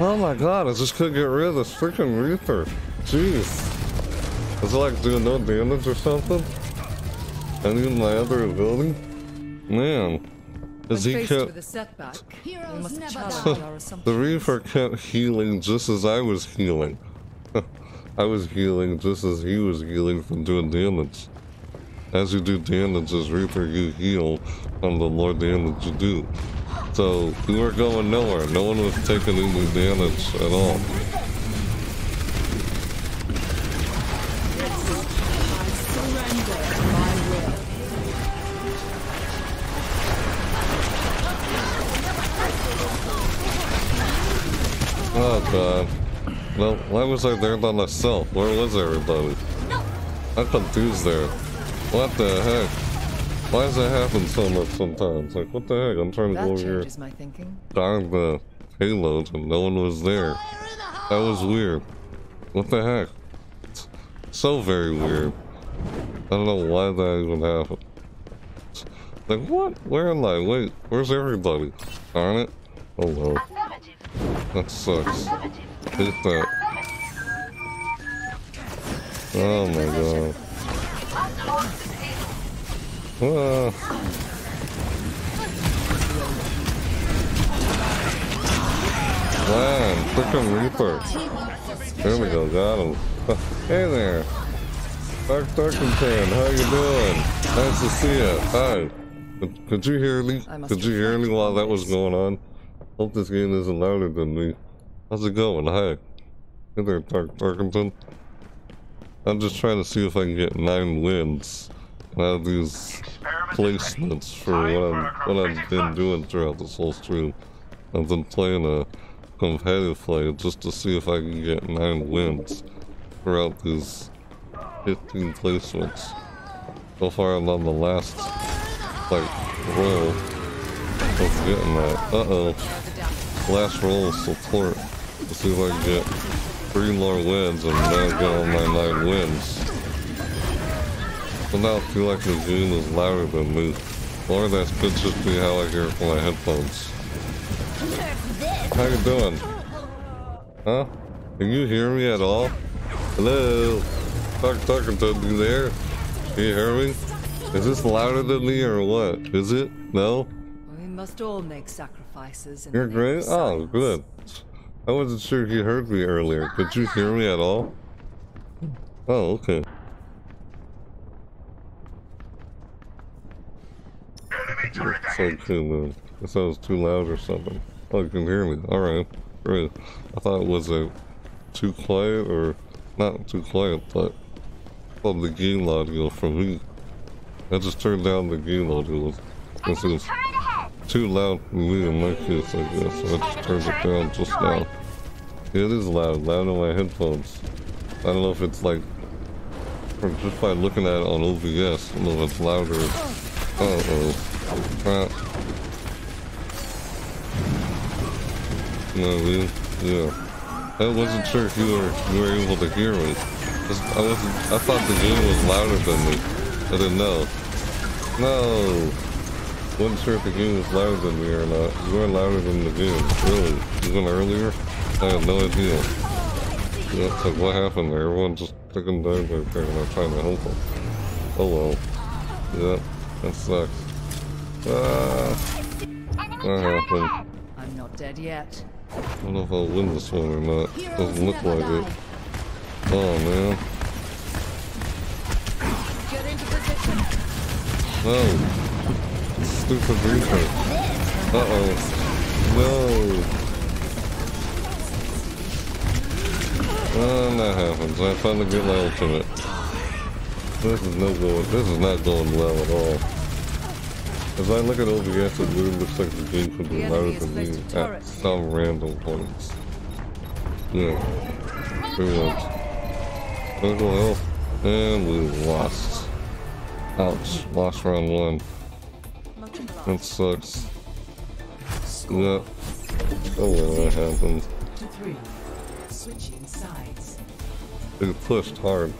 Oh my god, I just couldn't get rid of this freaking Reaper. Jeez. Is it like doing no damage or something? I need my other ability? Man. Is he Faced kept... with a setback, we must challenge our assumptions. the Reaper kept healing just as I was healing. I was healing just as he was healing from doing damage. As you do damage as Reaper, you heal, and the more damage you do. So, we were going nowhere. No one was taking any damage at all. Oh god. Well, why was I there by myself? Where was everybody? I'm confused there. What the heck? Why does that happen so much sometimes? Like, what the heck? I'm trying to That go over here. changes my thinking. Guard the payload and no one was there. That was weird. What the heck? So very weird. I don't know why that even happened. Like, what? Where am I? Wait, where's everybody? Darn it. Oh well. That sucks. Hate that. Oh my god. Ah. Man, frickin' Reaper. There we go, got him. Hey there. Dark Darkington, how you doing? Nice to see you. Hi. Could, could you hear me? Could you hear me while that was going on? Hope this game isn't louder than me. How's it going? Hi. Hey there, Dark Darkington. I'm just trying to see if I can get nine wins out of these placements for what I'm what I've been doing throughout this whole stream. I've been playing a competitive play just to see if I can get nine wins throughout these 15 placements. So far I'm on the last like roll of getting that. Uh oh. Last roll of support. Let's see if I can get three more wins and then get all my nine wins. But now I feel like the game is louder than me. Or that could just be how I hear from my headphones. How you doing? Huh? Can you hear me at all? Hello? Talk talking to you there? Can you hear me? Is this louder than me or what? Is it? No? We must all make sacrifices. in You're the name of great? Oh, good. I wasn't sure if you heard me earlier. Could you hear me at all? Oh, okay. It's So cool, man. It sounds too loud or something. Oh, you can hear me. Alright. Great. I thought it was a too quiet or not too quiet, but from the game audio from me. I just turned down the game audio. Too loud for me in my case, I guess. I just turned it down just now. It is loud, loud on my headphones. I don't know if it's like, from just by looking at it on OBS, I don't know if it's louder. Uh oh. Crap. I mean? Yeah. I wasn't sure if you were you were able to hear me. I wasn't. I thought the game was louder than me. I didn't know. No. I wasn't sure if the game was louder than me or not. You were louder than the game. Really? Even earlier? I have no idea. Yeah, it's like what happened there? Everyone just taking down right there and I'm trying to help them. Oh well. Yeah, that sucks. Ah. What happened? I'm not dead yet. I don't know if I'll win this one or not. Doesn't look like it. Oh man. Get into position. No. Stupid Reaper. Uh oh. No. Oh, that happens. I finally get my ultimate. This is no going. This is not going well at all. As I look at OBS, it really looks like the game could be louder than me placed a turret. at some random points. Yeah. Pretty much. Critical health. And we lost. Ouch. Lost round one. That sucks. Yeah. Oh well, that happened. To three. Switching sides. They pushed hard.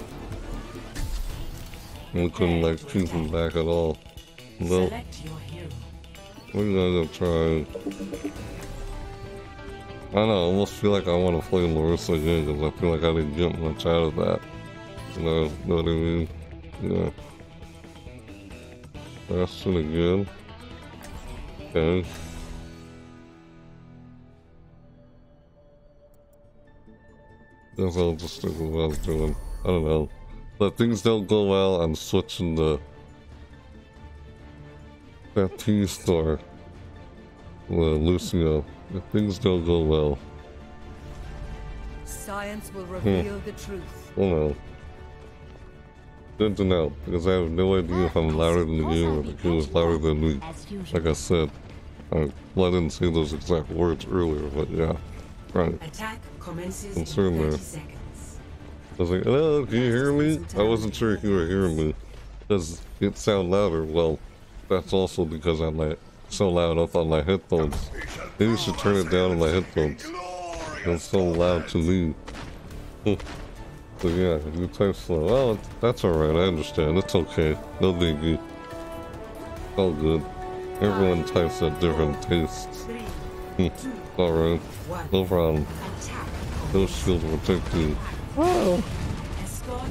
We couldn't like keep them back at all. Nope. Select your hero. We're gonna try. I don't know, I almost feel like I want to play Larissa again because I feel like I didn't get much out of that. You know, know what I mean? Yeah. That's pretty good. Okay. Guess I'll just stick with what I was doing. I don't know. But things don't go well, I'm switching the that tea store with Lucio. If things don't go well, Science will hmm. reveal the truth. Oh, well no. Good to know, because I have no idea if I'm louder than you or the game is louder than me. Like I said, I, well, I didn't say those exact words earlier, but yeah. Right. Attack commences Concern in there. seconds. I was like, hello, can you hear me? I wasn't sure if you were hearing me. Does it sound louder? Well, that's also because I'm like so loud up on my headphones. Maybe you should turn it down on my headphones. It's so loud to me. so yeah, you type slow. Well, that's alright, I understand. It's okay. No biggie. All good. Everyone types at different tastes. Hmm. alright. No problem. No shield will protect you. Escort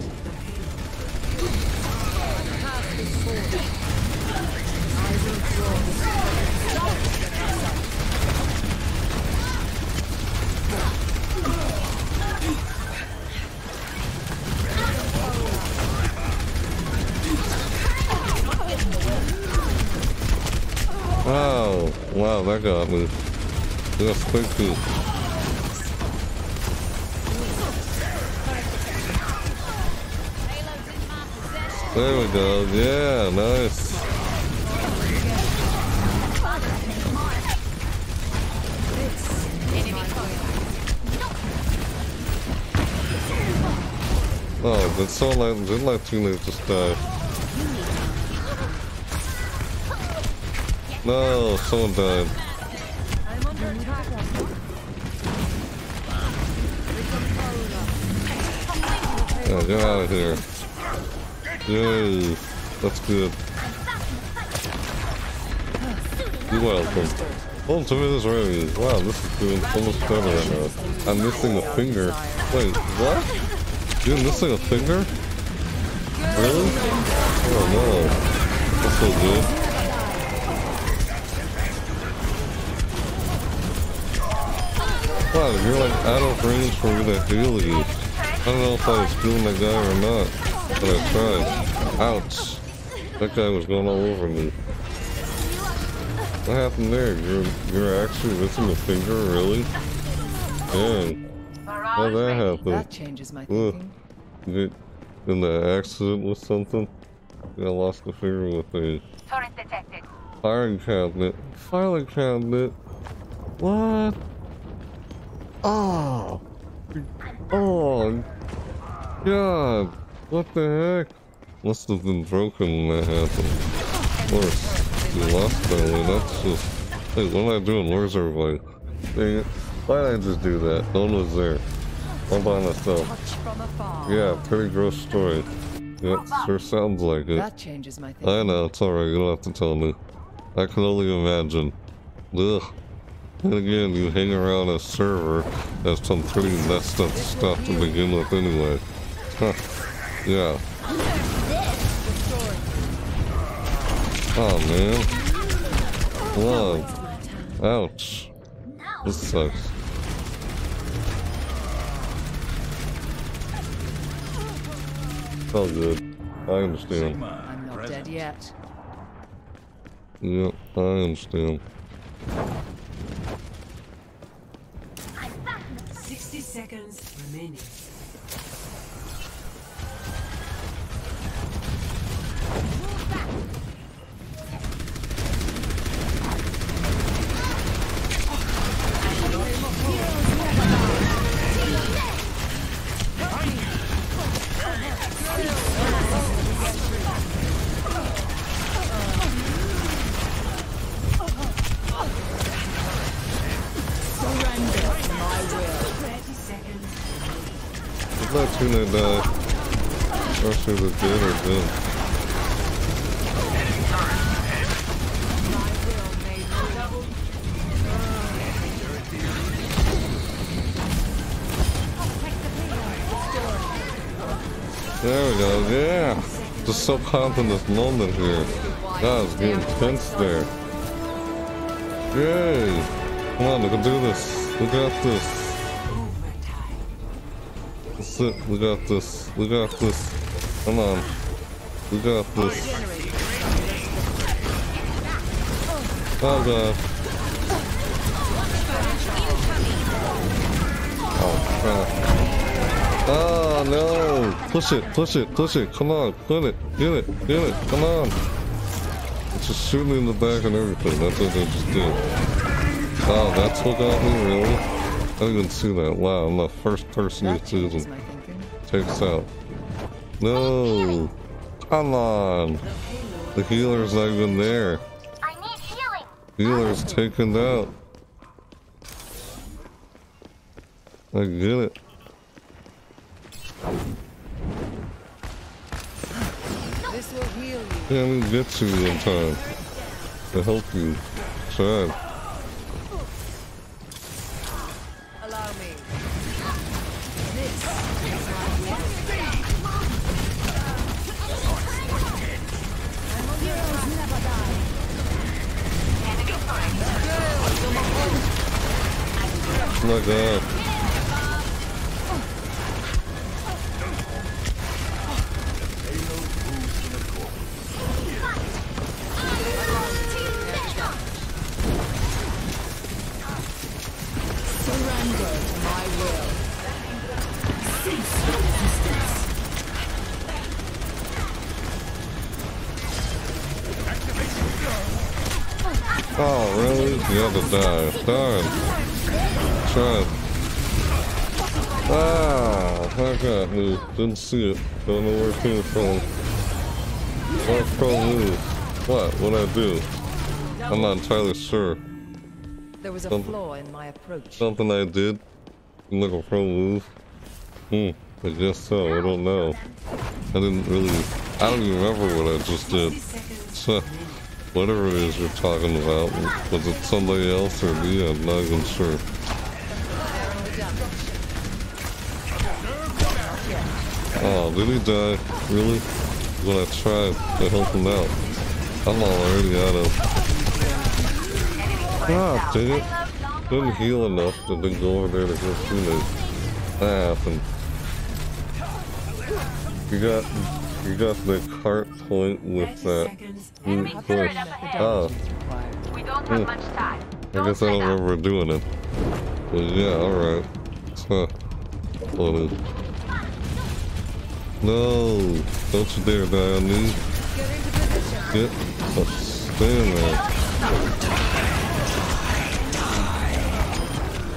Wow, wow, that got me. That's quickly. There we go. Yeah, nice. Oh, did someone didn't my teammate just die? No, someone died. Yeah, get out of here. Yay, that's good. You're welcome. To me this already. Wow, this is doing much better right now. Uh, I'm missing a finger. Wait, what? You're missing a finger? Really? Oh no. That's so good. Wow, you're like out of range for me to heal you. I don't know if I was healing that guy or not, but I tried. Ouch. That guy was going all over me. What happened there? You're you're actually missing a finger, really? Dang. How'd that happen? That changes my Ugh. thinking. Did, in the accident with something? Yeah, I lost the finger with a Turret detected. filing cabinet. Filing cabinet? What? Oh! Oh! God! What the heck? Must have been broken when that happened. Of course. You lost that one. That's just... Hey, what am I doing? Where's everybody? Dang it. Why did I just do that? No one was there. All by myself. Yeah, pretty gross story. Yeah, sure sounds like it. That changes my. I know, it's alright, you don't have to tell me. I can only imagine. Ugh. And again, you hang around a server that's some pretty messed up stuff to begin with anyway. Huh. Yeah. Oh man. Love. Ouch. This sucks. It's all good. I understand. I'm not dead yet. Yep, I understand. Seconds remaining. Soon they die. Especially the dead or dead. There we go, yeah! Just so this moment here. God, it's getting tense there. Yay! Come on, we can do this. We got this. That's it, we got this. We got this. Come on. We got this. Oh god. Oh crap. Oh no! Push it, push it, push it, come on, get it, get it, get it, come on! It's just shooting in the back and everything, that's what they just did. Oh, that's what got me, really? I didn't even see that. Wow, I'm the first person to this season takes out. No! Oh, Come on! The healer's not even there. I need healing. Healer's taken out. I get it. This will heal you. Yeah, I didn't get to you in time to help you. Sad. Oh my god. Surrender to my will. Oh, really? You have to die. Darn. Try. Ah, I got me. Didn't see it. Don't know where it came from. What pro move? What? What'd I do? I'm not entirely sure. There was a flaw in my approach. Something I did? Like a pro move? Hmm, I guess so, I don't know. I didn't really, I don't even remember what I just did. So, whatever it is you're talking about, was it somebody else or me? I'm not even sure. Oh, did he die? Really? When I tried to help him out. I'm already out of... Ah, dang it. Didn't heal enough to then go over there to through it. That happened. You got you got the cart point with that brute push. Ah. We don't have Hmm. much time. I guess I don't remember doing it. But yeah, alright. Huh. Funny. No! Don't you dare die on me. Get oh, stay in there.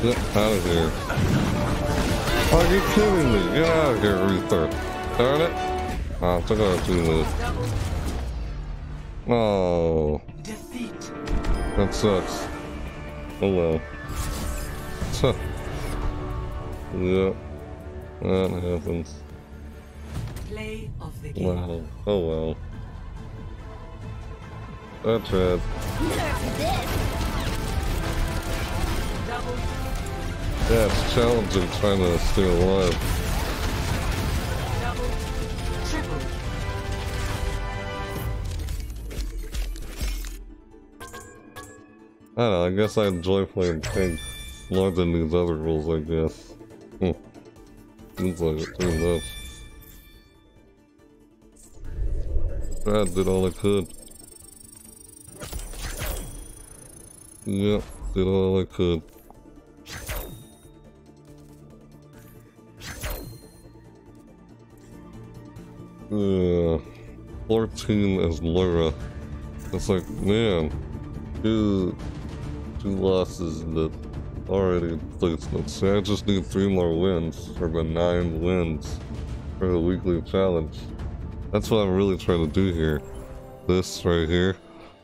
Get out of here. Are you kidding me? Get out of here, Reaper. Darn it. I'll do this. Oh. That sucks. Oh well. Huh. Yeah. That happens. Play of the game. Wow. Oh well. That's bad. Yeah, it's challenging trying to stay alive. I don't know, I guess I enjoy playing tank more than these other roles, I guess. Hmm. Seems like it too much. Brad did all I could. Yep, did all I could. Yeah, 14 as Laura. It's like, man, two, two losses the already placement. So I just need three more wins for the nine wins for the weekly challenge. That's what I'm really trying to do here. This right here.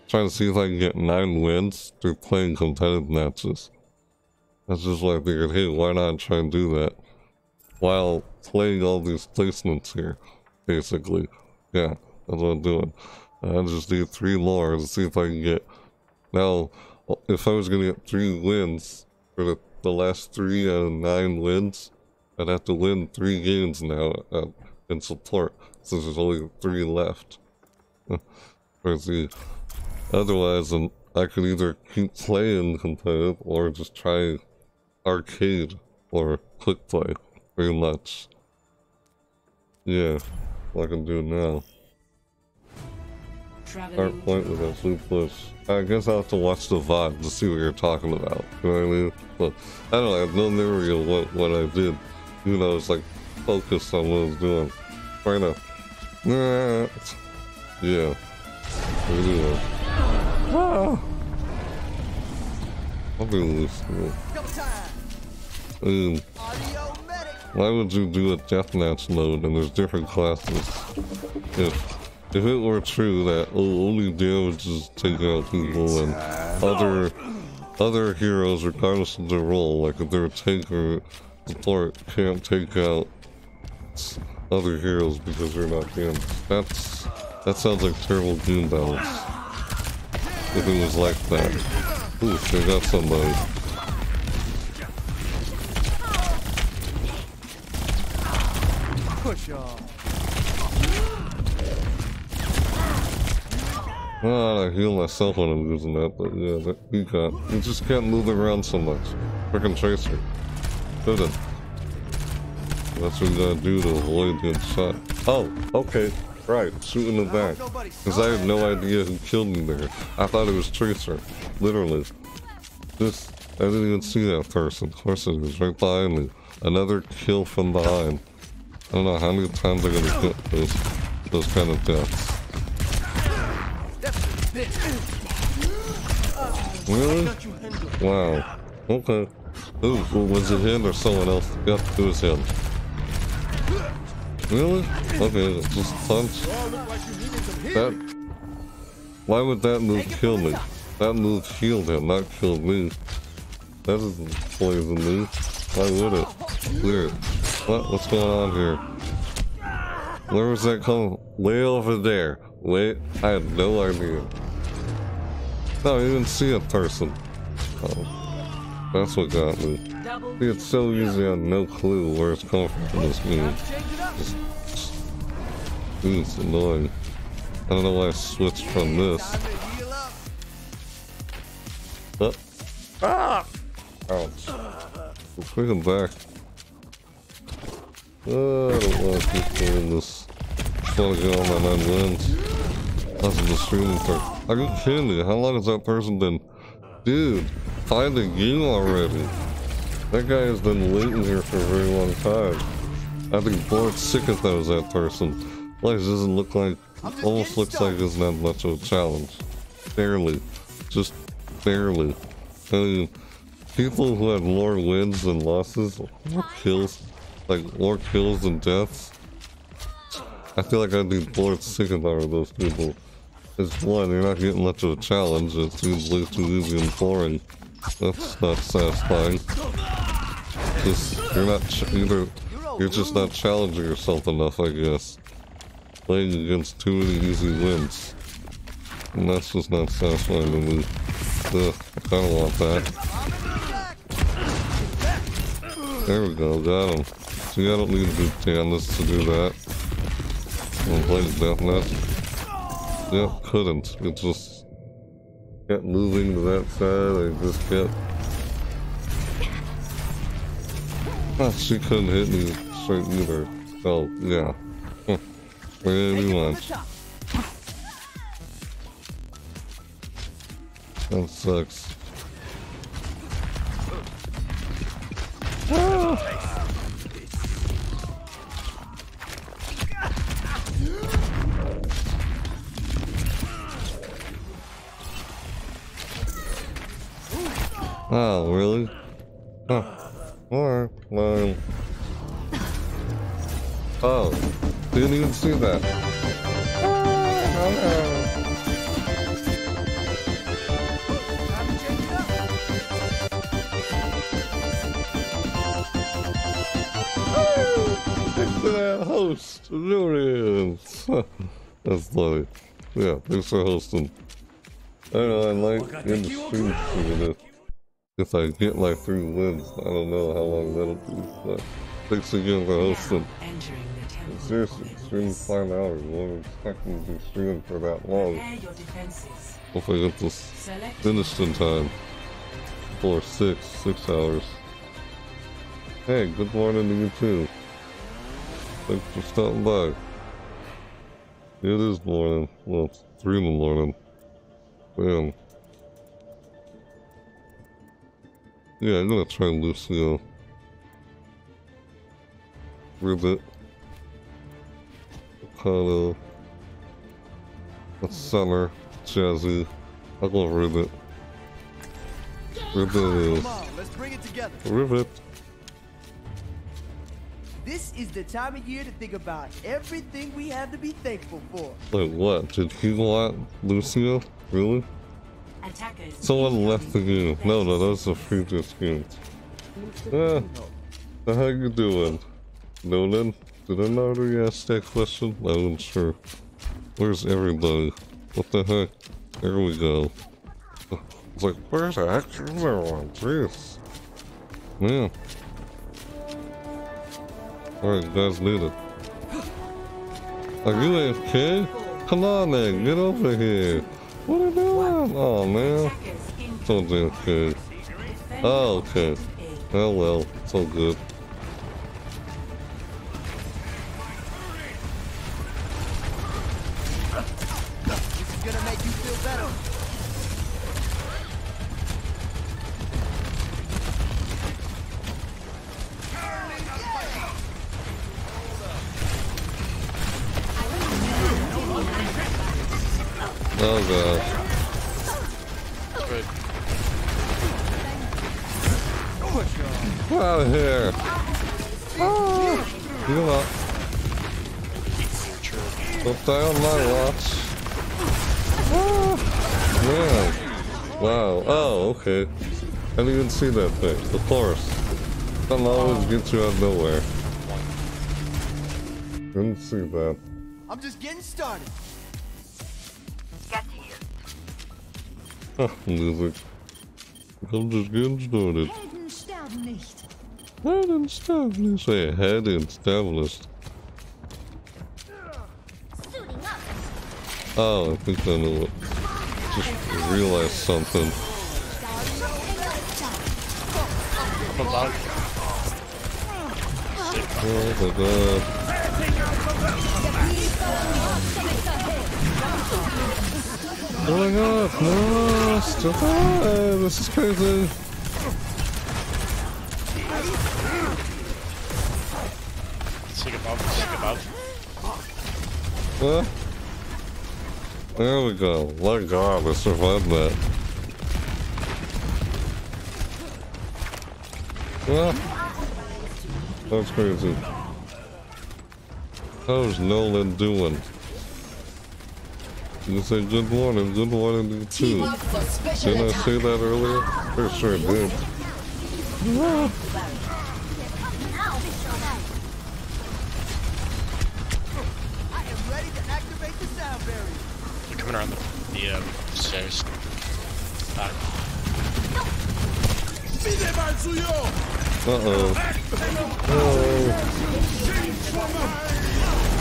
Trying to see if I can get nine wins through playing competitive matches. That's just like figured, hey, why not try and do that? While playing all these placements here, basically. Yeah, that's what I'm doing. I just need three more to see if I can get... Now, if I was gonna get three wins for the, the last three out of nine wins, I'd have to win three games now uh, in support, since there's only three left. The, otherwise, um, I could either keep playing competitive or just try arcade or quick play, pretty much. Yeah, what I can do now. Start point with a blue push. I guess I'll have to watch the VOD to see what you're talking about. You know what I mean? But I don't know, I have no memory of what, what I did. You know, it's like focused on what I was doing. Trying to. Yeah. Anyway. Ah. I'll be loose. Um, why would you do a deathmatch mode and there's different classes? If if it were true that oh, only damages take out people and other other heroes, regardless of their role, like if they're a tank or support, can't take out other heroes because they're not him. That's that sounds like terrible Doom balance. If it was like that. Ooh, they got somebody. Off. Ah, I heal myself when I'm using that, but yeah, that, you can't. You just can't move around so much. Freaking Tracer. Couldn't. That's what you gotta do to avoid getting shot. Oh, okay. Right, shoot in the back. Because I had no idea who killed me there. I thought it was Tracer. Literally. Just, I didn't even see that person. Of course it was right behind me. Another kill from behind. I don't know how many times I'm gonna get those, those kind of deaths. Really? Wow. Okay. Ooh, was it him or someone else? Yep, it was him. Really? Okay, just punch. That. Why would that move kill me? That move healed him, not killed me. That doesn't me. Why would it? Weird. What? What's going on here? Where was that coming? Way over there. Wait, I had no idea. No, I didn't see a person. Oh, that's what got me. See, it's so easy, I have no clue where it's coming from this move. Just, just, it's annoying. I don't know why I switched from this. Oh. Ah! Ouch. We're freaking back. Oh, I don't want to keep doing this. Want to get all my nine wins. That's the streaming part. Are you kidding me? How long has that person been? Dude, find a game already. That guy has been waiting here for a very long time. I think bored sick if that was that person. Life doesn't look like, almost looks like it's not much of a challenge. Barely. Just barely. I mean, people who had more wins than losses, more kills, like more kills than deaths. I feel like I'd be bored sick if I were those people. It's one, you're not getting much of a challenge, it seems way too easy and boring. That's not satisfying. Just, you're not, either, you're just not challenging yourself enough, I guess. Playing against too many easy wins. And that's just not satisfying to me. Ugh, I kinda want that. There we go, got him. See, I don't need to do Candace to do that. I'm playing deathmatch. Yep, couldn't. It just kept moving to that side. I just kept. Ah, she couldn't hit me straight either. Oh, yeah. Pretty much. That sucks. Oh, really? Huh. Alright, well. Oh, didn't even see that. Oh, that There. That's funny. Yeah, thanks for hosting. I know I like in the stream it. If I get my three wins, I don't know how long that'll be, but thanks again for hosting. Seriously, streaming five hours. Wasn't expecting to be streaming for that long. Hope I get this finished in time. Four, six, six hours. Hey, good morning to you too. Thanks for stopping by. It is morning. Well, it's three in the morning. Damn. Yeah, I'm gonna try Lucio. Ribbit. Okado. Summer. Jazzy. I'll go Ribbit. Ribbit is. Come on, let's bring it together. Ribbit. This is the time of year to think about everything we have to be thankful for. Like what? Did he want Lucio? Really? Someone left the game. No, no, that was a previous game. Ah, how you doing? Nolan? Did I already ask that question? I wasn't sure. Where's everybody? What the heck? There we go. It's like, where's the heck is everyone? Jeez. Man. Alright, you guys need it. Are you AFK? Come on man, get over here. What are you doing? Oh man. Don't do Oh, okay. Oh well, all good. Oh god. Good. Get out of here. Ah, you know. Don't die on my watch. Ah, man. Wow. Oh, okay. I didn't even see that thing. Of course. Doesn't always get you out of nowhere. Didn't see that. I'm just getting started. I'm just getting started. Helden sterben nicht. Head established. Say head established. Oh, I think I know it. Just realized something. Oh my god. Oh my god, no, stop it. This is crazy. Sick above, sick above. Huh? There we go. My god, I survived that. Ah. That's crazy. How's Nolan doing? You say good morning, good morning to you too. Didn't I say that earlier? Pretty sure I did. I am ready to activate the sound barrier. They're coming around the, the um, stairs. Back. Uh-oh. Oh.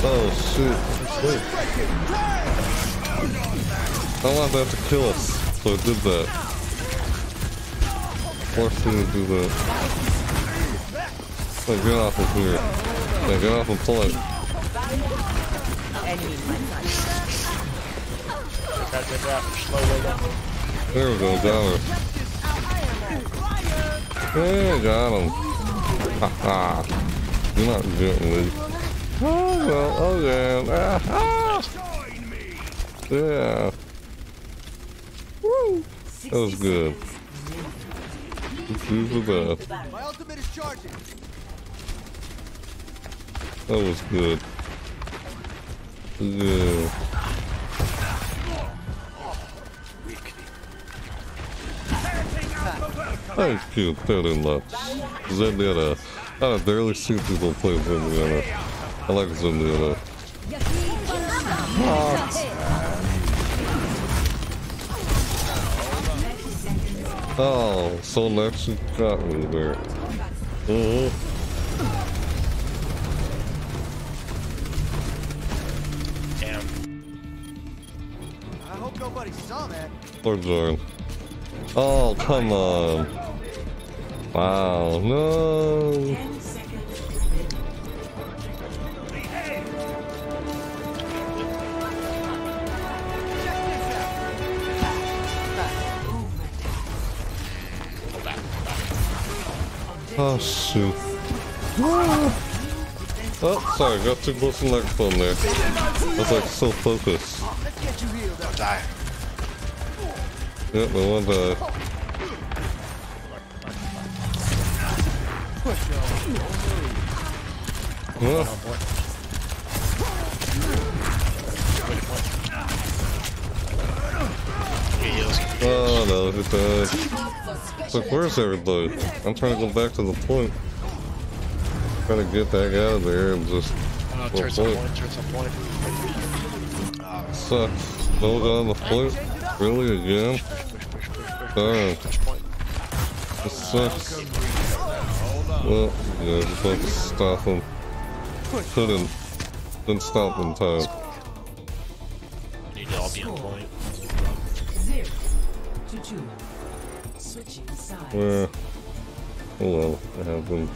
Oh, shit. Wait. I want that to kill us, so I did that. Forced me to do that. Oh, get off of here. Yeah, get off pull it. There we go, got her. Hey, got him. Haha. You're not getting me. Oh, well, oh. Ah, ah. Yeah. Woo. That was good. These are the. My ultimate is charging. That was good. Yeah. Thank you, very much. Zenyatta. I barely see people play Zenyatta. I like Oh, so next you got me there. Damn. I hope nobody saw that. Poor Jordan. Oh, come on. Wow, no. Oh, shoot. Oh, sorry, got too close to the microphone there. I was like so focused. Don't die. Yep, I want to. Well, oh no, it died. Like, where's everybody? I'm trying to go back to the point. Trying to get that guy out of there and just. Oh, well, turns on point. turns on point. Sucks. No guy on the point? Really, again? Darn. This sucks. Well, yeah, just have to stop him. Couldn't. Didn't stop in time. Need to all be on point. Zero to two. Switching sides. Yeah. Oh well, it happens.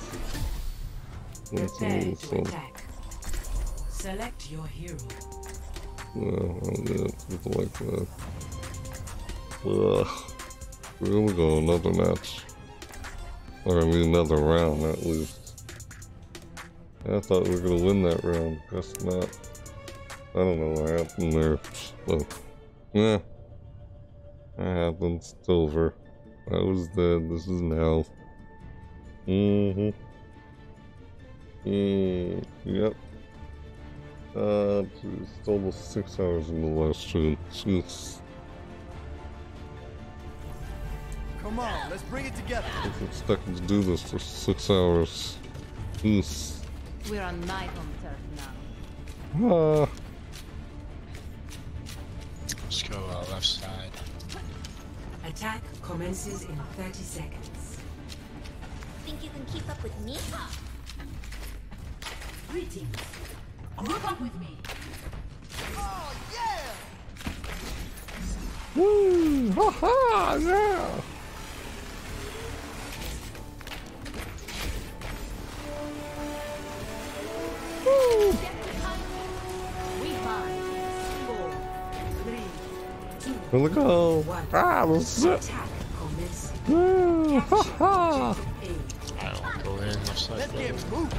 Let's Prepare to attack. Select your hero. Yeah, I'm good. People like that. Ugh. Here we go, another match. Or I mean another round at least. I thought we were gonna win that round. Guess not. I don't know what happened there. But yeah. That happens. It's over. I was dead. This is now. Mm-hmm. Mm, yep. Uh, geez, it's almost six hours in the last stream. Jeez. Come on, let's bring it together. I was expecting to do this for six hours. Jeez. We're on my home turf now. Ah. Let's go uh, left side. Attack commences in 30 seconds. Think you can keep up with me? Greetings. Group up with me. Oh, yeah! Woo! Ha ha! Yeah! Woo! Here we go! Ah, this is it! Woo! Ha ha! I don't go in. Let's get moving.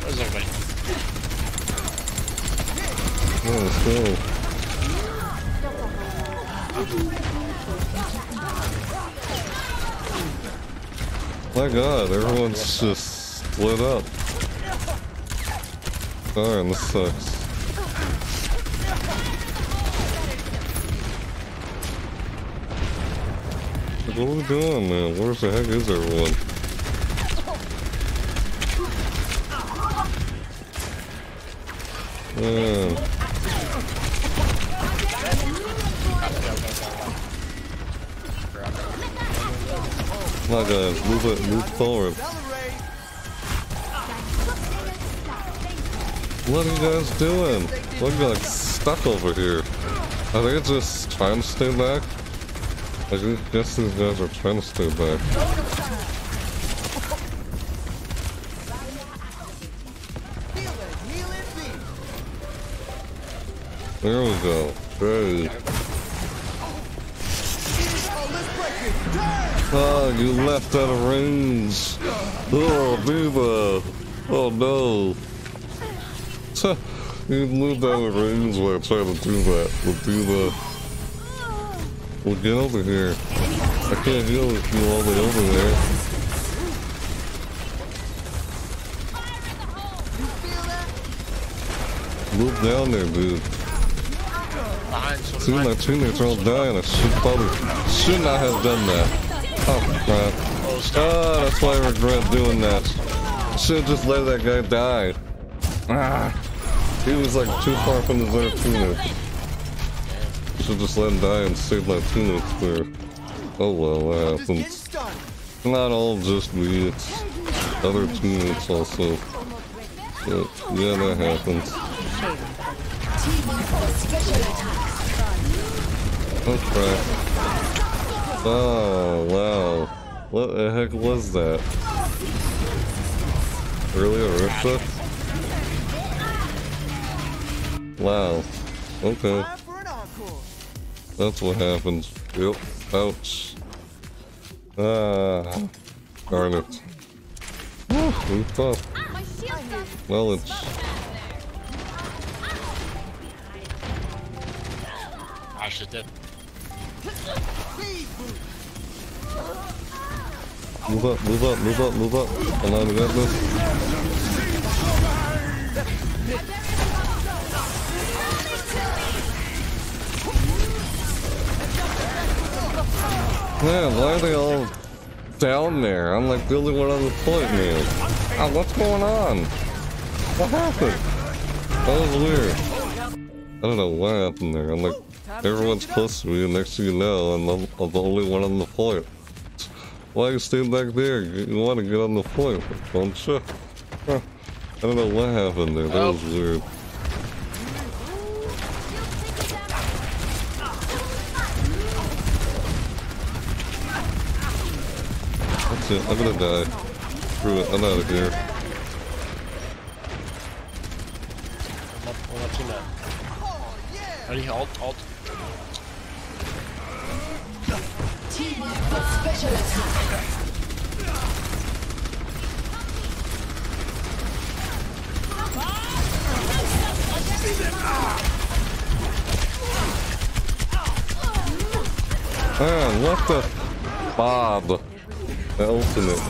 Where's everybody? Oh, let's go. My god, everyone's just split up. Darn, this sucks. What are we doing, man? Where the heck is everyone? Man. On, guys, move it, move forward. What are you guys doing? Look, like stuck over here. Are they just trying to stay back? I guess these guys are trying to stay back. There we go. Great. Oh, you left out of range. Oh, D.Va. Oh no. you moved out of range while trying to do that. Do the. Well, get over here. I can't heal with you all the way over there. Move down there, dude. Behind, so See my teammates are all dying. I should probably should not have done that. Oh crap. Oh, that's why I regret doing that. Should have just let that guy die. Ah, he was like too far from the other teammates. Should just let him die and save my teammates there. Oh well, that happens. Not all just me, it's other teammates also. But yeah, that happens. Oh crap. Oh wow. What the heck was that? Really a Ripsa? Wow. Okay. That's what happens. Yep. Ouch. Ah. Darn it. Whew, tough. Well, it's I should. Move up, move up, move up, move up. On, we got this. Man, why are they all down there? I'm like the only one on the point, man. Ah, what's going on? What happened? That was weird. I don't know what happened there. I'm like, everyone's close to me, and next thing you know, I'm, I'm, I'm the only one on the point. Why are you staying back there? You want to get on the point, don't you? Huh. I don't know what happened there. That was oh. weird. That's it. I'm gonna die. Screw it. I'm out of here. I'm up, I'm up to that. Ready, alt, alt. Attack. Man, what the? Bob. The ultimate.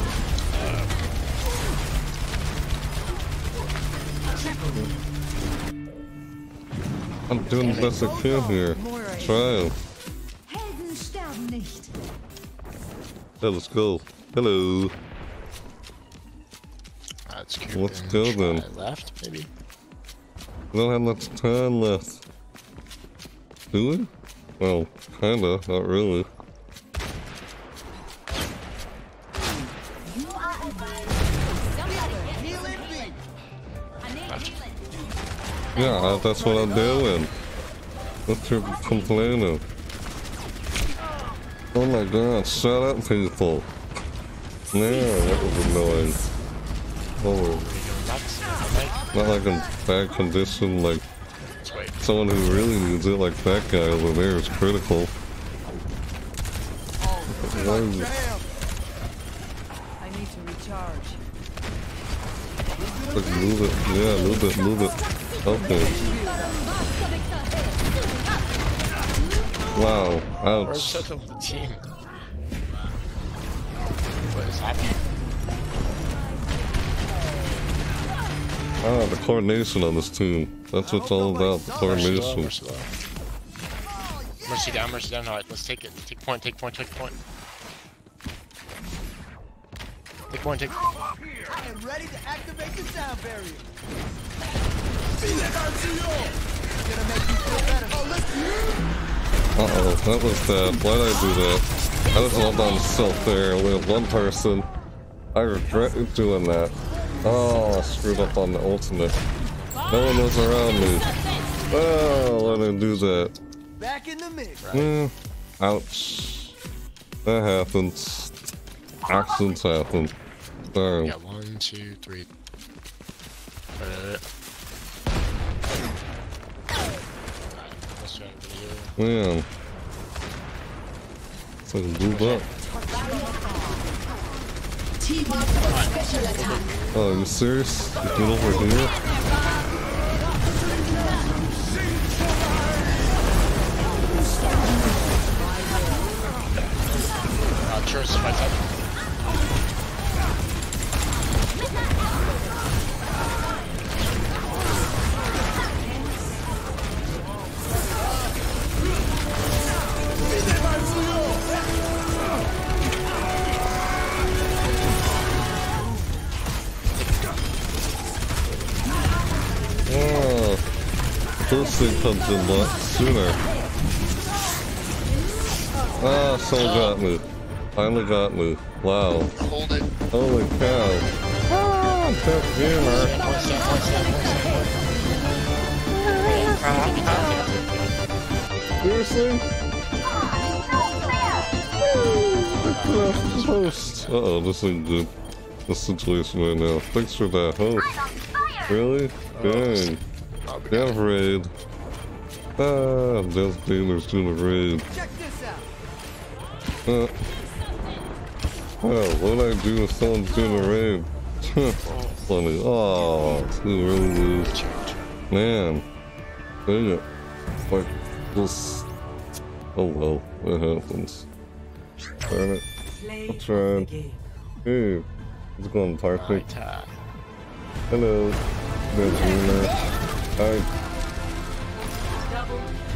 I'm doing the best I can here. Trying. Yeah, let's go. Hello. That's cute. Let's go then. Left, maybe. We don't have much time left. Do we? Well, kinda, not really. Yeah, that's what I'm doing. What's your complaining? Oh my god, shut up people. Yeah, that was annoying. Oh, not like in bad condition, like someone who really needs it, like that guy over there is critical. I need to recharge. like, move it, yeah, move it, move it. Okay. Wow, Where's ouch. set up the team? What is happening? Ah, the coordination on this team. That's what it's all about, the coordination. Mercy low, Mercy down, mercy down. Alright, let's take it. Take point, take point, take point. Take point, take I am ready to activate the sound barrier. Uh-oh, that was bad. Why'd I do that? I was all by myself there with one person. I regret doing that. Oh, I screwed up on the ultimate. No one was around me. Oh, I didn't do that. Back in the mix. Hmm. Ouch. That happens. Accidents happen. Damn. Yeah, one, two, three. Uh, let's try to video. Man. A move up. Oh, you serious? You get over here? Uh, Church, right side. This thing comes in a lot sooner. Ah, someone got me. Finally got me. Wow. Hold it. Holy cow. Ah, Death Gamer. Seriously? Host. Uh oh, this ain't good. The situation right now. Thanks for that host. Really? Dang. Death raid. Ah, Death Gamer's doing a raid. Uh, oh, what would I do if someone's doing a raid? Funny. Oh, two really lose. Man. Dang it. Like, this. Oh well, it happens. Darn it. I tried. Hey, how's it going, Tarpik? Hello. Benjamin. Hi.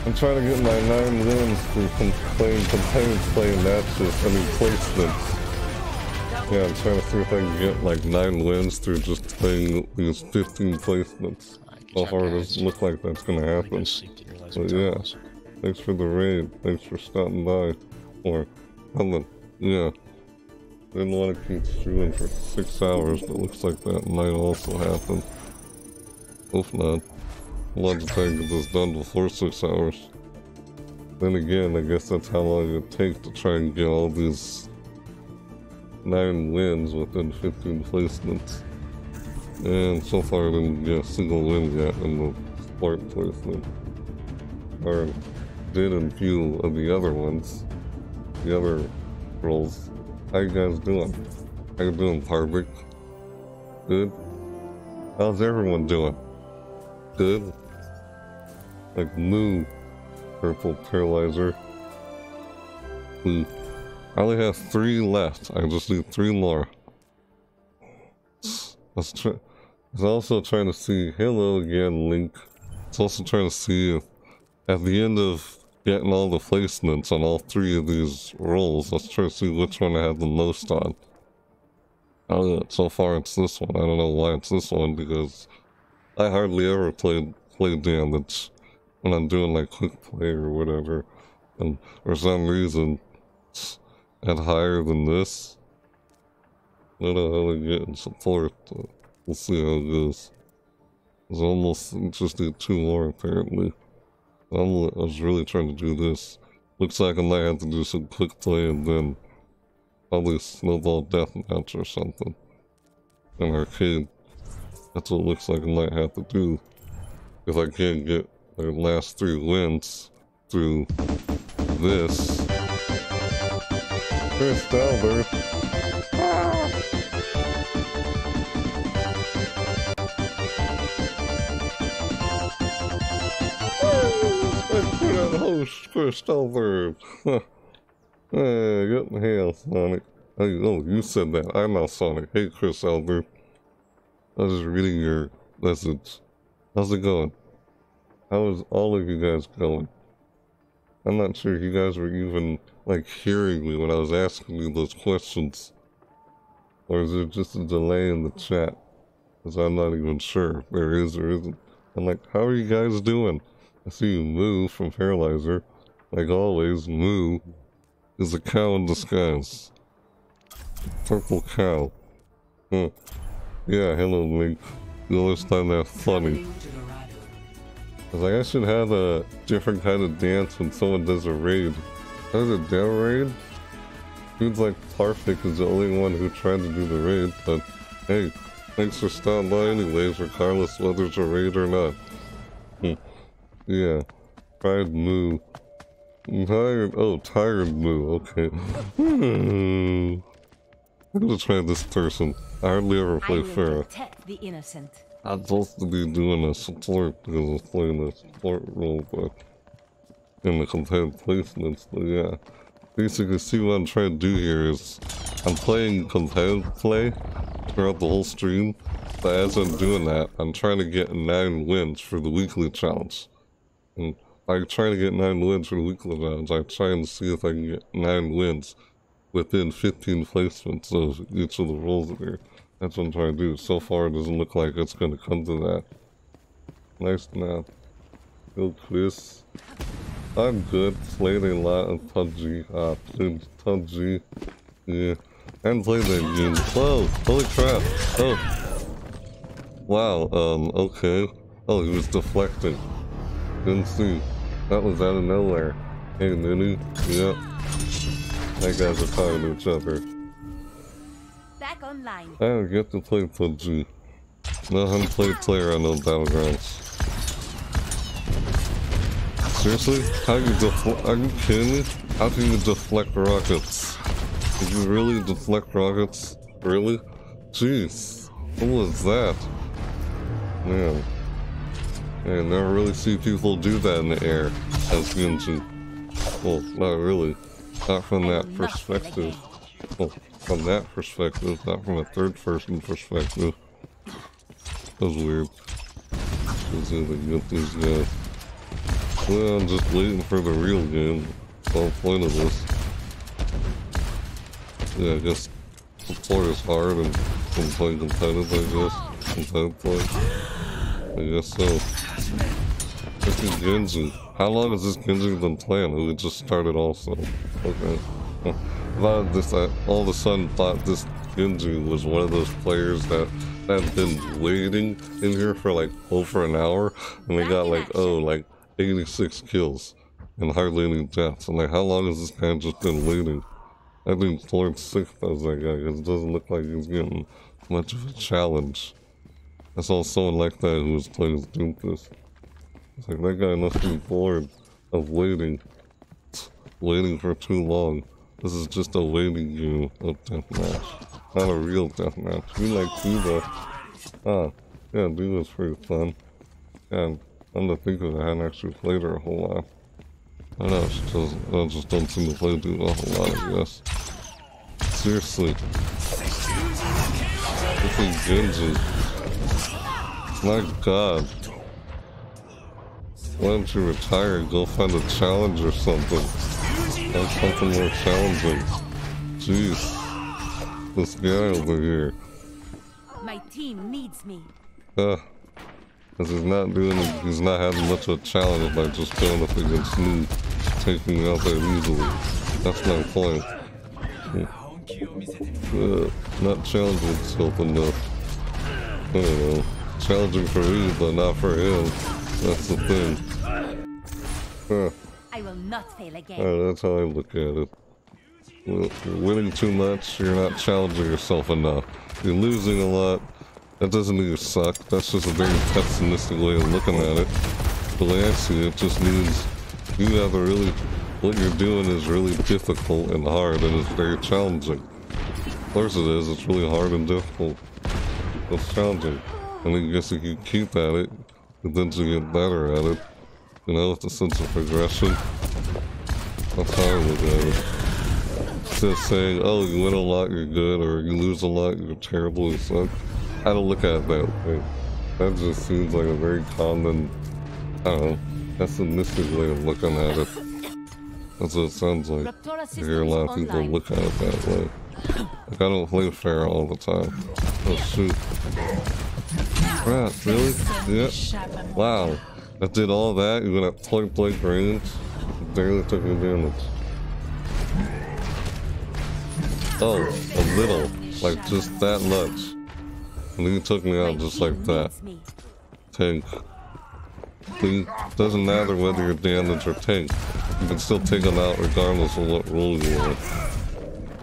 I'm trying to get my nine wins through com playing competitive playing matches, I mean placements. Yeah, I'm trying to see if I can get like nine wins through just playing these 15 placements. Far it doesn't look like that's gonna happen. But yeah, thanks for the raid. Thanks for stopping by. Or, Helen, yeah. Didn't want to keep streaming for six hours, but looks like that might also happen. Hope not. To get this done before six hours. Then again, I guess that's how long it takes to try and get all these nine wins within 15 placements. And so far I didn't get a single win yet in the sport placement. Or did in few of the other ones. The other roles. How you guys doing? How you doing, Parvik? Good? How's everyone doing? Good? Like Moo, Purple Paralyzer. Moo. I only have three left. I just need three more. Let's try. I was also trying to see. Hello again, Link. I was also trying to see if at the end of getting all the placements on all three of these rolls, let's try to see which one I have the most on. Oh, so far it's this one. I don't know why it's this one because I hardly ever played play damage when I'm doing like quick play or whatever, and for some reason at higher than this. I don't know how to get in support. We'll see how it goes. It's almost just need two more apparently. I'm, I was really trying to do this. Looks like I might have to do some quick play and then probably snowball deathmatch or something. An arcade. That's what it looks like I might have to do. If I can't get the last three wins through this. Chris Albert. Ah! host Chris Albert. hey, good hail, Sonic. Hey, oh, you said that. I'm not Sonic. Hey, Chris Albert. I was reading your message. How's it going? How is all of you guys going? I'm not sure if you guys were even, like, hearing me when I was asking you those questions. Or is it just a delay in the chat? Because I'm not even sure if there is or isn't. I'm like, how are you guys doing? I see you Moo from Paralyzer. Like always, Moo is a cow in disguise. Purple cow. Huh. Yeah, hello Link. You always find that funny. I was like, I should have a different kind of dance when someone does a raid. That a dev raid? Dude's like Parfik is the only one who tried to do the raid, but hey, thanks for stopping by anyways, regardless whether it's a raid or not. Hmm. Yeah. Tired moo. Tired, oh, tired moo, okay. Hmm. I'm gonna try this person. I hardly ever play Pharah. Protect the innocent. I'm supposed to be doing a support because I'm playing a support role, but in the competitive placements, but yeah. Basically, see what I'm trying to do here is I'm playing competitive play throughout the whole stream, but as I'm doing that, I'm trying to get 9 wins for the weekly challenge. And I try to get 9 wins for the weekly challenge. I'm trying to see if I can get 9 wins within 15 placements of each of the roles there. That's what I'm trying to do. So far, it doesn't look like it's going to come to that. Nice map. Yo, Chris. I'm good. Played a lot of PUBG. Uh, played PUBG. Yeah. And played that game. Whoa! Holy crap! Oh! Wow, um, okay. Oh, he was deflecting. Didn't see. That was out of nowhere. Hey, Nunu. Yep. That guys are talking to each other. Back online. I don't get to play PUBG. No, I'm played player on those battlegrounds. Seriously? How you deflect? Are you kidding me? How can you deflect rockets? Did you really deflect rockets? Really? Jeez. What was that? Man. I never really see people do that in the air as Genji. Well, not really. Not from that perspective. Well, from that perspective, not from a third person perspective. That was weird. Let's see if I get these guys. Well, I'm just waiting for the real game. That's the point of this. Yeah, I guess is hard and I'm playing competitive, I guess. Competitive play. I guess so. This is Genji. How long has this Genji been playing? It just started also. Okay. Thought this, I all of a sudden thought this Genji was one of those players that had been waiting in here for like over an hour and they got like, oh, like 86 kills and hardly any deaths. I'm like, how long has this guy just been waiting? I think Lord Sixth as that guy because it doesn't look like he's getting much of a challenge. I saw someone like that who was playing as Doomfist. It's like that guy must be bored of waiting. Waiting for too long. This is just a waiting game of deathmatch. Not a real deathmatch. We like D.Va. Ah, yeah, D.Va's pretty fun. And I'm to think of it, I hadn't actually played her a whole lot. I know, she I just don't seem to play D.Va a whole lot, I guess. Seriously. This is Genji. My god. Why don't you retire and go find a challenge or something? Find something more challenging. Jeez. This guy over here. My team needs me. Uh, cause he's not doing, he's not having much of a challenge by just going up against me, taking me out there easily. That's my point. Uh, not challenging himself enough. I don't know. Challenging for me, but not for him. That's the thing. Huh. I will not fail again. That's how I look at it. Winning too much, you're not challenging yourself enough. You're losing a lot, that doesn't mean you suck. That's just a very pessimistic way of looking at it. The way I see it just means you have a really, what you're doing is really difficult and hard and it's very challenging. Of course it is, it's really hard and difficult. It's challenging. And I guess if you keep at it, eventually you get better at it. You know, with a sense of progression. That's how I look at it. Instead of saying, oh, you win a lot, you're good, or you lose a lot, you're terrible, you suck. I don't look at it that way. That just seems like a very common, I don't know, pessimistic way of looking at it. That's what it sounds like. I hear a lot of people look at it that way. Like, I don't play fair all the time. Oh, shoot. Crap, really? Yep. Wow. I did all that, you're gonna point blank range, barely took any damage. Oh, a little. Like, just that much. And then you took me out just like that. Tank. See, doesn't matter whether you're damaged or tank. You can still take them out regardless of what role you are.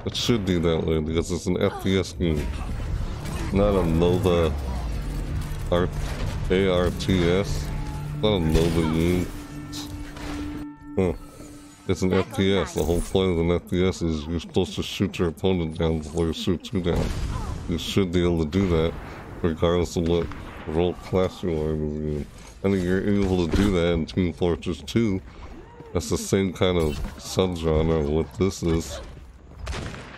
It should be that way because it's an FPS game. Not a MOBA Art ARTS. Not a MOBA game. Huh. It's an FPS. The whole point of an FPS is you're supposed to shoot your opponent down before you shoot you down. You should be able to do that regardless of what role class you are in the game. I think you're able to do that in Team Fortress 2. That's the same kind of subgenre of what this is.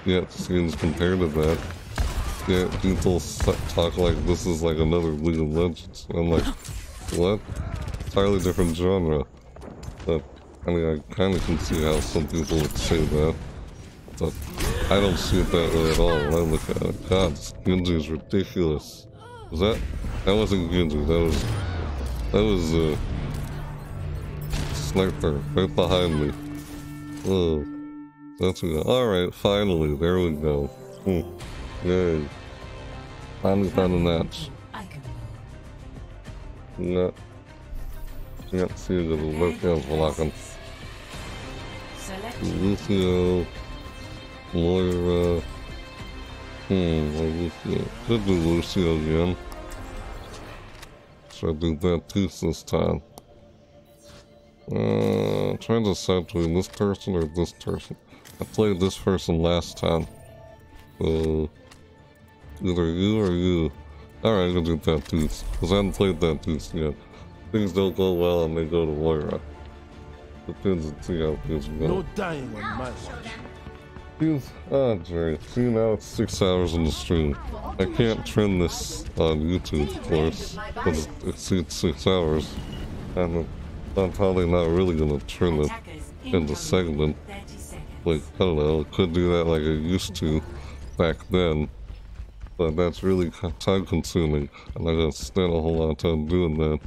Yeah, Yet seems compared to that. Yet people talk like this is like another League of Legends. I'm like, what? Entirely different genre. But I mean, I kind of can see how some people would say that. But I don't see it that way at all when I look at it. God, Genji is ridiculous. Was that? That wasn't Genji. That was. That was. Uh, sniper right behind me. Oh, that's good. Alright, finally, there we go. Hmm. Yay. Finally found a match. Can't see the look of Vlakan. Lucio, Moira. Hmm, well, Lucio. Could do Lucio again. Should I do that too this time? Uh, trying to decide between this person or this person. I played this person last time. So, either you or you. Alright, I'm gonna do tattoos. Because I haven't played tattoos yet. Things don't go well and they go to Moira. Depends on see how things go. No dying on my watch. Seems, ah, Jerry. See, now it's six hours in the stream. I can't trim this on YouTube, of course, because it exceeds six hours. And I'm probably not really gonna trim it in the segment. Like, I don't know, I could do that like I used to back then. But that's really time consuming, and I gotta spend a whole lot of time doing that.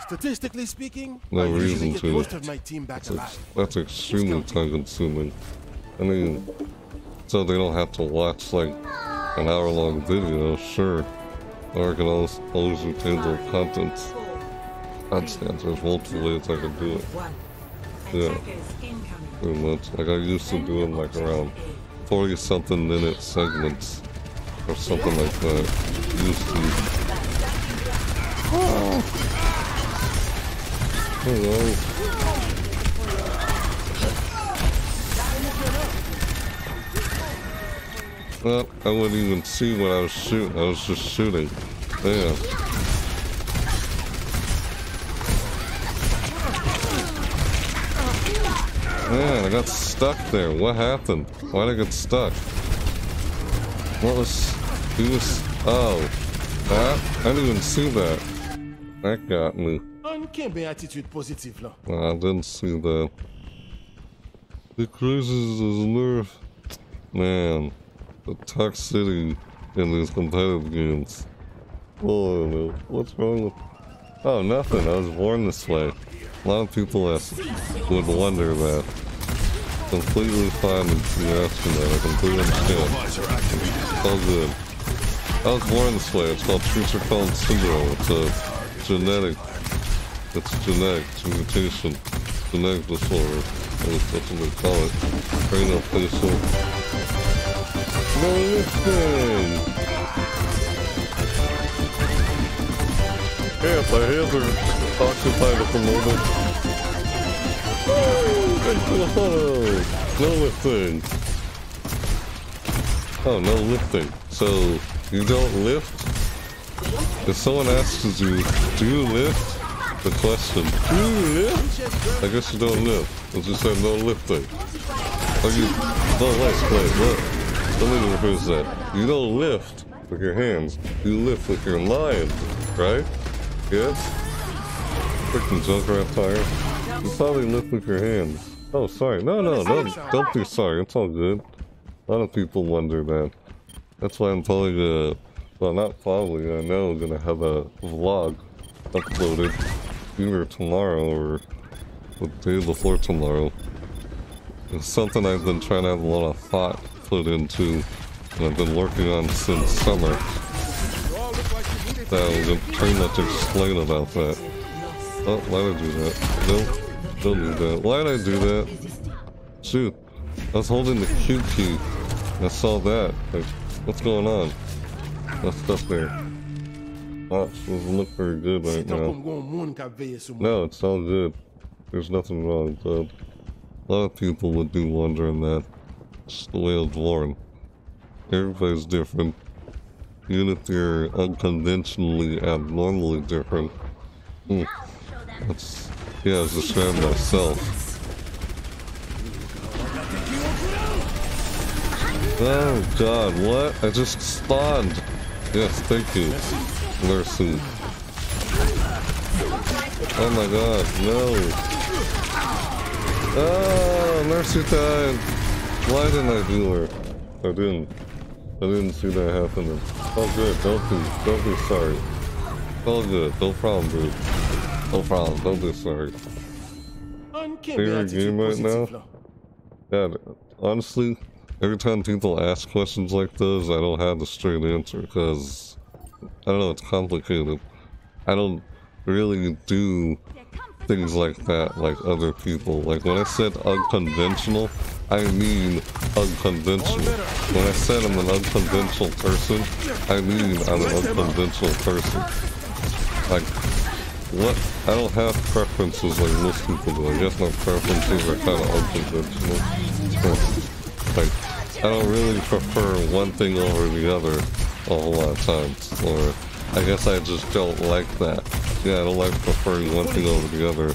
Statistically speaking, No I reason to. most of my team back That's, alive. that's extremely time consuming. I mean, so they don't have to watch like an hour long video, sure. Or I can always, always retain their content. I understand there's multiple ways I can do it. Yeah, pretty much. Like I used to do them like around 40 something minute segments or something like that. Used to. Oh. Hello. Well, I wouldn't even see what I was shooting. I was just shooting. Damn. Man, I got stuck there. What happened? Why'd I get stuck? What was... He was... Oh. That? I didn't even see that. That got me. On can be attitude positive là. No, I didn't see that. The cruises is nerve. Man, the toxicity in these competitive games. Oh, I. What's wrong with... Oh, nothing. I was born this way. A lot of people ask, would wonder that. Completely fine with you asking that. I completely understand. All good. I was born this way. It's called Treacher syndrome. It's a genetic it's genetic, it's a mutation, genetic disorder. That's what they call it. Cranial facial. No lifting! Yeah, my hands are occupied at the moment. Woo! Thank you, Hono! No lifting. Oh, no lifting. So, you don't lift? If someone asks you, do you lift? The question, do you lift? I guess you don't lift. Let's just say no lifting. Oh, you, no, wait, wait, look. Let me reverse that. You don't lift with your hands. You lift with your mind, right? Yes? Freaking Junkrat tire. You probably lift with your hands. Oh, sorry. No, no, no. Don't be sorry. It's all good. A lot of people wonder that. That's why I'm probably gonna, well, not probably, I know I'm gonna have a vlog uploaded either tomorrow or the day before tomorrow. It's something I've been trying to have a lot of thought put into, and I've been working on since summer. That I'm gonna pretty much explain about that. Oh, why did I do that? Don't, don't do that. Why did I do that? Shoot, I was holding the Q key. I saw that. Like, what's going on? That's stuff there. Oh, doesn't look very good right now. como com o mundo que veio esse mundo. No, it's all good. There's nothing wrong, but a lot of people would be wondering that. It's the way I was born. Everybody's different. Even if you're unconventionally, abnormally different. Hmm. That's, yeah, I was describing myself. Oh god, what? I just spawned. Yes, thank you. Mercy. Oh my god, no. Oh, Mercy died. Why didn't I do her? I didn't. I didn't see that happening. Oh good, don't be, don't be sorry. All good, no problem, dude. No problem, don't be sorry. favorite game right now? Yeah, honestly, every time people ask questions like those, I don't have the straight answer because I don't know, it's complicated. I don't really do things like that like other people. Like when I said unconventional, I mean unconventional. When I said I'm an unconventional person, I mean I'm an unconventional person. Like, what? I don't have preferences like most people do. I guess my preferences are kind of unconventional. Like, I don't really prefer one thing over the other a whole lot of times. Or, I guess I just don't like that. Yeah, I don't like preferring one thing over the other.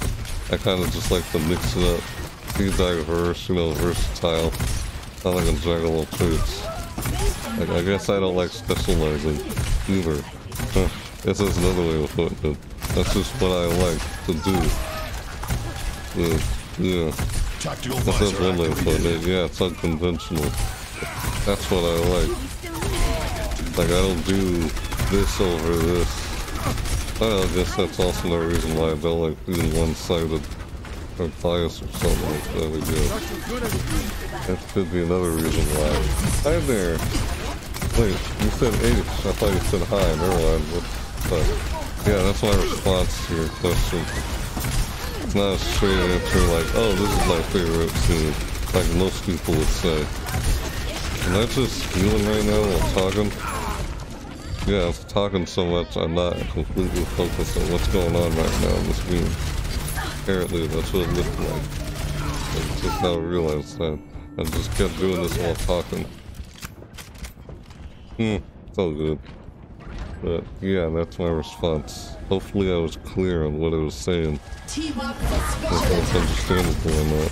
I kind of just like to mix it up. Be diverse, you know, versatile. Not like a jackal of traits. Like, I guess I don't like specializing either. Guess that's another way of putting it. That's just what I like to do. Yeah. yeah. That's, that's one way of putting it. Yeah, it's unconventional. That's what I like. Like, I don't do this over this. I guess that's also the reason why I don't like being one-sided or biased or something like that, guess. That could be another reason why. Hi there! Wait, you said H. I thought you said hi, never mind. But, yeah, that's my response to your question. It's not a straight answer like, oh, this is my favorite scene, like most people would say. Am I just feeling right now while talking? Yeah, I'm talking so much, I'm not completely focused on what's going on right now in this game. Apparently, that's what it looked like. I just now realized that. I just kept doing this while talking. Hmm, it's all good. But yeah, that's my response. Hopefully I was clear on what I was saying. If that's understandable or not.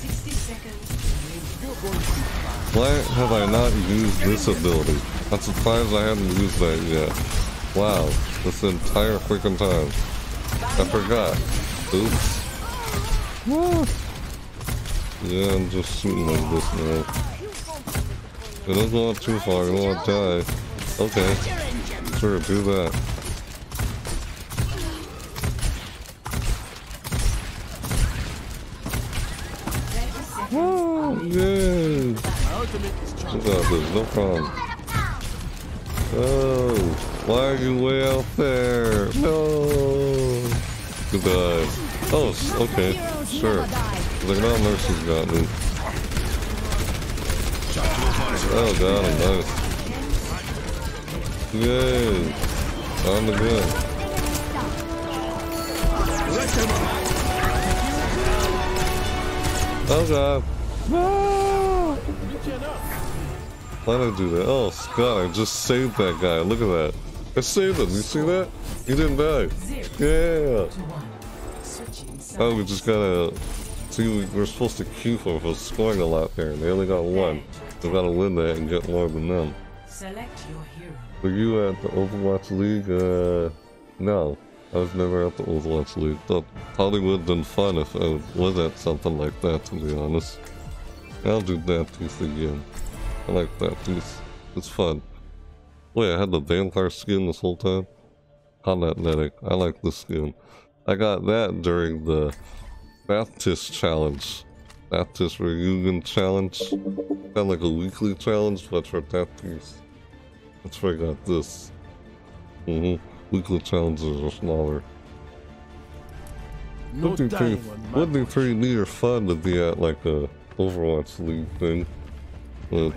Why have I not used this ability? I'm surprised I haven't used that yet. Wow, this entire freaking time. I forgot. Oops. Yeah, I'm just shooting like this now. It don't go up too far, I don't want to die. Okay. Sure, do that. Oh, yay! No problem. Oh, why are you way out there? No! Goodbye. Oh, okay, sure. No mercy's got me. Oh god, I'm nice. Yay! On the gun. Oh god. No! Why did I do that? Oh, Scott, I just saved that guy. Look at that. I saved him. You see that? He didn't die. Yeah. Oh, we just gotta... See, we're supposed to queue for, for scoring a lot there. They only got one. We gotta win that and get more than them. Select your. Were you at the Overwatch League? Uh, no. I was never at the Overwatch League. Thought probably would have been fun if I was at something like that, to be honest. I'll do that piece again. I like that piece. It's fun. Wait, I had the vampire skin this whole time? Magnetic. I like this skin. I got that during the Baptist challenge. Baptist reunion challenge. Kind of like a weekly challenge, but for that piece. That's where I got this. Mm-hmm. Weekly challenges are smaller. No would be pretty, dying on would be pretty neat or fun to be at like a Overwatch League thing. But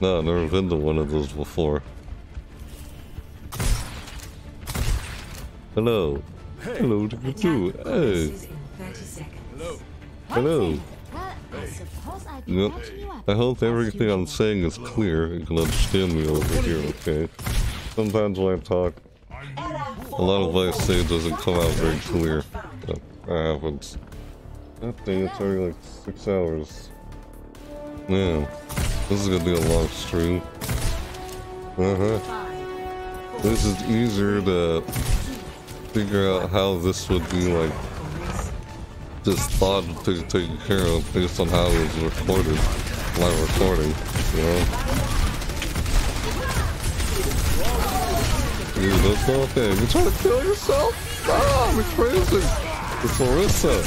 no, I've never been to one of those before. Hello. Hello to you too. Hey. Hello. Yep. I hope everything I'm saying is clear. You can understand me over here, okay? Sometimes when I talk, a lot of what I say doesn't come out very clear. But that happens. That thing, it's already like six hours. Man, this is gonna be a long stream. Uh-huh. This is easier to figure out how this would be like just thought to be taken care of based on how it was recorded, live recording, you know? Dude, that's not okay. You trying to kill yourself? Ah, I'm crazy. It's Larissa.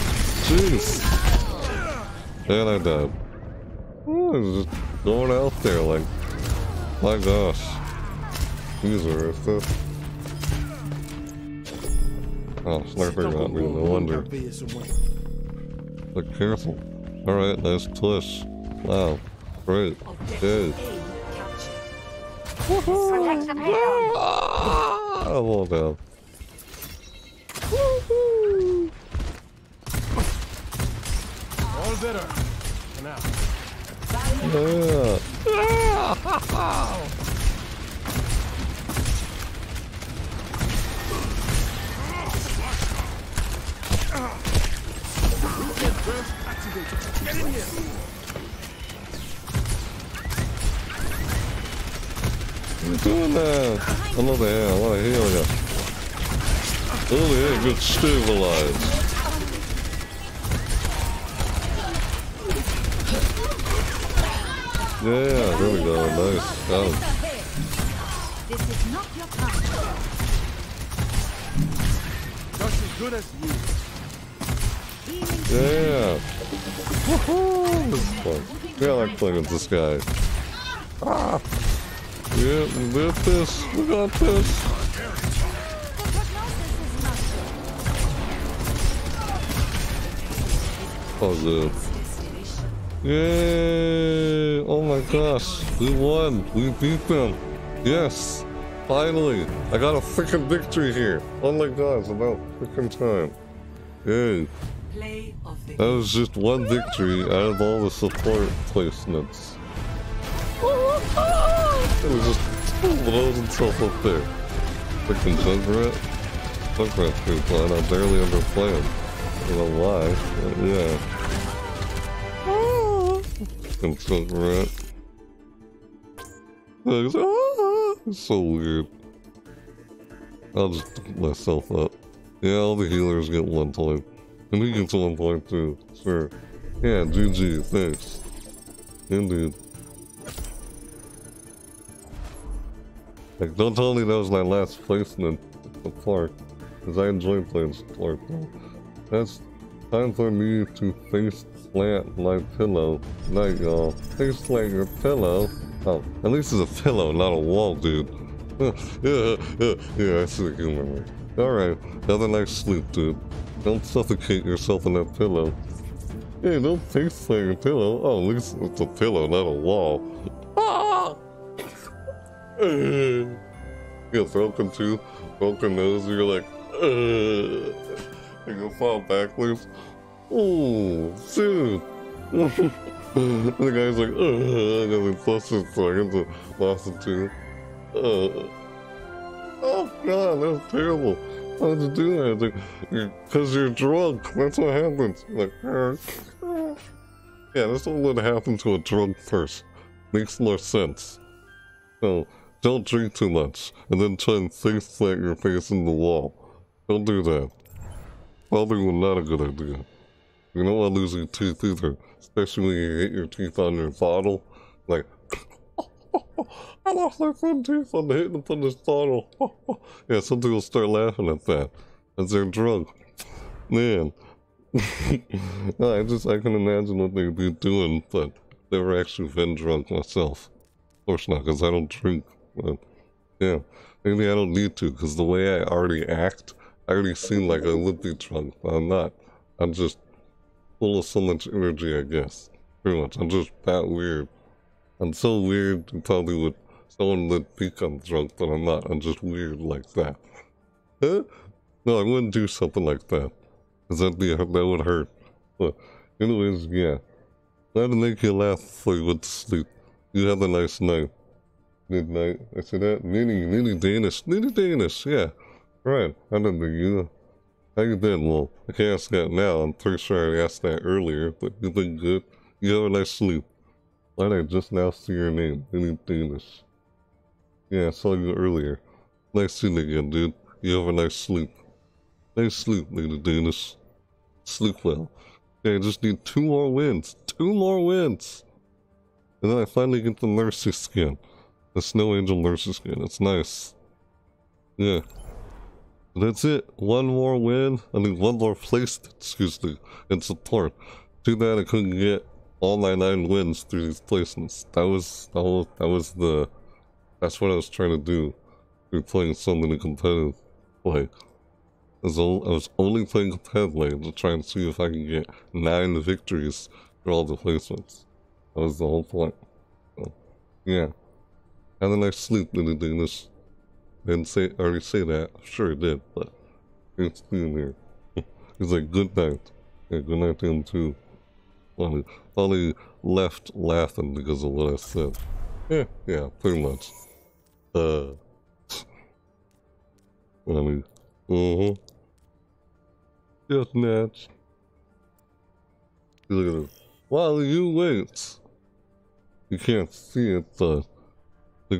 Jeez. And I died. Oh, just going out there like, my gosh. Are stuff. Oh, sniper got me, no wonder. But careful. Alright, nice push. Wow. Great. The payload. Ah, well down. All better. Now. Yeah. Get in here. What are you doing there? I'm over here. I want to heal you. Over here, get stabilized. Yeah, there we go. Nice. Got him. This is not your time. Just as good as you. Yeah. Woohoo! This is fun. Yeah, I like playing with this guy. Ah! Yeah, we got this. We got this. Good. Yay! Oh my gosh, we won! We beat them! Yes! Finally! I got a freaking victory here! Oh my gosh, about freaking time. Yay! That was just one victory out of all the support placements. It was just blows himself up there. Freaking Junkrat. Junkrat's pretty fun. I barely ever play him. I don't know why, yeah. Freaking Junkrat. Ah, so weird. I'll just myself up. Yeah, all the healers get one point. And he gets one point too. Sure. Yeah, GG, thanks. Indeed. Like, don't tell me that was my last placement the park. Because I enjoy playing support though. That's time for me to face plant my pillow. Night, y'all. Face plant your pillow. Oh, at least it's a pillow, not a wall, dude. yeah, yeah, yeah, I see the humor. Alright, have a nice sleep, dude. Don't suffocate yourself in that pillow. Hey, don't face plant your pillow. Oh, at least it's a pillow, not a wall. Ah! you get broken tooth, broken nose, you're like, uh, you go fall backwards. Oh, dude. the guy's like, uh, and he flushes seconds and lost a tooth. Oh god, that was terrible. How'd you do that? Like, because you're drunk. That's what happens. Like, yeah, that's what would happen to a drunk person. Makes more sense. So, don't drink too much, and then try and face your face in the wall. Don't do that. Probably not a good idea. You don't want your teeth either, especially when you hit your teeth on your bottle. Like, I lost my front teeth on hitting upon this bottle. yeah, some people start laughing at that as they're drunk. Man, I just I can imagine what they'd be doing, but never actually been drunk myself. Of course not, because I don't drink. But yeah, maybe I don't need to, because the way I already act, I already seem like I would be drunk, but I'm not. I'm just full of so much energy, I guess. Pretty much. I'm just that weird. I'm so weird, probably would, someone would think I'm drunk, but I'm not. I'm just weird like that. Huh? No, I wouldn't do something like that. Because that'd be, that would hurt. But anyways, yeah. Glad to make you laugh before you went to sleep. You have a nice night. Good night. I said that? Nitty, Nitty Danish. Nitty Danish, yeah. Right. I don't know you. How you been? Well, I can't ask that now. I'm pretty sure I asked that earlier, but you've been good? You have a nice sleep. Did I just now see your name? Nitty Danish. Yeah, I saw you earlier. Nice seeing you again, dude. You have a nice sleep. Nice sleep, Nitty Danish. Sleep well. Okay, I just need two more wins. Two more wins! And then I finally get the Mercy skin. The Snow Angel Mercy skin. It's nice. Yeah. That's it. One more win. I mean, one more place, excuse me, in support. Too bad I couldn't get all my nine wins through these placements. That was the whole, that was the, that's what I was trying to do through playing so many competitive play. I was, o- I was only playing competitively to try and see if I could get nine victories for all the placements. That was the whole point. So, yeah. Had a nice sleep in the this. Didn't say already say that. Sure it did, but it's in here. He's like, good night. Yeah, good night to him too. Probably, probably left laughing because of what I said. Yeah, yeah, pretty much. Uh, mean, uh-huh. Just match. Look at it. While you wait, you can't see it, but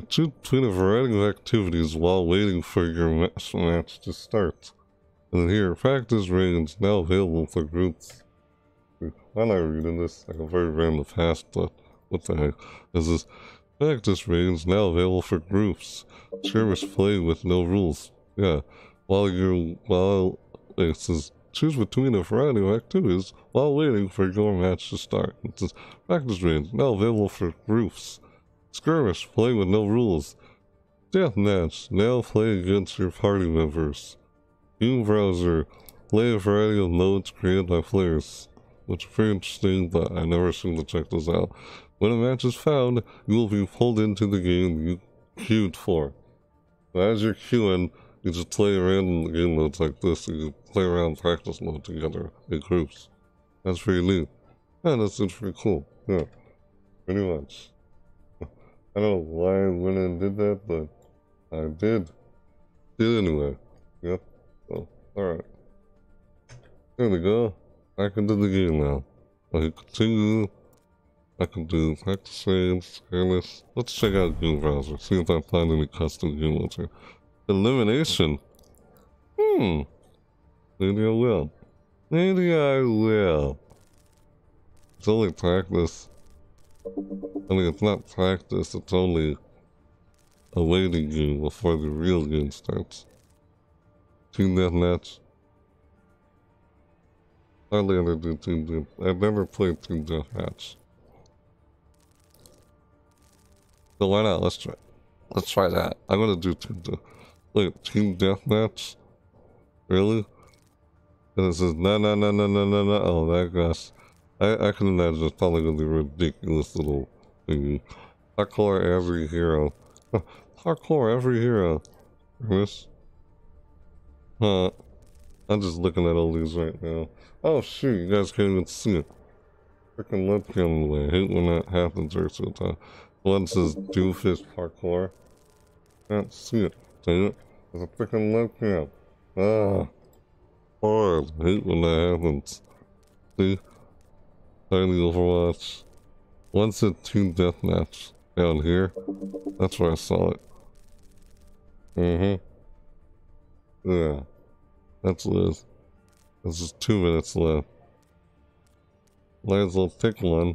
two between a variety of activities while waiting for your match, match to start. And here, practice range now available for groups. Why am I reading this? Like I'm very random past, but what the heck? This is practice range now available for groups. Skirmish play with no rules. Yeah. While you're while it says choose between a variety of activities while waiting for your match to start. It says practice range now available for groups. Skirmish play with no rules. Deathmatch now play against your party members. Game browser play a variety of modes created by players which is pretty interesting, but I never seem to check this out. When a match is found, you will be pulled into the game you queued for. As you're queuing, you just play random game modes like this, you play around practice mode together in groups. That's pretty neat. Yeah, that's it's pretty cool. Yeah, pretty much. I don't know why I went and did that, but I did. Did anyway. Yep. So, alright. There we go. I can do the game now. I can continue. I can do practice saves, careless. Let's check out game browser, see if I find any custom game here. Elimination. Hmm. Maybe I will. Maybe I will. It's only practice. I mean, it's not practice, it's only a waiting game before the real game starts. Team Deathmatch. I've never played Team Deathmatch. So why not? Let's try. Let's try that. I'm gonna do Team Death. Wait, Team Deathmatch? Really? And it says no, no, no, no, no, no, no. Oh, that gosh. I I can imagine it's probably gonna be ridiculous little thingy. Hardcore every hero. Hardcore every hero. This. Huh. I'm just looking at all these right now. Oh shoot, you guys can't even see it. Freaking webcam in way. I hate when that happens every single time. One says Doofus Parkour. Can't see it. Dang it. There's a freaking webcam. Ah. Hard. I hate when that happens. See? Tiny Overwatch. One said Team Deathmatch. Down here. That's where I saw it. Mm-hmm. Yeah. That's Liz. There's just two minutes left. Might as pick one.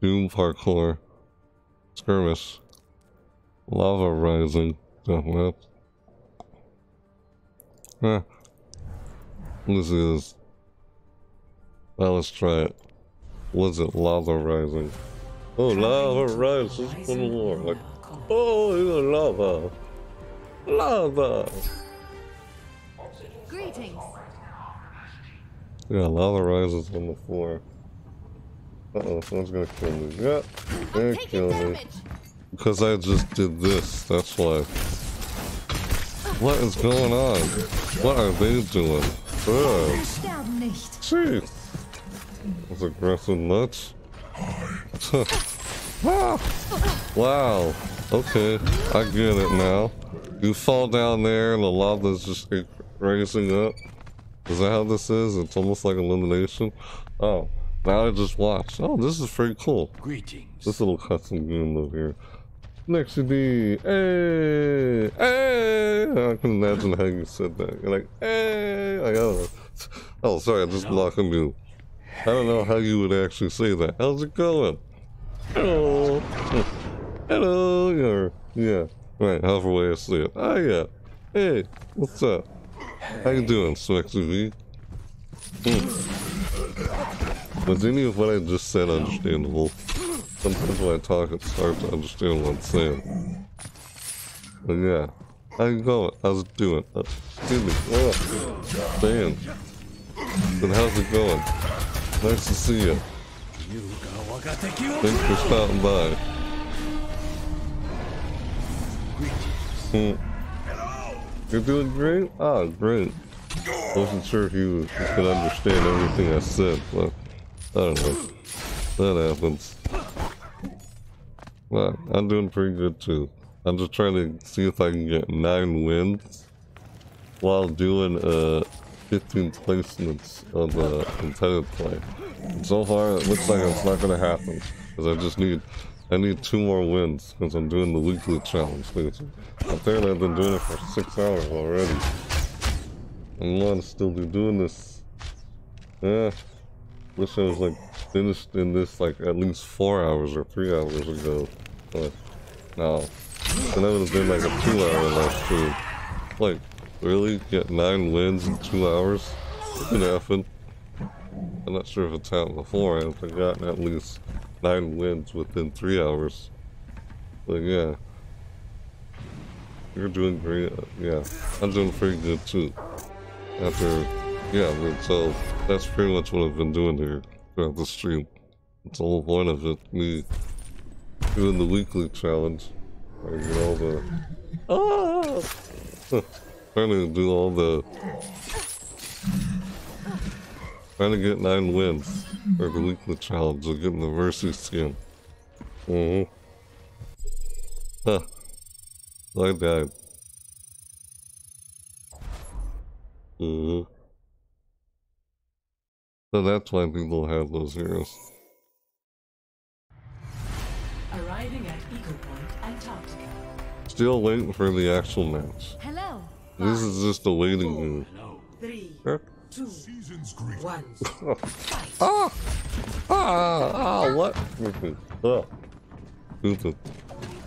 Doom Parkour. Skirmish. Lava Rising. Deathmatch. Huh. This is. Well, let's try it. Was it Lava Rising? Oh, Lava Rising from more. Like, oh, lava. Lava. Greetings. Yeah, lava rises on the floor. Uh-oh, someone's gonna kill me. Yeah, they kill me. Because I just did this, that's why. What is going on? What are they doing? Ugh. Jeez. That's aggressive nuts. Ah. wow. Okay, I get it now. You fall down there and the lava's just keep raising up. Is that how this is? It's almost like elimination. Oh, now I just watch. Oh, this is pretty cool. Greetings. This little custom game over here. Next to be, hey, hey. I can imagine how you said that. You're like, hey. Like, oh, oh, sorry, I'm just blocking you. I don't know how you would actually say that. How's it going? Hello. Hello. Or, yeah. Right, however way I say it. Oh, yeah. Hey, what's up? How you doing, Sexy V? Hmm. Was any of what I just said understandable? Sometimes when I talk, it's hard to understand what I'm saying. But yeah. How you going? How's it doing? Uh, excuse me. Oh, damn. Then how's it going? Nice to see you. Thanks for stopping by. Hmm. You're doing great? Ah, great. I Wasn't sure if you, could understand everything I said, but I don't know. That happens. But I'm doing pretty good too. I'm just trying to see if I can get nine wins while doing uh 15 placements on the intended play. So far, it looks like it's not gonna happen because I just need I need two more wins because I'm doing the weekly challenge. Apparently, I've been doing it for six hours already. I want to still be doing this. Yeah, wish I was like finished in this like at least four hours or three hours ago. But no, and that would have been like a two-hour live stream. Like, really? Get nine wins in two hours? It can happen. I'm not sure if it's happened before. I've gotten at least nine wins within three hours. But yeah. You're doing great. Yeah, I'm doing pretty good too. After, yeah, but so that's pretty much what I've been doing here throughout the stream. It's the whole point of it. Me doing the weekly challenge. I get all the. Oh! trying to do all the. Trying to get nine wins for the weekly challenge of getting the mercy skin. Mm hmm. Huh. I died. Mm hmm. So that's why people have those heroes. Arriving at Ecopoint, Antarctica. Still waiting for the actual match. Hello. This is just a waiting game. Three, Huh? Two, one. ah! Ah! Ah! What? Stupid. Ah.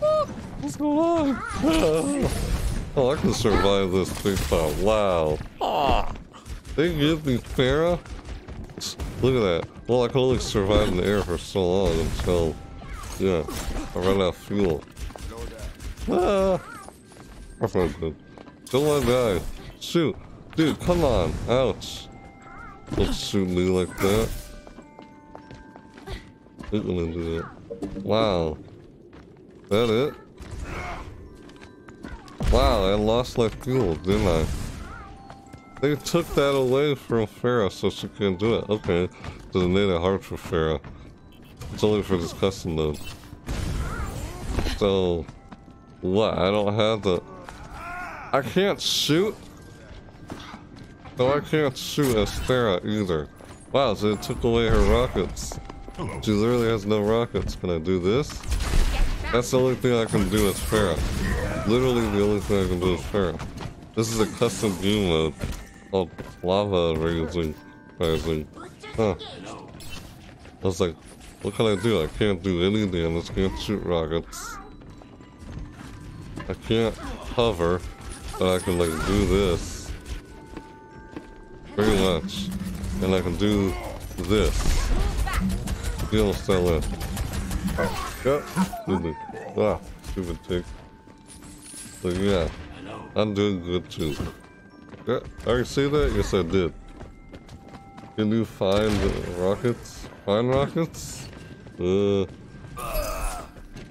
Ah, What's going on? Ah. Oh, I can survive this big time. Wow. Ah! They give me Pharah? Look at that. Well, I can only survive in the air for so long until, yeah, I run out of fuel. Ah! That's not good. Don't want to die. Shoot. Dude, come on. Ouch. Don't shoot me like that. Gonna do. Wow. That it? Wow, I lost my fuel, didn't I? They took that away from Pharah so she couldn't do it. Okay. They made it hard for Pharah. It's only for this custom mode. So, what? I don't have the... I can't shoot? No, I can't shoot Astera either. Wow, so it took away her rockets. She literally has no rockets. Can I do this? That's the only thing I can do as Pharah. Literally the only thing I can do is Pharah. This is a custom game mode called Lava Raising. Rising. Huh. I was like, what can I do? I can't do any damage, can't shoot rockets. I can't hover, but I can like do this. Pretty much. And I can do this. Don't sell it. Yep. Stupid. Ah, stupid. But yeah, I'm doing good too. Yeah, I already see that? Yes, I did. Can you find rockets? Find rockets? Uh, I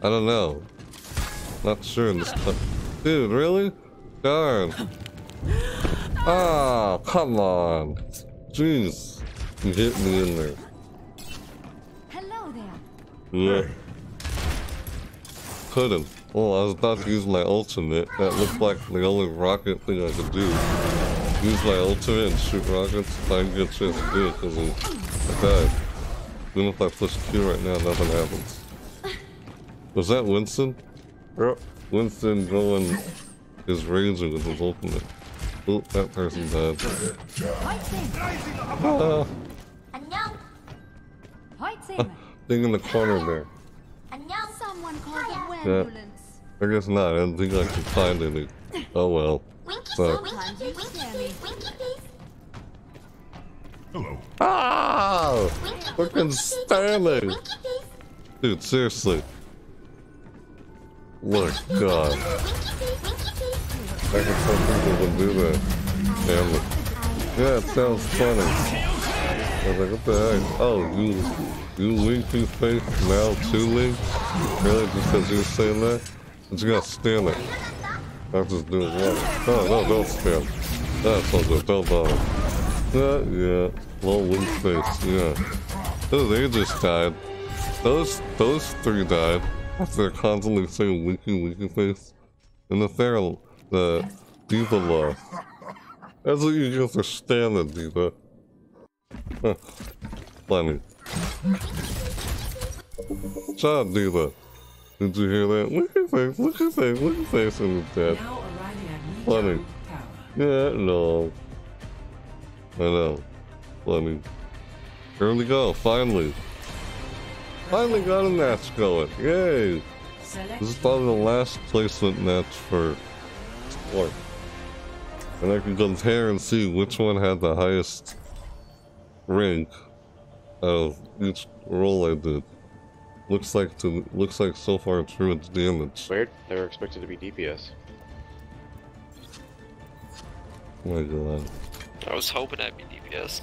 don't know. Not sure in this time. Dude, really? Darn. Ah, come on. Jeez. You hit me in there. Hello there. Yeah. Couldn't. Well, I was about to use my ultimate. That looked like the only rocket thing I could do. Use my ultimate and shoot rockets. If I didn't get a chance to do it because I died. Even if I push Q right now, nothing happens. Was that Winston? Yep. Winston going is raging with his ultimate. Oop, that person's dead. Uh, thing ah. ah, in the corner there. Yeah. I guess not. I don't think I can find any. Oh well. So. Hello. Ah! Fucking Stanley! Dude, seriously. Look, God. I can tell people can do that. Damn it. Yeah, it sounds funny. I was like, what the heck? Oh, you, you winky face now two links? Really? Just because you were saying that? But you gotta stand it. I'm just doing one. Oh, no, don't stand. That's all good. Don't bother. Yeah, yeah. Little wink face, yeah. Oh, they just died. Those, those three died. After constantly saying winky, winky face. And the Feral, the D.Va lost. That's what you get for standing, D.Va. Huh. Funny. Shut up, D.Va. Did you hear that? At face, at face, at face in the chat. Funny. Yeah, no. I know. Funny. Here we go, finally. Finally got a match going. Yay! This is probably the last placement match for sport. And I can compare and see which one had the highest rank of each role I did. Looks like to looks like so far it's ruined it's damage. Weird. They were expected to be DPS. Oh my god. I was hoping I'd be DPS.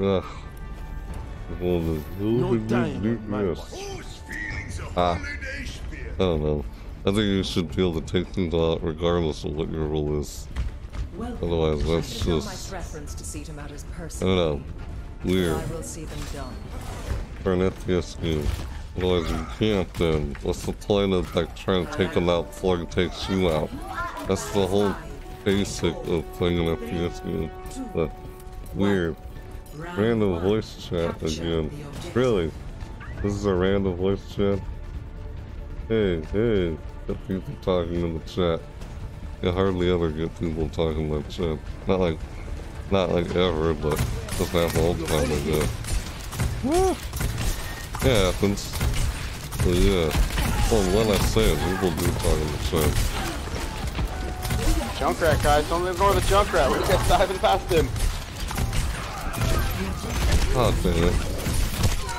Ugh. Well, the- No the- the- time, my yes. Ah. I don't know. I think you should be able to take things out regardless of what your role is. Otherwise, that's Until just. to see to matters I don't know. Weird. I will see them done. For an FPS game. Otherwise, you can't then. What's the point of like trying to take them out before he takes you out? That's the whole basic of playing an FPS game. But weird. Random voice chat again. Really? This is a random voice chat? Hey, hey, get people talking in the chat. You hardly ever get people talking in the chat. Not like, not like ever, but doesn't happen all the time like that. Yeah, it happens. But yeah. Well, when I say it, people do talk in the chat. Junkrat, guys. Don't ignore the Junkrat. We're just diving past him. Oh, dang it.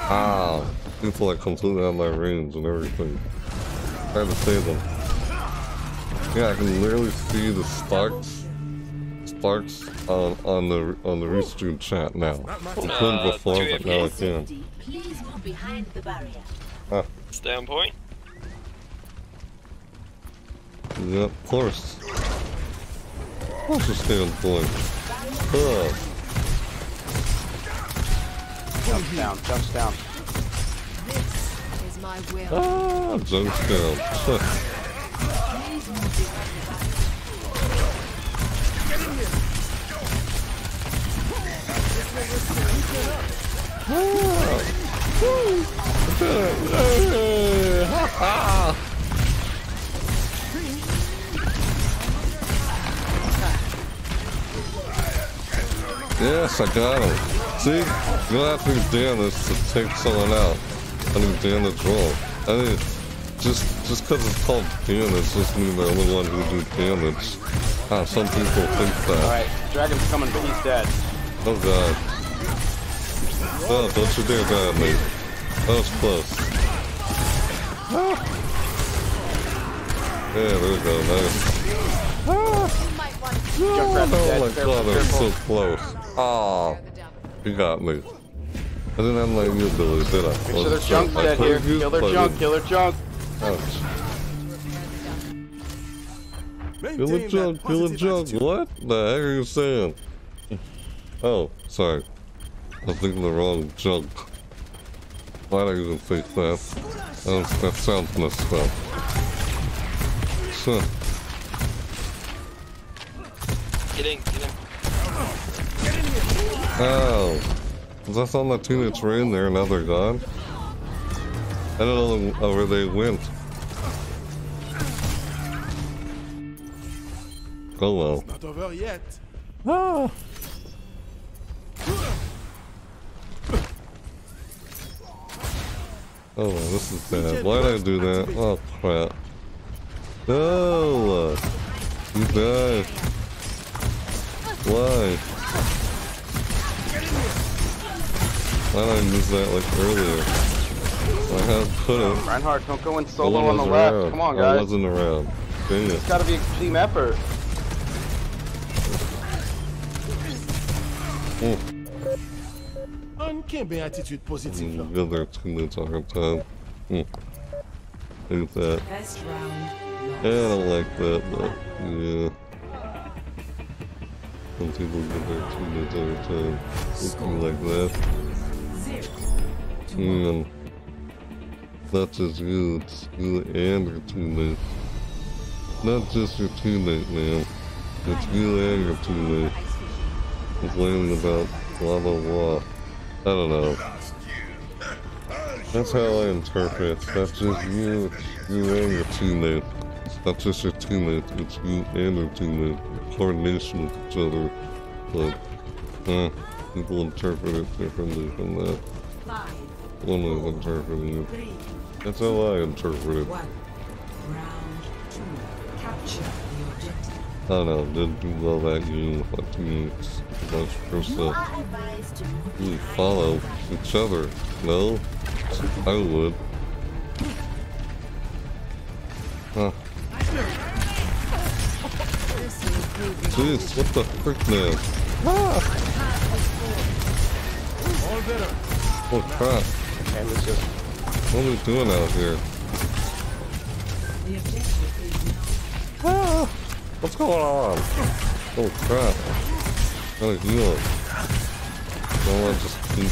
Ow. People that completely out of my range and everything. Trying to save them. Yeah, I can literally see the sparks. Sparks on on the on the restream chat now. I couldn't Uh, before, two but now I can. Please move behind the barrier. Ah, Stay on yeah, of course. Of course you stay on point. Ugh. Jumps down. Jumps down. This is my will. Ah, jumps down. Yes, I got him. See, you don't have to be damaged to take someone out. I mean, damage role. I mean, just just because it's called damage doesn't mean they're the only one who do damage. Ah, some people think that. Alright, Dragon's coming, but he's dead. Oh god. Oh, don't you dare die on me. That was close. Ah. Yeah, there we go, nice. Ah. Oh dead. my Careful, god, that was so close. Oh, you got me. I didn't have my new ability, did I? Make sure Wasn't their junk's I dead here. Kill their my- junk. Kill their junk. Ouch. Kill a junk, kill a junk. What the heck are you saying? Oh, sorry. I was thinking the wrong junk. Why did I even think that? That, was, that sounds messed up. Huh. Get in, get in. Oh. Was I saw my teammates were in there, now they're gone? I don't know where they went. Oh well. Not over yet. Ah. Oh, this is bad. Why did I do that? Oh, crap. No! You died. Why? Why did I use that like earlier? I have put it. Reinhardt, don't go in No solo on the was left. around. Come on, guys. I guys. wasn't around. Dang it. It's gotta be a team effort. Oh, Un Québec attitude positive là. the other two minutes on her time. Hmm. Look at that. Yeah, I don't like that, but yeah. Some people get their two minutes at time. Looking like that. And hmm. not just you, it's you and your teammate. Not just your teammate, man. It's you and your teammate. Complaining about blah blah blah. I don't know. That's how I interpret. That's just you, it's you and your teammate. It's not just your teammate, it's you and your teammate. Coordination with each other. But, uh, people interpret it differently from that. One way of interpreting it. That's how I interpret it. Round two. Capture the objective. I don't know, didn't do well that my teammates. Not supposed to really follow each other. No? I would. Huh. Jeez, what the frick, man? Ah! Oh crap. What are we doing out here? Ah! What's going on? Oh crap. Gotta heal. Don't want to just keep...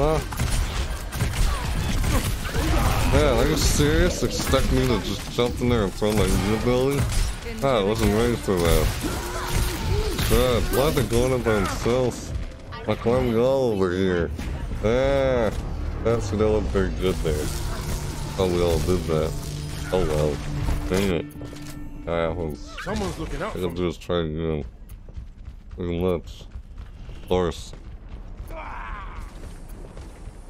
Huh? Man, are you serious? Expect me to just jump in there and throw my new ability? Ah, I wasn't ready for that. God, why are they going in by themselves? Like, why am I all over here? Ah, that's that looked very good there. Oh, we all did that. Oh well. Dang it. Ah, well, Someone's looking out I can just try again. Pretty much. Of course.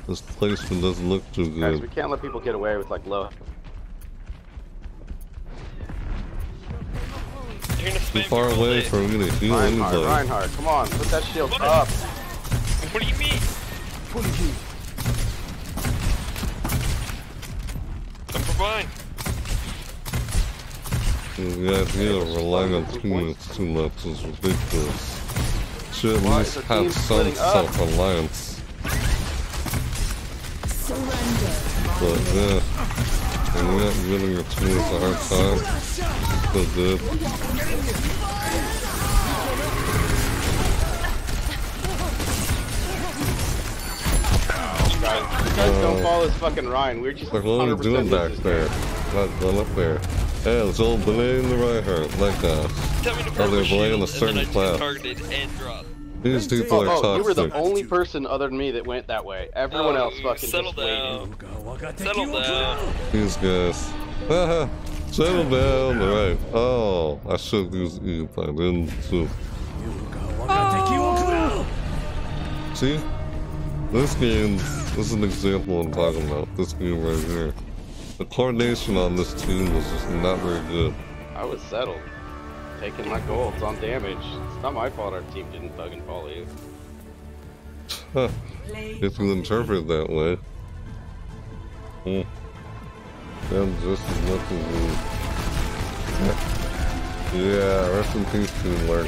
This placement doesn't look too guys, we can't let people get away with like low. You're gonna Too far away day. for me to heal Reinhardt, anybody. Reinhardt, come on, put that shield What? up. What do you mean? Fully healed. Come for mine. The idea of relying on teammates too much is ridiculous. Should at least is have some self-reliance. But yeah, and you're not giving your teammates a hard time. Still good. Guys, you guys don't follow this fucking Ryan. We're just Like, what are 100% we doing back losers. there? Not going up there. Yeah, it's all blaming the Reinhardt. Like, uh, Tell me to oh, they're my shield, a and then certain I just class. targeted and dropped. These people are Oh, you were the only person other than me that went that way. Everyone Oh, else fucking settle just waited. down. Settle down. These guys. Settle down. Alright. Oh, I should use E if I didn't. So. Oh. See? This game, this is an example I'm talking about. This game right here. The coordination on this team was just not very good. I was settled. Taking my golds on damage. It's not my fault our team didn't fucking follow you. Huh. If you interpret it that way. Hmm. Then just as much as you. Yeah, rest in peace, teamwork.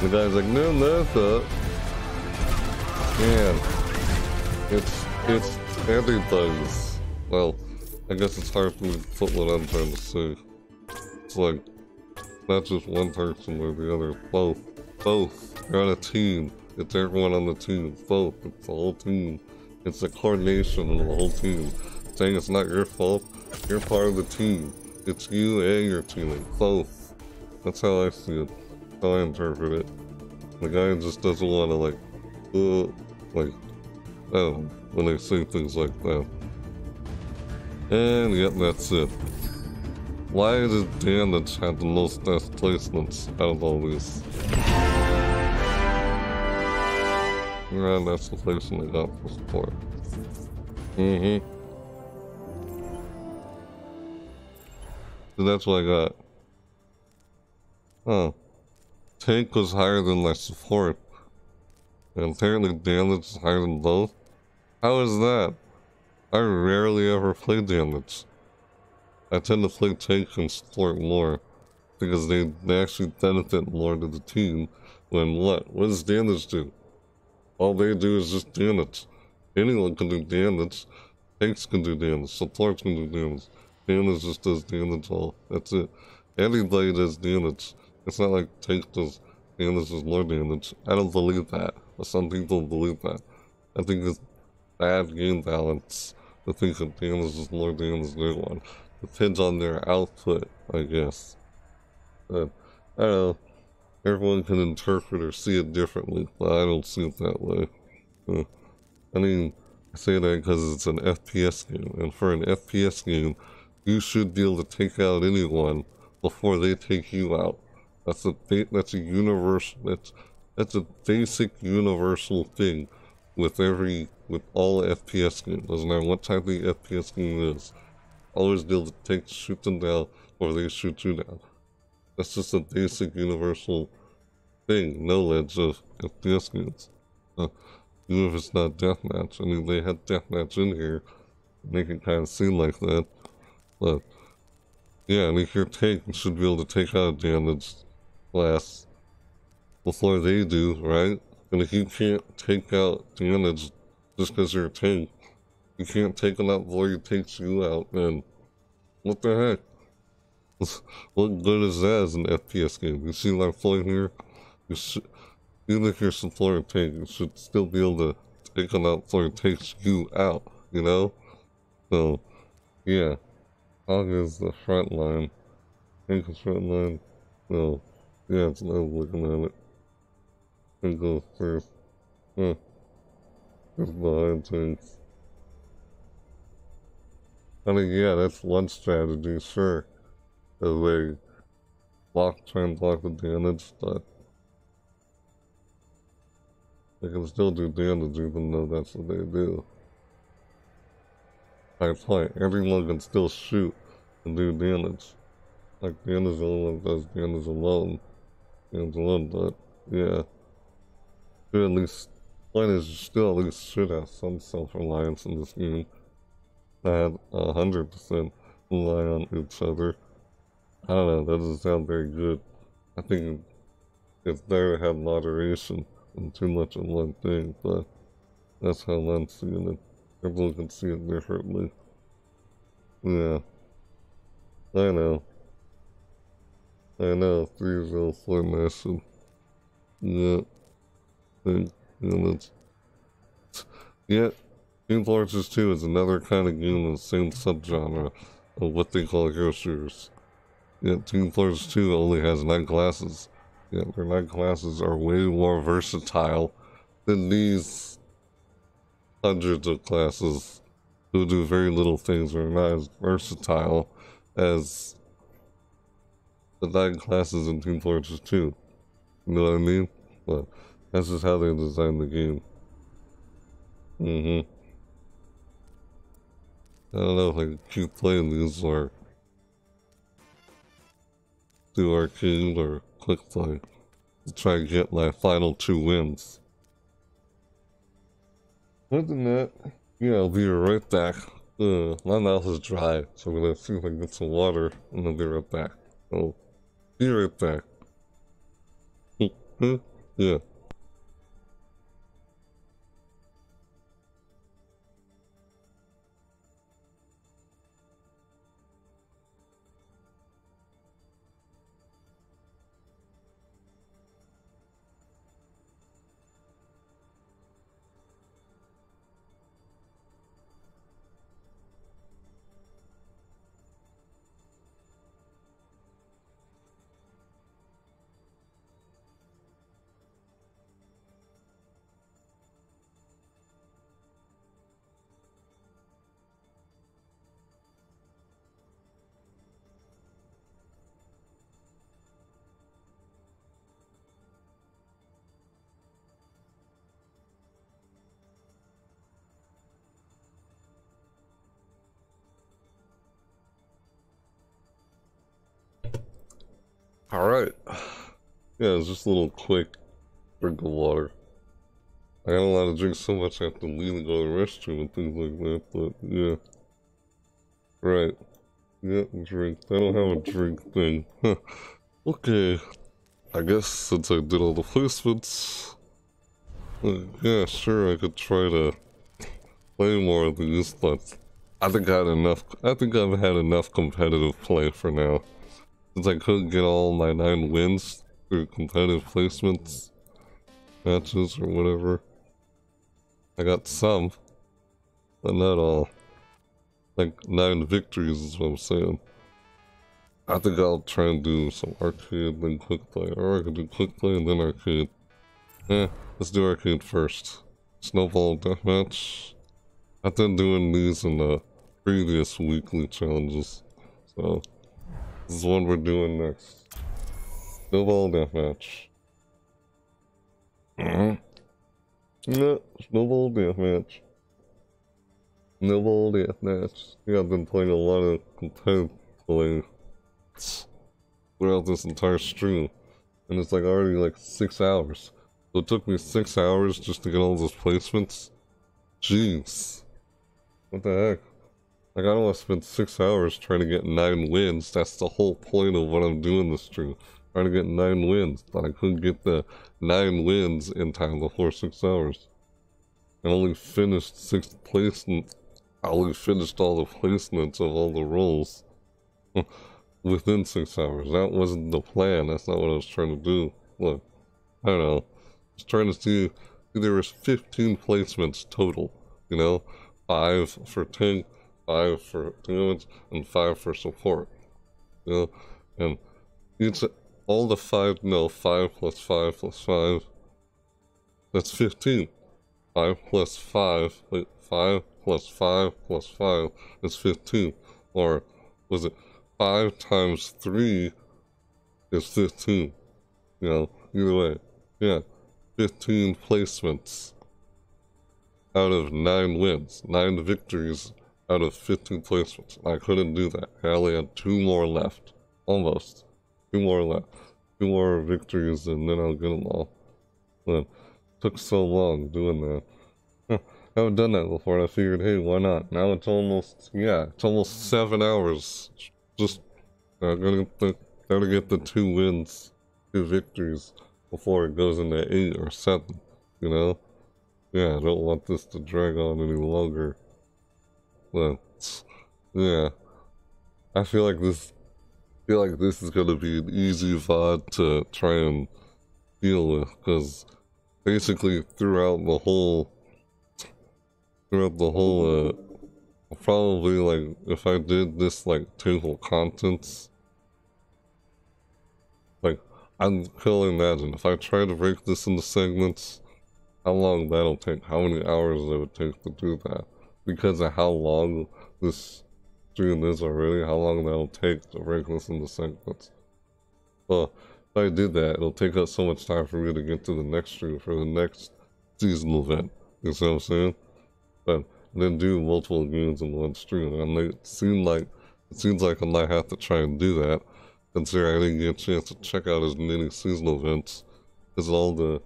The guy's like, no, no, thought. Man, it's it's everybody's. Well, I guess it's hard for me to put what I'm trying to say. It's like not just one person or the other. Both, both. You're on a team. It's everyone on the team. Both. It's the whole team. It's the coordination of the whole team. Saying it's not your fault. You're part of the team. It's you and your teammate. Both. That's how I see it. How I interpret it. The guy just doesn't want to like, uh, like, I when they say things like that. And yep, that's it. Why did damage have the most death placements out of all these? Yeah, that's the place they got for support. Mm-hmm. So that's what I got. Huh. Tank was higher than my support. And apparently damage is higher than both. How is that? I rarely ever play damage. I tend to play tank and support more. Because they, they actually benefit more to the team when what? What does damage do? All they do is just damage. Anyone can do damage. Tanks can do damage. Supports can do damage. Damage just does damage all. That's it. Anybody does damage. It's not like tank does damage is more damage. I don't believe that. But some people believe that. I think it's bad game balance to think that damage is more damage than everyone. Depends on their output, I guess. But, I don't know. Everyone can interpret or see it differently, but I don't see it that way. I mean, I say that because it's an FPS game, and for an FPS game, you should be able to take out anyone before they take you out. That's a that's a universal that's that's a basic universal thing with every with all FPS games. Doesn't matter what type of FPS game it is. Always be able to take shoot them down or they shoot you down. That's just a basic universal thing, knowledge of FPS games. Uh, even if it's not deathmatch. I mean, they had deathmatch in here, make it kind of seem like that. But, yeah, I mean, your tank should be able to take out a damage class before they do, right? And if you can't take out damage just because you're a tank, you can't take them out before he takes you out, then what the heck? what good is that as an FPS game? You see what I'm here? You should, even if you're supporting tank, you should still be able to take them out before it takes you out, you know? So, yeah. Hog is the front line. Tank is front line. No. Yeah, it's not looking at it. Tank goes first. Huh. It's behind tanks. I mean, yeah, that's one strategy, sure. As they block, try and block the damage, but they can still do damage even though that's what they do. I play, everyone can still shoot and do damage. Like damage only does damage alone. Damage alone, but yeah. At least players still at least should have some self-reliance in this game. Hundred percent rely on each other. I don't know, that doesn't sound very good. I think it's better to have moderation and too much of one thing, but that's how I'm seeing it. Everyone can see it differently. Yeah. I know. I know, three zero formation. Yeah. And, and yeah, Team Fortress 2 is another kind of game in the same subgenre of what they call hero shooters. Yet Team Fortress 2 only has nine classes. Yet their nine classes are way more versatile than these hundreds of classes who do very little things or are not as versatile as the nine classes in Team Fortress 2. You know what I mean? But that's just how they designed the game. Mm-hmm. I don't know if I keep playing these or do arcade or quick play to try and get my final two wins. Other than that, yeah, I'll be right back. Uh, my mouth is dry, so I'm gonna see if I can get some water and I'll be right back. So, be right back. yeah. Alright. Yeah, it's just a little quick drink of water. I got a lot of drink so much I have to leave and go to the restroom and things like that, but yeah. Right. Yeah, drink. I don't have a drink thing. Okay. I guess since I did all the placements, yeah, sure, I could try to play more of these, but I think I had enough. I think I've had enough competitive play for now. Since I couldn't get all my nine wins through competitive placements, matches, or whatever. I got some, but not all. Like nine victories is what I'm saying. I think I'll try and do some arcade, then quick play. Or I could do quick play and then arcade. Eh, let's do arcade first. Snowball Deathmatch. I've been doing these in the previous weekly challenges. So, this is what we're doing next. Snowball Deathmatch. Uh-huh. No, Snowball Deathmatch. Snowball Deathmatch. Yeah, I've been playing a lot of competitive play throughout this entire stream. And it's like already like six hours. So it took me six hours just to get all those placements. Jeez. What the heck? Like I don't want to spend six hours trying to get nine wins. That's the whole point of what I'm doing this stream. Trying to get nine wins. But I couldn't get the nine wins in time before six hours. I only finished sixth place and I only finished all the placements of all the roles within six hours. That wasn't the plan. That's not what I was trying to do. Look, I don't know. I was trying to see there was 15 placements total. You know, five for tank, five for damage, and five for support. You know, and each all the five. No, five plus five plus five. That's 15. Five plus five. Wait, five plus five plus five is 15. Or was it 5 times 3 is 15. You know, either way. Yeah, 15 placements out of 9 wins. 9 victories out of 15 placements. I couldn't do that. I only had 2 more left. Almost. 2 more left. 2 more victories and then I'll get them all. But took so long doing that. I haven't done that before, and I figured, hey, why not? Now it's almost, yeah, it's almost seven hours. Just, gotta get the, gotta get the two wins, two victories before it goes into eight or seven, you know? Yeah, I don't want this to drag on any longer. But, yeah. I feel like this, feel like this is gonna be an easy VOD to try and deal with, because basically throughout the whole throughout the whole, uh, probably, like, if I did this, like, table contents, like, I can imagine, if I try to break this into segments, how long that'll take, how many hours it would take to do that, because of how long this stream is already, how long that'll take to break this into segments. Well, if I did that, it'll take up so much time for me to get to the next stream for the next season event. You see what I'm saying? but then do multiple games in one stream. And it seemed like it seems like I might have to try and do that. Considering I didn't get a chance to check out as many seasonal events. Because all the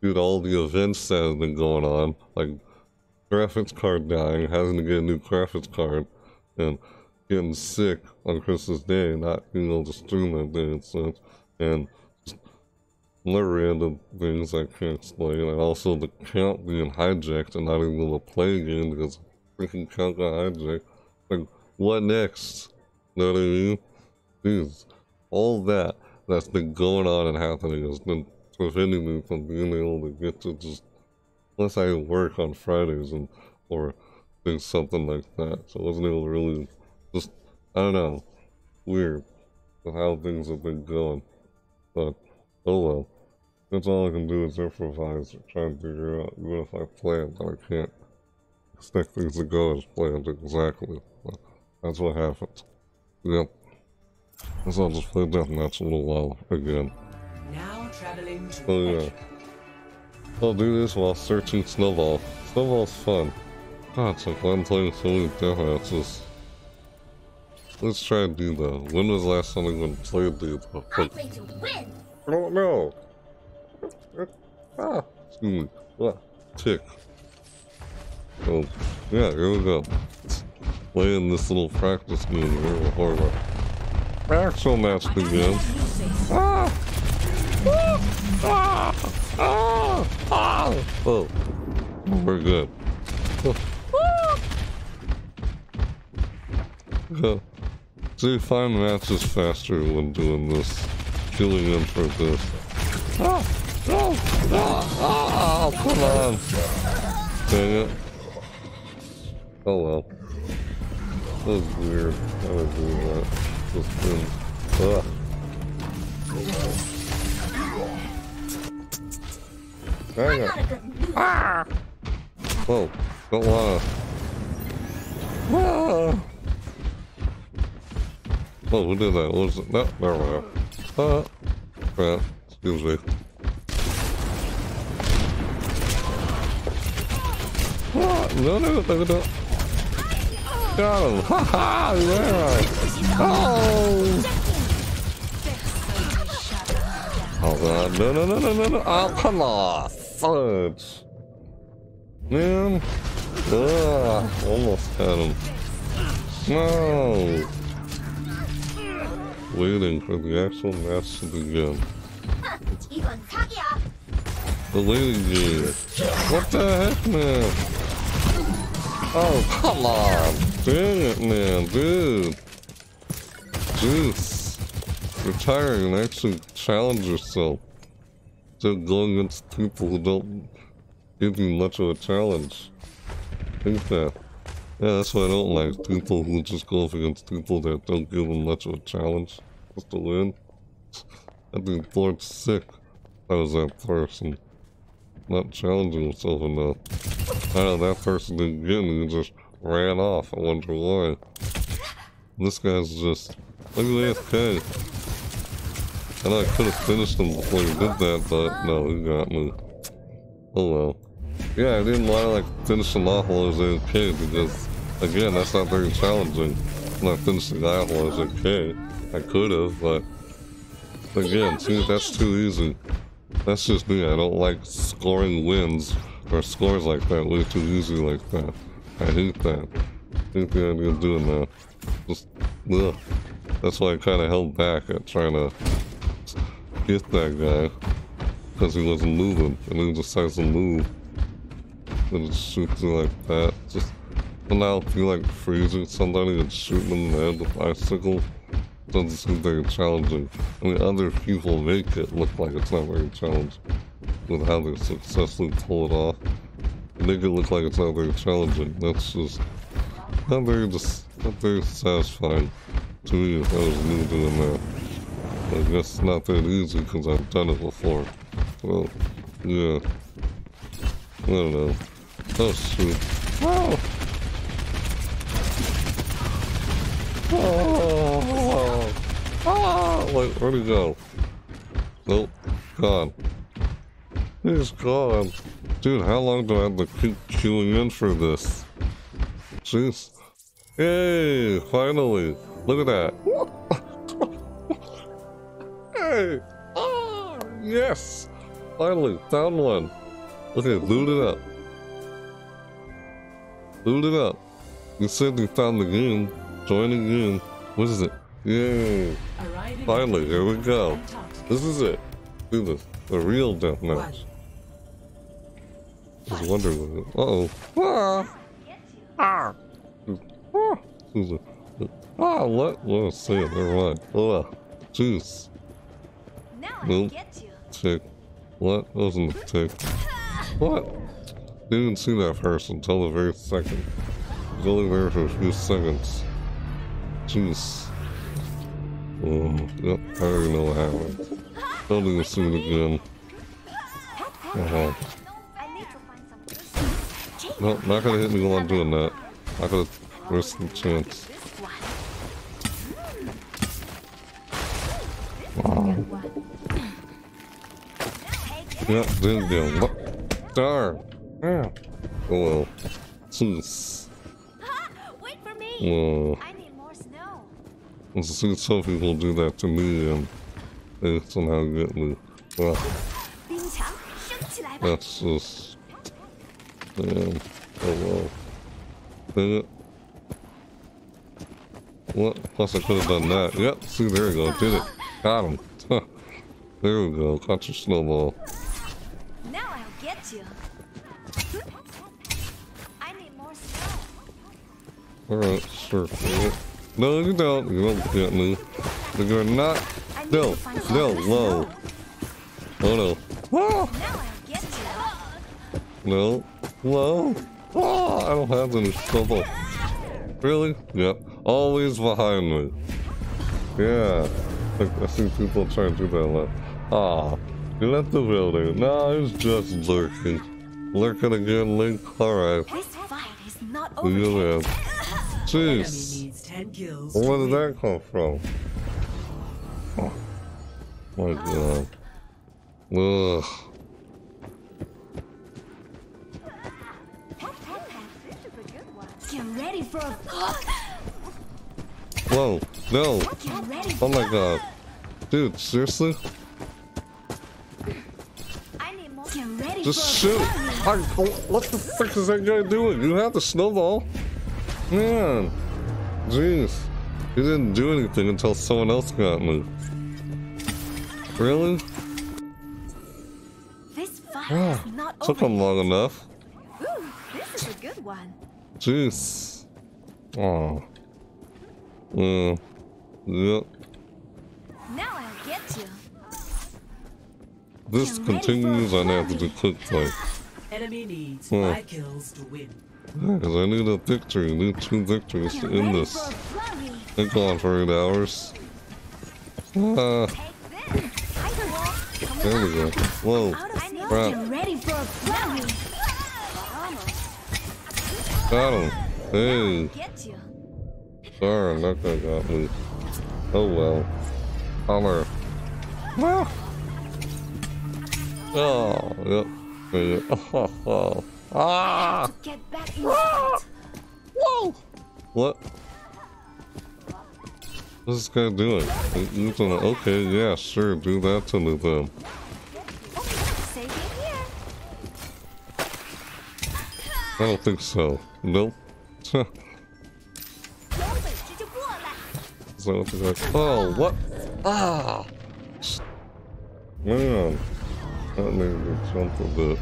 dude, all the events that have been going on, like graphics card dying, having to get a new graphics card, and getting sick on Christmas Day, not being able to stream that day and such, and more random things I can't explain, and also the count being hijacked and not even able to play again because freaking count got hijacked. Like, what next? You know what I mean? Jeez, all that that's been going on and happening has been preventing me from being able to get to just, unless I work on Fridays and, or do something like that. So I wasn't able to really, just, I don't know, weird with how things have been going. But, Oh well. That's all I can do is improvise or try and figure out, even if I plan, but I can't expect things to go as planned exactly. But that's what happens. Yep. So I'll just play Deathmatch a little while again. Now traveling to Oh yeah. I'll do this while searching Snowball. Snowball's fun. God, it's so fun playing so many deathmatches. Let's try and do that. When was the last time anyone played the I'm fuck? ready to win. I don't know. Ah, excuse me. Ah, tick. Oh, yeah, here we go. Playing this little practice game here before the actual match begins. Ah! Ah! Ah! Ah! Ah! Oh, we're good. Oh. Yeah. See, find matches faster when doing this. Killing in for this. Ah! Oh! Ah! Oh, come on! Dang it. Oh well. That was weird. I was doing that. Just been. Ugh. Dang it. Ah! Whoa. Don't wanna. Ah! Oh, who did that? Was it? No, never mind. Ah. Crap. Excuse me. Ah, no, no, no, no. Got him! Ha ha! I? Oh! Oh god, no, no, no, no, no, no! Oh, come on! Fudge, Man. Ugh, almost had him. No. Waiting for the actual match to begin. The lady gear. What the heck, man? Oh, come on. Dang it, man, dude. Jeez. You're and actually challenge yourself. Of going against people who don't give you much of a challenge. Think that. Yeah, that's what I don't like. People who just go up against people that don't give them much of a challenge. Just to win. I'd be bored sick. I was that person. Not challenging himself enough. I know that person didn't get me, just ran off. I wonder why. This guy's just. Look at AFK. I know I could have finished him before he did that, but no, he got me. Oh well. Yeah, I didn't want to like finish him off while I was AFK because, again, that's not very challenging. When I'm not finishing the guy while I was AFK. I could have, but again, see, that's too easy. That's just me. I don't like scoring wins or scores like that way too easy like that. I hate that. I hate the idea of doing that. Just, ugh. That's why I kind of held back at trying to get that guy. Because he wasn't moving. And he decides to move. And it shoots you like that. Just, and now if you like freezing somebody and shooting them in the head with icicle, doesn't seem very challenging. I mean, other people make it look like it's not very challenging with how they successfully pull it off. Make it look like it's not very challenging. That's just not very just not very satisfying to me if I was new doing that. I guess it's not that easy because I've done it before. Well, yeah. I don't know. Oh shoot. Oh! Oh, oh, wait, where'd he go? Nope, gone. He's gone. Dude, how long do I have to keep queuing in for this? Jeez. Yay, finally. Look at that. Hey! Ah, yes! Finally, found one. Okay, loot it up. Loot it up. You said you found the game. Join the game. What is it? Yay! Finally, here we go. This is it. Do this. The real deathmatch. Just wondering. Uh oh. Ah! Ah! Ah! Ah! What? Let's see it. Never mind. Ah! Juice. Nope. Tick. What? That wasn't a tick. What? Didn't see that person until the very second. Was only there for a few seconds. Jeez. Oh, yep, I already know what happened. Don't even see it again. Uh-huh. Nope, not gonna hit me while I'm doing that. Not gonna risk the chance. Wow. Yep, didn't get him. What? Darn. Yeah. Oh well. Jeez. Wait for me. Oh. I need more snow. I've seen some people do that to me and they somehow get me. Well, 冰强，升起来吧！ that's just... Damn. Oh well. Dang it. What? Plus I could have done that. Yep, see, there we go. Did it. Got him. there we go. Got your snowball. Alright, sure. No, you don't. You don't get me. You're not. No, no, whoa. Oh no. Ah! No. Whoa. Ah, I don't have any trouble. Really? Yep. Always behind me. Yeah. I, I see people trying to do that a lot. Ah. you left the building. No, he's just lurking. Lurking again, Link? Alright. This fight is not over. that. Jeez. Needs 10 kills. Where did that come from? Oh. My god. Ugh. Get ready for a. Whoa. No. Oh my god. Dude, seriously? Just shoot. I, what the frick is that guy doing? You have the snowball. Man. Jeez. He didn't do anything until someone else got me. Really? This fight Ah, is not took over. him long enough. Ooh, this is a good one. Jeez. Oh. Yeah. Yep. Now I'll get you. This continues, I have to do quick play. Enemy needs Hmm. 5 kills to win. Because I need a victory, I need two victories to end this. Been gone for eight hours. Ah, there we go. Whoa. Crap. Get ready for a flurry. Got him. Hey. Darn, that guy got me. Oh well. Holler. Ah. Oh, yep. Yeah. Oh, oh. Ah! Get back ah! Whoa! What? What's this guy doing? Okay, yeah, sure, do that to me then. I don't think so. Nope. so oh, what? Ah! Man, that made me jump a bit.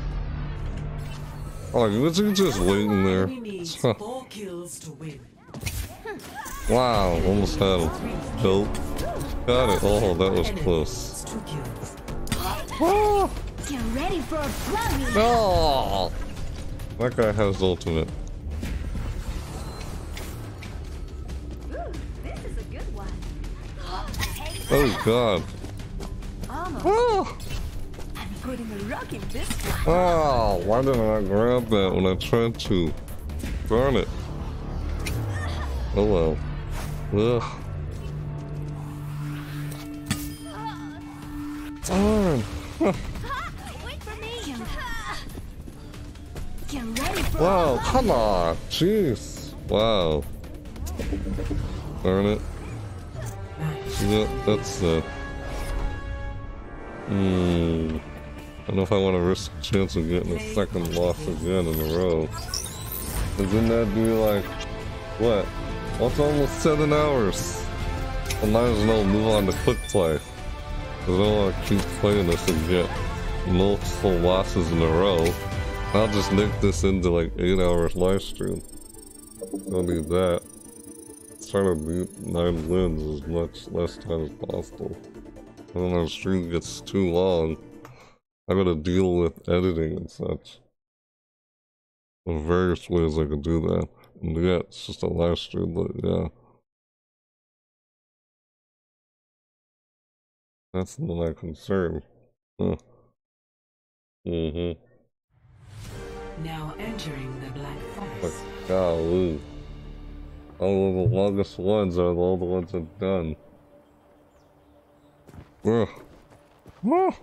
Oh, was he just waiting there? Enemy needs 4 kills to win. Wow, almost had him. Nope. Got it. Oh, that was close. 2. Ah! Get ready for a flurry. Oh! That guy has ultimate. Ooh, this is a. Oh god. Almost. Oh! Oh, why didn't I grab that when I tried to? Darn it. Oh well. Ugh. Darn. Wait for me. Get ready for Wow, come on. Jeez. Wow. Darn it. Yeah, that's uh. Hmm. I don't know if I want to risk the chance of getting a second loss again in a row. And then that'd be like, what? What's almost seven hours? I might as well move on to quick play. 'Cause I don't want to keep playing this and get multiple losses in a row. I'll just make this into like 8 hours live stream. Don't need that. Try to beat 9 wins as much less time as possible. I don't the stream gets too long, I gotta deal with editing and such. There's various ways I can do that. And yeah, it's just a live stream, but yeah. That's not my concern. Huh. Mm-hmm. Now entering the Black Forest. golly. All of the longest ones are all the ones I've done. Ugh. Ah.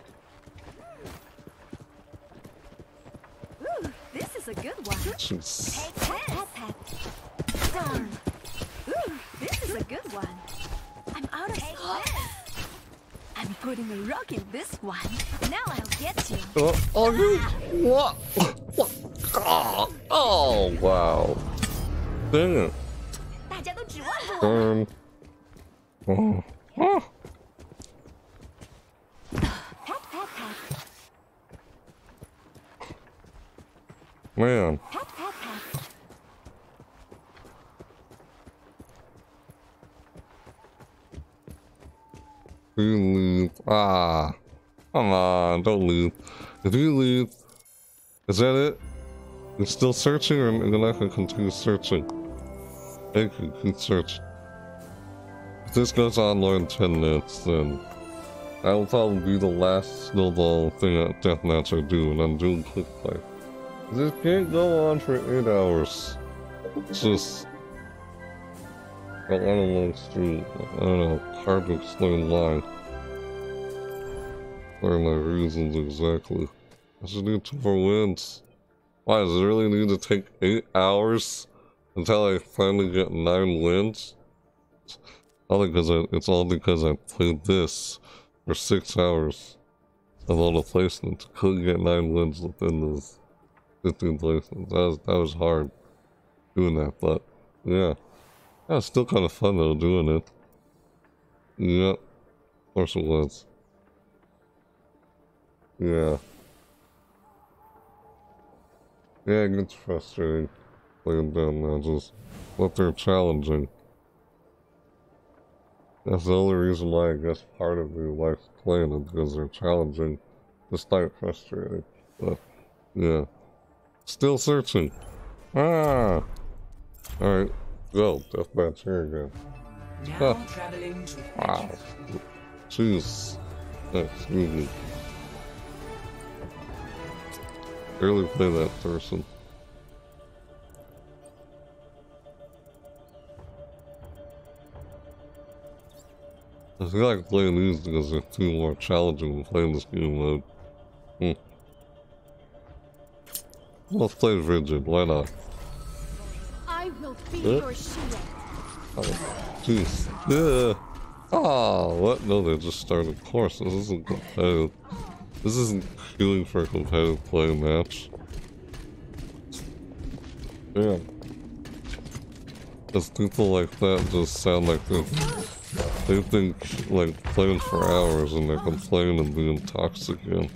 Ooh, this is a good one. Jeez. Take this. Pat, pat, pat. Darn. Ooh, this is a good one. I'm out of Take this. I'm putting a rock in this one. Now I'll get you. Oh, oh you. What? What? Oh, oh wow. Dang it. Um. Oh. Oh. Man. Pat pat. Ah. Come on, don't leave. If you leave, is that it? You're still searching or you're not gonna continue searching? Thank you, keep searching. If this goes on more than 10 minutes, then I will probably be the last snowball thing at Deathmatch I do, and I'm doing quick play. This can't go on for 8 hours. It's just... I don't know through, I don't know, hard to explain why. What are my reasons exactly? I should need two more wins. Why, does it really need to take 8 hours until I finally get 9 wins? All because I, it's all because I played this for 6 hours of all the placements. Couldn't get 9 wins within those 15 placements. That was, that was hard doing that, but yeah. That was still kind of fun though, doing it. Yeah, of course it was. Yeah. Yeah, it gets frustrating playing down matches, but they're challenging. That's the only reason why I guess part of me likes playing them, because they're challenging, despite frustrating. But, yeah. Still searching. Ah! Alright, go. Deathmatch here again. Now Huh. traveling to Wow. Jeez. Excuse me. Barely play that person. I feel like playing these because they're too more challenging than playing this game mode. Hmm. Let's play Brigitte, why not? I will be your shield. Oh, jeez. Yeah. Oh, what? No, they just started Of course. This isn't competitive. This isn't queuing for a competitive play match. Yeah. Because people like that just sound like they they think like playing for hours and they're complaining and being toxic and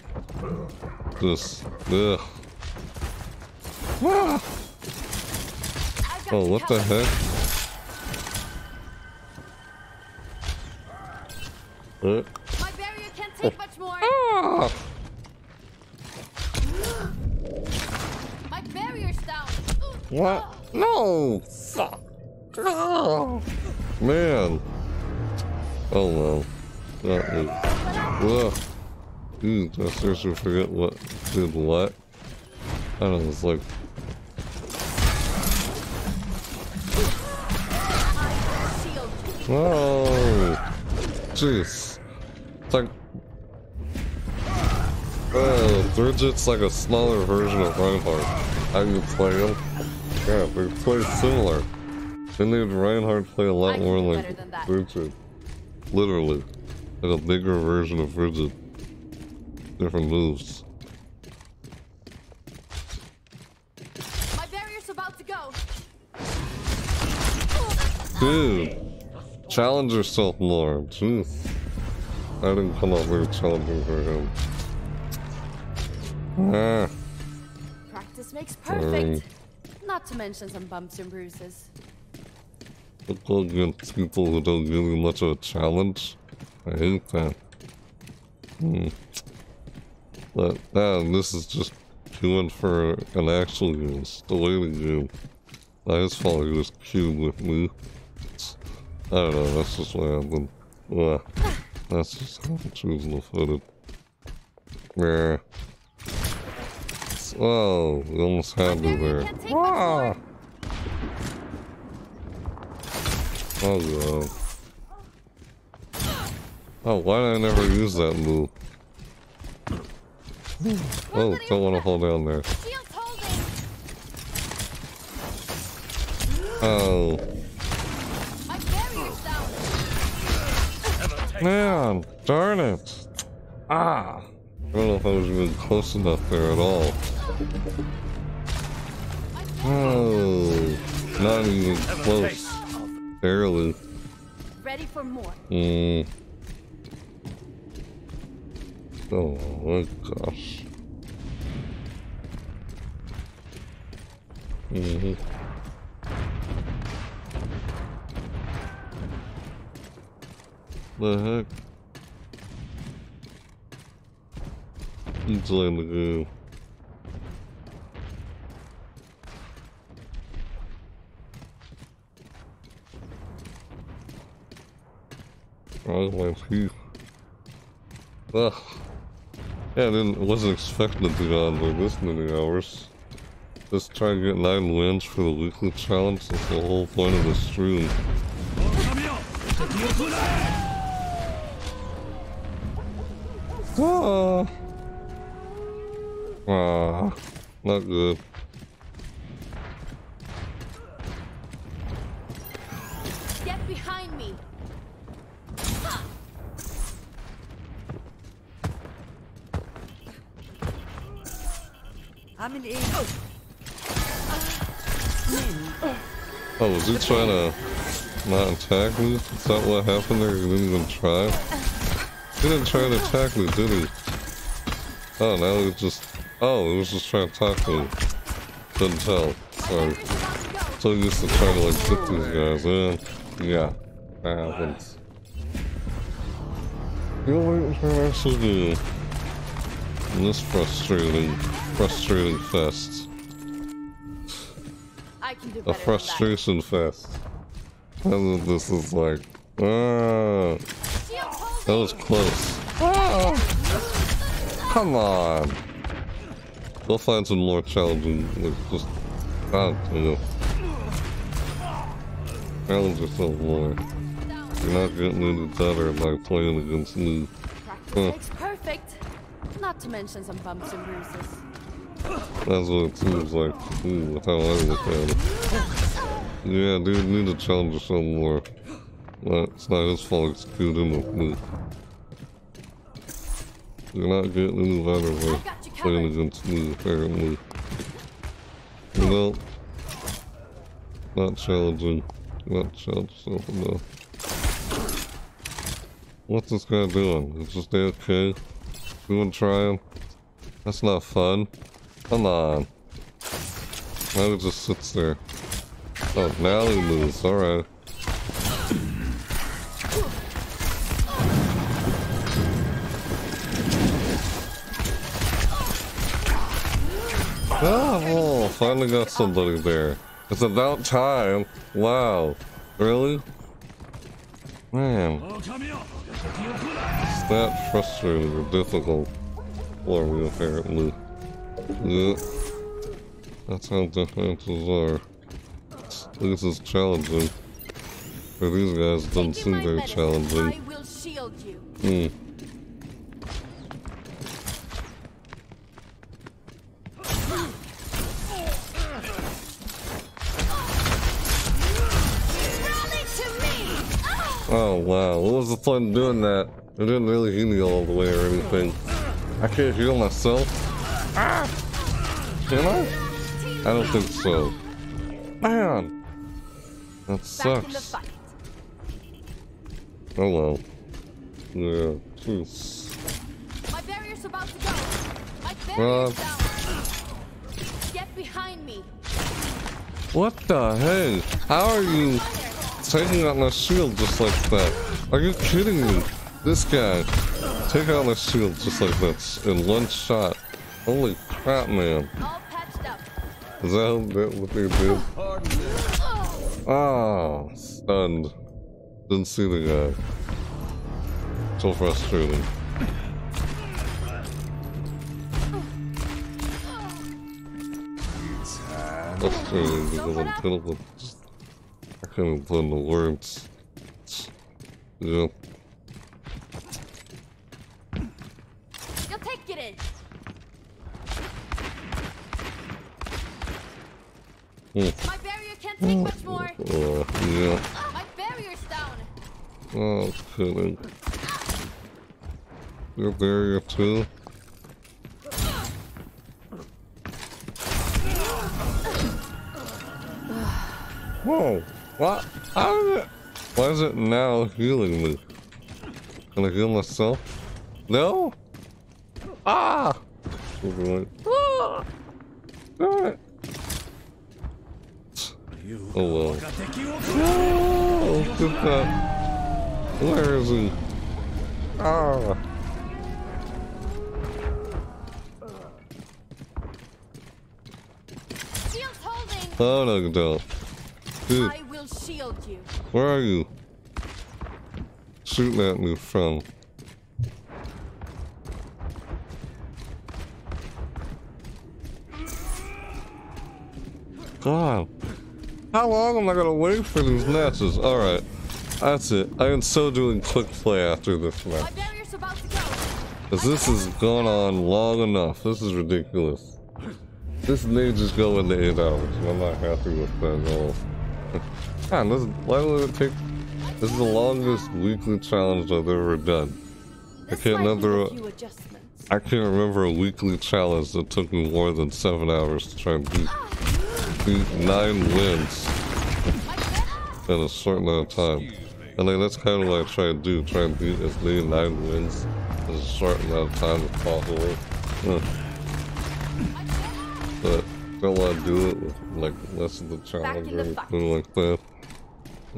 just ugh. Oh, what the heck? Uh, My barrier can't take much more. ah! My barrier's down. What? No! Fuck! Oh, man! Oh well. That was... Ugh. Dude, I seriously forget what did what. I don't know, it's like... Oh! Jeez. It's like... Oh, Brigitte's like a smaller version of Reinhardt. I can play him? Yeah, they play similar. They made Reinhardt play a lot more like Brigitte. Literally. Like a bigger version of Brigitte. Different moves. My barrier's about to go. Dude! Challenge yourself more. Jeez. I didn't come up very challenging for him. Ah. Practice makes perfect. Not to mention some bumps and bruises. Don't go against people who don't give you much of a challenge. I hate that. Hmm. But, man, this is just queuing for an actual game. It's the waiting game. Not his fault he was queued with me. I don't know, that's just what happened. Ugh. That's just how I'm choosing to put it. Yeah. Oh, we almost had me there. Ah! Oh god. Oh, why did I never use that move? Oh, don't want to hold down there. Oh. Man, darn it. Ah. I don't know if I was even close enough there at all. Oh, not even close. Barely. Ready for more. Mm. Oh my gosh. Mm-hmm. The heck? He's letting the go. Oh my teeth. Ugh. Yeah, I didn't wasn't expecting to be on there this many hours. Just try and get nine wins for the weekly challenge. That's the whole point of the stream. Ah. Ah. Not good. Get behind me. I'm in aid. Oh, was he trying to not attack me? Is that what happened there? He didn't even try? He didn't try to attack me, did he? Oh, now he just... Oh, he was just trying to talk to me. Couldn't tell. Sorry. So he used to try to, like, get these guys in. Yeah, that happens. You're waiting for an actual game. In this frustrating, frustrating fest. I can do A frustration fest. And this is like, ah, that was close. Ah, come on. Go find some more challenging, like just, ah, you know. Challenge yourself more. You're not getting any better by playing against me. Huh. Perfect. Not to mention some bumps and bruises. That's what it seems like with how I look at it. Yeah, dude, need to challenge yourself more. It's not his fault, it's good enough me. You're not getting any better by playing against me, apparently. You know, not challenging. Not challenge yourself enough. What's this guy doing? Is just AFK? Doing trying? That's not fun. Come on. Now he just sits there. Oh, now he moves. Alright. Oh, finally got somebody there. It's about time. Wow. Really? Man. It's that frustrating or difficult for me, apparently. Yeah. That's how defenses are. This is challenging. For these guys, it doesn't seem very challenging. I will shield you. Hmm. Oh wow, what was the point doing that? I didn't really heal me all the way or anything. I can't heal myself? Ah! Can I? I don't think so. Man! That sucks. Oh well. Yeah, jeez. My barrier's about to go. My Uh, barrier's down. Get behind me. what the heck? How are you taking out my shield just like that? Are you kidding me? This guy, take out my shield just like that in one shot. Holy crap, man. Is that that what they did? Ah, stunned. Didn't see the guy. So frustrating. Frustrating because I'm pitiful. I can't even put in the words. Yeah. You'll take it in. Hmm. My barrier can't take much more. Uh, yeah. My barrier's down. Oh, kidding. You're there too. Whoa! What? How did it? Why is it now healing me? Can I heal myself? No? Ah! Overnight. Ah! Oh well. No! Look at that. Where is he? Ah! Oh no, don't. Dude, shield you. where are you? Shooting at me from. God. How long am I gonna wait for these matches? Alright. That's it. I am so doing quick play after this match. Cause this has gone on long enough. This is ridiculous. This may just go into 8 hours. I'm not happy with that at all. Man, this, why would it take... This is the longest weekly challenge I've ever done. I can't remember... I can't remember a weekly challenge that took me more than 7 hours to try and beat, beat 9 wins in a short amount of time. And like, that's kind of what I try to do, try and beat as many 9 wins in a short amount of time as possible. But don't want to do it with like less of the challenge or anything like that.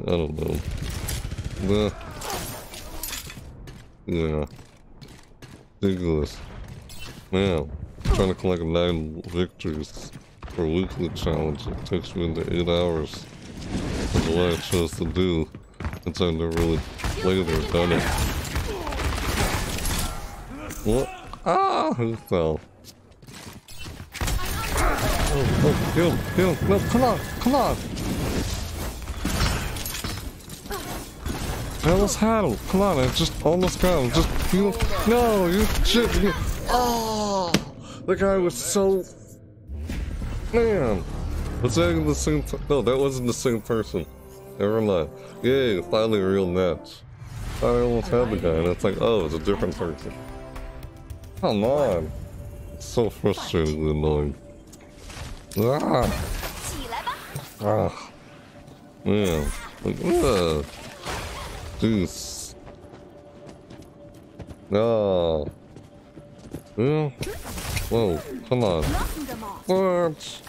I don't know. But, yeah. Ridiculous. Man, trying to collect nine victories for weekly challenge. It takes me into eight hours. That's what I chose to do. Since I've never really played or done it. What? Ah! Who fell? Oh, oh, kill, kill, no, come on, come on! I almost had him, come on, I just almost him, just, you, no, you shit, oh! The guy was so, man! Was that the same, no, that wasn't the same person. Never mind. Yay, finally a real match. I almost had the guy, and it's like, oh, it's a different person. Come on! It's so frustratingly annoying. Ah! Ah! Man. Like, ugh. Deuce. No. Yeah. Whoa, come on. What?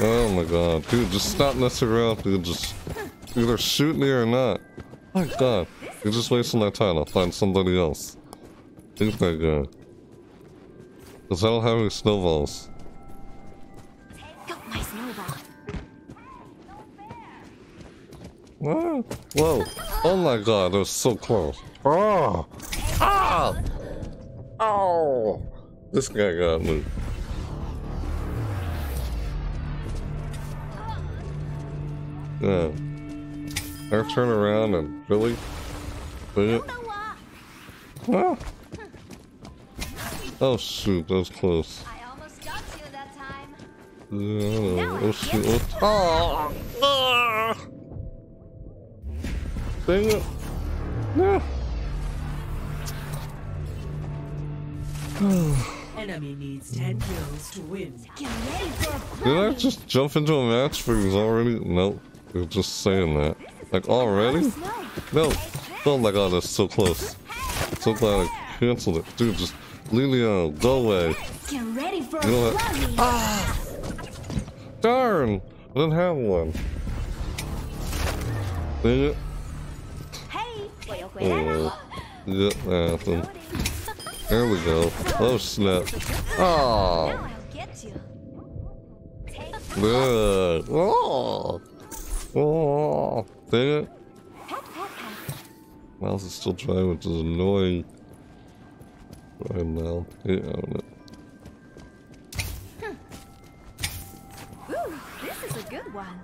Oh my god. Dude, just stop messing around, dude. Just either shoot me or not. My god. You're just wasting my time. I'll find somebody else. Shoot that guy. Because I don't have any snowballs. Whoa. Whoa. Oh my god, that was so close. Oh. Ah! Oh! This guy got me. Yeah. I turn around and really? Big Ah. Oh shoot, that was close. I almost got you that time. Yeah, oh shoot. Oh! Ah! Dang it. No. Enemy needs 10 kills to win. Did I just jump into a match for he's already? Nope. You're just saying that. Like, already? No. Oh my god, that's so close. So glad I canceled it. Dude, just alone. Go away. Get ready for You know what? Ah! Darn! I didn't have one. Dang it. Oh. There we go. Oh snap. Oh. Good. Oh. Oh. Dang it. Mouse is still trying, which is annoying. Right now. Yeah, I don't know. Ooh, this is a good one.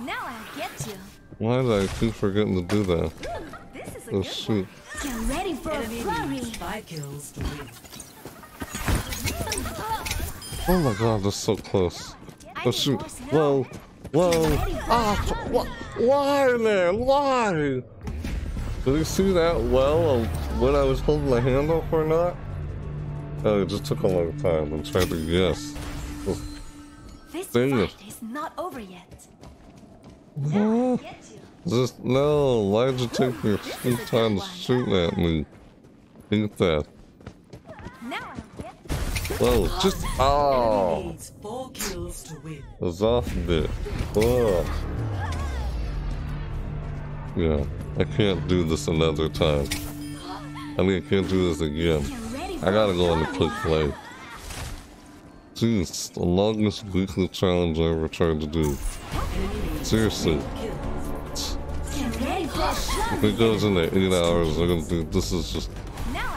Now I'll get you. Why did I keep forgetting to do that? This is a Oh good shoot. Get ready for a flurry. 5 kills to win. Oh my god, that's so close. Oh shoot. Whoa. Whoa. Ah, wh- why, man? Why? Did you see that well of when I was holding the handle or not? Oh, it just took a long time. I'm trying to guess. This Dang fight is not over yet. No. Just, no. Why'd you take me your sweet time shooting at me? Hate that. Whoa, just, ah. oh. To was off a bit. Ugh. Yeah, I can't do this another time. I mean, I can't do this again. I gotta go on the quick play. Jeez, the longest weekly challenge I ever tried to do. Seriously. If it goes into eight hours, I'm gonna do, this is just,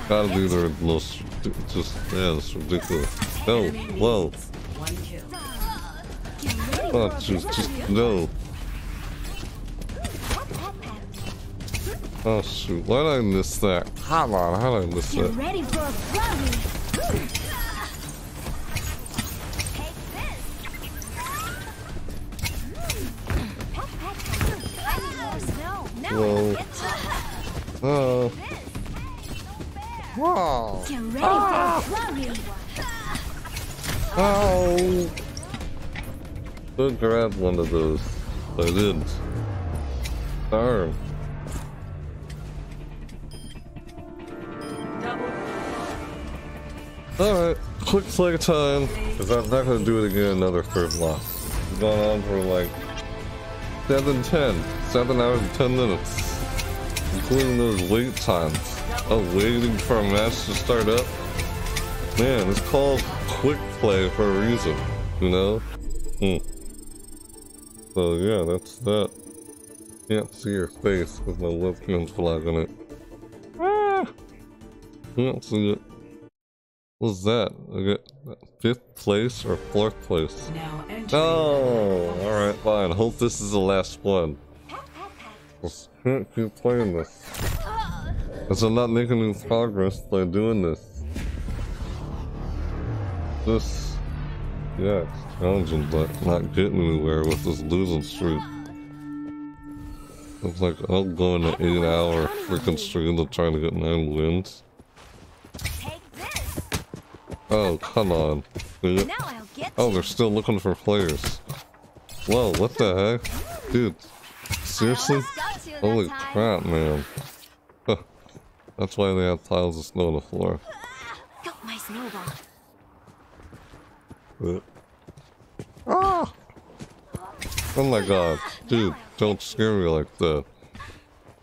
gotta be the most, just, yeah, it's ridiculous. No, whoa. Oh, jeez, just, no. Oh shoot, why did I miss that? Come on, how did I miss that? Ready for a flurry. Whoa. Oh. Wow. Get ready for a. Oh. Could grab one of those, I didn't. Darn. Alright, quick play time, because I'm not going to do it again another third block. It's gone on for like 7, 10, 7 hours and 10 minutes, including those wait times. Oh, waiting for a match to start up? Man, it's called quick play for a reason, you know? Hmm. So yeah, that's that. Can't see your face with my webcam's blocking it. Ah! Can't see it. What's that? I get fifth place or fourth place? Now entering Oh, alright, fine. Hope this is the last one. Just can't keep playing this. Because I'm not making any progress by doing this. This, yeah, it's challenging, but not getting anywhere with this losing streak. It's like I'll go in an eight hour freaking stream of trying to get nine wins. Oh, come on. Oh, they're still looking for players. Whoa, what the heck? Dude, seriously? Holy crap, man. That's why they have piles of snow on the floor. Got my snowball. Ah! Oh my god. Dude, don't scare me like that.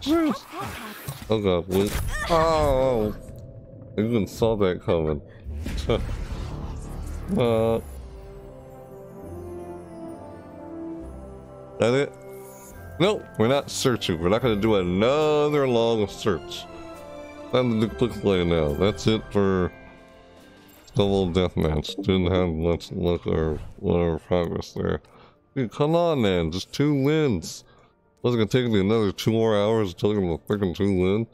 Oh god, wait. Oh! I even saw that coming. Uh. That it? Nope, we're not searching. We're not gonna do another long search. Time to do quick play now. That's it for double deathmatch. Didn't have much luck or whatever progress there. Dude, come on, man. Just two wins. Wasn't gonna take me another two more hours until I'm a freaking two win.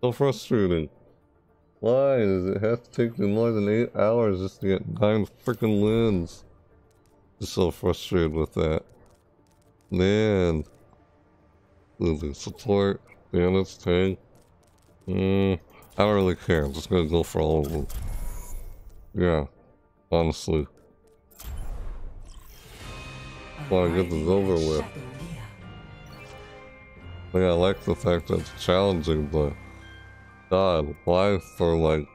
So frustrating. Why does it have to take me more than eight hours just to get nine freaking wins? Just so frustrated with that. Man. Losing support. Bandits, tank. Mm, I don't really care. I'm just gonna go for all of them. Yeah. Honestly. Want to get this over with. I like the fact that it's challenging, but God, why for like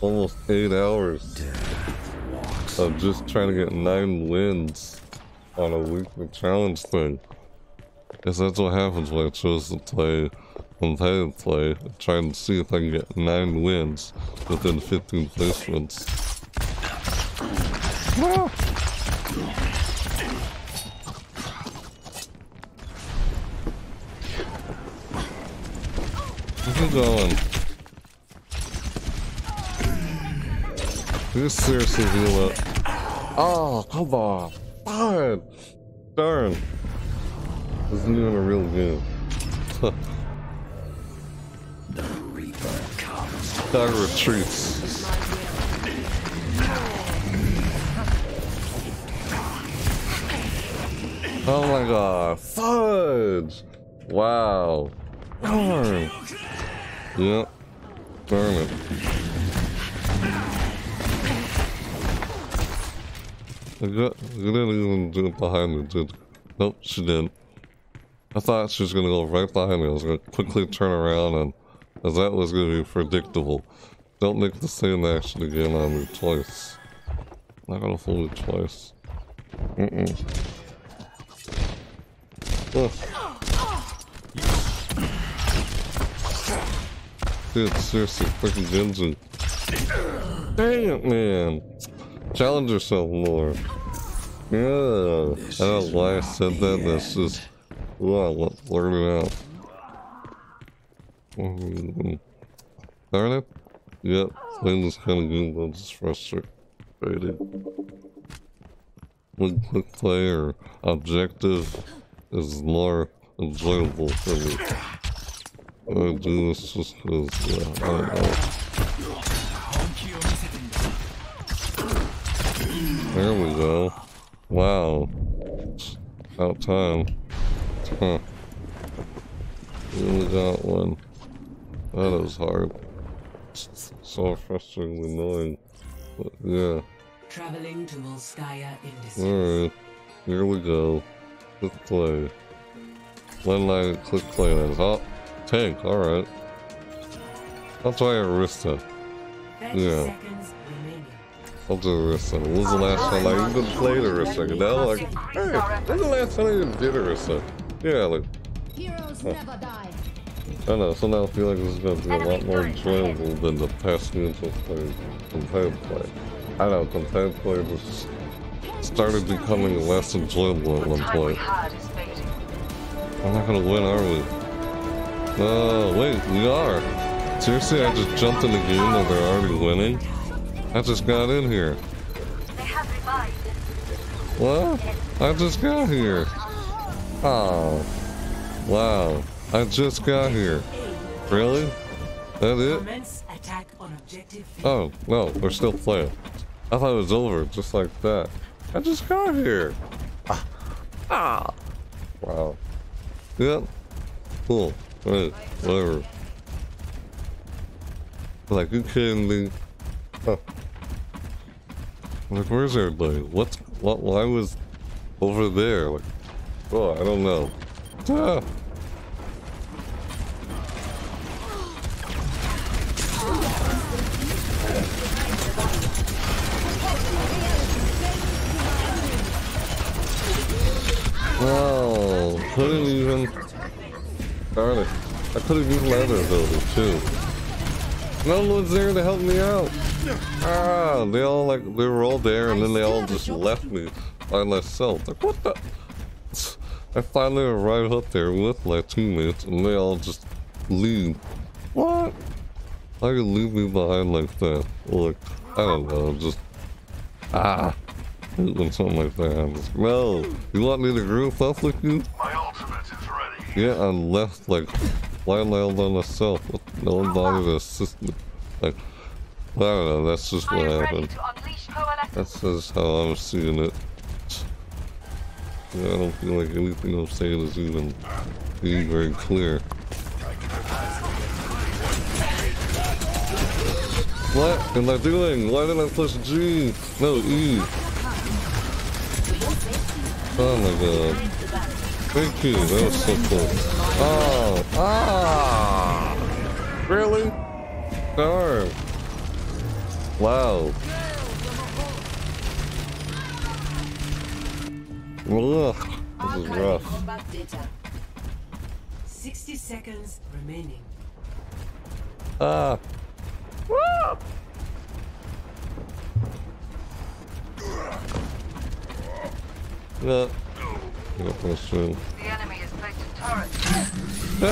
almost eight hours of just trying to get nine wins on a weekly challenge thing? Guess that's what happens when I chose to play competitive play, trying to see if I can get nine wins within 15 placements. Keep going. This seriously heal up. Oh, come on. Darn. Darn. This isn't even a real game. The Reaper comes. That retreats. Oh my god. Fudge! Wow. Darn. Yep. Darn it. I got, I do it behind me, did Nope, she didn't. I thought she was gonna go right behind me. I was gonna quickly turn around and as that was gonna be predictable. Don't make the same action again on me twice. Not gonna fool you twice. Mm-mm. Dude, seriously, freaking Genji. Dang it, man. Challenge yourself more. Yeah. I don't know why I said that. That's just. Wow, let's learn it out. Mm, Darn it. Yep, playing this kind of game was just frustrating. When quick play or objective is more enjoyable for me. Oh, there we go. Wow. About time. Huh. We only got one. That is hard. So frustratingly annoying. But yeah. Traveling to Volskaya Industries. Alright. Here we go. Click play. One line click play is oh tank, alright. That's why I'll try Orisa. Yeah. I'll do Orisa. When was the last time I even played Orisa? Know, like, hey, when's the last time I even did Orisa? Yeah, like, Heroes huh. I know, so now I feel like this is gonna be a lot more enjoyable than the past games I've played competitive play. I know, competitive play was started becoming less enjoyable at one point. I'm not gonna win, are we? No, wait, we are. Seriously, I just jumped in the game and they're already winning? I just got in here. What? I just got here. Oh. Wow. I just got here. Really? That it? Commence attack on objective. Oh, no, we're still playing. I thought it was over, just like that. I just got here. Ah. ah. Wow. Yep. Cool. Whatever. Like, you kidding me? Huh. Like, where's everybody? What's, what, why was over there? Like, oh, I don't know. Ah. Wow, couldn't even. Darn it. I could have used my other ability too. No one's there to help me out. Ah, they all like, they were all there and then they all just left me by myself. Like, what the? I finally arrived up there with my teammates and they all just leave. What? How you leave me behind like that? Like, I don't know, just. Ah when something like that happens. No, you want me to group up with you? My ultimate. Yeah, I'm left like flying on myself with no one bothered to assist. Like, I don't know, that's just what happened. That's just how I'm seeing it. Yeah, I don't feel like anything I'm saying is even being very clear. What am I doing? Why did I push G? No, E. Oh my god. Thank you, that was so cool. Oh, ah! Really? Darn. Wow. Ugh, this is rough. 60 seconds remaining. Ah. Woo! Yeah. True. The enemy has placed a turret. No!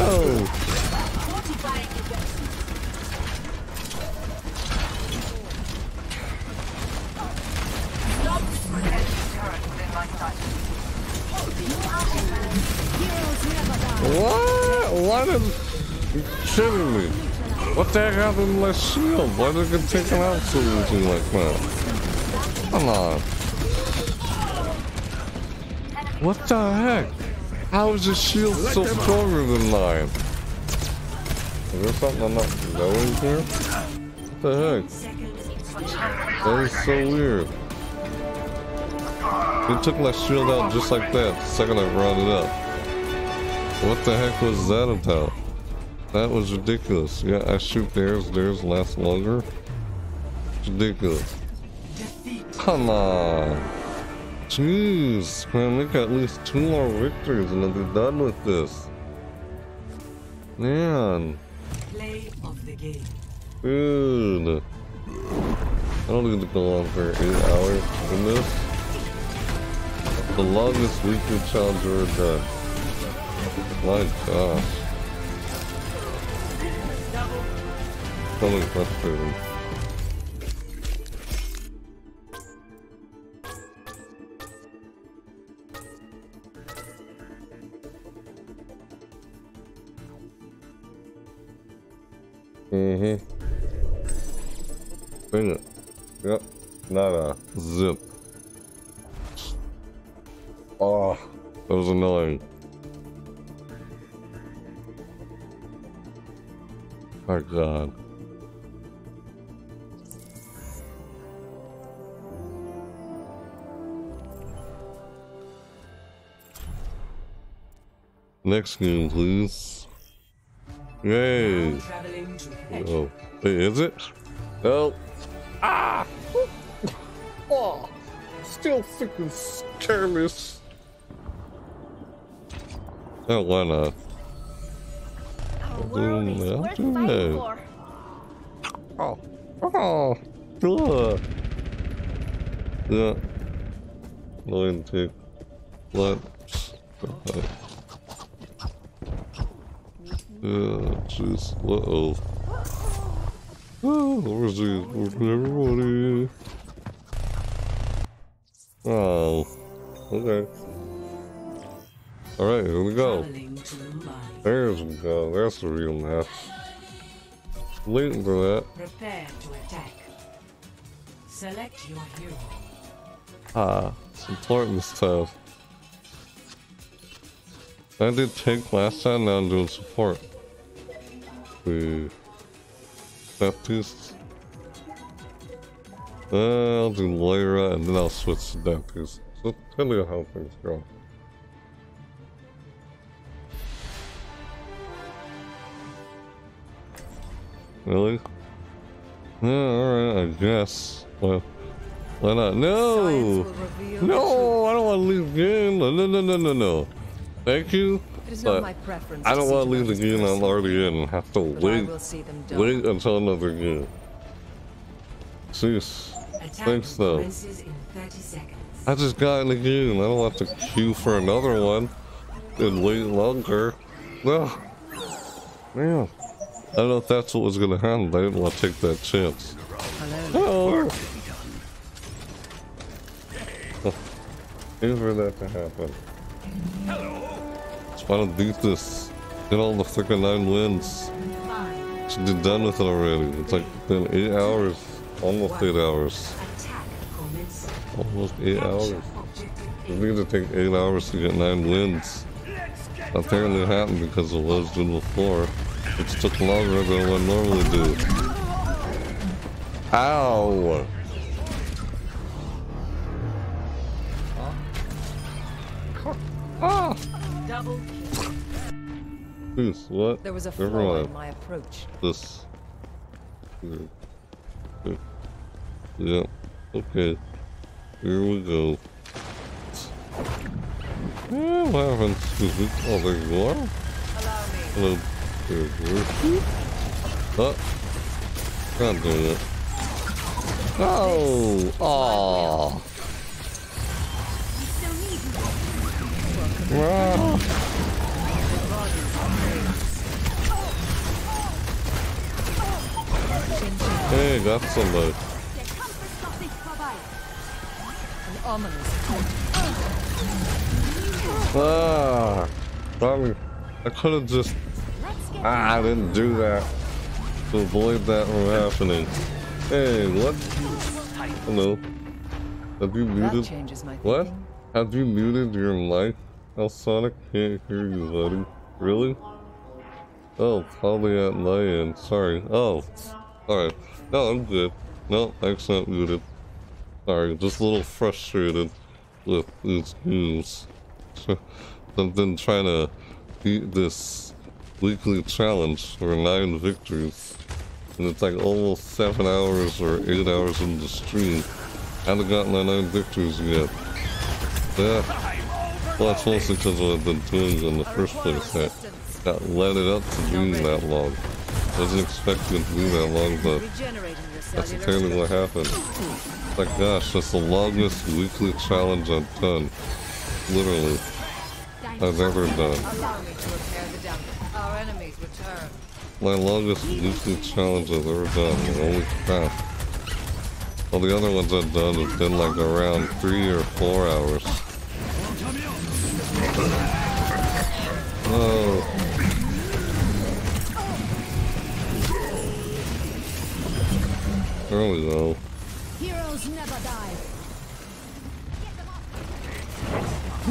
What? Why did... You shitting me? What the heck happened to my shield? Why did it get taken out so easy like that? Come on. What the heck? How is his shield so stronger than mine? Is there something I'm not knowing here? What the heck? That is so weird. He took my shield out just like that the second I brought it up. What the heck was that about? That was ridiculous. Yeah, I shoot theirs, theirs last longer. It's ridiculous. Come on. Jeez, man, we got at least two more victories and then be done with this. Man, Play of the game. dude. I don't need to go on for eight hours in this. The longest weekly challenge ever done. My gosh. Totally frustrating. Mm-hmm. Bring it. Yep. Nada. Zip. Oh, that was annoying. My god. Next game, please. Yay! Oh, wait, is it? No. Ah! Oh, still freaking careless. Oh, why not? World is Mm, worth do fighting for. Oh, oh, good. Yeah. Let's. Yeah, jeez. Uh oh. Oh, where's the everybody? Oh, okay. All right, here we go. traveling to Mumbai. There's we go. That's the real match. Waiting for that. Prepare to attack. Select your hero. Ah, important stuff. I did tank last time, now I'm doing support. The Baptist. Uh, I'll do Lyra and then I'll switch to Baptist. So depending on how things go. Really? Yeah, alright, I guess. Well, why not? No! No, I don't want to leave the game. No, no, no, no, no, no. Thank you. It is not but I don't want to leave the game I'm already in and have to wait, will see them done. wait until another game. Jeez. Thanks though. Commences in 30 seconds. I just got in the game. I don't want to queue for another one and wait longer. No. Man. I don't know if that's what was going to happen. but I didn't want to take that chance. Hello. Oh. Wait for that to happen. Want to beat this. Get all the freaking nine wins. Should be done with it already. It's like been eight hours. Almost eight hours. Almost eight hours. It need to take eight hours to get nine wins. Apparently it happened because it was done before. It took longer than what I normally do. Ow! Ah! Double. This, what? There was a Never flaw in my approach. This. Yeah. Okay. Here we go. Eh, what happened? Excuse me. Oh, there you are. Hello. There you are. Oh. God damn it. Oh! Aww. Hey, got somebody. An ominous Ah, probably. I could have just. Ah, I didn't do that to avoid that from happening. Hey, what? Hello. Have you muted? What? Have you muted your mic? Alsonic can't hear you, buddy. Really? Oh, probably at my end. Sorry. Oh, alright. No, I'm good. No, Mike's not muted. Sorry, just a little frustrated with these news. I've been trying to beat this weekly challenge for nine victories. And it's like almost seven hours or eight hours in the stream. I haven't gotten my nine victories yet. Yeah. Well, that's mostly because of the doing in the first place. I got let it up to being that long. I Wasn't expecting it to be that long, but that's apparently what happened. Like, gosh, that's the longest weekly challenge I've done. Literally. I've ever done. My longest weekly challenge I've ever done. Holy crap. All the other ones I've done have been like around three or four hours. Oh. There we go. Heroes never die.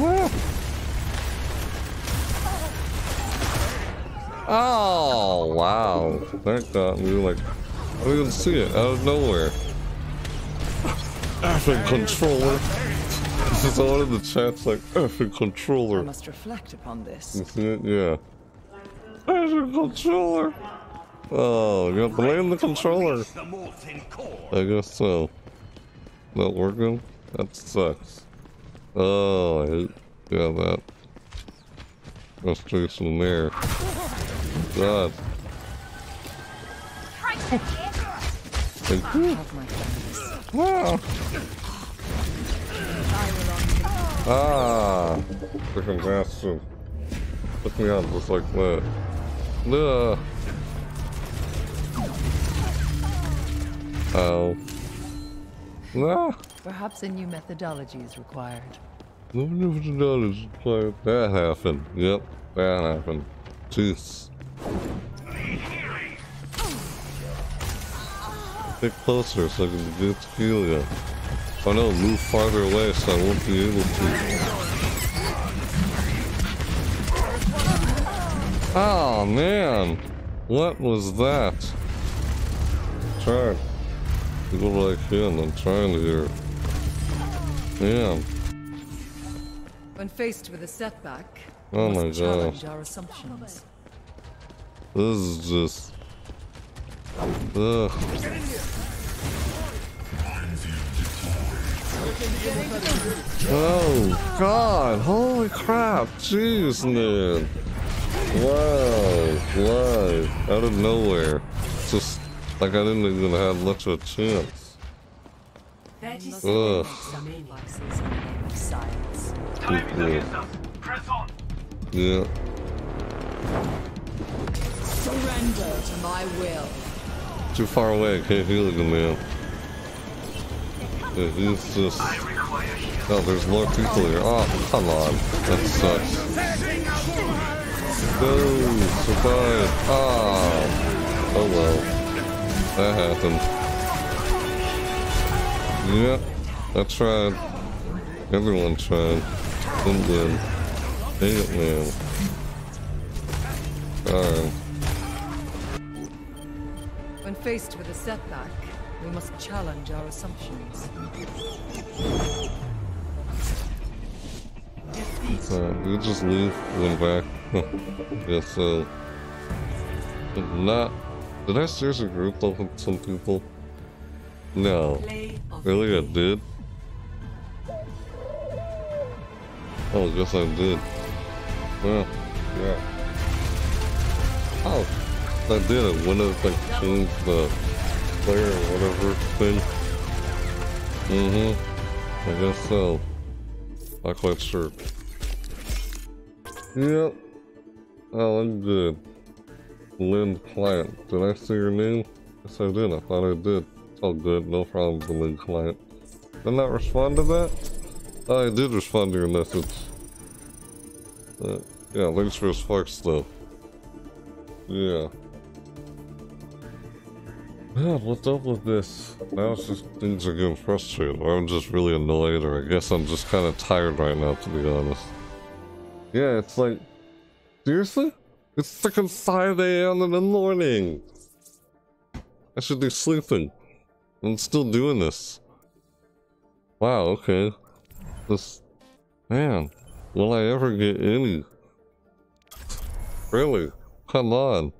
Ah. Oh, wow. That got me like, I didn't see it out of nowhere. Effing controller. This is all in the chat's like, effing controller. I must reflect upon this. You see it? Yeah. Effing controller. Oh, you blame the controller. I guess so. Not working? That sucks. Oh, I hate, yeah, that. Frustration there. God. Thank you. Wow. Ah, freaking bastard. Took me out just like that. Ugh. Ow. Ah. Perhaps a new methodology is required. No different dollars required. That happened. Yep, that happened. Jeez. Get closer so I can get to heal you. Oh no, move farther away so I won't be able to. Oh man, what was that? Trying to go like him, I'm trying to hear. Man, When faced with a setback, Oh we my gosh. our assumptions. this is just. Ugh. Oh god, holy crap, jeez man. Wow, live, out of nowhere. Just like I didn't even have much of a chance. Ugh. Cool. Yeah. Surrender to my will. Too far away, I can't heal you, man. Yeah, he's just... Oh, there's more people here. Oh, come on. That sucks. Go! Survive! Ah! Oh well. That happened. Yep. I tried. Everyone tried. Didn't win. Dang it, man. Alright. When faced with a setback, we must challenge our assumptions. Alright, we just leave, went back. yeah, so. but Not. Did I seriously group up with some people? No. Really, I did? Oh, guess I did. Well, yeah. Oh, I did. I went up, like, changed the player or whatever thing. Mm-hmm. I guess so. Not quite sure. Yep. Oh, I'm good. Lynn Client. Did I see your name? Yes, I did. I thought I did. It's all good. No problem with Lynn Client. Did not respond to that? Oh, I did respond to your message. Uh, yeah, thanks for his sparks, though. Yeah. Man, what's up with this? Now it's just things are getting frustrated, or I'm just really annoyed, or I guess I'm just kind of tired right now, to be honest. Yeah, it's like, seriously? It's freaking 5 a.m. in the morning! I should be sleeping. I'm still doing this. Wow, okay. This... Man, will I ever get any? Really? Come on.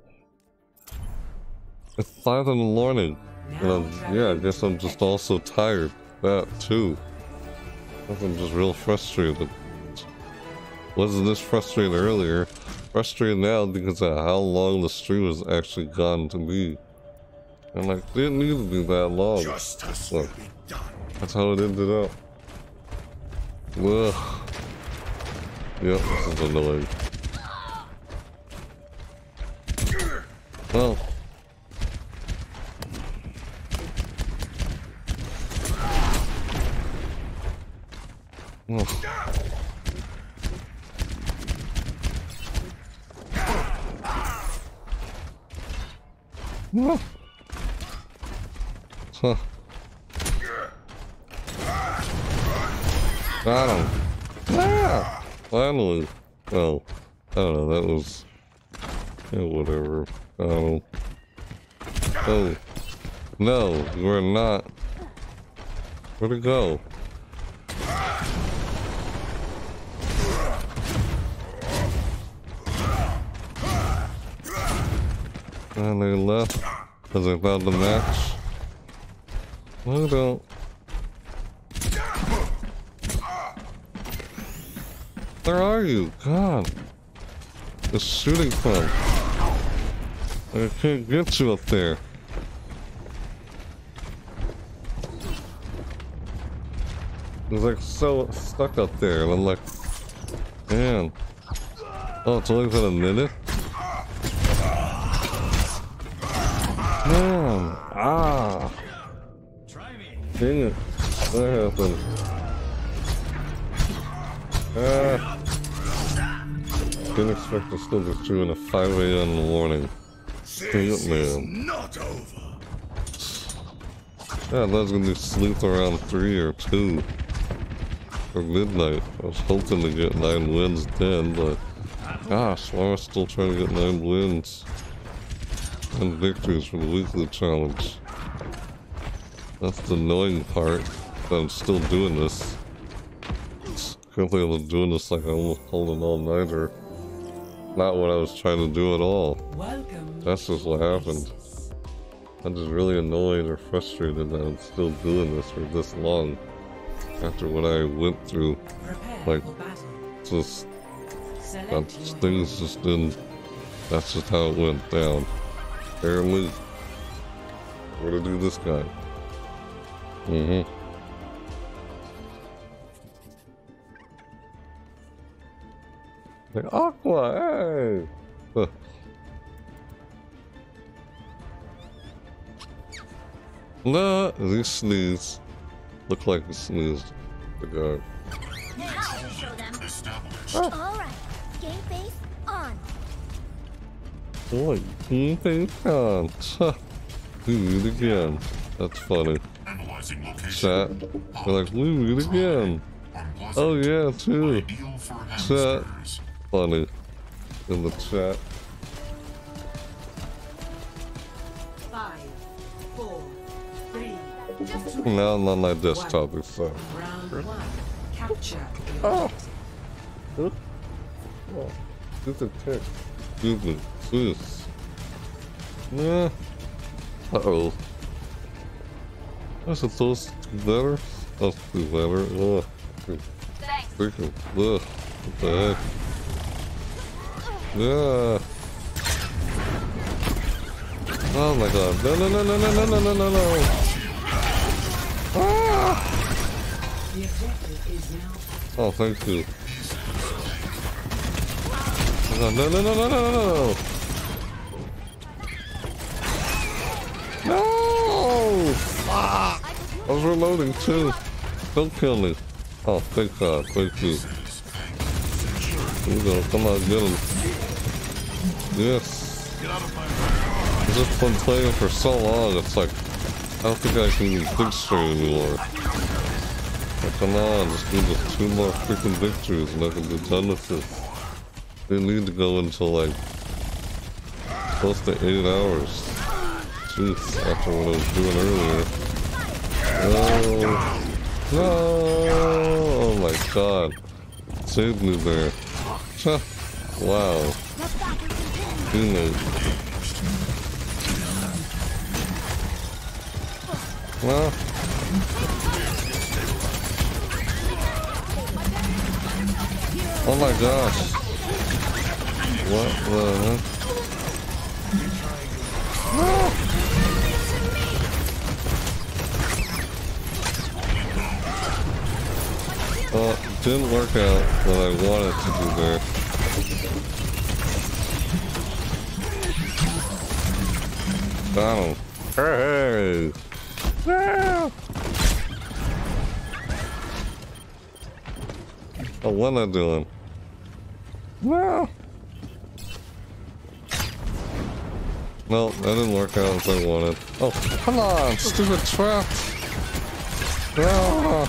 It's 5 in the morning. And I'm, yeah, I guess I'm just also tired. That too. I'm just real frustrated. Wasn't this frustrated earlier? Frustrated now because of how long the stream has actually gone to be. And like, didn't need to be that long. Justice Look, that's how it ended up. Ugh. Yep, this is annoying. Well. Ugh. Huh. Got him. Ah! Finally. Oh. I don't know, that was... Yeah, whatever. Oh. Oh. No, we're not. Where'd it go? Ah, and they left because they found the match. Don't. Where are you? God. The shooting from. I can't get you up there. It's like so stuck up there, I'm like, man. Oh, it's only been a minute? Man, ah. Dang it. What happened? Ah. Didn't expect to still get through in a 5 a.m. in the morning. It, man. Not over. Yeah, I was gonna sleep around 3 or 2. Or midnight. I was hoping to get 9 wins then, but... Gosh, why am I still trying to get 9 wins? And victories for the weekly challenge. That's the annoying part. That I'm still doing this. Can't believe I'm doing this like I'm holding all-nighter. Not what I was trying to do at all. That's just what happened. I'm just really annoyed or frustrated that I'm still doing this for this long. After what I went through. Like, just... Things just didn't... That's just how it went down. Apparently. What to do this guy? Mm-hmm. Like, Aqua, hey! Huh. No, he sneezed. Look like he sneezed. The guy. Now I'll show them. Alright, game face on. Boy, on. Do it again. That's funny. Chat. They're like, we it again. Oh yeah, too. Chat. Funny. In the chat. Five, four, three, Now I'm on my desktop, it's fine. round one. Capture. Oh! Huh? Oh, this a text. Excuse Please. Yeah. Uh-oh. I suppose two letters? Oh, two letters. Ugh. Freaking. Ugh. What the heck? Yeah. Oh my god. No, no, no, no, no, no, no, no, no, no. Ah! The objective is now Oh, thank you. No, no, no, no, no, no, no, no. Fuck! I was reloading too. Don't kill me. Oh, thank God. Thank you. Here we go. Come out on, get him. Yes. I've just been playing for so long, it's like, I don't think I can think straight anymore. Like, come on, just do just two more freaking victories and I can be done with this. They need to go until like, close to eight hours. Jeez, after what I was doing earlier. No. No! Oh my god. Saved me there. wow. Teammate. Well. Oh my gosh. What the heck? Well, it didn't work out what I wanted to do there. Donald. Hey! No! Oh, what am I doing? No! No, that didn't work out as I wanted. Oh, come on, stupid trap! No!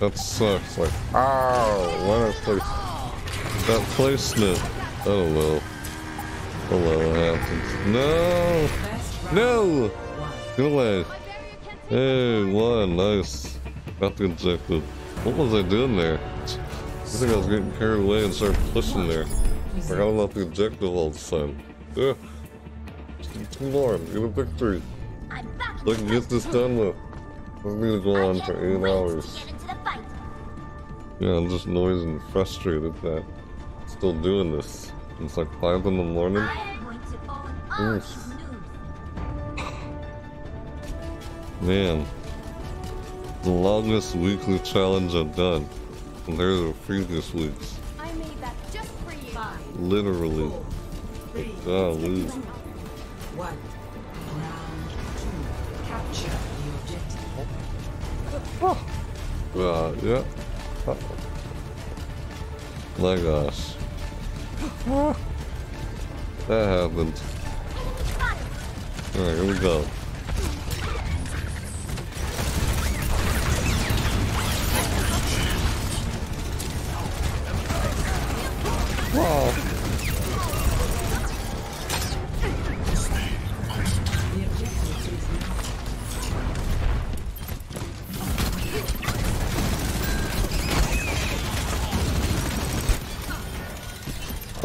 That sucks. Like, ow! Why did place that placement? Oh I don't. Oh well, what happens. No! No! Get away! Hey, one, nice. Got the objective. What was I doing there? I think I was getting carried away and started pushing there. I forgot about the objective all the time. Yeah. Come on, get a victory. So I can get this done with. Doesn't need to go on for eight hours. Yeah, I'm just noisy and frustrated that I'm still doing this. It's like 5 in the morning. Oof. Man. The longest weekly challenge I've done compared to the previous weeks. Literally. Golly. One. Round two. Capture Uh, yeah. Uh, my gosh. That happened. Alright, here we go. Wow.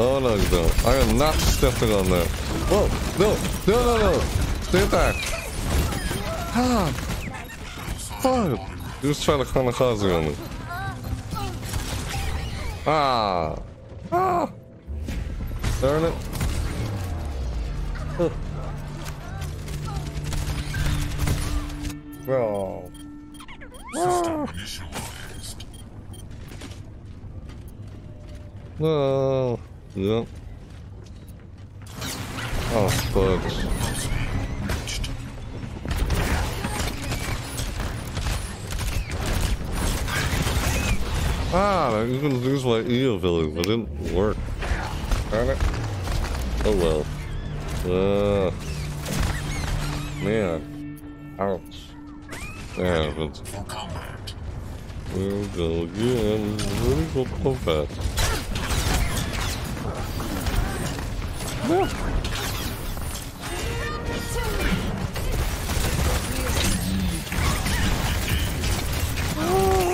Oh no you don't. I am not stepping on that. Whoa! No! No no no! Stay back! Ah! Fuck! He was trying to kamikaze on me. Ah! Ah! Darn it. Ugh. Oh. Ah. No. Yep. Oh, fuck. Ah, I was gonna lose my E ability, but it didn't work. Darn it. Oh well. Uh, man. Ouch. That happens. We'll go again. Really go combat. Oh,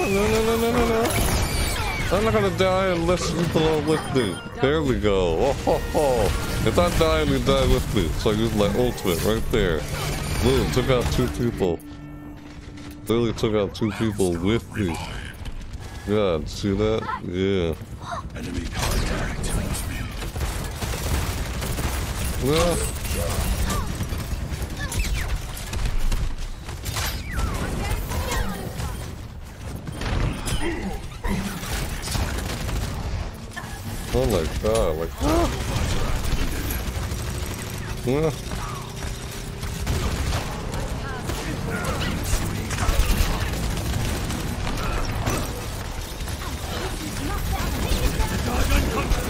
no, no, no, no, no. I'm not gonna die unless you up with me. There we go. Oh, ho, ho. If I die, you die with me. So I use my ultimate right there. Boom, took out two people. Literally took out two people with me. God, see that? Yeah. Enemy contact. Whoa. Oh my god, like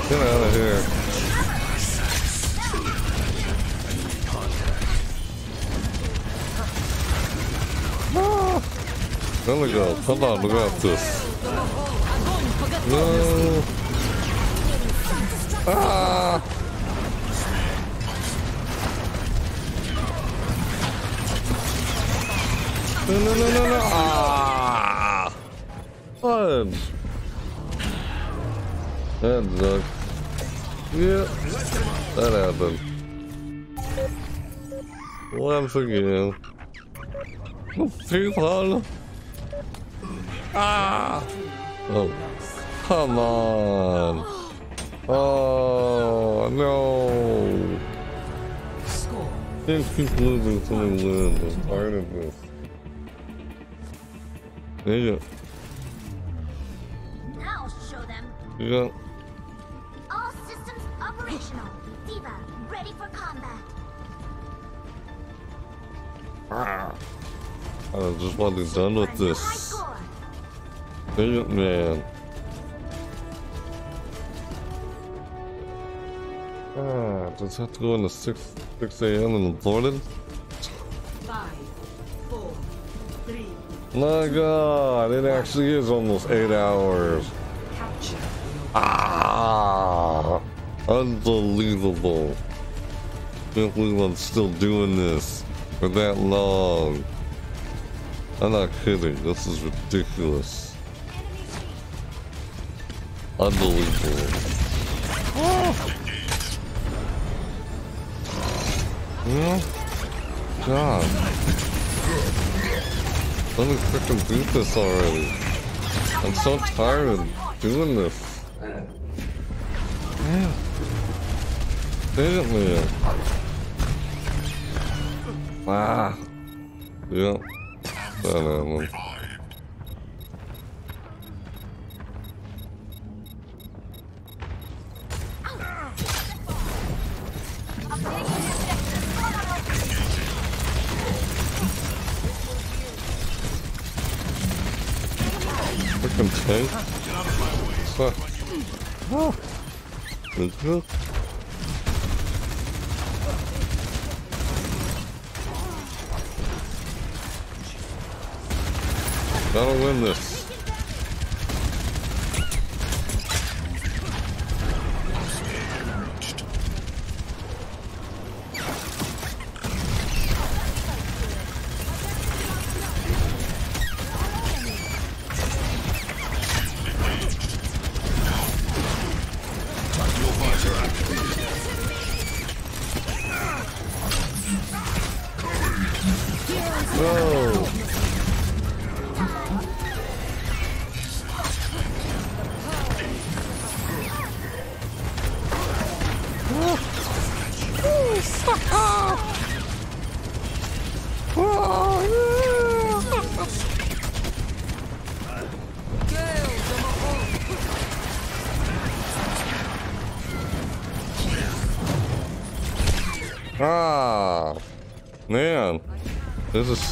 Get out of here. Ah. There we go. Come on, we got this. No. Ah. No, no, no, no, no. Ah. Fudge. That sucks. Yeah. That happened. Once again. People. Ah. Oh. Come on. Oh, no. Can't keep losing to the win. I'm tired of this. Yeah. Now I'll show them. Yeah. All systems operational. D.Va, ready for combat. Ah. I just want to be done with this. Man. Ah, just have to go in the 6, 6 a.m. in the morning? My god, it actually is almost 8 hours. Ah, unbelievable. Can't believe I'm still doing this for that long. I'm not kidding, this is ridiculous. Unbelievable. Yeah? God. Let me freaking beat this already. I'm so tired of doing this. Yeah. It, man. Ah. Yeah. Freaking tank. Fuck. Oh. Gotta win this.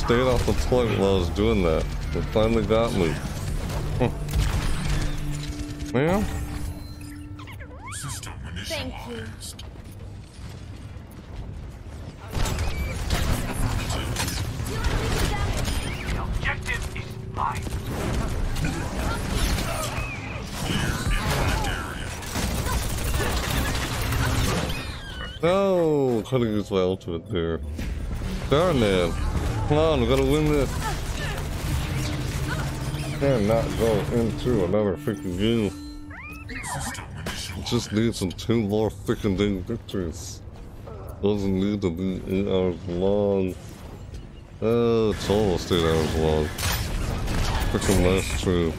Stayed off the plug while I was doing that. They finally got me. Huh. Man. Thank you. Objective is mine. No, could've used my ultimate there. Darn it. Come on, we gotta win this. Can't go into another freaking game. Just need some two more freaking dang victories. Doesn't need to be eight hours long. Uh, it's almost eight hours long. Freaking last true.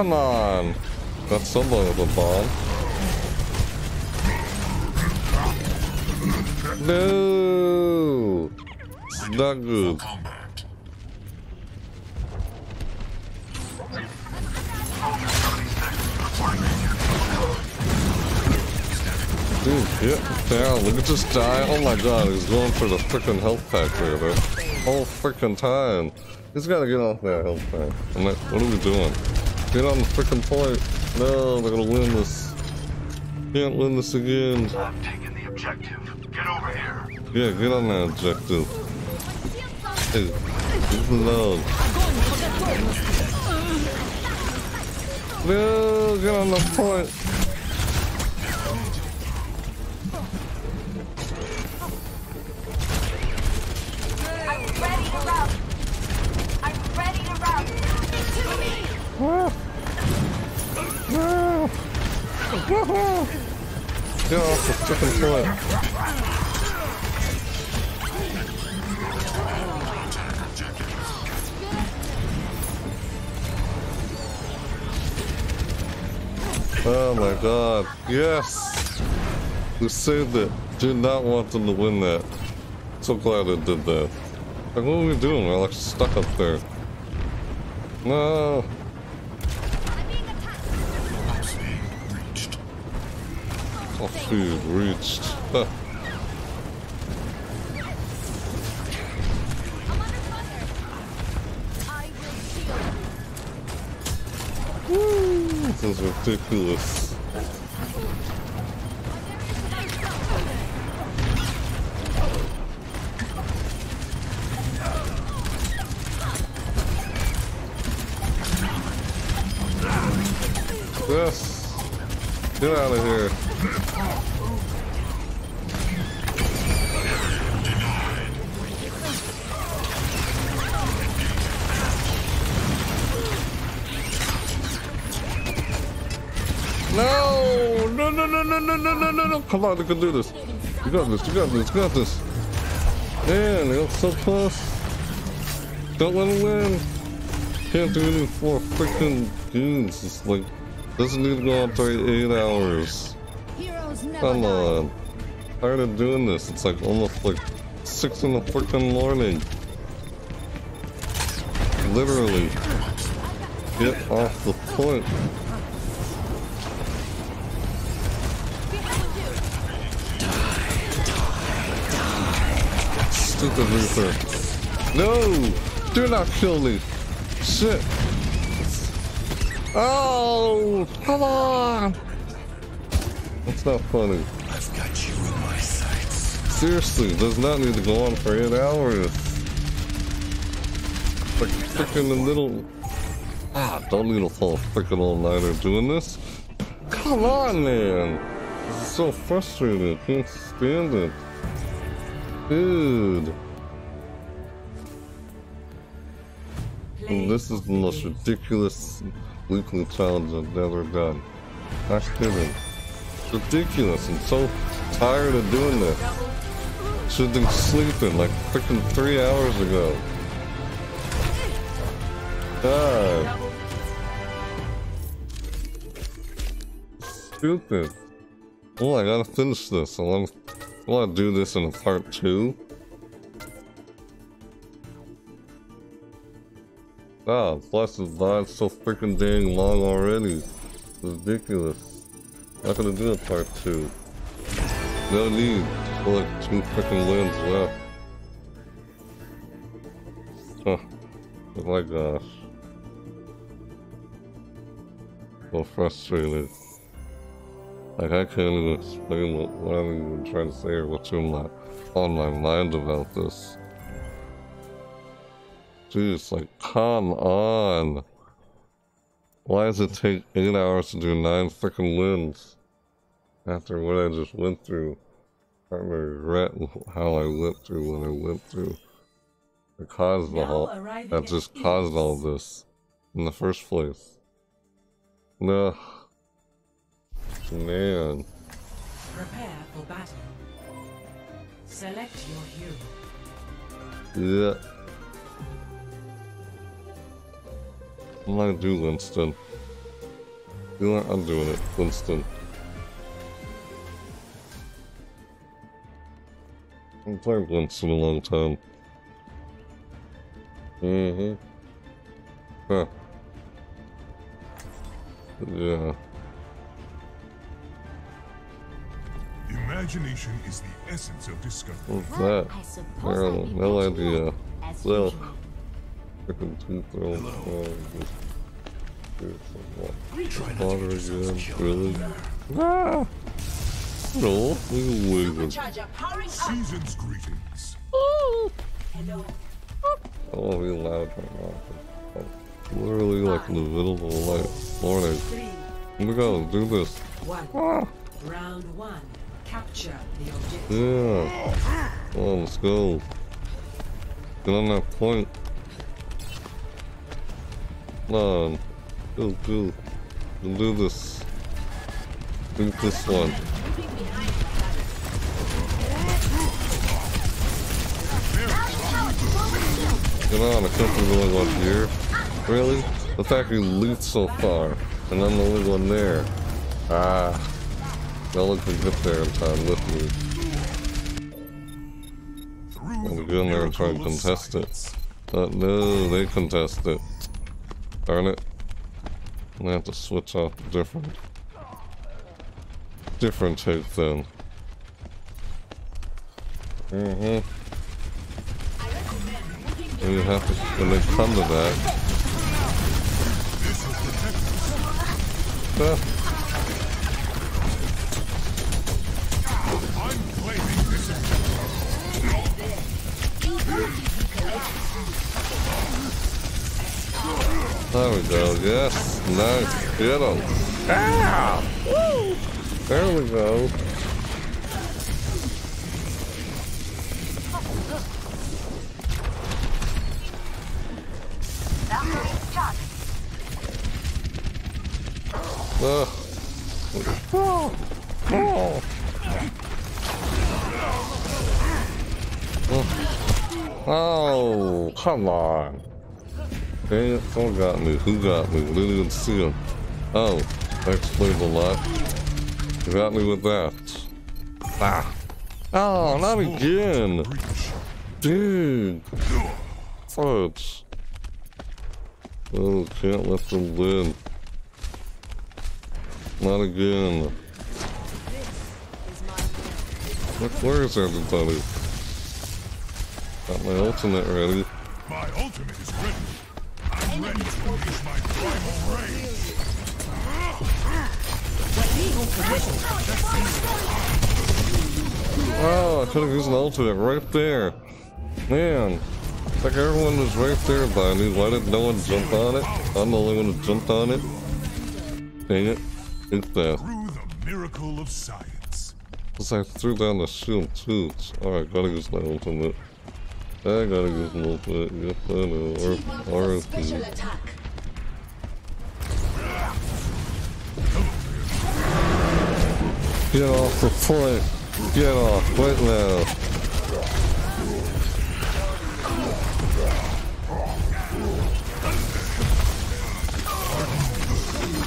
Come on. That's a bomb. No. It's not good. Dude, get down. Look at this guy. Oh my god, he's going for the freaking health pack there the whole freaking time. He's gotta get off that health pack. What are we doing? Get on the freaking point. No, they're gonna win this. Can't win this again. I'm taking the objective. Get over here. Yeah, get on that objective. Hey, leave me alone. No, get on the point. I'm ready to rout. I'm ready to rout. To Get off the freaking point. Oh my god. Yes! We saved it. Did not want them to win that. So glad I did that. Like, what are we doing? We're like stuck up there. No! Oh, food reached. This is ridiculous. Yes! Get out of here. No! No, no, no, no, no, no, no, no, no! Come on, you can do this. You got this, you got this, you got this. Man, they got so close. Don't let him win. Can't do anything for freaking dudes. It's like, need to go on for eight hours. Come on. Tired of doing this. It's like almost like six in the freaking morning. Literally. Get off the point. Stupid Reaper. No! Do not kill me! Shit! Oh! Come on! That's not funny. I've got you in my sights. Seriously, does not need to go on for eight hours. Like freaking the middle. Ah, don't need a whole freaking all nighter doing this. Come on, man! This is so frustrating. I can't stand it. Dude. And this is the most ridiculous weekly challenge I've ever done. Not kidding. It's ridiculous. I'm so tired of doing this. Should have been sleeping like freaking three hours ago. God. Stupid. Oh, I gotta finish this. I want, I want to do this in a part two. Ah, plus it's not so freaking dang long already. Ridiculous. Not gonna do a part two. No need. Still like two freaking limbs left. Huh. Oh my gosh. So frustrated. Like I can't even explain what, what I'm even trying to say or what's in my on my mind about this. Jeez, like come on. Why does it take eight hours to do nine freaking wins? After what I just went through. I regret how I went through what I went through. It caused the whole that just caused all this in the first place. No. Man. Prepare for battle. Select your hero. Yeah. I'm gonna do Winston. You know what? I'm doing it, Winston. I've played Winston a long time. Mm-hmm. Huh. Yeah. Imagination is the essence of discovery. What's that? Maryland, no idea. Well, Oh, some wa- again. Really? Ah! No, we can wait. Season's greetings. Hello. I won't be loud right now. I'm Literally like in the middle of the night, morning. Oh my god, do this. One. Ah! Round one. Capture the objective. Yeah. On, let's go. Get on that point. Come on. Go, go. We'll do this. Do this one. Get on, I can't the only one here. Really? The fact you loot so far, and I'm the only one there. Ah. Y'all can get there in time with me. I'm gonna go in there and try and contest it. Uh, no, they contest it. Darn it. I'm gonna have to switch off to different. Different take then. Mm-hmm. And you have to, when they come to that. Ah. There we go, yes, nice, get him. Ah! Woo! There we go. Ugh. Oh. Oh. Oh, come on. Dang it, someone got me. Who got me? Didn't even see him. Oh, that explains a lot. You got me with that. Ah. Oh, not again. Dude. Fudge. Oh, can't let them win. Not again. Look, where is everybody? Got my ultimate ready. My ultimate is ready. Rage. Oh, I could have used an ultimate right there. Man, it's like everyone was right there by me. Why did no one jump on it? I'm the only one who jumped on it. Dang it. It's that. Through the miracle of science. Because I threw down the shield too. Alright, gotta use my ultimate. I gotta use my ultimate. Yep, I know. Or, or Get off the point. Get off right now.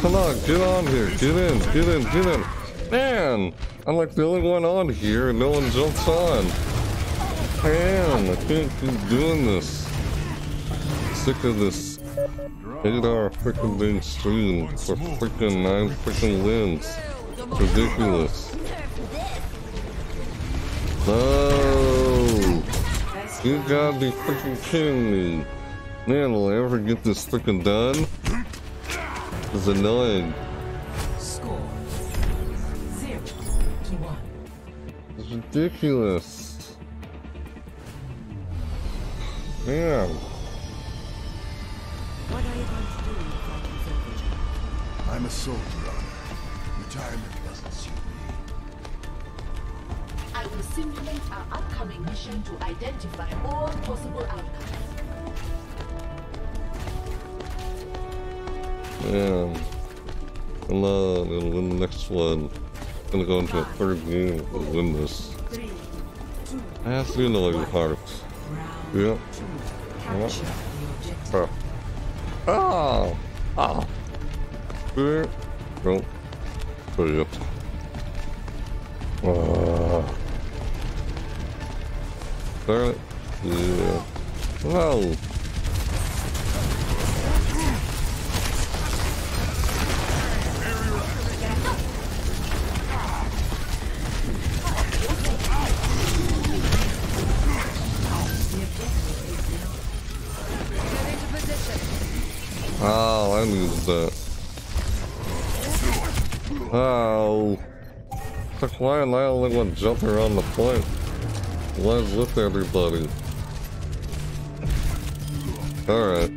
Come on, get on here. Get in, get in, get in. Man, I'm like the only one on here and no one jumps on. Man, I can't keep doing this. Sick of this 8 hour freaking being streamed for freaking 9 freaking wins. Ridiculous. No! You gotta be freaking kidding me. Man, will I ever get this freaking done? It's annoying. It's ridiculous. Man. What are you going to do with infantry? I'm a soldier, Honor. Retirement doesn't suit me. I will simulate our upcoming mission to identify all possible outcomes. Man. Come on, we'll win the next one. Gonna go into a third game if we win this. I have to do another heart. Yep. Yep. Huh. Oh! Oh! There. Nope. Shit. Ah. Darn it. Yeah. No! Oh, I needed that. Oh. Like, why am I the only one jumping around the point? Let's with everybody. Alright.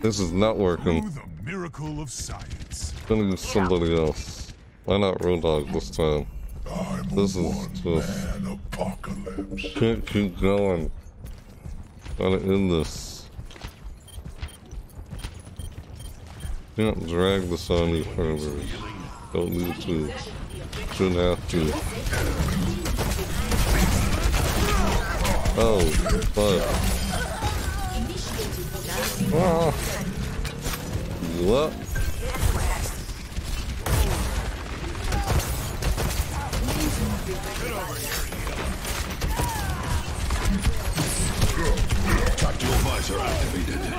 This is not working. Miracle of science. Gonna use somebody else. Why not Roadhog this time? This is just... Can't keep going. Gotta end this. Can't drag this on any further. Don't need to. Shouldn't have to. Oh, fuck. Ah. What? Tactical visor activated.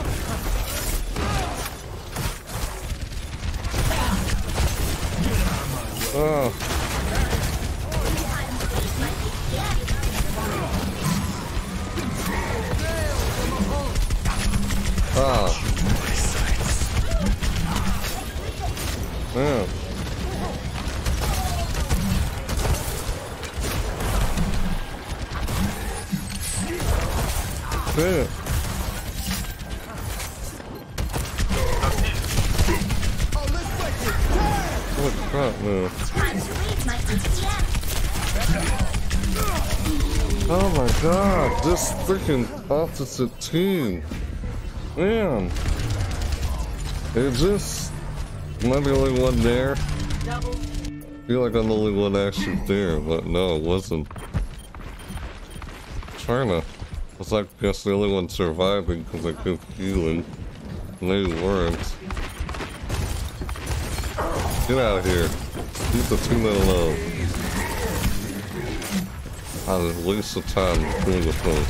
Oh. Ah. Yeah. Yeah. Crap, man. Oh my god, this freaking opposite team. Man. It just... Am I the only one there? I feel like I'm the only one actually there, but no, it wasn't. China was like, I guess the only one surviving because I kept healing. And they weren't. Get out of here. Leave the team alone. I was waste of time doing the post.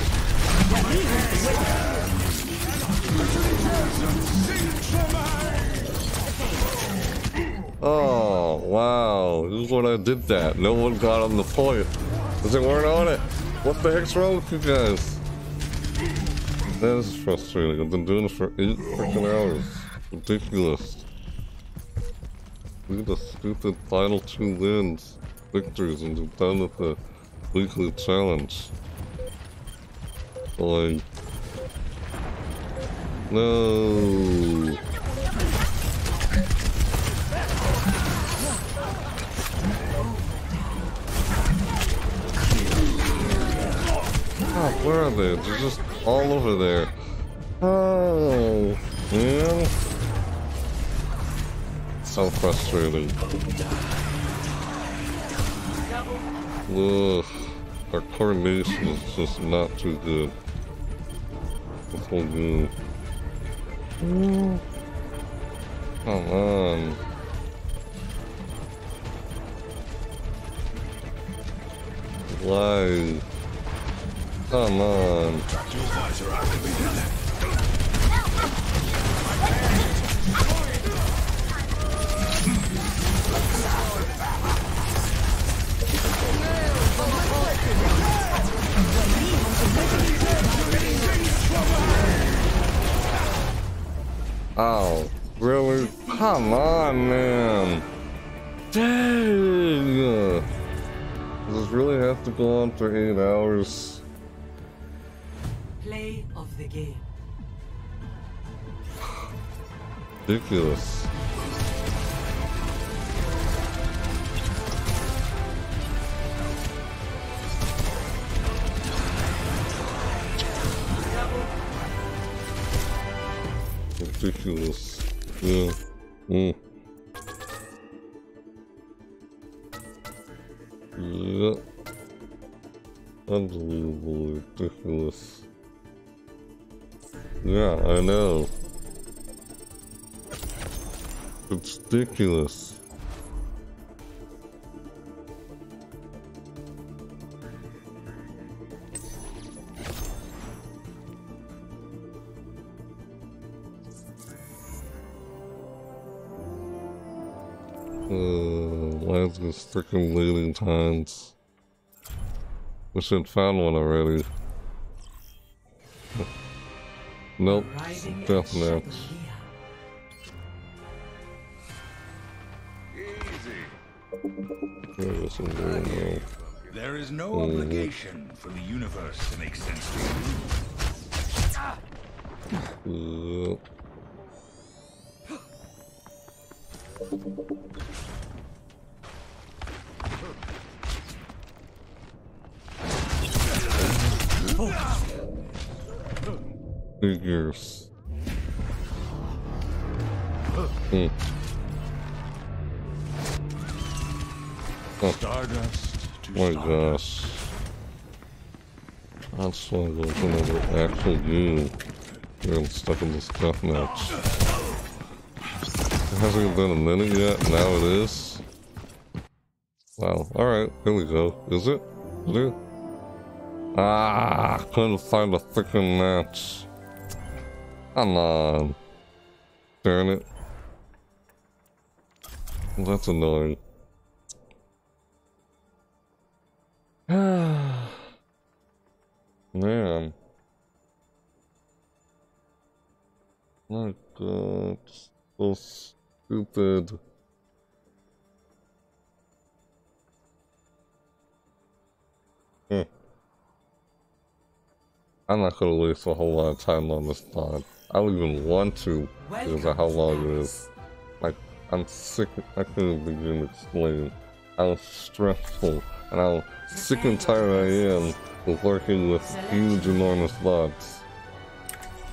Oh, wow. This is when I did that. No one got on the point. Because they weren't on it. What the heck's wrong with you guys? That is frustrating. I've been doing this for eight freaking hours. Ridiculous. At the stupid final two wins, victories, and we're done with the weekly challenge. Like, no. Oh, where are they? They're just all over there. Oh, man. So frustrating. Ugh. Our coordination is just not too good. This whole game. Come on. Why? Come on. Oh, really? Come on, man. Dang. Does this really have to go on for eight hours? Play of the game. Ridiculous. ridiculous. Yeah. Mm. Yeah. Unbelievable, ridiculous. Yeah, I know. It's ridiculous. Uh, Lazarus freaking leading times. Wish I'd found one already. Nope, death match. There is some going on. There is no Mhm. obligation for the universe to make sense to you. Uh, figures. Hmm. Oh. Stardust to My gosh. That's why there's another actual you. Here I'm stuck in this death match. It hasn't been a minute yet, now it is. Wow, alright, here we go. Is it? Is it? Ah, couldn't find a freaking match. Come on. Darn it. That's annoying. Ah. Man. My god, so stupid. I'm not gonna waste a whole lot of time on this pod. I don't even want to because of how long it is. Like, I'm sick, I couldn't begin to explain how stressful and how sick and tired I am with working with huge, enormous bots.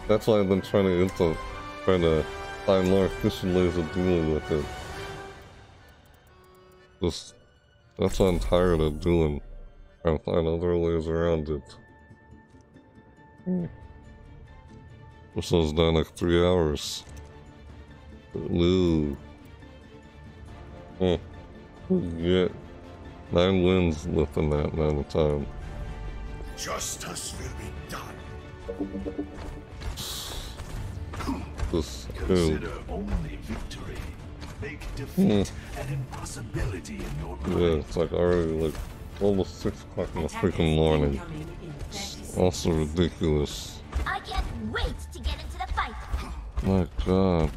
That's why I've been trying to trying to find more efficient ways of dealing with it. Just, that's what I'm tired of doing. Trying to find other ways around it. This one's done like three hours. Ooh. Hmm. Get nine wins within that amount of time. Justice will be done. Hmm. in your mind. Yeah, it's like already like almost six o'clock in the freaking morning. It's also ridiculous. I can't wait to get into the fight. My god.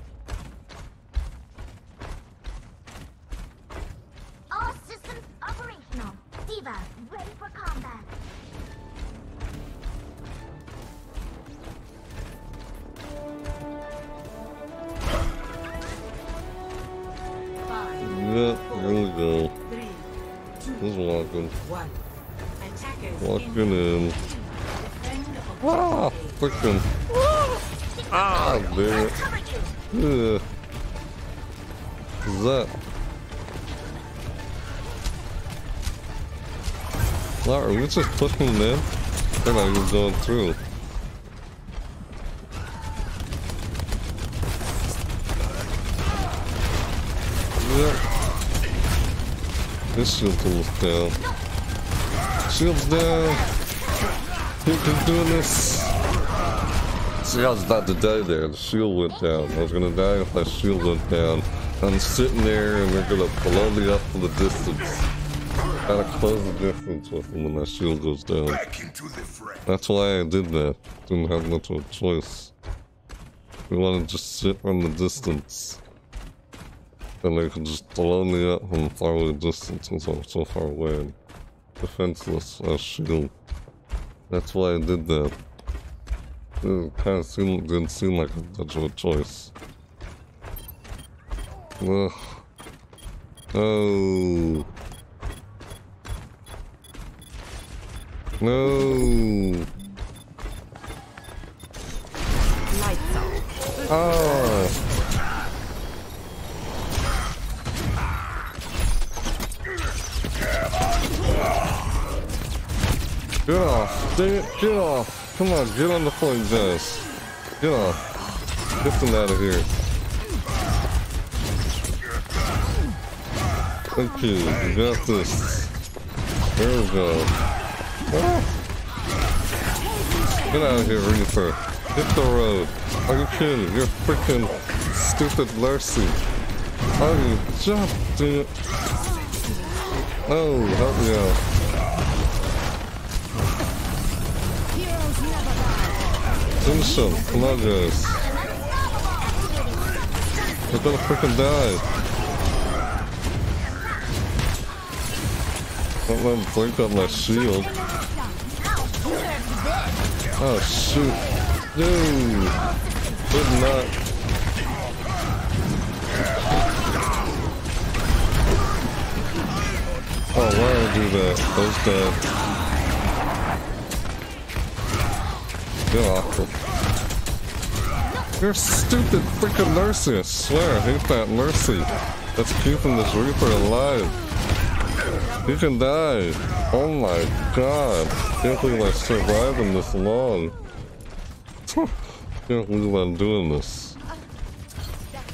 Here we go. Just walking. Walking in. Ah, freaking. Ah, damn it. Ugh. What's that? Are we just pushing them in? They're not even going through. Yep. This shield tool's down. Shield's down. Who can do this? See, I was about to die there. The shield went down. I was gonna die if that shield went down. I'm sitting there and they're gonna blow me up from the distance. Gotta close the distance with them when that shield goes down. That's why I did that. Didn't have much of a choice. We wanna just sit from the distance. And they could just blow me up from far away distance since I'm so far away. Defenseless as shield. That's why I did that. It kind of seemed, didn't seem like much of a choice. Ugh. No. No. Lights ah. Get off. Get off. Come on. Get on the flame vest. Get off. Get them out of here. Thank you. You got this. There we go. Ah. Get out of here, Reaper. Hit the road. Are you kidding? You're freaking stupid Mercy. Are you just dude? Oh, help me out. Finish him. Come on, guys. They're gonna freaking die. Let him blink on my shield. Oh shoot. Dude. Did not. Oh, why did I do that? Those dead. It. You're stupid freaking Mercy, I swear, I hate that Mercy. That's keeping this Reaper alive. He can die. Oh my god. Can't believe I survived him this long. Can't believe I'm doing this.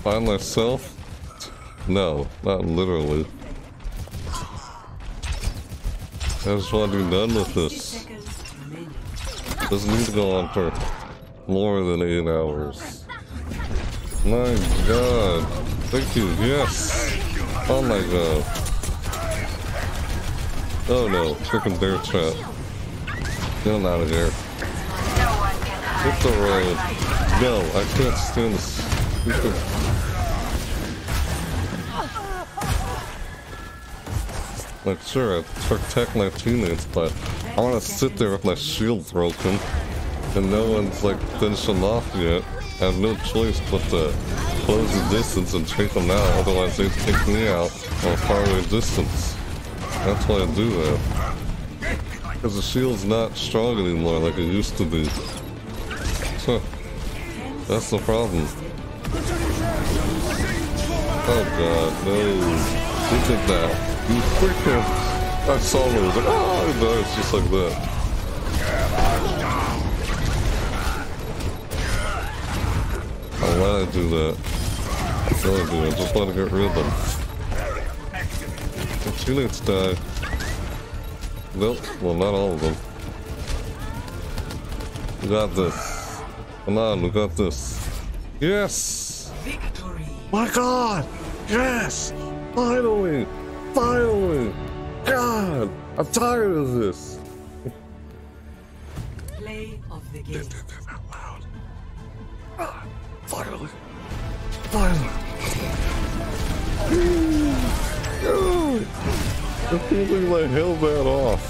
Find myself? No, not literally. I just want to be done with this. Doesn't need to go on for more than eight hours. My god. Thank you, yes! Oh my god. Oh no, freaking bear trap. Get him out of here. Hit the road. No, I can't stand this Like, sure, I protect my teammates, but I want to sit there with my shield broken, and no one's, like, finishing off yet. I have no choice but to close the distance and take them out, otherwise they take me out on a faraway distance. That's why I do that. Because the shield's not strong anymore like it used to be. Huh. That's the problem. Oh god, no. Look at that. I saw it, I was like, oh, no, it's just like that. Oh, why did I do that? I do? I just want to get rid of them. The teammates die. Nope, well, not all of them. We got this. Come on, we got this. Yes! Victory! My god! Yes! Finally! Finally! God! I'm tired of this! Play of the game. Ah, finally! Finally! God! I can't believe I held that off.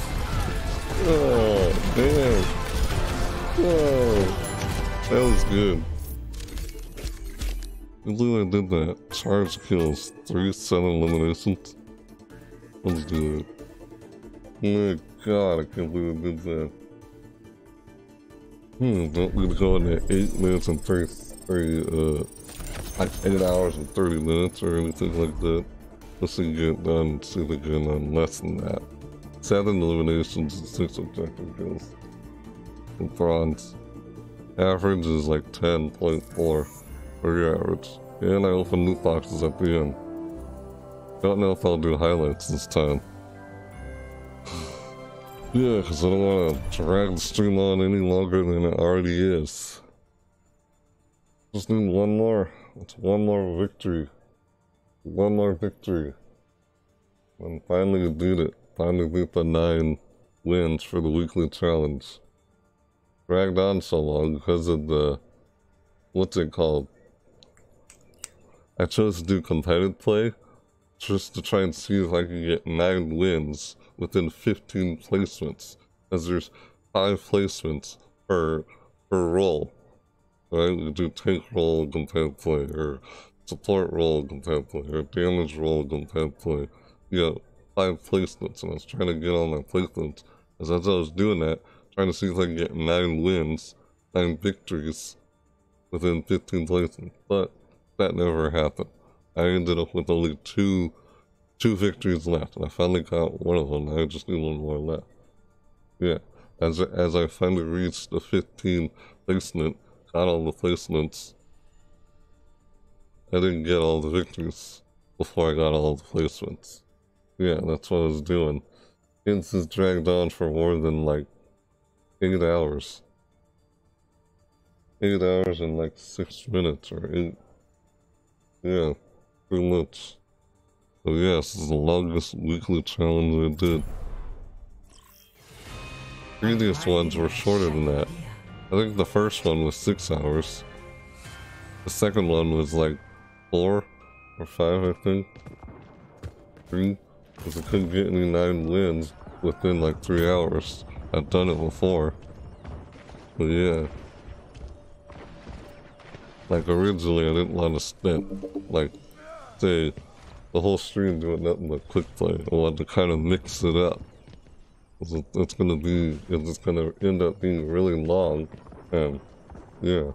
Oh, man. Oh, that was good. I believe I did that. Charge kills. 3 7 eliminations. Let's do it. Oh my god, I can't believe I did that. Hmm, don't to go into 8 minutes and 30, 30 uh, like 8 hours and 30 minutes or anything like that. Let's see get done, see if we can on less than that. 7 eliminations and 6 objective kills. In bronze. Average is like 10.4 for your average. And I open loot boxes at the end. Don't know if I'll do highlights this time. yeah, because I don't want to drag the stream on any longer than it already is. Just need one more. It's one more victory. One more victory. And finally beat it. Finally beat the nine wins for the weekly challenge. Dragged on so long because of the... What's it called? I chose to do competitive play just to try and see if I can get 9 wins within 15 placements. As there's 5 placements per, per role. Right? We do tank role competitive play, or support role competitive play, or damage role competitive play. You got 5 placements, and I was trying to get all my placements. As I was doing that, trying to see if I can get 9 wins, 9 victories within 15 placements. But that never happened. I ended up with only two two victories left, and I finally got one of them. I just need one more left. Yeah, as as I finally reached the 15 placement, got all the placements. I didn't get all the victories before I got all the placements. Yeah, that's what I was doing. This is dragged on for more than like eight hours. Eight hours and like six minutes or eight. Yeah, pretty much. So yeah, this is the longest weekly challenge I did. Previous ones were shorter than that. I think the first one was six hours. The second one was like four or five, I think. Three. Because I couldn't get any nine wins within like three hours. I've done it before. But yeah. Like originally I didn't want to spend like say the whole stream doing nothing but quick play. I wanted to kind of mix it up. It's gonna be it's gonna end up being really long and yeah,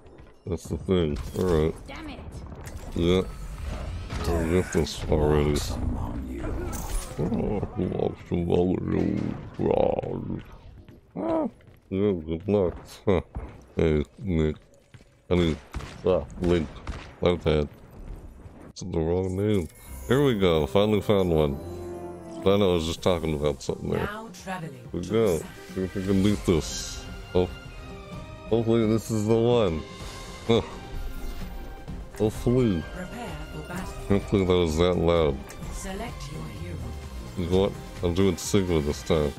that's the thing. Alright. Damn it. Yeah. I'll get this already. Oh, who wants you? Ron? Ah, yeah, good luck. Huh. Hey, Nick. I mean, ah, Link. My bad. The wrong name. Here we go. Finally found one. I know I was just talking about something there. Here we go. See if we can beat this. Oh, hopefully this is the one. Huh. Hopefully. Prepare for battle. Hopefully that was that loud. Select your hero. You know what? I'm doing Sigma this time.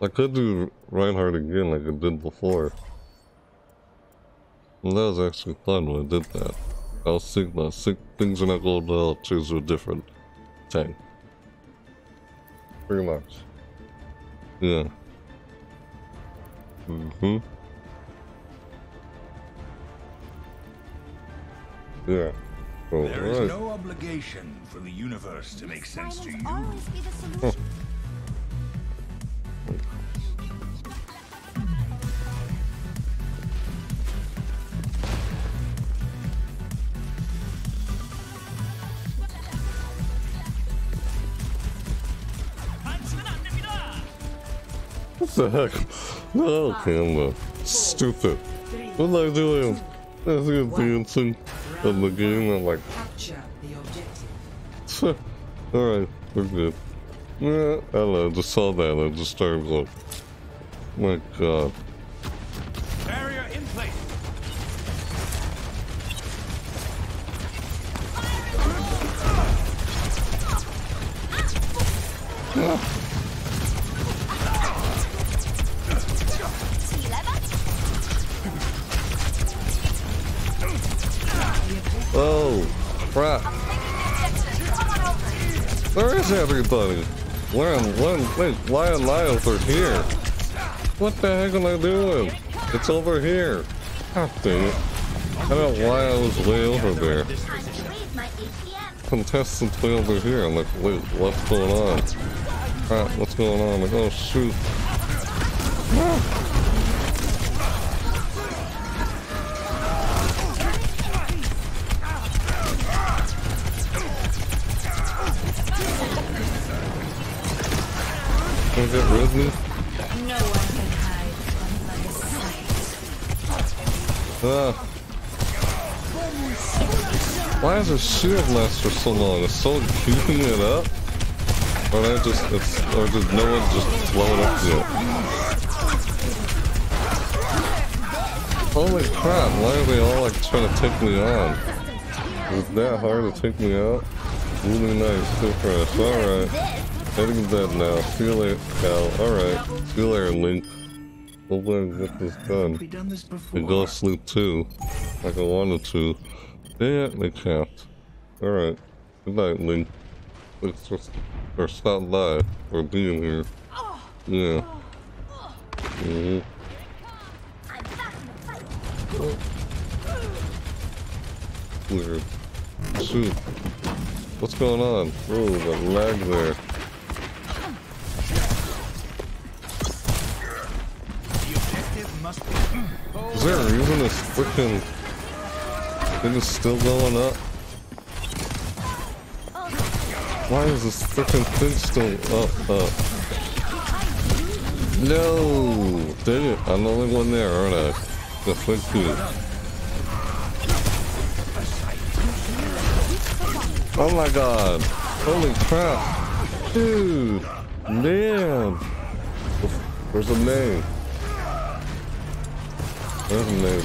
I could do Reinhardt again like I did before. Well, that was actually fun when I did that. I was Sigma. Sig things are not going well, choose a different tank. Pretty much. Yeah. Mm-hmm. Yeah. Oh, There is right. no obligation for the universe to make sense to you. Always be the Huh. What the heck? No, camera. Stupid. What am I doing? I was dancing in the game. I'm like, Capture the objective. alright, we're good. Yeah, I know, I just saw that. I just started going, my god. Barrier in place. Ah. Oh, crap. Where is everybody? When, when, wait, why am I over here? What the heck am I doing? It's over here. God dang it. I don't know why I was way over there. Contestants way over here. I'm like, wait, what's going on? Crap, what's going on? Like, oh shoot. Ah. Why does the shield last for so long? Is someone keeping it up? Or I just, it's, or did no one just blow it up yet? Holy crap, why are they all like trying to take me on? Is that hard to take me out? Really nice, so fresh, alright. Heading dead now, see you later, Cal, alright. See you later, Link. Hopefully I can get this done. We done this We go to sleep too, like I wanted to. Yeah, they can't. Alright. Good night, Link. Let's just, or stop by, for being here. Yeah. Mm-hmm. Weird. Shoot. What's going on? Oh, the lag there. Must be. Is there a reason this freaking thing is still going up? Why is this freaking thing still up? up? No! Dang it, I'm the only one there, aren't I? The thank you. Oh my god! Holy crap! Dude, Man! Where's the name? Doesn't move.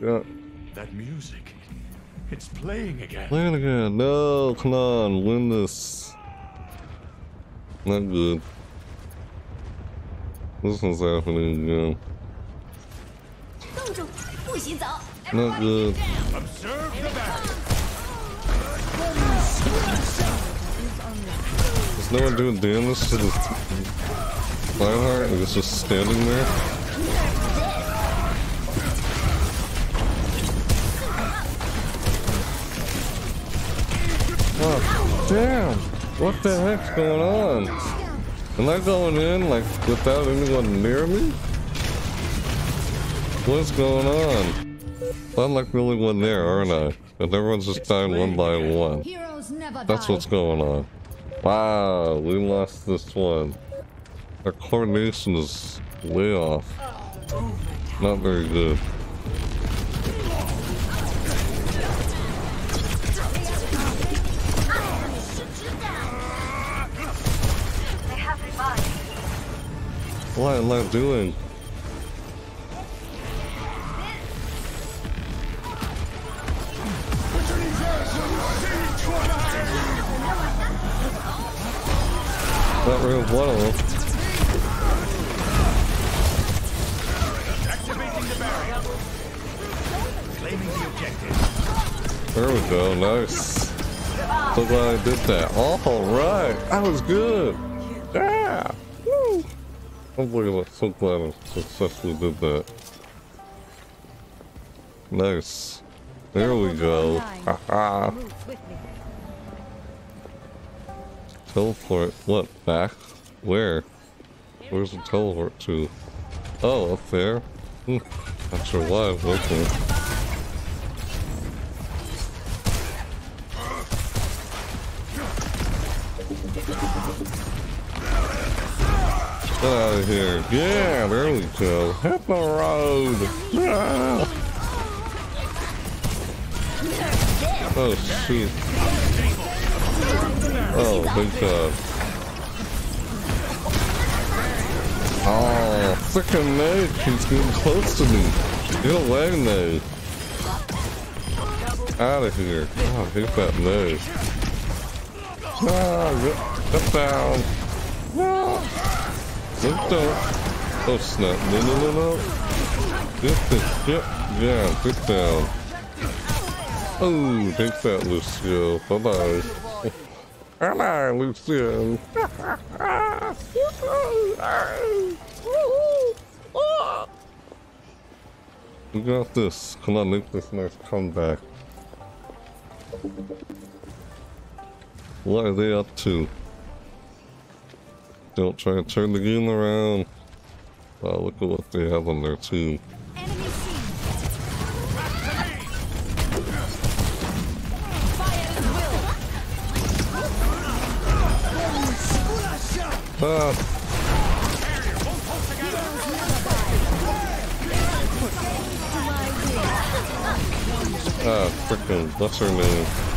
Yeah. That music. It's playing again. Playing again. No, come on, win this. Not good. This one's happening again. Not good. Observe the battle. No one doing damage to this? Lionheart? It's just standing there? Oh, damn! What the heck's going on? Am I going in, like, without anyone near me? What's going on? I'm like the only one there, aren't I? And everyone's just dying one by one. That's what's going on. Wow, we lost this one. Our coordination is way off. Not very good. What am I doing? Not really one of them. There we go, nice. So glad I did that. All right, that was good. Yeah. Woo. I'm so glad I successfully did that. Nice. There we go. Haha. Teleport. What? Back? Where? Where's the teleport to? Oh, up there? Hmm. Not sure why. Okay. Get out of here. Yeah, there we go. Hit the road. Ah. Oh, shoot. Oh, big God. Oh, freaking Nate, he's getting close to me. Get away, Nate. Out of here. Oh, hit that Nate. Ah, get down. No. Get down. Oh, snap. No, no, no, no. Get the, get, yeah, get down. Oh, take that, Lucio. Bye-bye. Bye-bye, Lucio. We got this. Come on, make this nice comeback. What are they up to? Don't try to turn the game around. Wow, look at what they have on their team. Ah, ah, freaking, what's her name?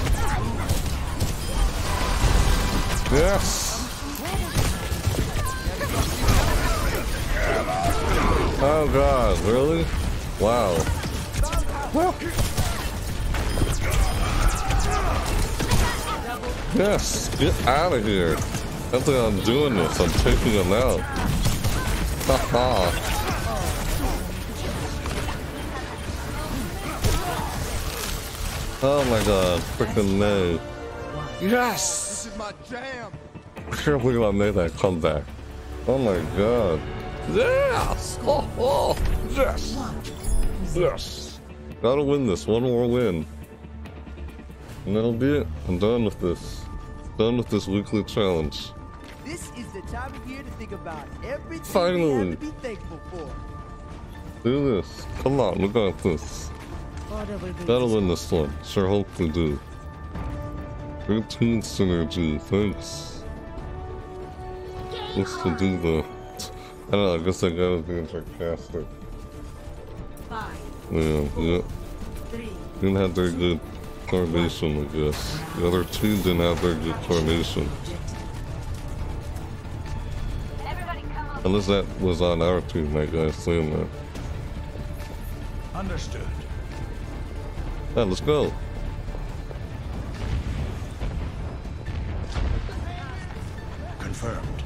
Yes! Oh god, really? Wow. Well. Yes, get out of here. I think I'm doing this. I'm taking him out. Haha. oh my god, freaking no. Yes! This is my jam. I can't believe I made that comeback. Oh my god. Yes! Oh, oh, yes! Yes! Gotta win this, one more win. And that'll be it. I'm done with this. Done with this weekly challenge. This is the time of year to think about everything we Finally. have to be thankful for. Do this. Come on, we got this. Order will be Gotta win this one. Sure hope we do. 13 synergy, thanks. What's to do the... I don't know, I guess I gotta be sarcastic. Five, Yeah, yeah. three, Didn't have very good coordination, I guess. The other two didn't have very good coordination. Unless that was on our team, that guy saying that. Understood. Yeah, let's go. Confirmed.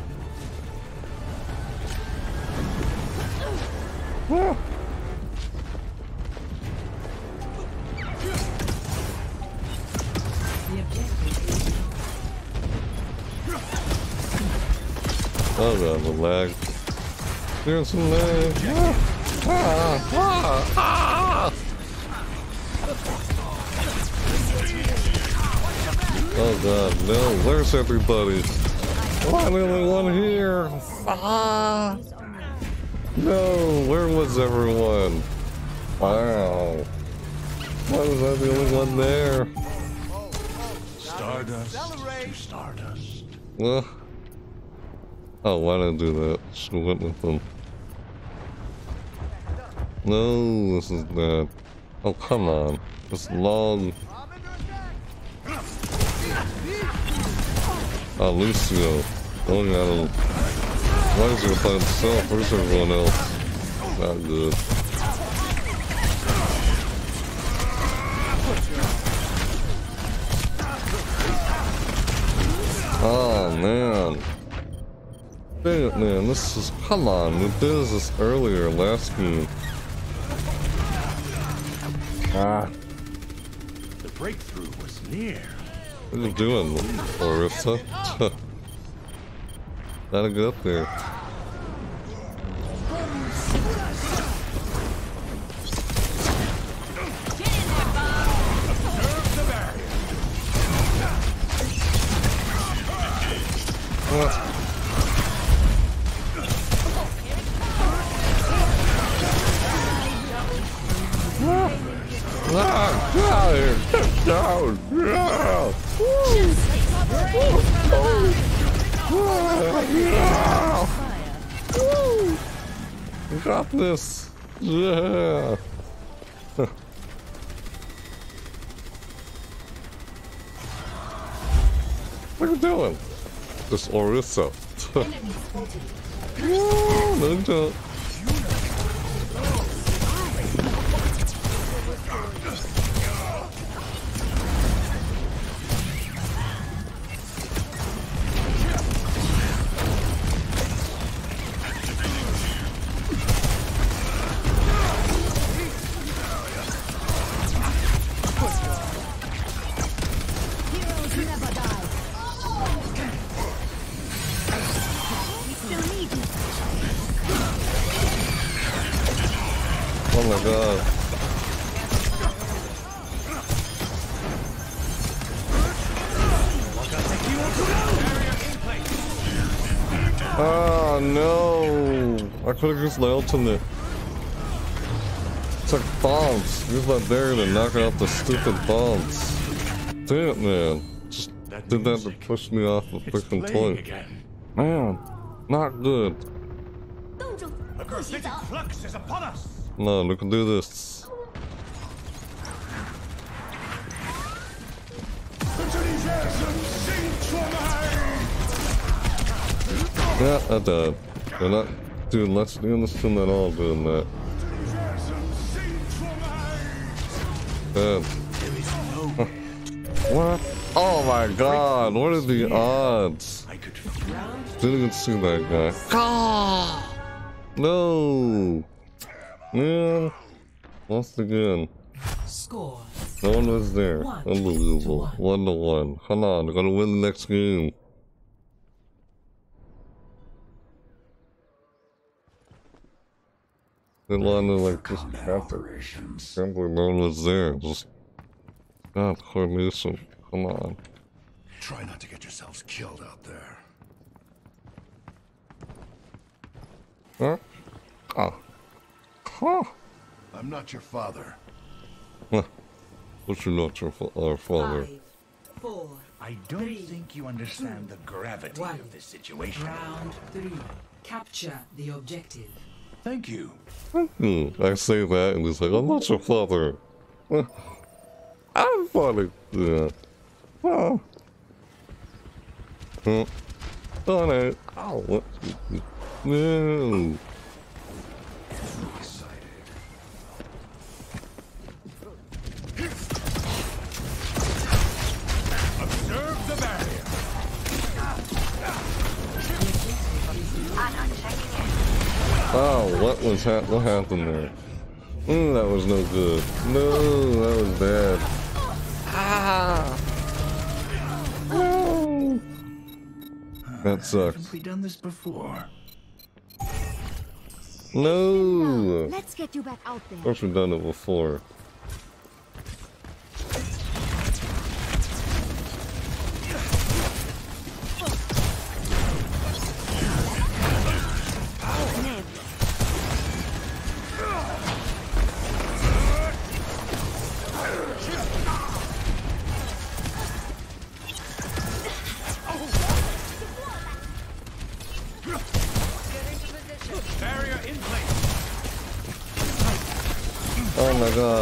Oh god, the lag. There's some lag. Ah, ah, ah, Oh god, no, where's everybody? I'm the only one here. Ah. No, where was everyone? Wow. Why was I the only one there? Stardust to stardust. Well, oh, why did I do that? Should have went with them. No, this is bad. Oh, come on. This long. Oh, Lucio. Oh, yeah. Why is he by himself? Where's everyone else? Not good. Oh, man. Dang it, man. This is... Come on. We did this earlier, last game. Ah. The breakthrough was near. What are you doing, Orisa? Gotta get up there. What? Ah, get out of here! Get down! Yeah! Yeah! Got this! Yeah! what are you doing? This Orisa. no, my god. Oh no! I could have used my ultimate. It's like bombs. Use my barrier to knock out the stupid bombs. Damn it, man. Just did that to push me off the freaking point. Man, not good. The gravitic flux is upon us. No, we can do this. Yeah, I died. They're not doing let's doing this to at all doing that. Bad. what? Oh my god, what are the odds? Didn't even see that guy. No! Mm. Man, lost again. Score. No one was there. One Unbelievable. One to one. Come on, we're gonna win the next game. They landed like just happened. Can't believe no one was there. Just God, coordination. Come on. Try not to get yourselves killed out there. Huh? Oh. Huh. I'm not your father. Huh. But you're not your fa- our father. Four. I don't think you understand the gravity one. of this situation. Round three. Capture the objective. Thank you. Hmm. I say that and he's like, I'm not your father. I'm funny. Yeah. Oh. Oh. Oh no. Oh, what? No. Oh, what was hap what happened there? Mm, that was no good. No, that was bad. Ah. No. That sucks. Haven't we done this before? No. Let's get you back out there. Of course we've done it before.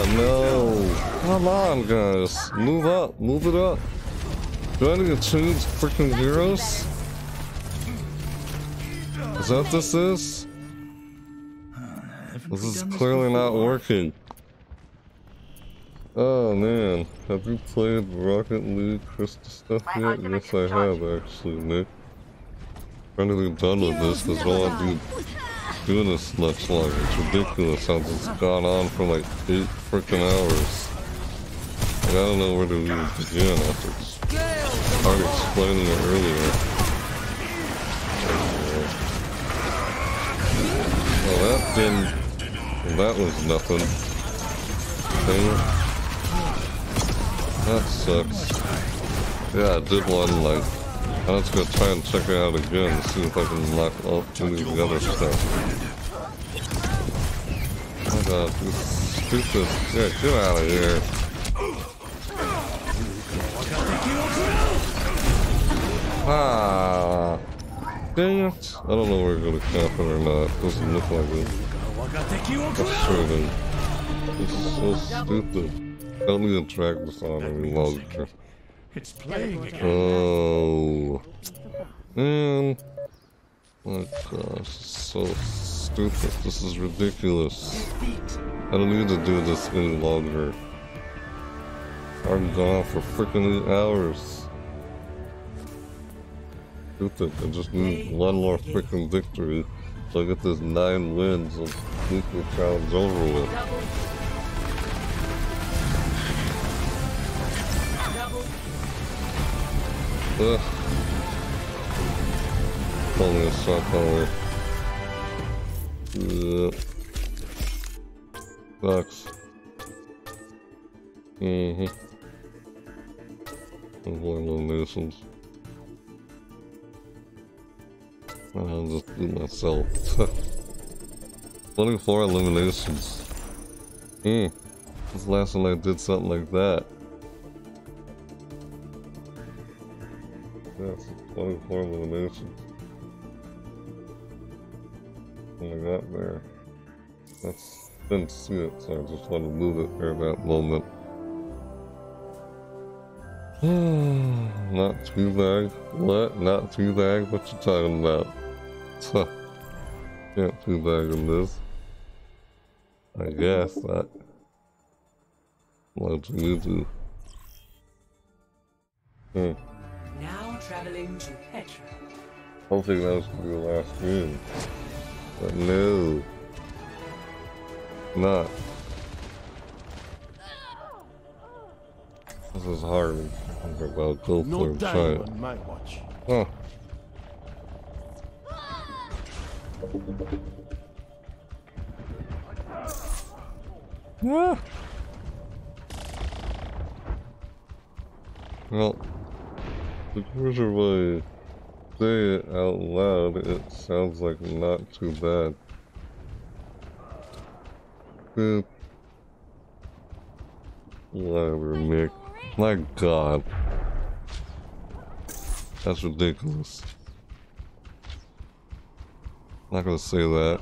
No. Come on, guys. Move up. Move it up. Do I need to change freaking heroes? Is that what this is? This is clearly not working. Oh man, have you played Rocket League Crystal stuff yet? Yes, I have actually, Nick. Trying to be done with this because I want to do doing this much longer. It's ridiculous how this has gone on for like eight freaking hours. I don't know where to even begin after already explaining it earlier. Well, that didn't. That was nothing. Thing. That sucks. Yeah, I did one like. Just gonna try and check it out again and see if I can lock up any of the other stuff. Oh my god, this stupid. Yeah, get out of here. Ah. Dang it. I don't know where we're gonna camp it or not. It Doesn't look like it. This is so stupid. I Don't need to drag this on any longer. It's playing again. Oh. Man. My gosh, so stupid. This is ridiculous. I don't need to do this any longer. I'm gone for freaking hours. Stupid. I just need one more freaking victory so I get this nine wins and the challenge over with. Ugh. Only a shot power. Yeah. Sucks. Mm-hmm. Avoid eliminations. I'll just do myself. 24 eliminations. Hmm. This last time I did something like that. Yes, 24 eliminations. When I got there. That's didn't see it, so I just wanted to move it there that moment. Not too bad. What? Not too bad? What you talking about? Huh. Can't too bad in this. I guess that. What do you do? Hmm. Now traveling to Petra. Hopefully that was gonna be the last game. But no. Not. This is hard. Okay, well, go for No it. Try time it. on my watch. Huh. Yeah. Well, because if I say it out loud, it sounds like not too bad. Boop. Whatever, Nick. My god. That's ridiculous. Not gonna say that.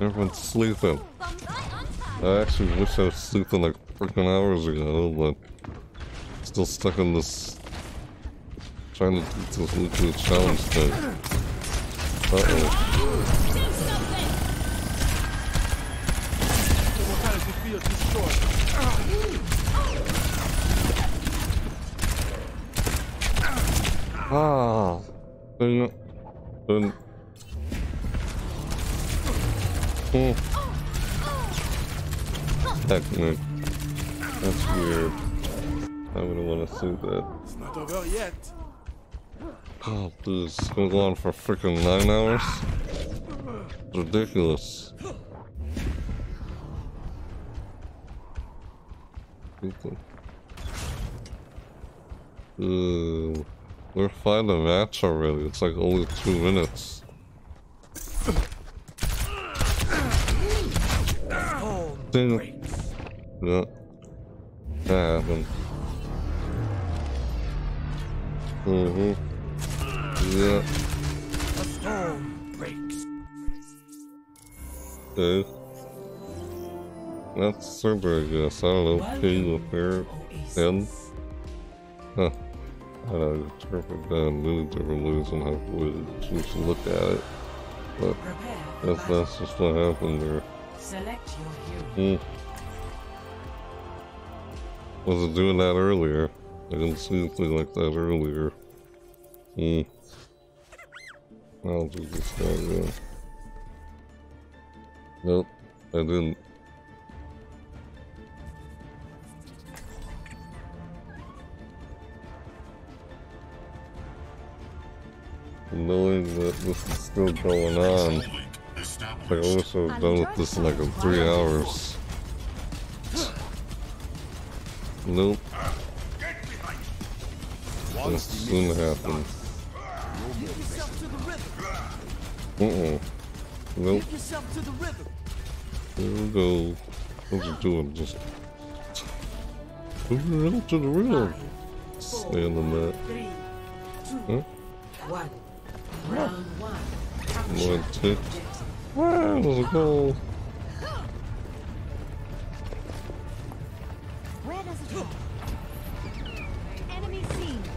Everyone's sleeping. I actually wish I was sleeping like freaking hours ago, but still stuck in this trying to do this weekly challenge thing. Uh oh. Ah, it. Didn't. Hmm. Man. That's weird. I wouldn't want to see that. It's not over yet. Oh, dude, it's gonna go on for freaking nine hours? It's ridiculous. Ooh, we're fine the match already. It's like only two minutes. Dang. Yeah. That happened. Mm-hmm. Yeah. A storm breaks. Okay. That's surgery, I guess. I don't know. King with hair. Then. Huh. I don't know. Interpret that many different ways on how we choose to look at it. But that's, that's just what happened there. Select your hero. Hmm. Wasn't doing that earlier. I didn't see anything like that earlier. Hmm. I'll do this guy again. Nope, I didn't. Knowing that this is still going on, I wish I was done with this in like in three hours. Nope. This soon happened. Uh-uh. Nope. Give yourself to the rhythm. Here we go. What's it doing? Just... Move it to the rhythm. Stand on that. Huh? one. Round one. One, two. Wow, go. Where does it go? Enemy seen.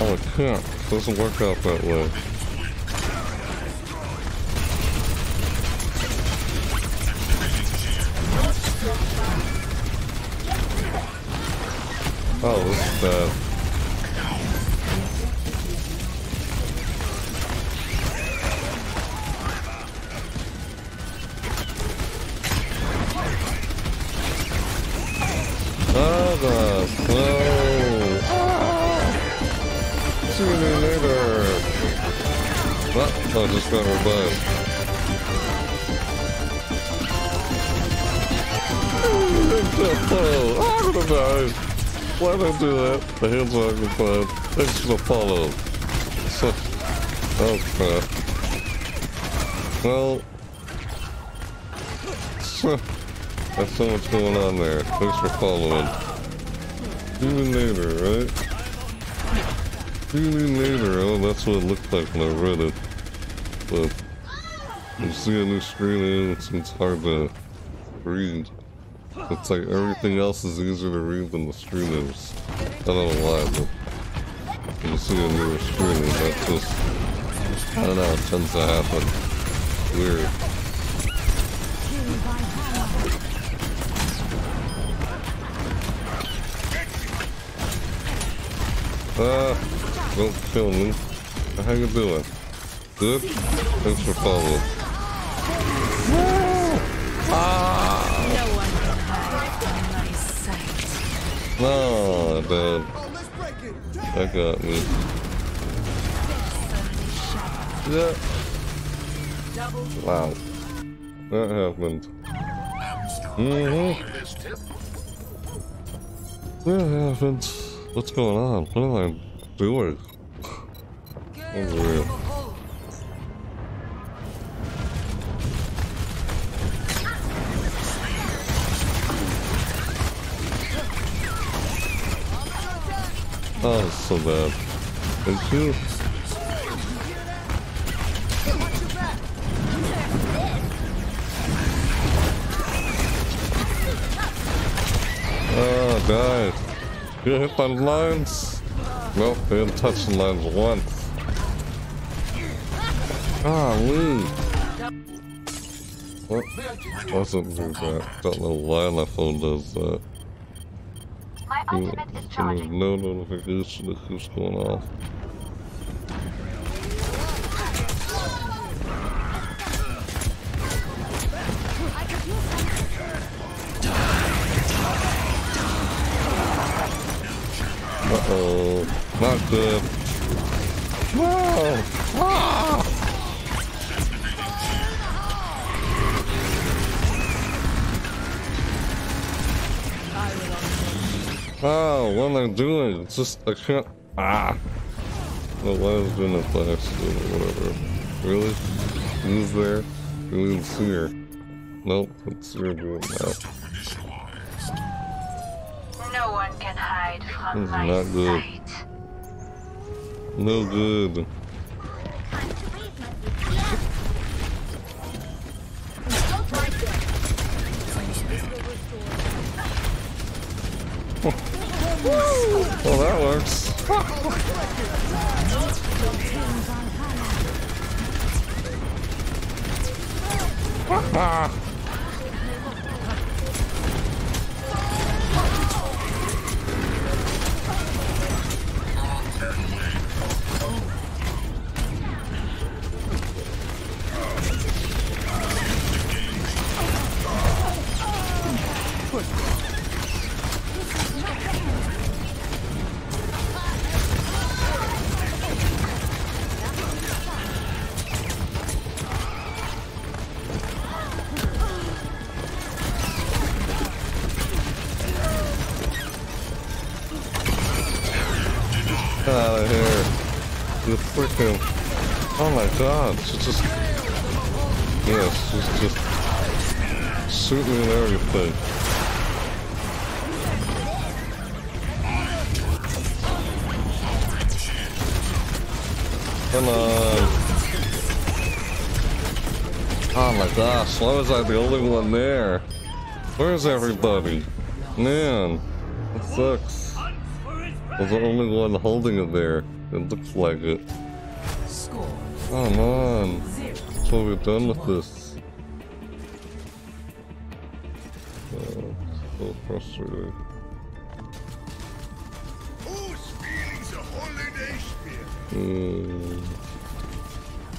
Oh, it can't. It doesn't work out that way. Oh, this is bad. Oh god, no! See you later! What? Oh, I just got revived. Oh, I'm gonna die! Why did I do that? The hands are occupied. Thanks for the follow. So, oh crap. Well, That's so much going on there. Thanks for following. Even later, right? Even later. Oh, that's what it looked like when I read it. But you see a new screen it's, it's hard to read. It's like everything else is easier to read than the screen is. I don't know why, but you see a newer screen that's just, I don't know, it tends to happen. Weird. Ah, don't kill me. How you doing? Good? Thanks for following. Ah! No dude. That got me. Yeah. Wow. That happened. Mm-hmm. That happened. What's going on? What am I doing? Oh, so bad. Thank you. Ah, oh, died. you hit by lines. Nope, didn't touch the lines once. Golly. What? Doesn't do that. Don't know why my phone does that. My ultimate is There's charging. no notification that keeps going off. Uh-oh. Not good. No! Ah! Oh, what am I doing? It's just, I can't. Ah! No, why is doing a flash or whatever? Really? Who's there? We didn't see her. Nope, it's her doing that. No one can hide from This is my not good. sight. No good. Well, that works. Get Oh my god, she's just. Yeah, she's just. Shooting and everything. Come on. Oh my gosh, why was I the only one there? Where's everybody? Man, that sucks. I was the only one holding it there. It looks like it. Come on. So we're done with this. Oh, so frustrating. Hmm.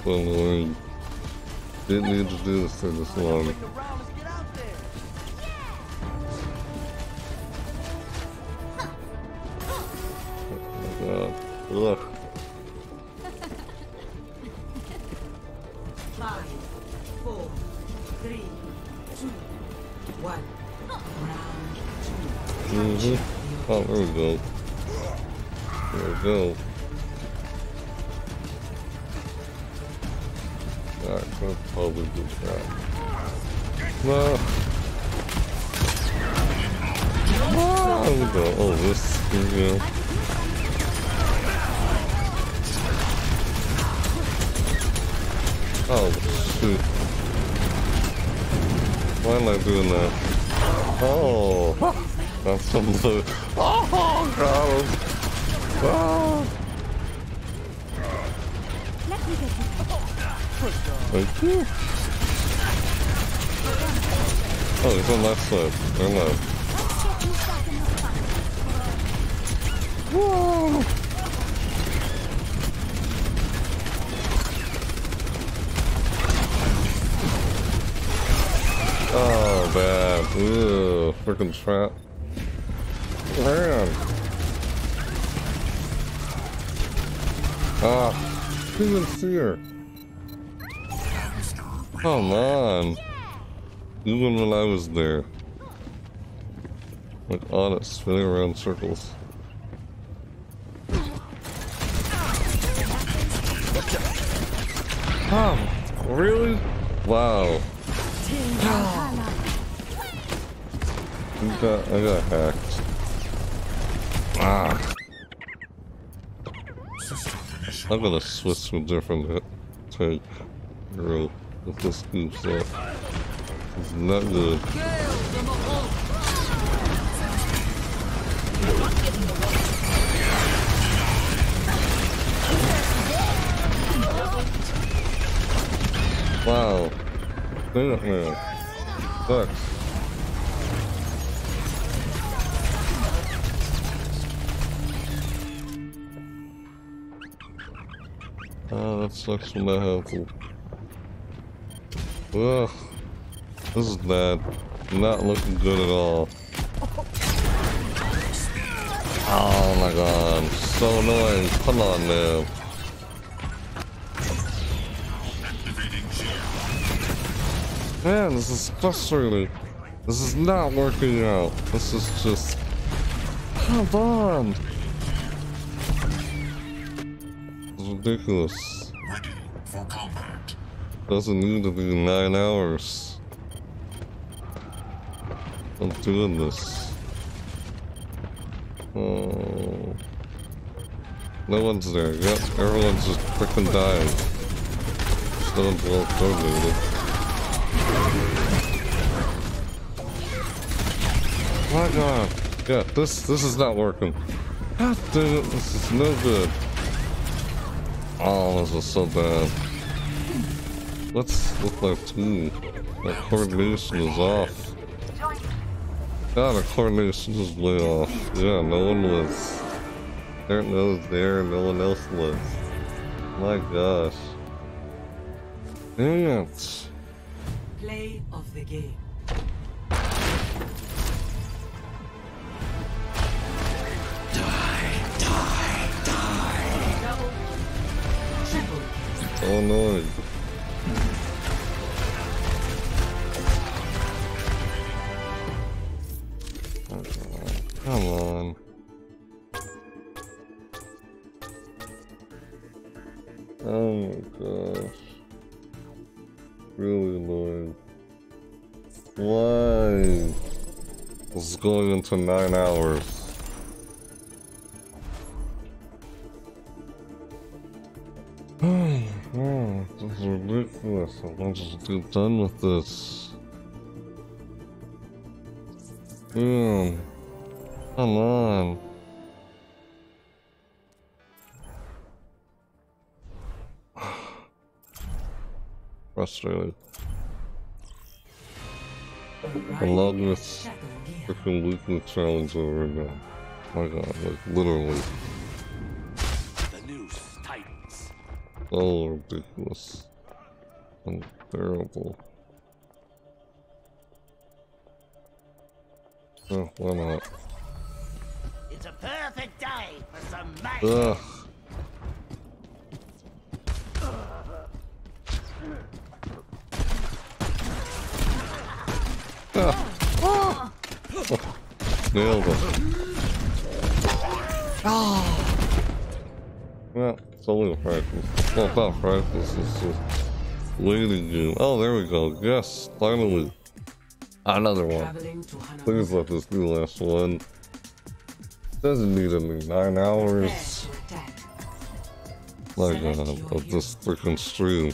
Annoying. Didn't need to do this for this long. Oh god. Ugh. Five, four, three, two, one. Round two. Mm-hmm. Oh, there we go. There we go. Alright, that's probably good shot. No. Oh, there we go. Oh, this, here we Oh, shoot. Why am I doing that? Oh, that's some loot. Oh, God. Oh. Ah. Thank you. Oh, he's on left side. Never mind. Whoa. Oh, bad. Ooh, freaking trap. Man. Ah, didn't even see her. Come on. Even when I was there. Like on it, spinning around circles. Oh, really? Wow. I got, I got hacked. Ah. I'm gonna switch to a different type girl if this scoops up. It's not good. Wow. It, man. Sucks. Oh, ah, that sucks from that helpful. Ugh. This is bad. Not looking good at all. Oh my god, so annoying. Come on now. Man, this is frustrating. This is not working out. This is just... Come on. It's ridiculous. Ready for combat. Doesn't need to be nine hours. I'm doing this. Oh. No one's there. Yep, everyone's just freaking dying. No one's well coordinated. My god. Yeah, this this is not working. God damn it, this is no good. Oh, this is so bad. Let's look like two. My coordination is off. God, our coordination is way off. Yeah, no one was. There knows there, no one else was. My gosh. Dang it. Play of the game. Oh no. Come on. Oh my gosh. Really annoying. Why? This is going into nine hours. Oh, this is ridiculous. I want to get done with this. Come on. Frustrated. I love this freaking weekly challenge over now. My god, like literally. The noose tightens. So ridiculous. And terrible. Oh, why not? It's a perfect day for some magic. Ugh. Ah. Nailed it. Well, it's only a practice. It's not practice, it's just waiting game. Oh, there we go. Yes, finally. Another one. Please let this be the last one. Doesn't need any nine hours. My god, of this freaking stream.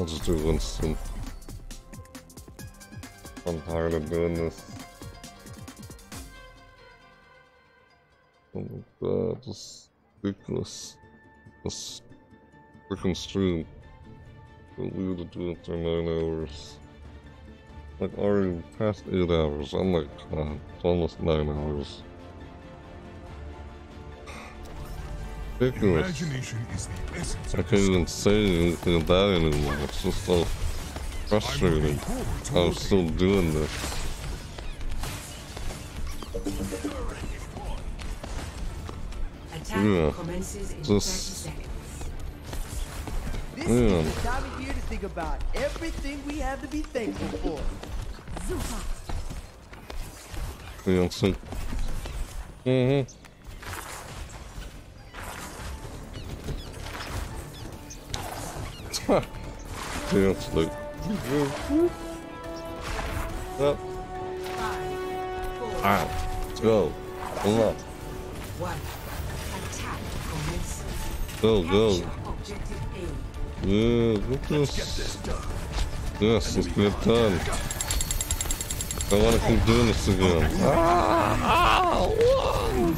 I'll just do Winston. I'm tired of doing this. Oh my god, this ridiculous. This freaking stream. Do it for nine hours. Like already past eight hours. I'm like, god, uh, it's almost nine hours. Ridiculous. Imagination is the essence I can't even say anything about it anymore. It's just so frustrating. I was still doing this. Yeah. commences in 30 Just seconds. Yeah. is the time of year to think about everything we have to be thankful for. dancing. Mm-hmm. Dance like. Up. Alright, let's go. Come on. One. Go, go. Objective A. Yeah, get this. Yes, let's get it done. I want to keep doing this again. Ah, one,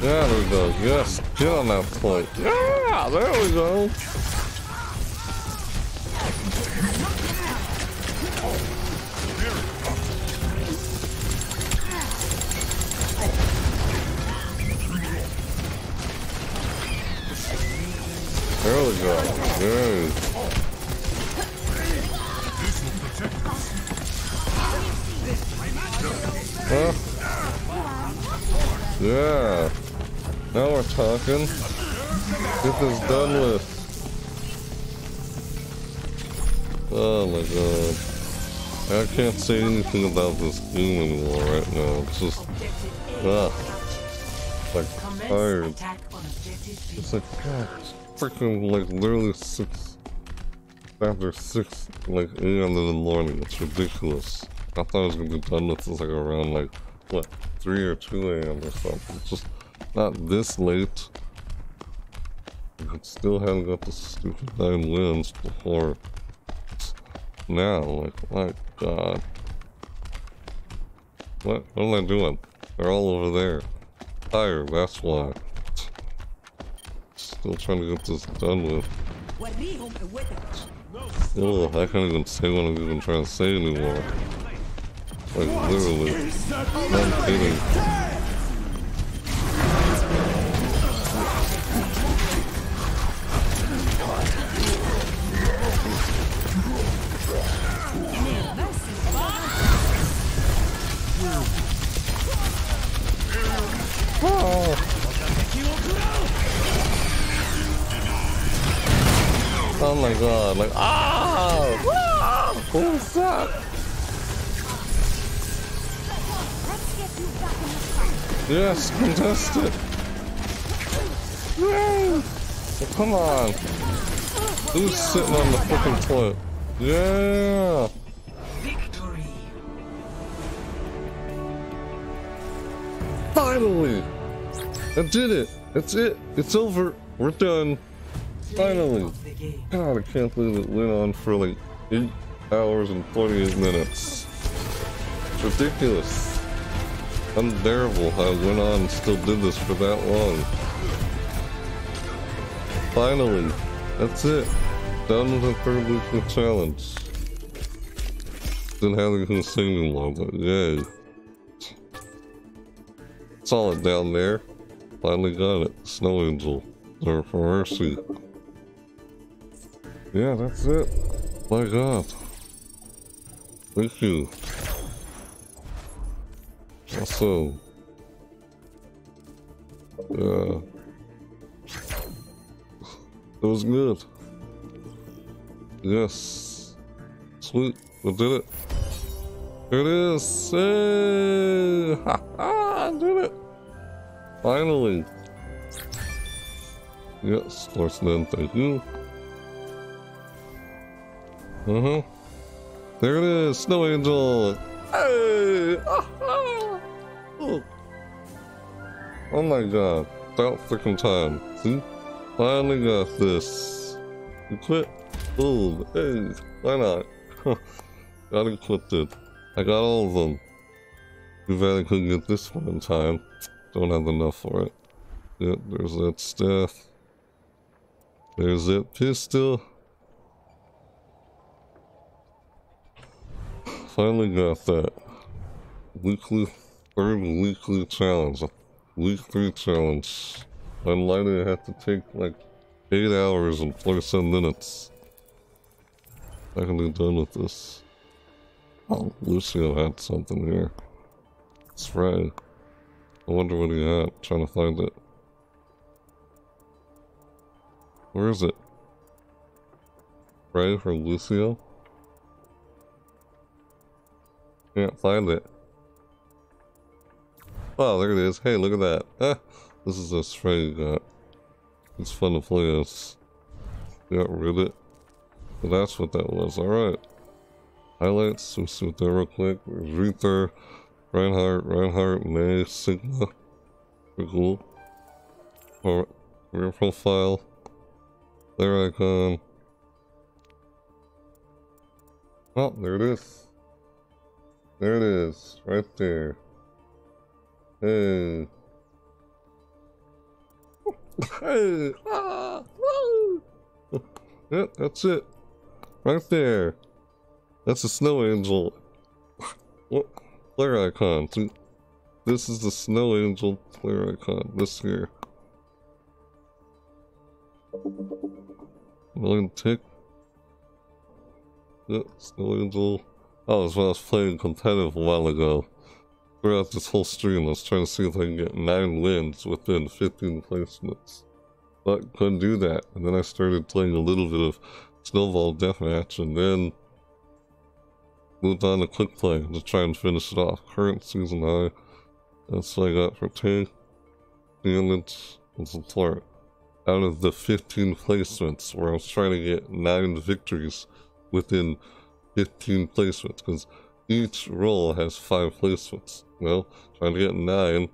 There we go. Yes, get on that plate. Yeah, there we go. Now we're talking. Get this done with. Oh my god. I can't say anything about this game anymore right now. It's just. Ah. Like, tired. It's like, God, it's freaking, like, literally six. After six, like, a.m. in the morning. It's ridiculous. I thought I was gonna be done with this, like, around, like, what, 3 or 2 a.m. or something. It's just not this late. I still haven't got the stupid 9 wins before now. Like, my god. What? What am I doing? They're all over there. Fire, that's why. Still trying to get this done with. Still, I can't even say what I'm even trying to say anymore. Like, literally. Not kidding. Oh oh my god, like, ah! ah what's that? Yes, fantastic! Yay! Well, come on! Who's sitting on the freaking toilet? Yeah! Victory. Finally! I did it! That's it! It's over! We're done! Finally! God, I can't believe it went on for like 8 hours and 48 minutes. It's ridiculous. Unbearable how it went on and still did this for that long. Finally! That's it! Done with the third weekly challenge. Didn't have anything to say anymore, but yay. It down there. Finally got it. Snow Angel. There for mercy. Yeah, that's it. My god. Thank you. Also. Yeah. It was good. Yes. Sweet. We did it. It is. Hey! Ha ha! I did it. Finally. Yes, Sportsman, thank you. Uh-huh. There it is, Snow Angel! Hey! Oh. oh my god. About freaking time. See? Finally got this. Quit? Boom. Hey, why not? got equipped it. I got all of them. Too bad I couldn't get this one in time. Don't have enough for it. Yep, there's that staff. There's that pistol. Finally got that. Weekly, third weekly challenge. Week 3 challenge. Unlikely I have to take like 8 hours and 47 minutes. I can be done with this. Oh, Lucio had something here. Spray. I wonder what he had. trying to find it. Where is it? Spray for Lucio? Can't find it. Oh, there it is. Hey, look at that. Ah, this is a spray you got. It's fun to play as. Got rid of it. So that's what that was. Alright. Highlights. Let's see what that real quick. There's Rether, Reinhardt, Reinhardt, Mei, Sigma. Pretty cool. Alright. Rear profile. Player icon. Oh, there it is. There it is. Right there. Hey. Hey. Yep, that's it. Right there. That's a snow angel. What? Flare icon. This is the snow angel flare icon. This here. Million tick. Yep, snow angel. Oh, that's when I was playing competitive a while ago. Throughout this whole stream, I was trying to see if I can get 9 wins within 15 placements. But couldn't do that. And then I started playing a little bit of Snowball Deathmatch and then moved on to Quick Play to try and finish it off. Current season high. That's what I got for tank, damage, and support. Out of the 15 placements where I was trying to get 9 victories within 15 placements because each roll has 5 placements. Well, trying to get 9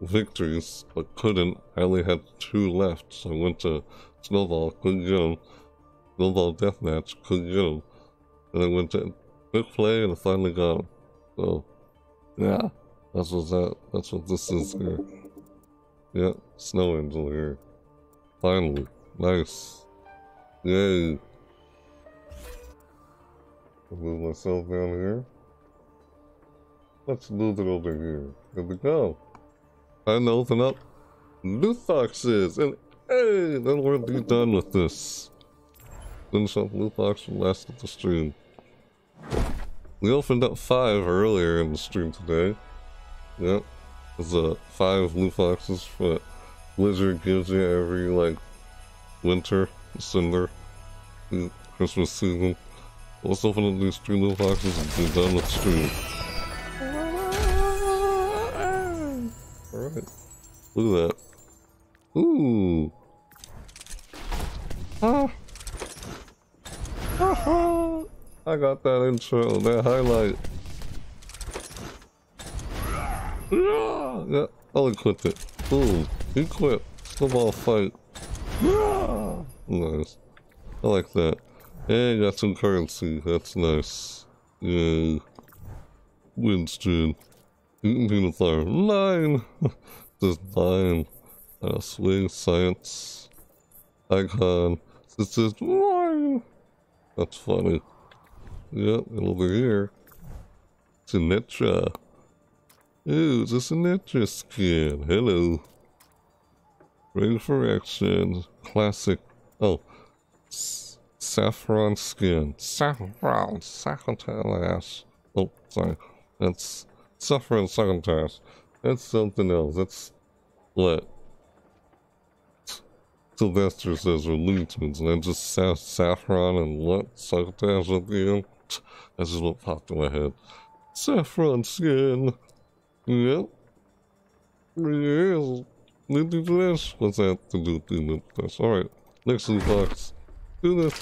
victories, but couldn't. I only had 2 left, so I went to Snowball, couldn't get. Snowball Deathmatch, couldn't get. And I went to Quick Play and I finally got them. So, yeah, that's what that, that's what this is here. Yeah, Snow Angel here. Finally. Nice. Yay. Move myself down here. Let's move it over here. There we go. Time to open up loot boxes. And hey, then we'll be done with this. Finish up loot box from last of the stream. We opened up five earlier in the stream today. Yep. There's uh, five loot boxes that Blizzard gives you every like winter, December, Christmas season. Let's open up these three little boxes and done with the stream. Alright. Look at that. Ooh. Ah. I got that intro, that highlight. Yeah, I'll equip it. Boom. Equip. Snowball fight. Nice. I like that. And got some currency. That's nice. Yay. Winston. Eating peanut fire. Nine! Just nine. Uh, swing science. Icon. This is nine! That's funny. Yep, and over here. Symmetra. Ooh, it's a Symmetra skin. Hello. Ready for action. Classic. Oh. Saffron skin. Saffron. Saffron Oh, sorry. That's saffron succotash. That's something else. That's what Sylvester says are Luton's, and then just sa saffron and what? Succotash at the end? That's just what popped in my head. Saffron skin. Yep. Yes. Loot this. What's that to do with this? Alright. Next loot box. Do this.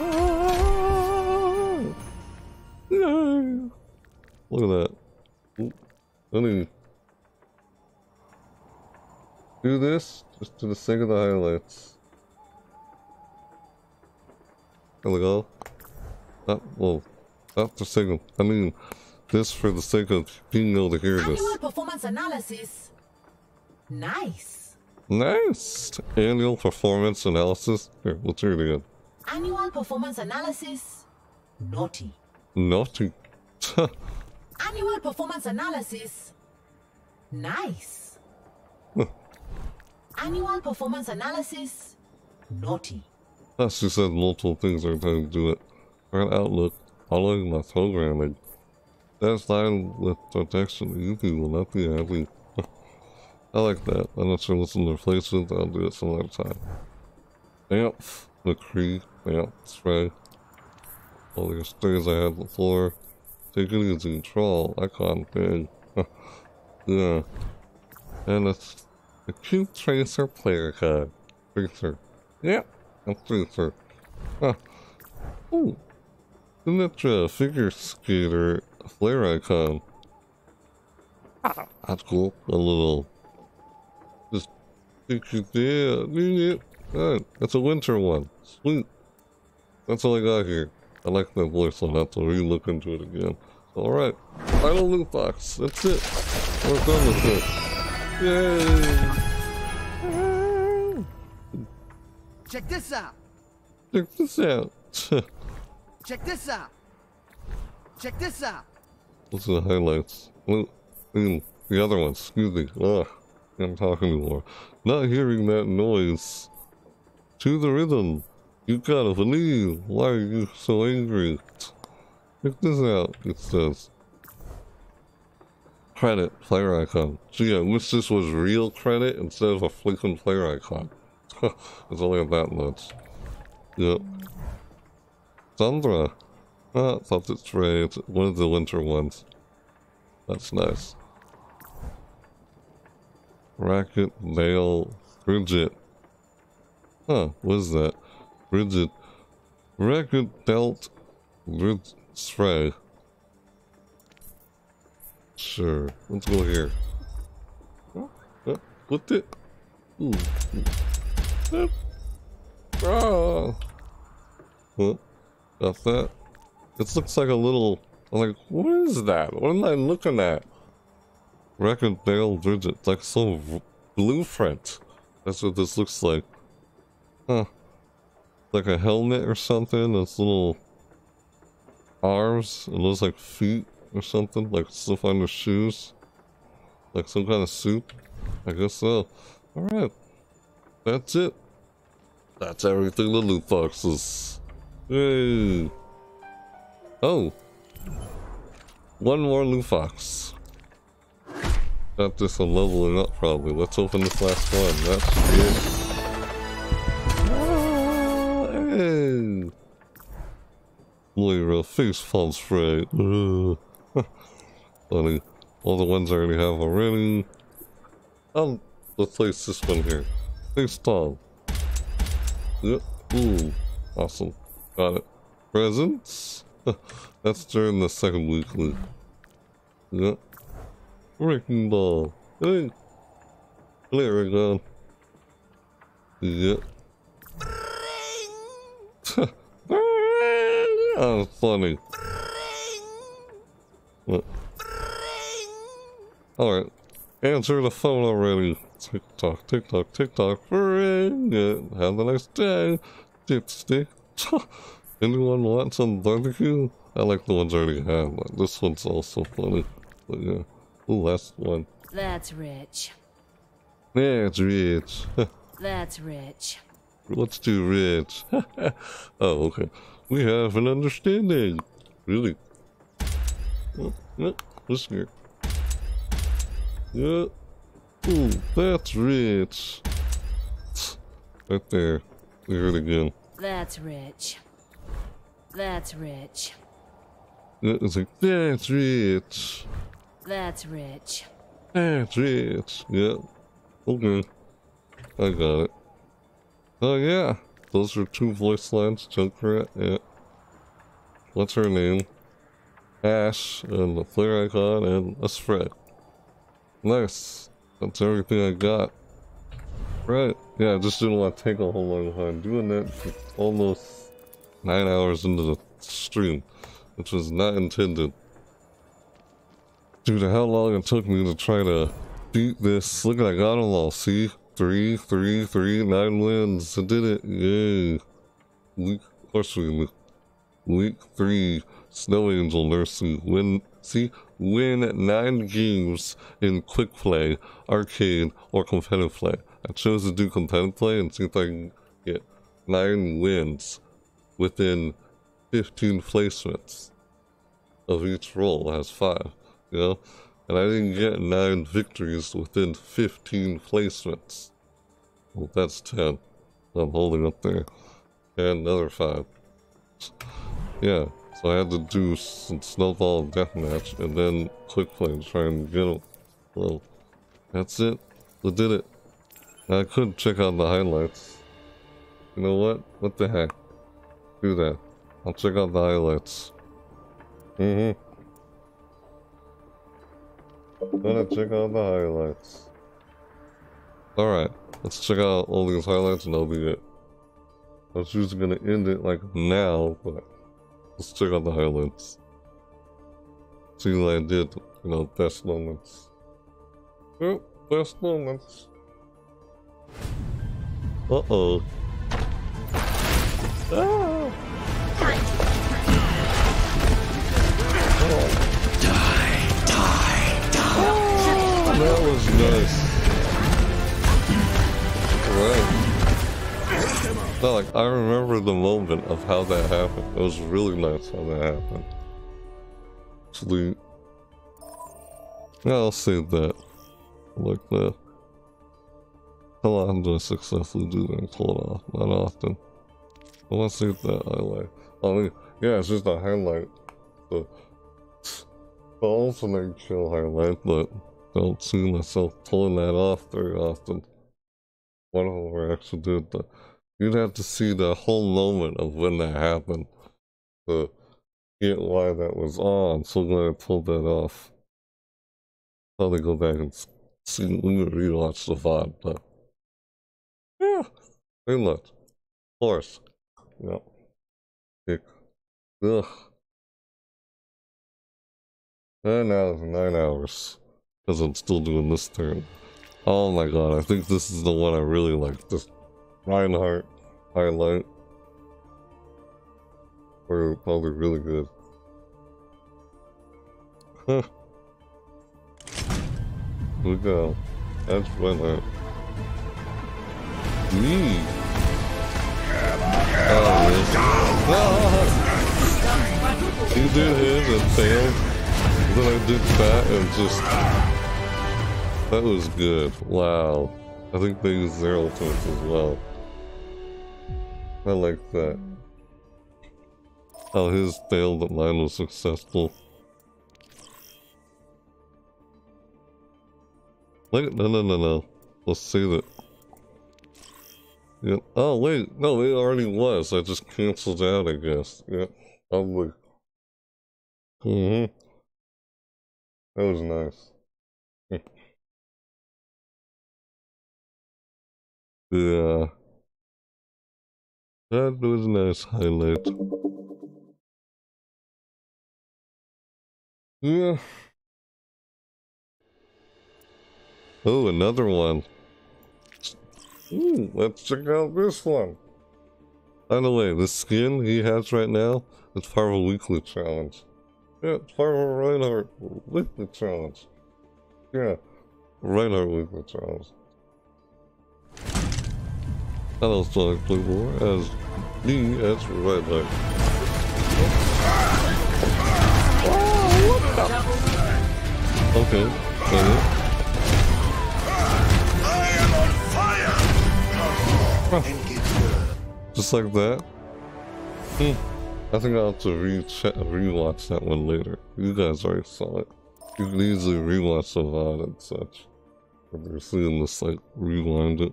Ah! Yay! Look at that. Oop. Let me do this just to the sake of the highlights. There we go. Not, well, not the sake of, I mean, this for the sake of being able to hear this. Performance analysis. Nice. Nice! Annual performance analysis. Here, let's hear it again. Annual performance analysis. Naughty. Naughty. Annual performance analysis. Nice. Annual performance analysis. Naughty. Plus, she said multiple things every time you do it. Current outlook, following my programming. That's line with protection. You will not be happy. I like that. I'm not sure what's in the replacement. I'll do it some other time. Amp, McCree, amp, spray. All the sprays I had before. Take it easy, control, icon, big. yeah. And it's a cute tracer player card. Tracer. Yep, a tracer. Huh. Ooh. Symmetra figure skater flare icon. Uh-huh. That's cool. A little. That's a winter one. Sweet. That's all I got here. I like that voice, I'll have to re-look into it again. Alright. Final loot box. That's it. We're done with it. Yay! Check this out. Check this out. Check this out. Check this out. Those are the highlights. Well, and the other one, excuse me. Ugh, I'm talking anymore. Not hearing that noise. To the rhythm. You gotta believe. Why are you so angry? Check this out, it says. Credit, player icon. Gee, I wish this was real credit instead of a flickering player icon. it's only that much. Yep. Sandra. Ah, thought it's Ray. It's one of the winter ones. That's nice. Racket, Vale, Brigitte. Huh, what is that? Brigitte. Racket, Delt, Brigitte. Sure, let's go here. Uh, what it? Ooh. Uh, ah. Huh? Got that? This looks like a little... I'm like, what is that? What am I looking at? Record Dale Brigitte, like some blueprint. That's what this looks like. Huh. Like a helmet or something, it's little arms, it looks like feet or something, like stuff on the shoes. Like some kind of suit. I guess so. Alright. That's it. That's everything the loot boxes. Yay. Oh. One more loot. Got this a leveling up probably. Let's open this last one. That should be it. Ah, hey. Face palm spray. Funny. All the ones I already have already. Um, let's place this one here. Face palm. Yep. Ooh. Awesome. Got it. Presents? That's during the second weekly. Yep. Wrecking ball. Hey. There we go. Yep. oh, funny. What? Alright. Answer the phone already. Tick tock, tick tock, tick tock. Ring it. Have a nice day. Dipstick. Anyone want some barbecue? I like the ones I already have, but this one's also funny. But yeah. Ooh, last one. That's rich. Yeah, it's rich. That's rich. What's too rich? oh, okay. We have an understanding. Really? Oh, no, listen here. Yeah. Ooh, that's rich. Right there. We heard it again. That's rich. That's rich. It's like, that's rich. That's rich. That's rich. Yeah. Okay. I got it. Oh yeah. Those are two voice lines. Junkrat, yeah. What's her name? Ashe, and the player icon, and a spread. Nice. That's everything I got. Right. Yeah, I just didn't want to take a whole long time doing that almost nine hours into the stream, which was not intended. To how long it took me to try to beat this. Look, I got them all. See? Three, three, three, nine wins. I did it. Yay. Week, of course we win. Week three, Snow Angel Nursing. Win, see? Win nine games in quick play, arcade, or competitive play. I chose to do competitive play and see if I can get nine wins within 15 placements of each roll. Has five, you know? And I didn't get nine victories within 15 placements. Well, that's 10. I'm holding up there. And another five. Yeah, so I had to do some snowball deathmatch and then quick play to try and get them. Well, that's it. I did it. I could check out the highlights. You know what? What the heck? Do that. I'll check out the highlights. Mm-hmm. Gonna check out the highlights. Alright, let's check out all these highlights and that'll be it. I was just gonna end it like now, but let's check out the highlights. See what I did, you know, best moments. Yep, best moments. Uh-oh. Ah! That was nice. Right. No, like, I remember the moment of how that happened. It was really nice how that happened. Actually, yeah, I'll say that. Like that. How often do I successfully do that? Hold off. Not often. I want to see that highlight. I mean, yeah, it's just a highlight. The, the alternate kill highlight, but don't see myself pulling that off very often. Whatever I actually did that. You'd have to see the whole moment of when that happened to get why that was on. So glad I pulled that off. Probably go back and see, we would rewatch the VOD, but yeah, very much. Of course. Yep. Pick. Ugh. And now it's nine hours. Because I'm still doing this turn. Oh my god, I think this is the one I really like. This Reinhardt highlight. We're probably really good. Huh. Go. That's Reinhardt. Me. Oh. Ah! He did his and failed. Then I did that and just... That was good. Wow. I think they used their ultimates as well. I like that. How his failed, but mine was successful. Like, no, no, no, no. Let's save it. Yep. Oh, wait. No, it already was. I just canceled out, I guess. Yep. I'm like... Mm-hmm. That was nice. Yeah. That was a nice highlight. Yeah. Oh, another one. Ooh, let's check out this one. By the way, the skin he has right now is part of a weekly challenge. Yeah, it's part of a Reinhardt weekly challenge. Yeah, Reinhardt weekly challenge. Hello, Sonic Playboy, as me as Reinhardt. Oh, okay, okay. Just like that? Hmm. I think I'll have to re rewatch that one later. You guys already saw it. You can easily rewatch the VOD and such. If you're seeing this, like, rewind it.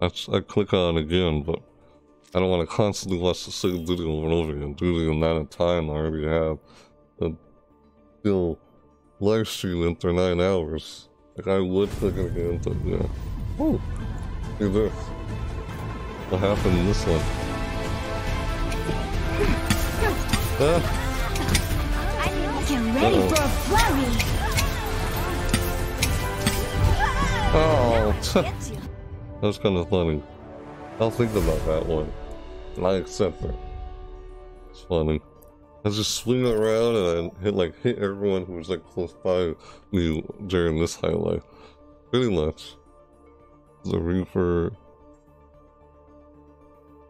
I, I click on again, but I don't want to constantly watch the same video over and over again due to the amount of time I already have. And still live stream for nine hours. Like, I would click it again, but yeah. Oh, at this. What happened in this one? Ah. Get ready Uh-oh. for a flurry. Oh, that was kind of funny. I'll think about that one. And I accept it. It's funny. I just swing around and I hit like hit everyone who was like close by me during this highlight. Pretty much. The Reaper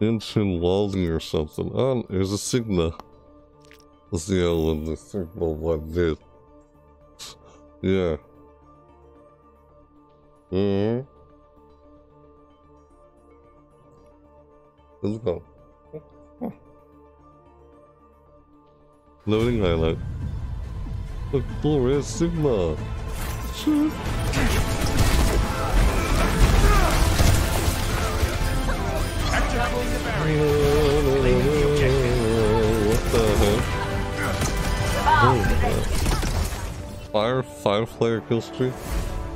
Inshin Waldi or something. Oh, there's a Sigma. Let's see how long the Sigma one did. Yeah. Mm hmm Let's go. Loading highlight. Look, Flores Sigma. What the hell? Fire, five player kill streak?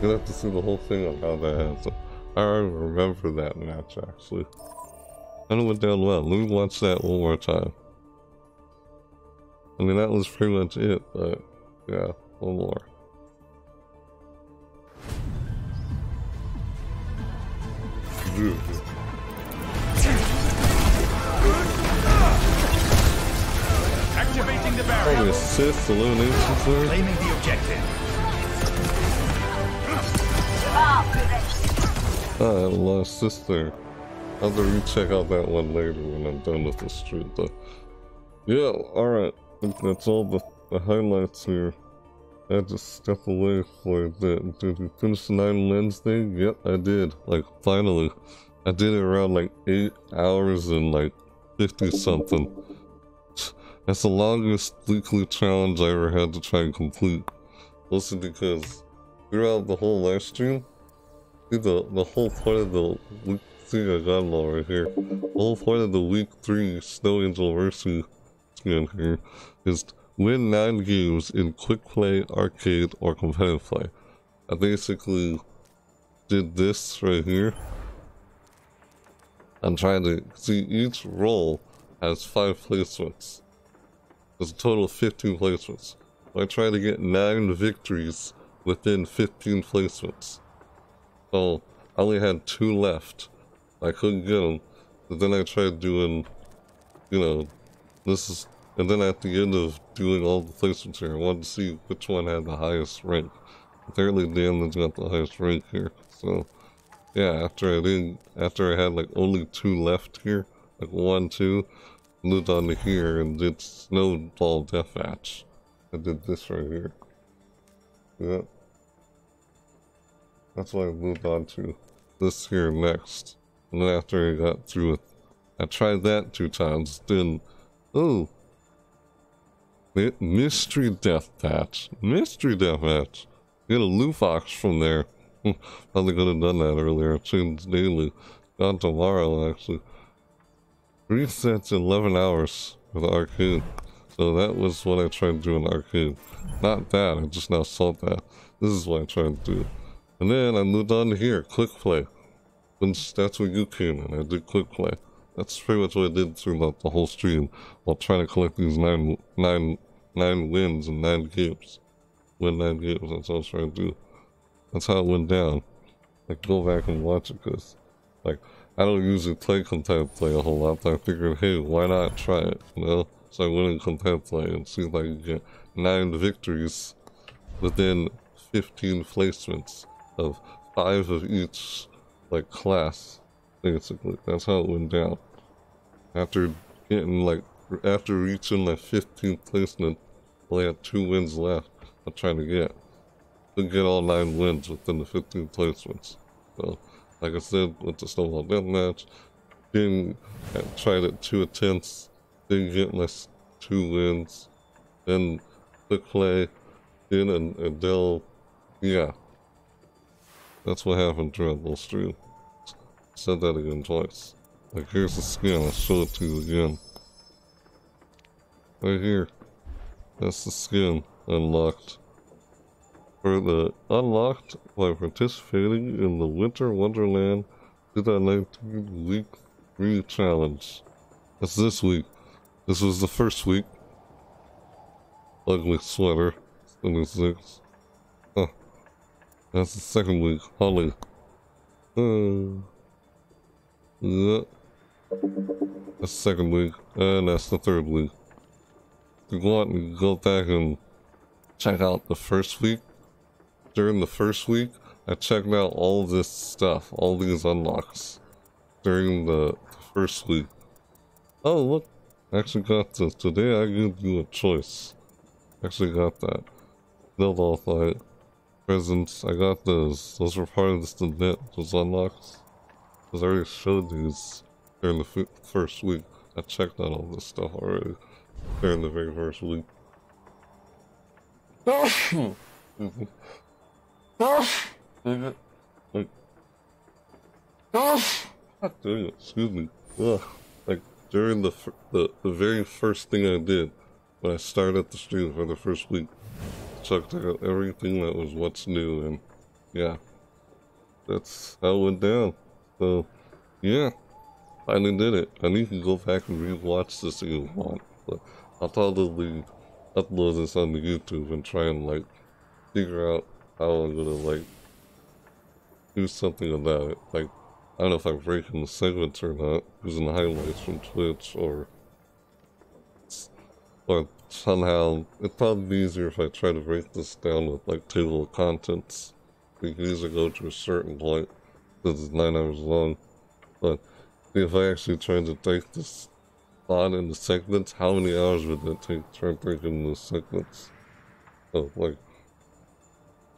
You'll have to see the whole thing on how that happened. I remember that match actually. It went down well. Let me watch that one more time. I mean, that was pretty much it, but Yeah, one more. Activating the Probably barrier. assist, elimination there. Claiming the objective. Ah, I had a I'll have to recheck out that one later when I'm done with the stream, but yeah, alright. That's all the, the highlights here. I had to step away for a bit. Did we finish the 9 Wednesday? Yep, I did. Like, finally. I did it around like 8 hours and like 50 something. That's the longest weekly challenge I ever had to try and complete. Mostly because throughout the whole live stream, the, the whole part of the see I got them all right here. Whole point of the week 3 Snow Angel Mercy skin here is win 9 games in quick play, arcade, or competitive play. I basically did this right here. I'm trying to see each role has 5 placements. There's a total of 15 placements. I try to get 9 victories within 15 placements. So I only had 2 left. I couldn't get them. But then I tried doing, you know, this is, and then at the end of doing all the placements here, I wanted to see which one had the highest rank. Apparently Dan's got the highest rank here, so yeah, after I did, after I had like only two left here, like one, two, moved on to here and did Snowball Deathmatch. I did this right here. Yeah. That's why I moved on to this here next. And after I got through it, I tried that two times, then, oh, Mystery Deathmatch. Mystery Deathmatch. Get a loot box from there. Hmm, probably could have done that earlier. Changed daily. Not tomorrow, actually. Resets in 11 hours with arcade. So that was what I tried to do in arcade. Not that, I just now saw that. This is what I tried to do. And then I moved on to here, quick play. Since that's where you came in, I did quick play. That's pretty much what I did throughout the whole stream while trying to collect these nine, nine, nine wins and nine games. Win nine games, that's what I was trying to do. That's how it went down. Like, go back and watch it, because, like, I don't usually play content play a whole lot, but I figured, hey, why not try it, you know? So I went in content play and see if I could get nine victories within 15 placements of five of each, like, class, basically. That's how it went down. After getting, like, after reaching my 15th placement, I only had two wins left I'm trying to get. Could get all nine wins within the 15 placements. So, like I said, with the Snowball Deathmatch, didn't I tried it two attempts, didn't get my two wins. Then the clay, then and Adele, yeah. That's what happened throughout the stream. Said that again twice. Like here's the skin, I'll show it to you again. Right here. That's the skin unlocked. For the unlocked by participating in the Winter Wonderland 2019 Week 3 Challenge. That's this week. This was the first week. Ugly sweater. 26. That's the second week. Holly. Uh, yeah. That's the second week. And that's the third week. You want, you can go back and check out the first week. During the first week, I checked out all this stuff, all these unlocks. During the first week. Oh, look. I actually got this. Today I give you a choice. Actually got that. Build all fight. Presents. I got those. Those were part of the event. Those unlocks. Because I already showed these during the first week. I checked out all this stuff already. During the very first week. Like, excuse me. Like, during the, the the very first thing I did when I started the stream for the first week, checked out everything that was what's new, and yeah, that's how it went down. So, yeah, finally did it. And you can go back and rewatch this if you want, but I'll probably upload this onto YouTube and try and like figure out how I'm gonna like do something about it. Like I don't know if I'm breaking the segments or not, using the highlights from Twitch or or somehow it'd probably be easier if I try to break this down with like table of contents. We can usually go to a certain point because it's nine hours long. But if I actually tried to take this thought into segments, how many hours would it take to try and break it into segments? Oh, like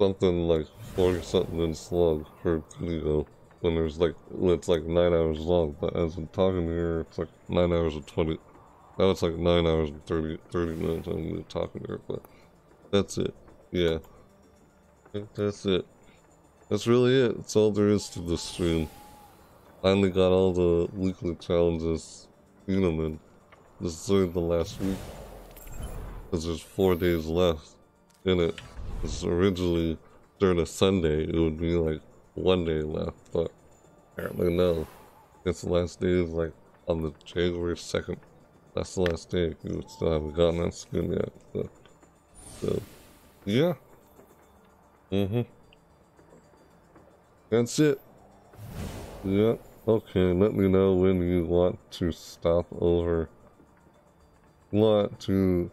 something like 40 something minutes long per video when there's like when it's like 9 hours long but as I'm talking here it's like 9 hours and 20 now it's like 9 hours and 30, 30 minutes I'm talking here but that's it. Yeah. That's it. That's really it. That's all there is to the stream. Finally got all the weekly challenges you know man. This is only the last week because there's four days left in it. Because originally during a Sunday it would be like one day left, but apparently no. This last day is like on the January 2nd. That's the last day. You still haven't gotten that skin yet. So, so yeah. Mm-hmm. That's it. Yeah. Okay, let me know when you want to stop over. Want to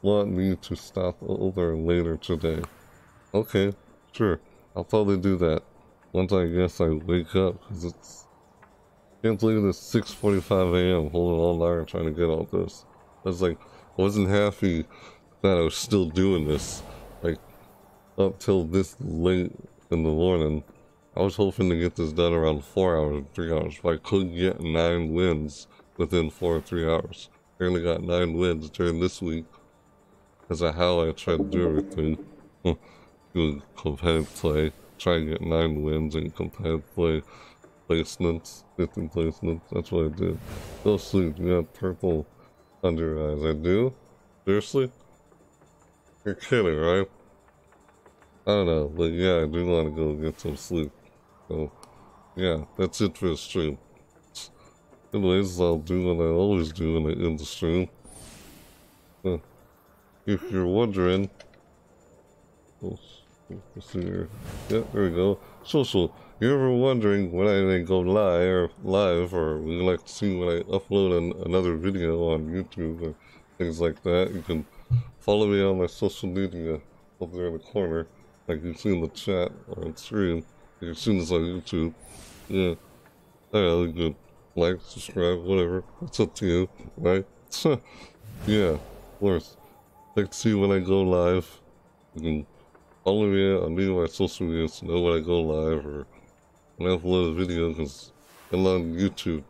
want me to stop over later today. Okay, sure. I'll probably do that. Once I guess I wake up, because it's... Can't believe it's 6.45 a.m. holding all night trying to get all this. I was like, I wasn't happy that I was still doing this. Like, up till this late in the morning. I was hoping to get this done around 4 hours, 3 hours. If I could get 9 wins within 4 or 3 hours. I only got 9 wins during this week. Because of how I tried to do everything. do competitive play. Try and get 9 wins in competitive play. Placements, 50 placements. That's what I did. Go sleep. You have purple under eyes. I do? Seriously? You're kidding, right? I don't know, but yeah, I do want to go get some sleep. So, yeah, that's it for the stream. Anyways, I'll do what I always do when I end the stream. If you're wondering... Oh, here. Yeah, there we go. So, you're ever wondering when I may go live or live, or would you like to see when I upload an, another video on YouTube or things like that? You can follow me on my social media up there in the corner, like you see in the chat or on stream. You can see this on YouTube. Yeah, I know, you can like, subscribe, whatever. It's up to you, right? yeah, of course. Like to see when I go live. You can follow me on any of my social media to know when I go live or I upload a video because I'm on YouTube.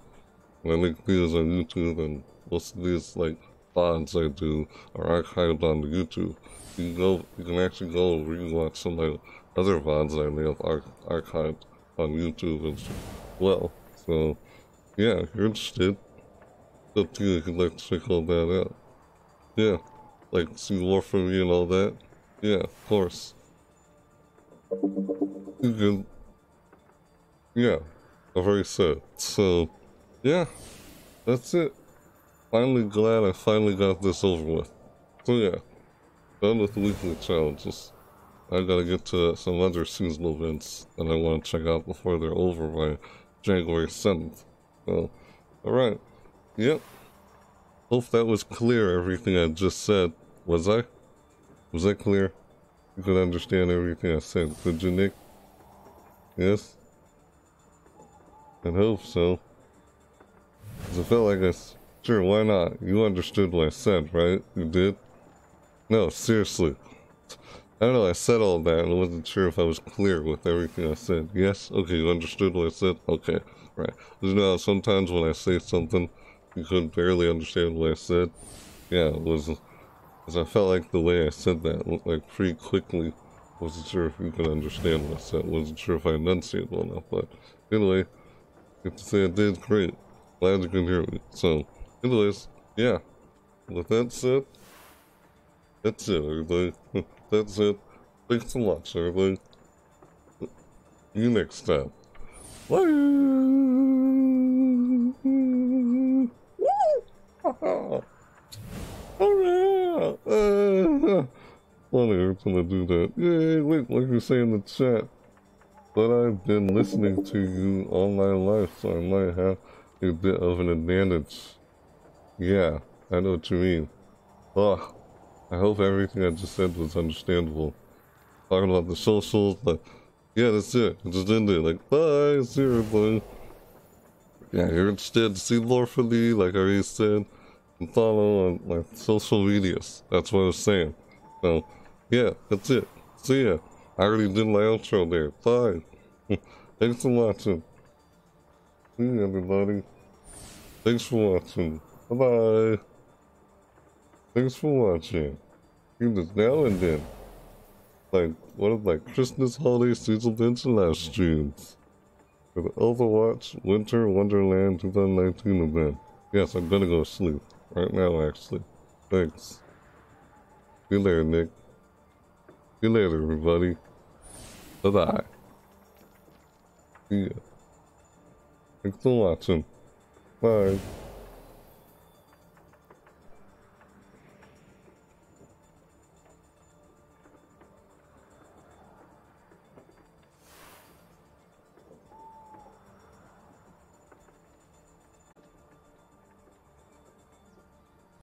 I make videos on YouTube and most of these like VODs I do are archived on YouTube. You can go, you can actually go rewatch some of my other VODs I may have ar archived on YouTube as well. So, yeah, if you're interested, it's to you if you'd like to check all that out. Yeah, like see more from me and all that. Yeah, of course. You can yeah, I've. So, yeah, that's it. Finally glad I finally got this over with. So yeah, done with the weekly challenges. I gotta get to some other seasonal events that I want to check out before they're over by January 7th. So, alright. Yep. Hope that was clear, everything I just said. Was I? Was that clear? You could understand everything I said, could you, Nick? Yes? I hope so. Cause I felt like I... Sure, why not? You understood what I said, right? You did? No, seriously. I don't know, I said all that and I wasn't sure if I was clear with everything I said. Yes? Okay, you understood what I said? Okay, right. You know, sometimes when I say something, you could barely understand what I said. Yeah, it was... Because I felt like the way I said that, like, pretty quickly, wasn't sure if you could understand what I said. Wasn't sure if I enunciated well enough, but anyway, Get to say I did great. Glad you can hear me. So, anyways, yeah. With that said, that's it, everybody. that's it. Thanks so much, everybody. See you next time. Bye! Alright! Uh, funny every time I do that. Yay, wait, like you say in the chat. But I've been listening to you all my life, so I might have a bit of an advantage. Yeah, I know what you mean. Ugh. I hope everything I just said was understandable. Talking about the socials, like, yeah, that's it. I just ended. Like, bye, see everybody. Yeah, you're interested to see more from me, like I already said. And follow on my social medias. That's what I was saying. So, yeah, that's it. See ya. I already did my outro there. Bye. Thanks for watching. See you, everybody. Thanks for watching. Bye-bye. Thanks for watching. Do this now and then. Like, one of my Christmas holiday season and live streams. For the Overwatch Winter Wonderland 2019 event. Yes, I'm gonna go to sleep. Right now, actually. Thanks. See you later, Nick. See you later, everybody. Bye-bye. Ya. Thanks for watching. Bye.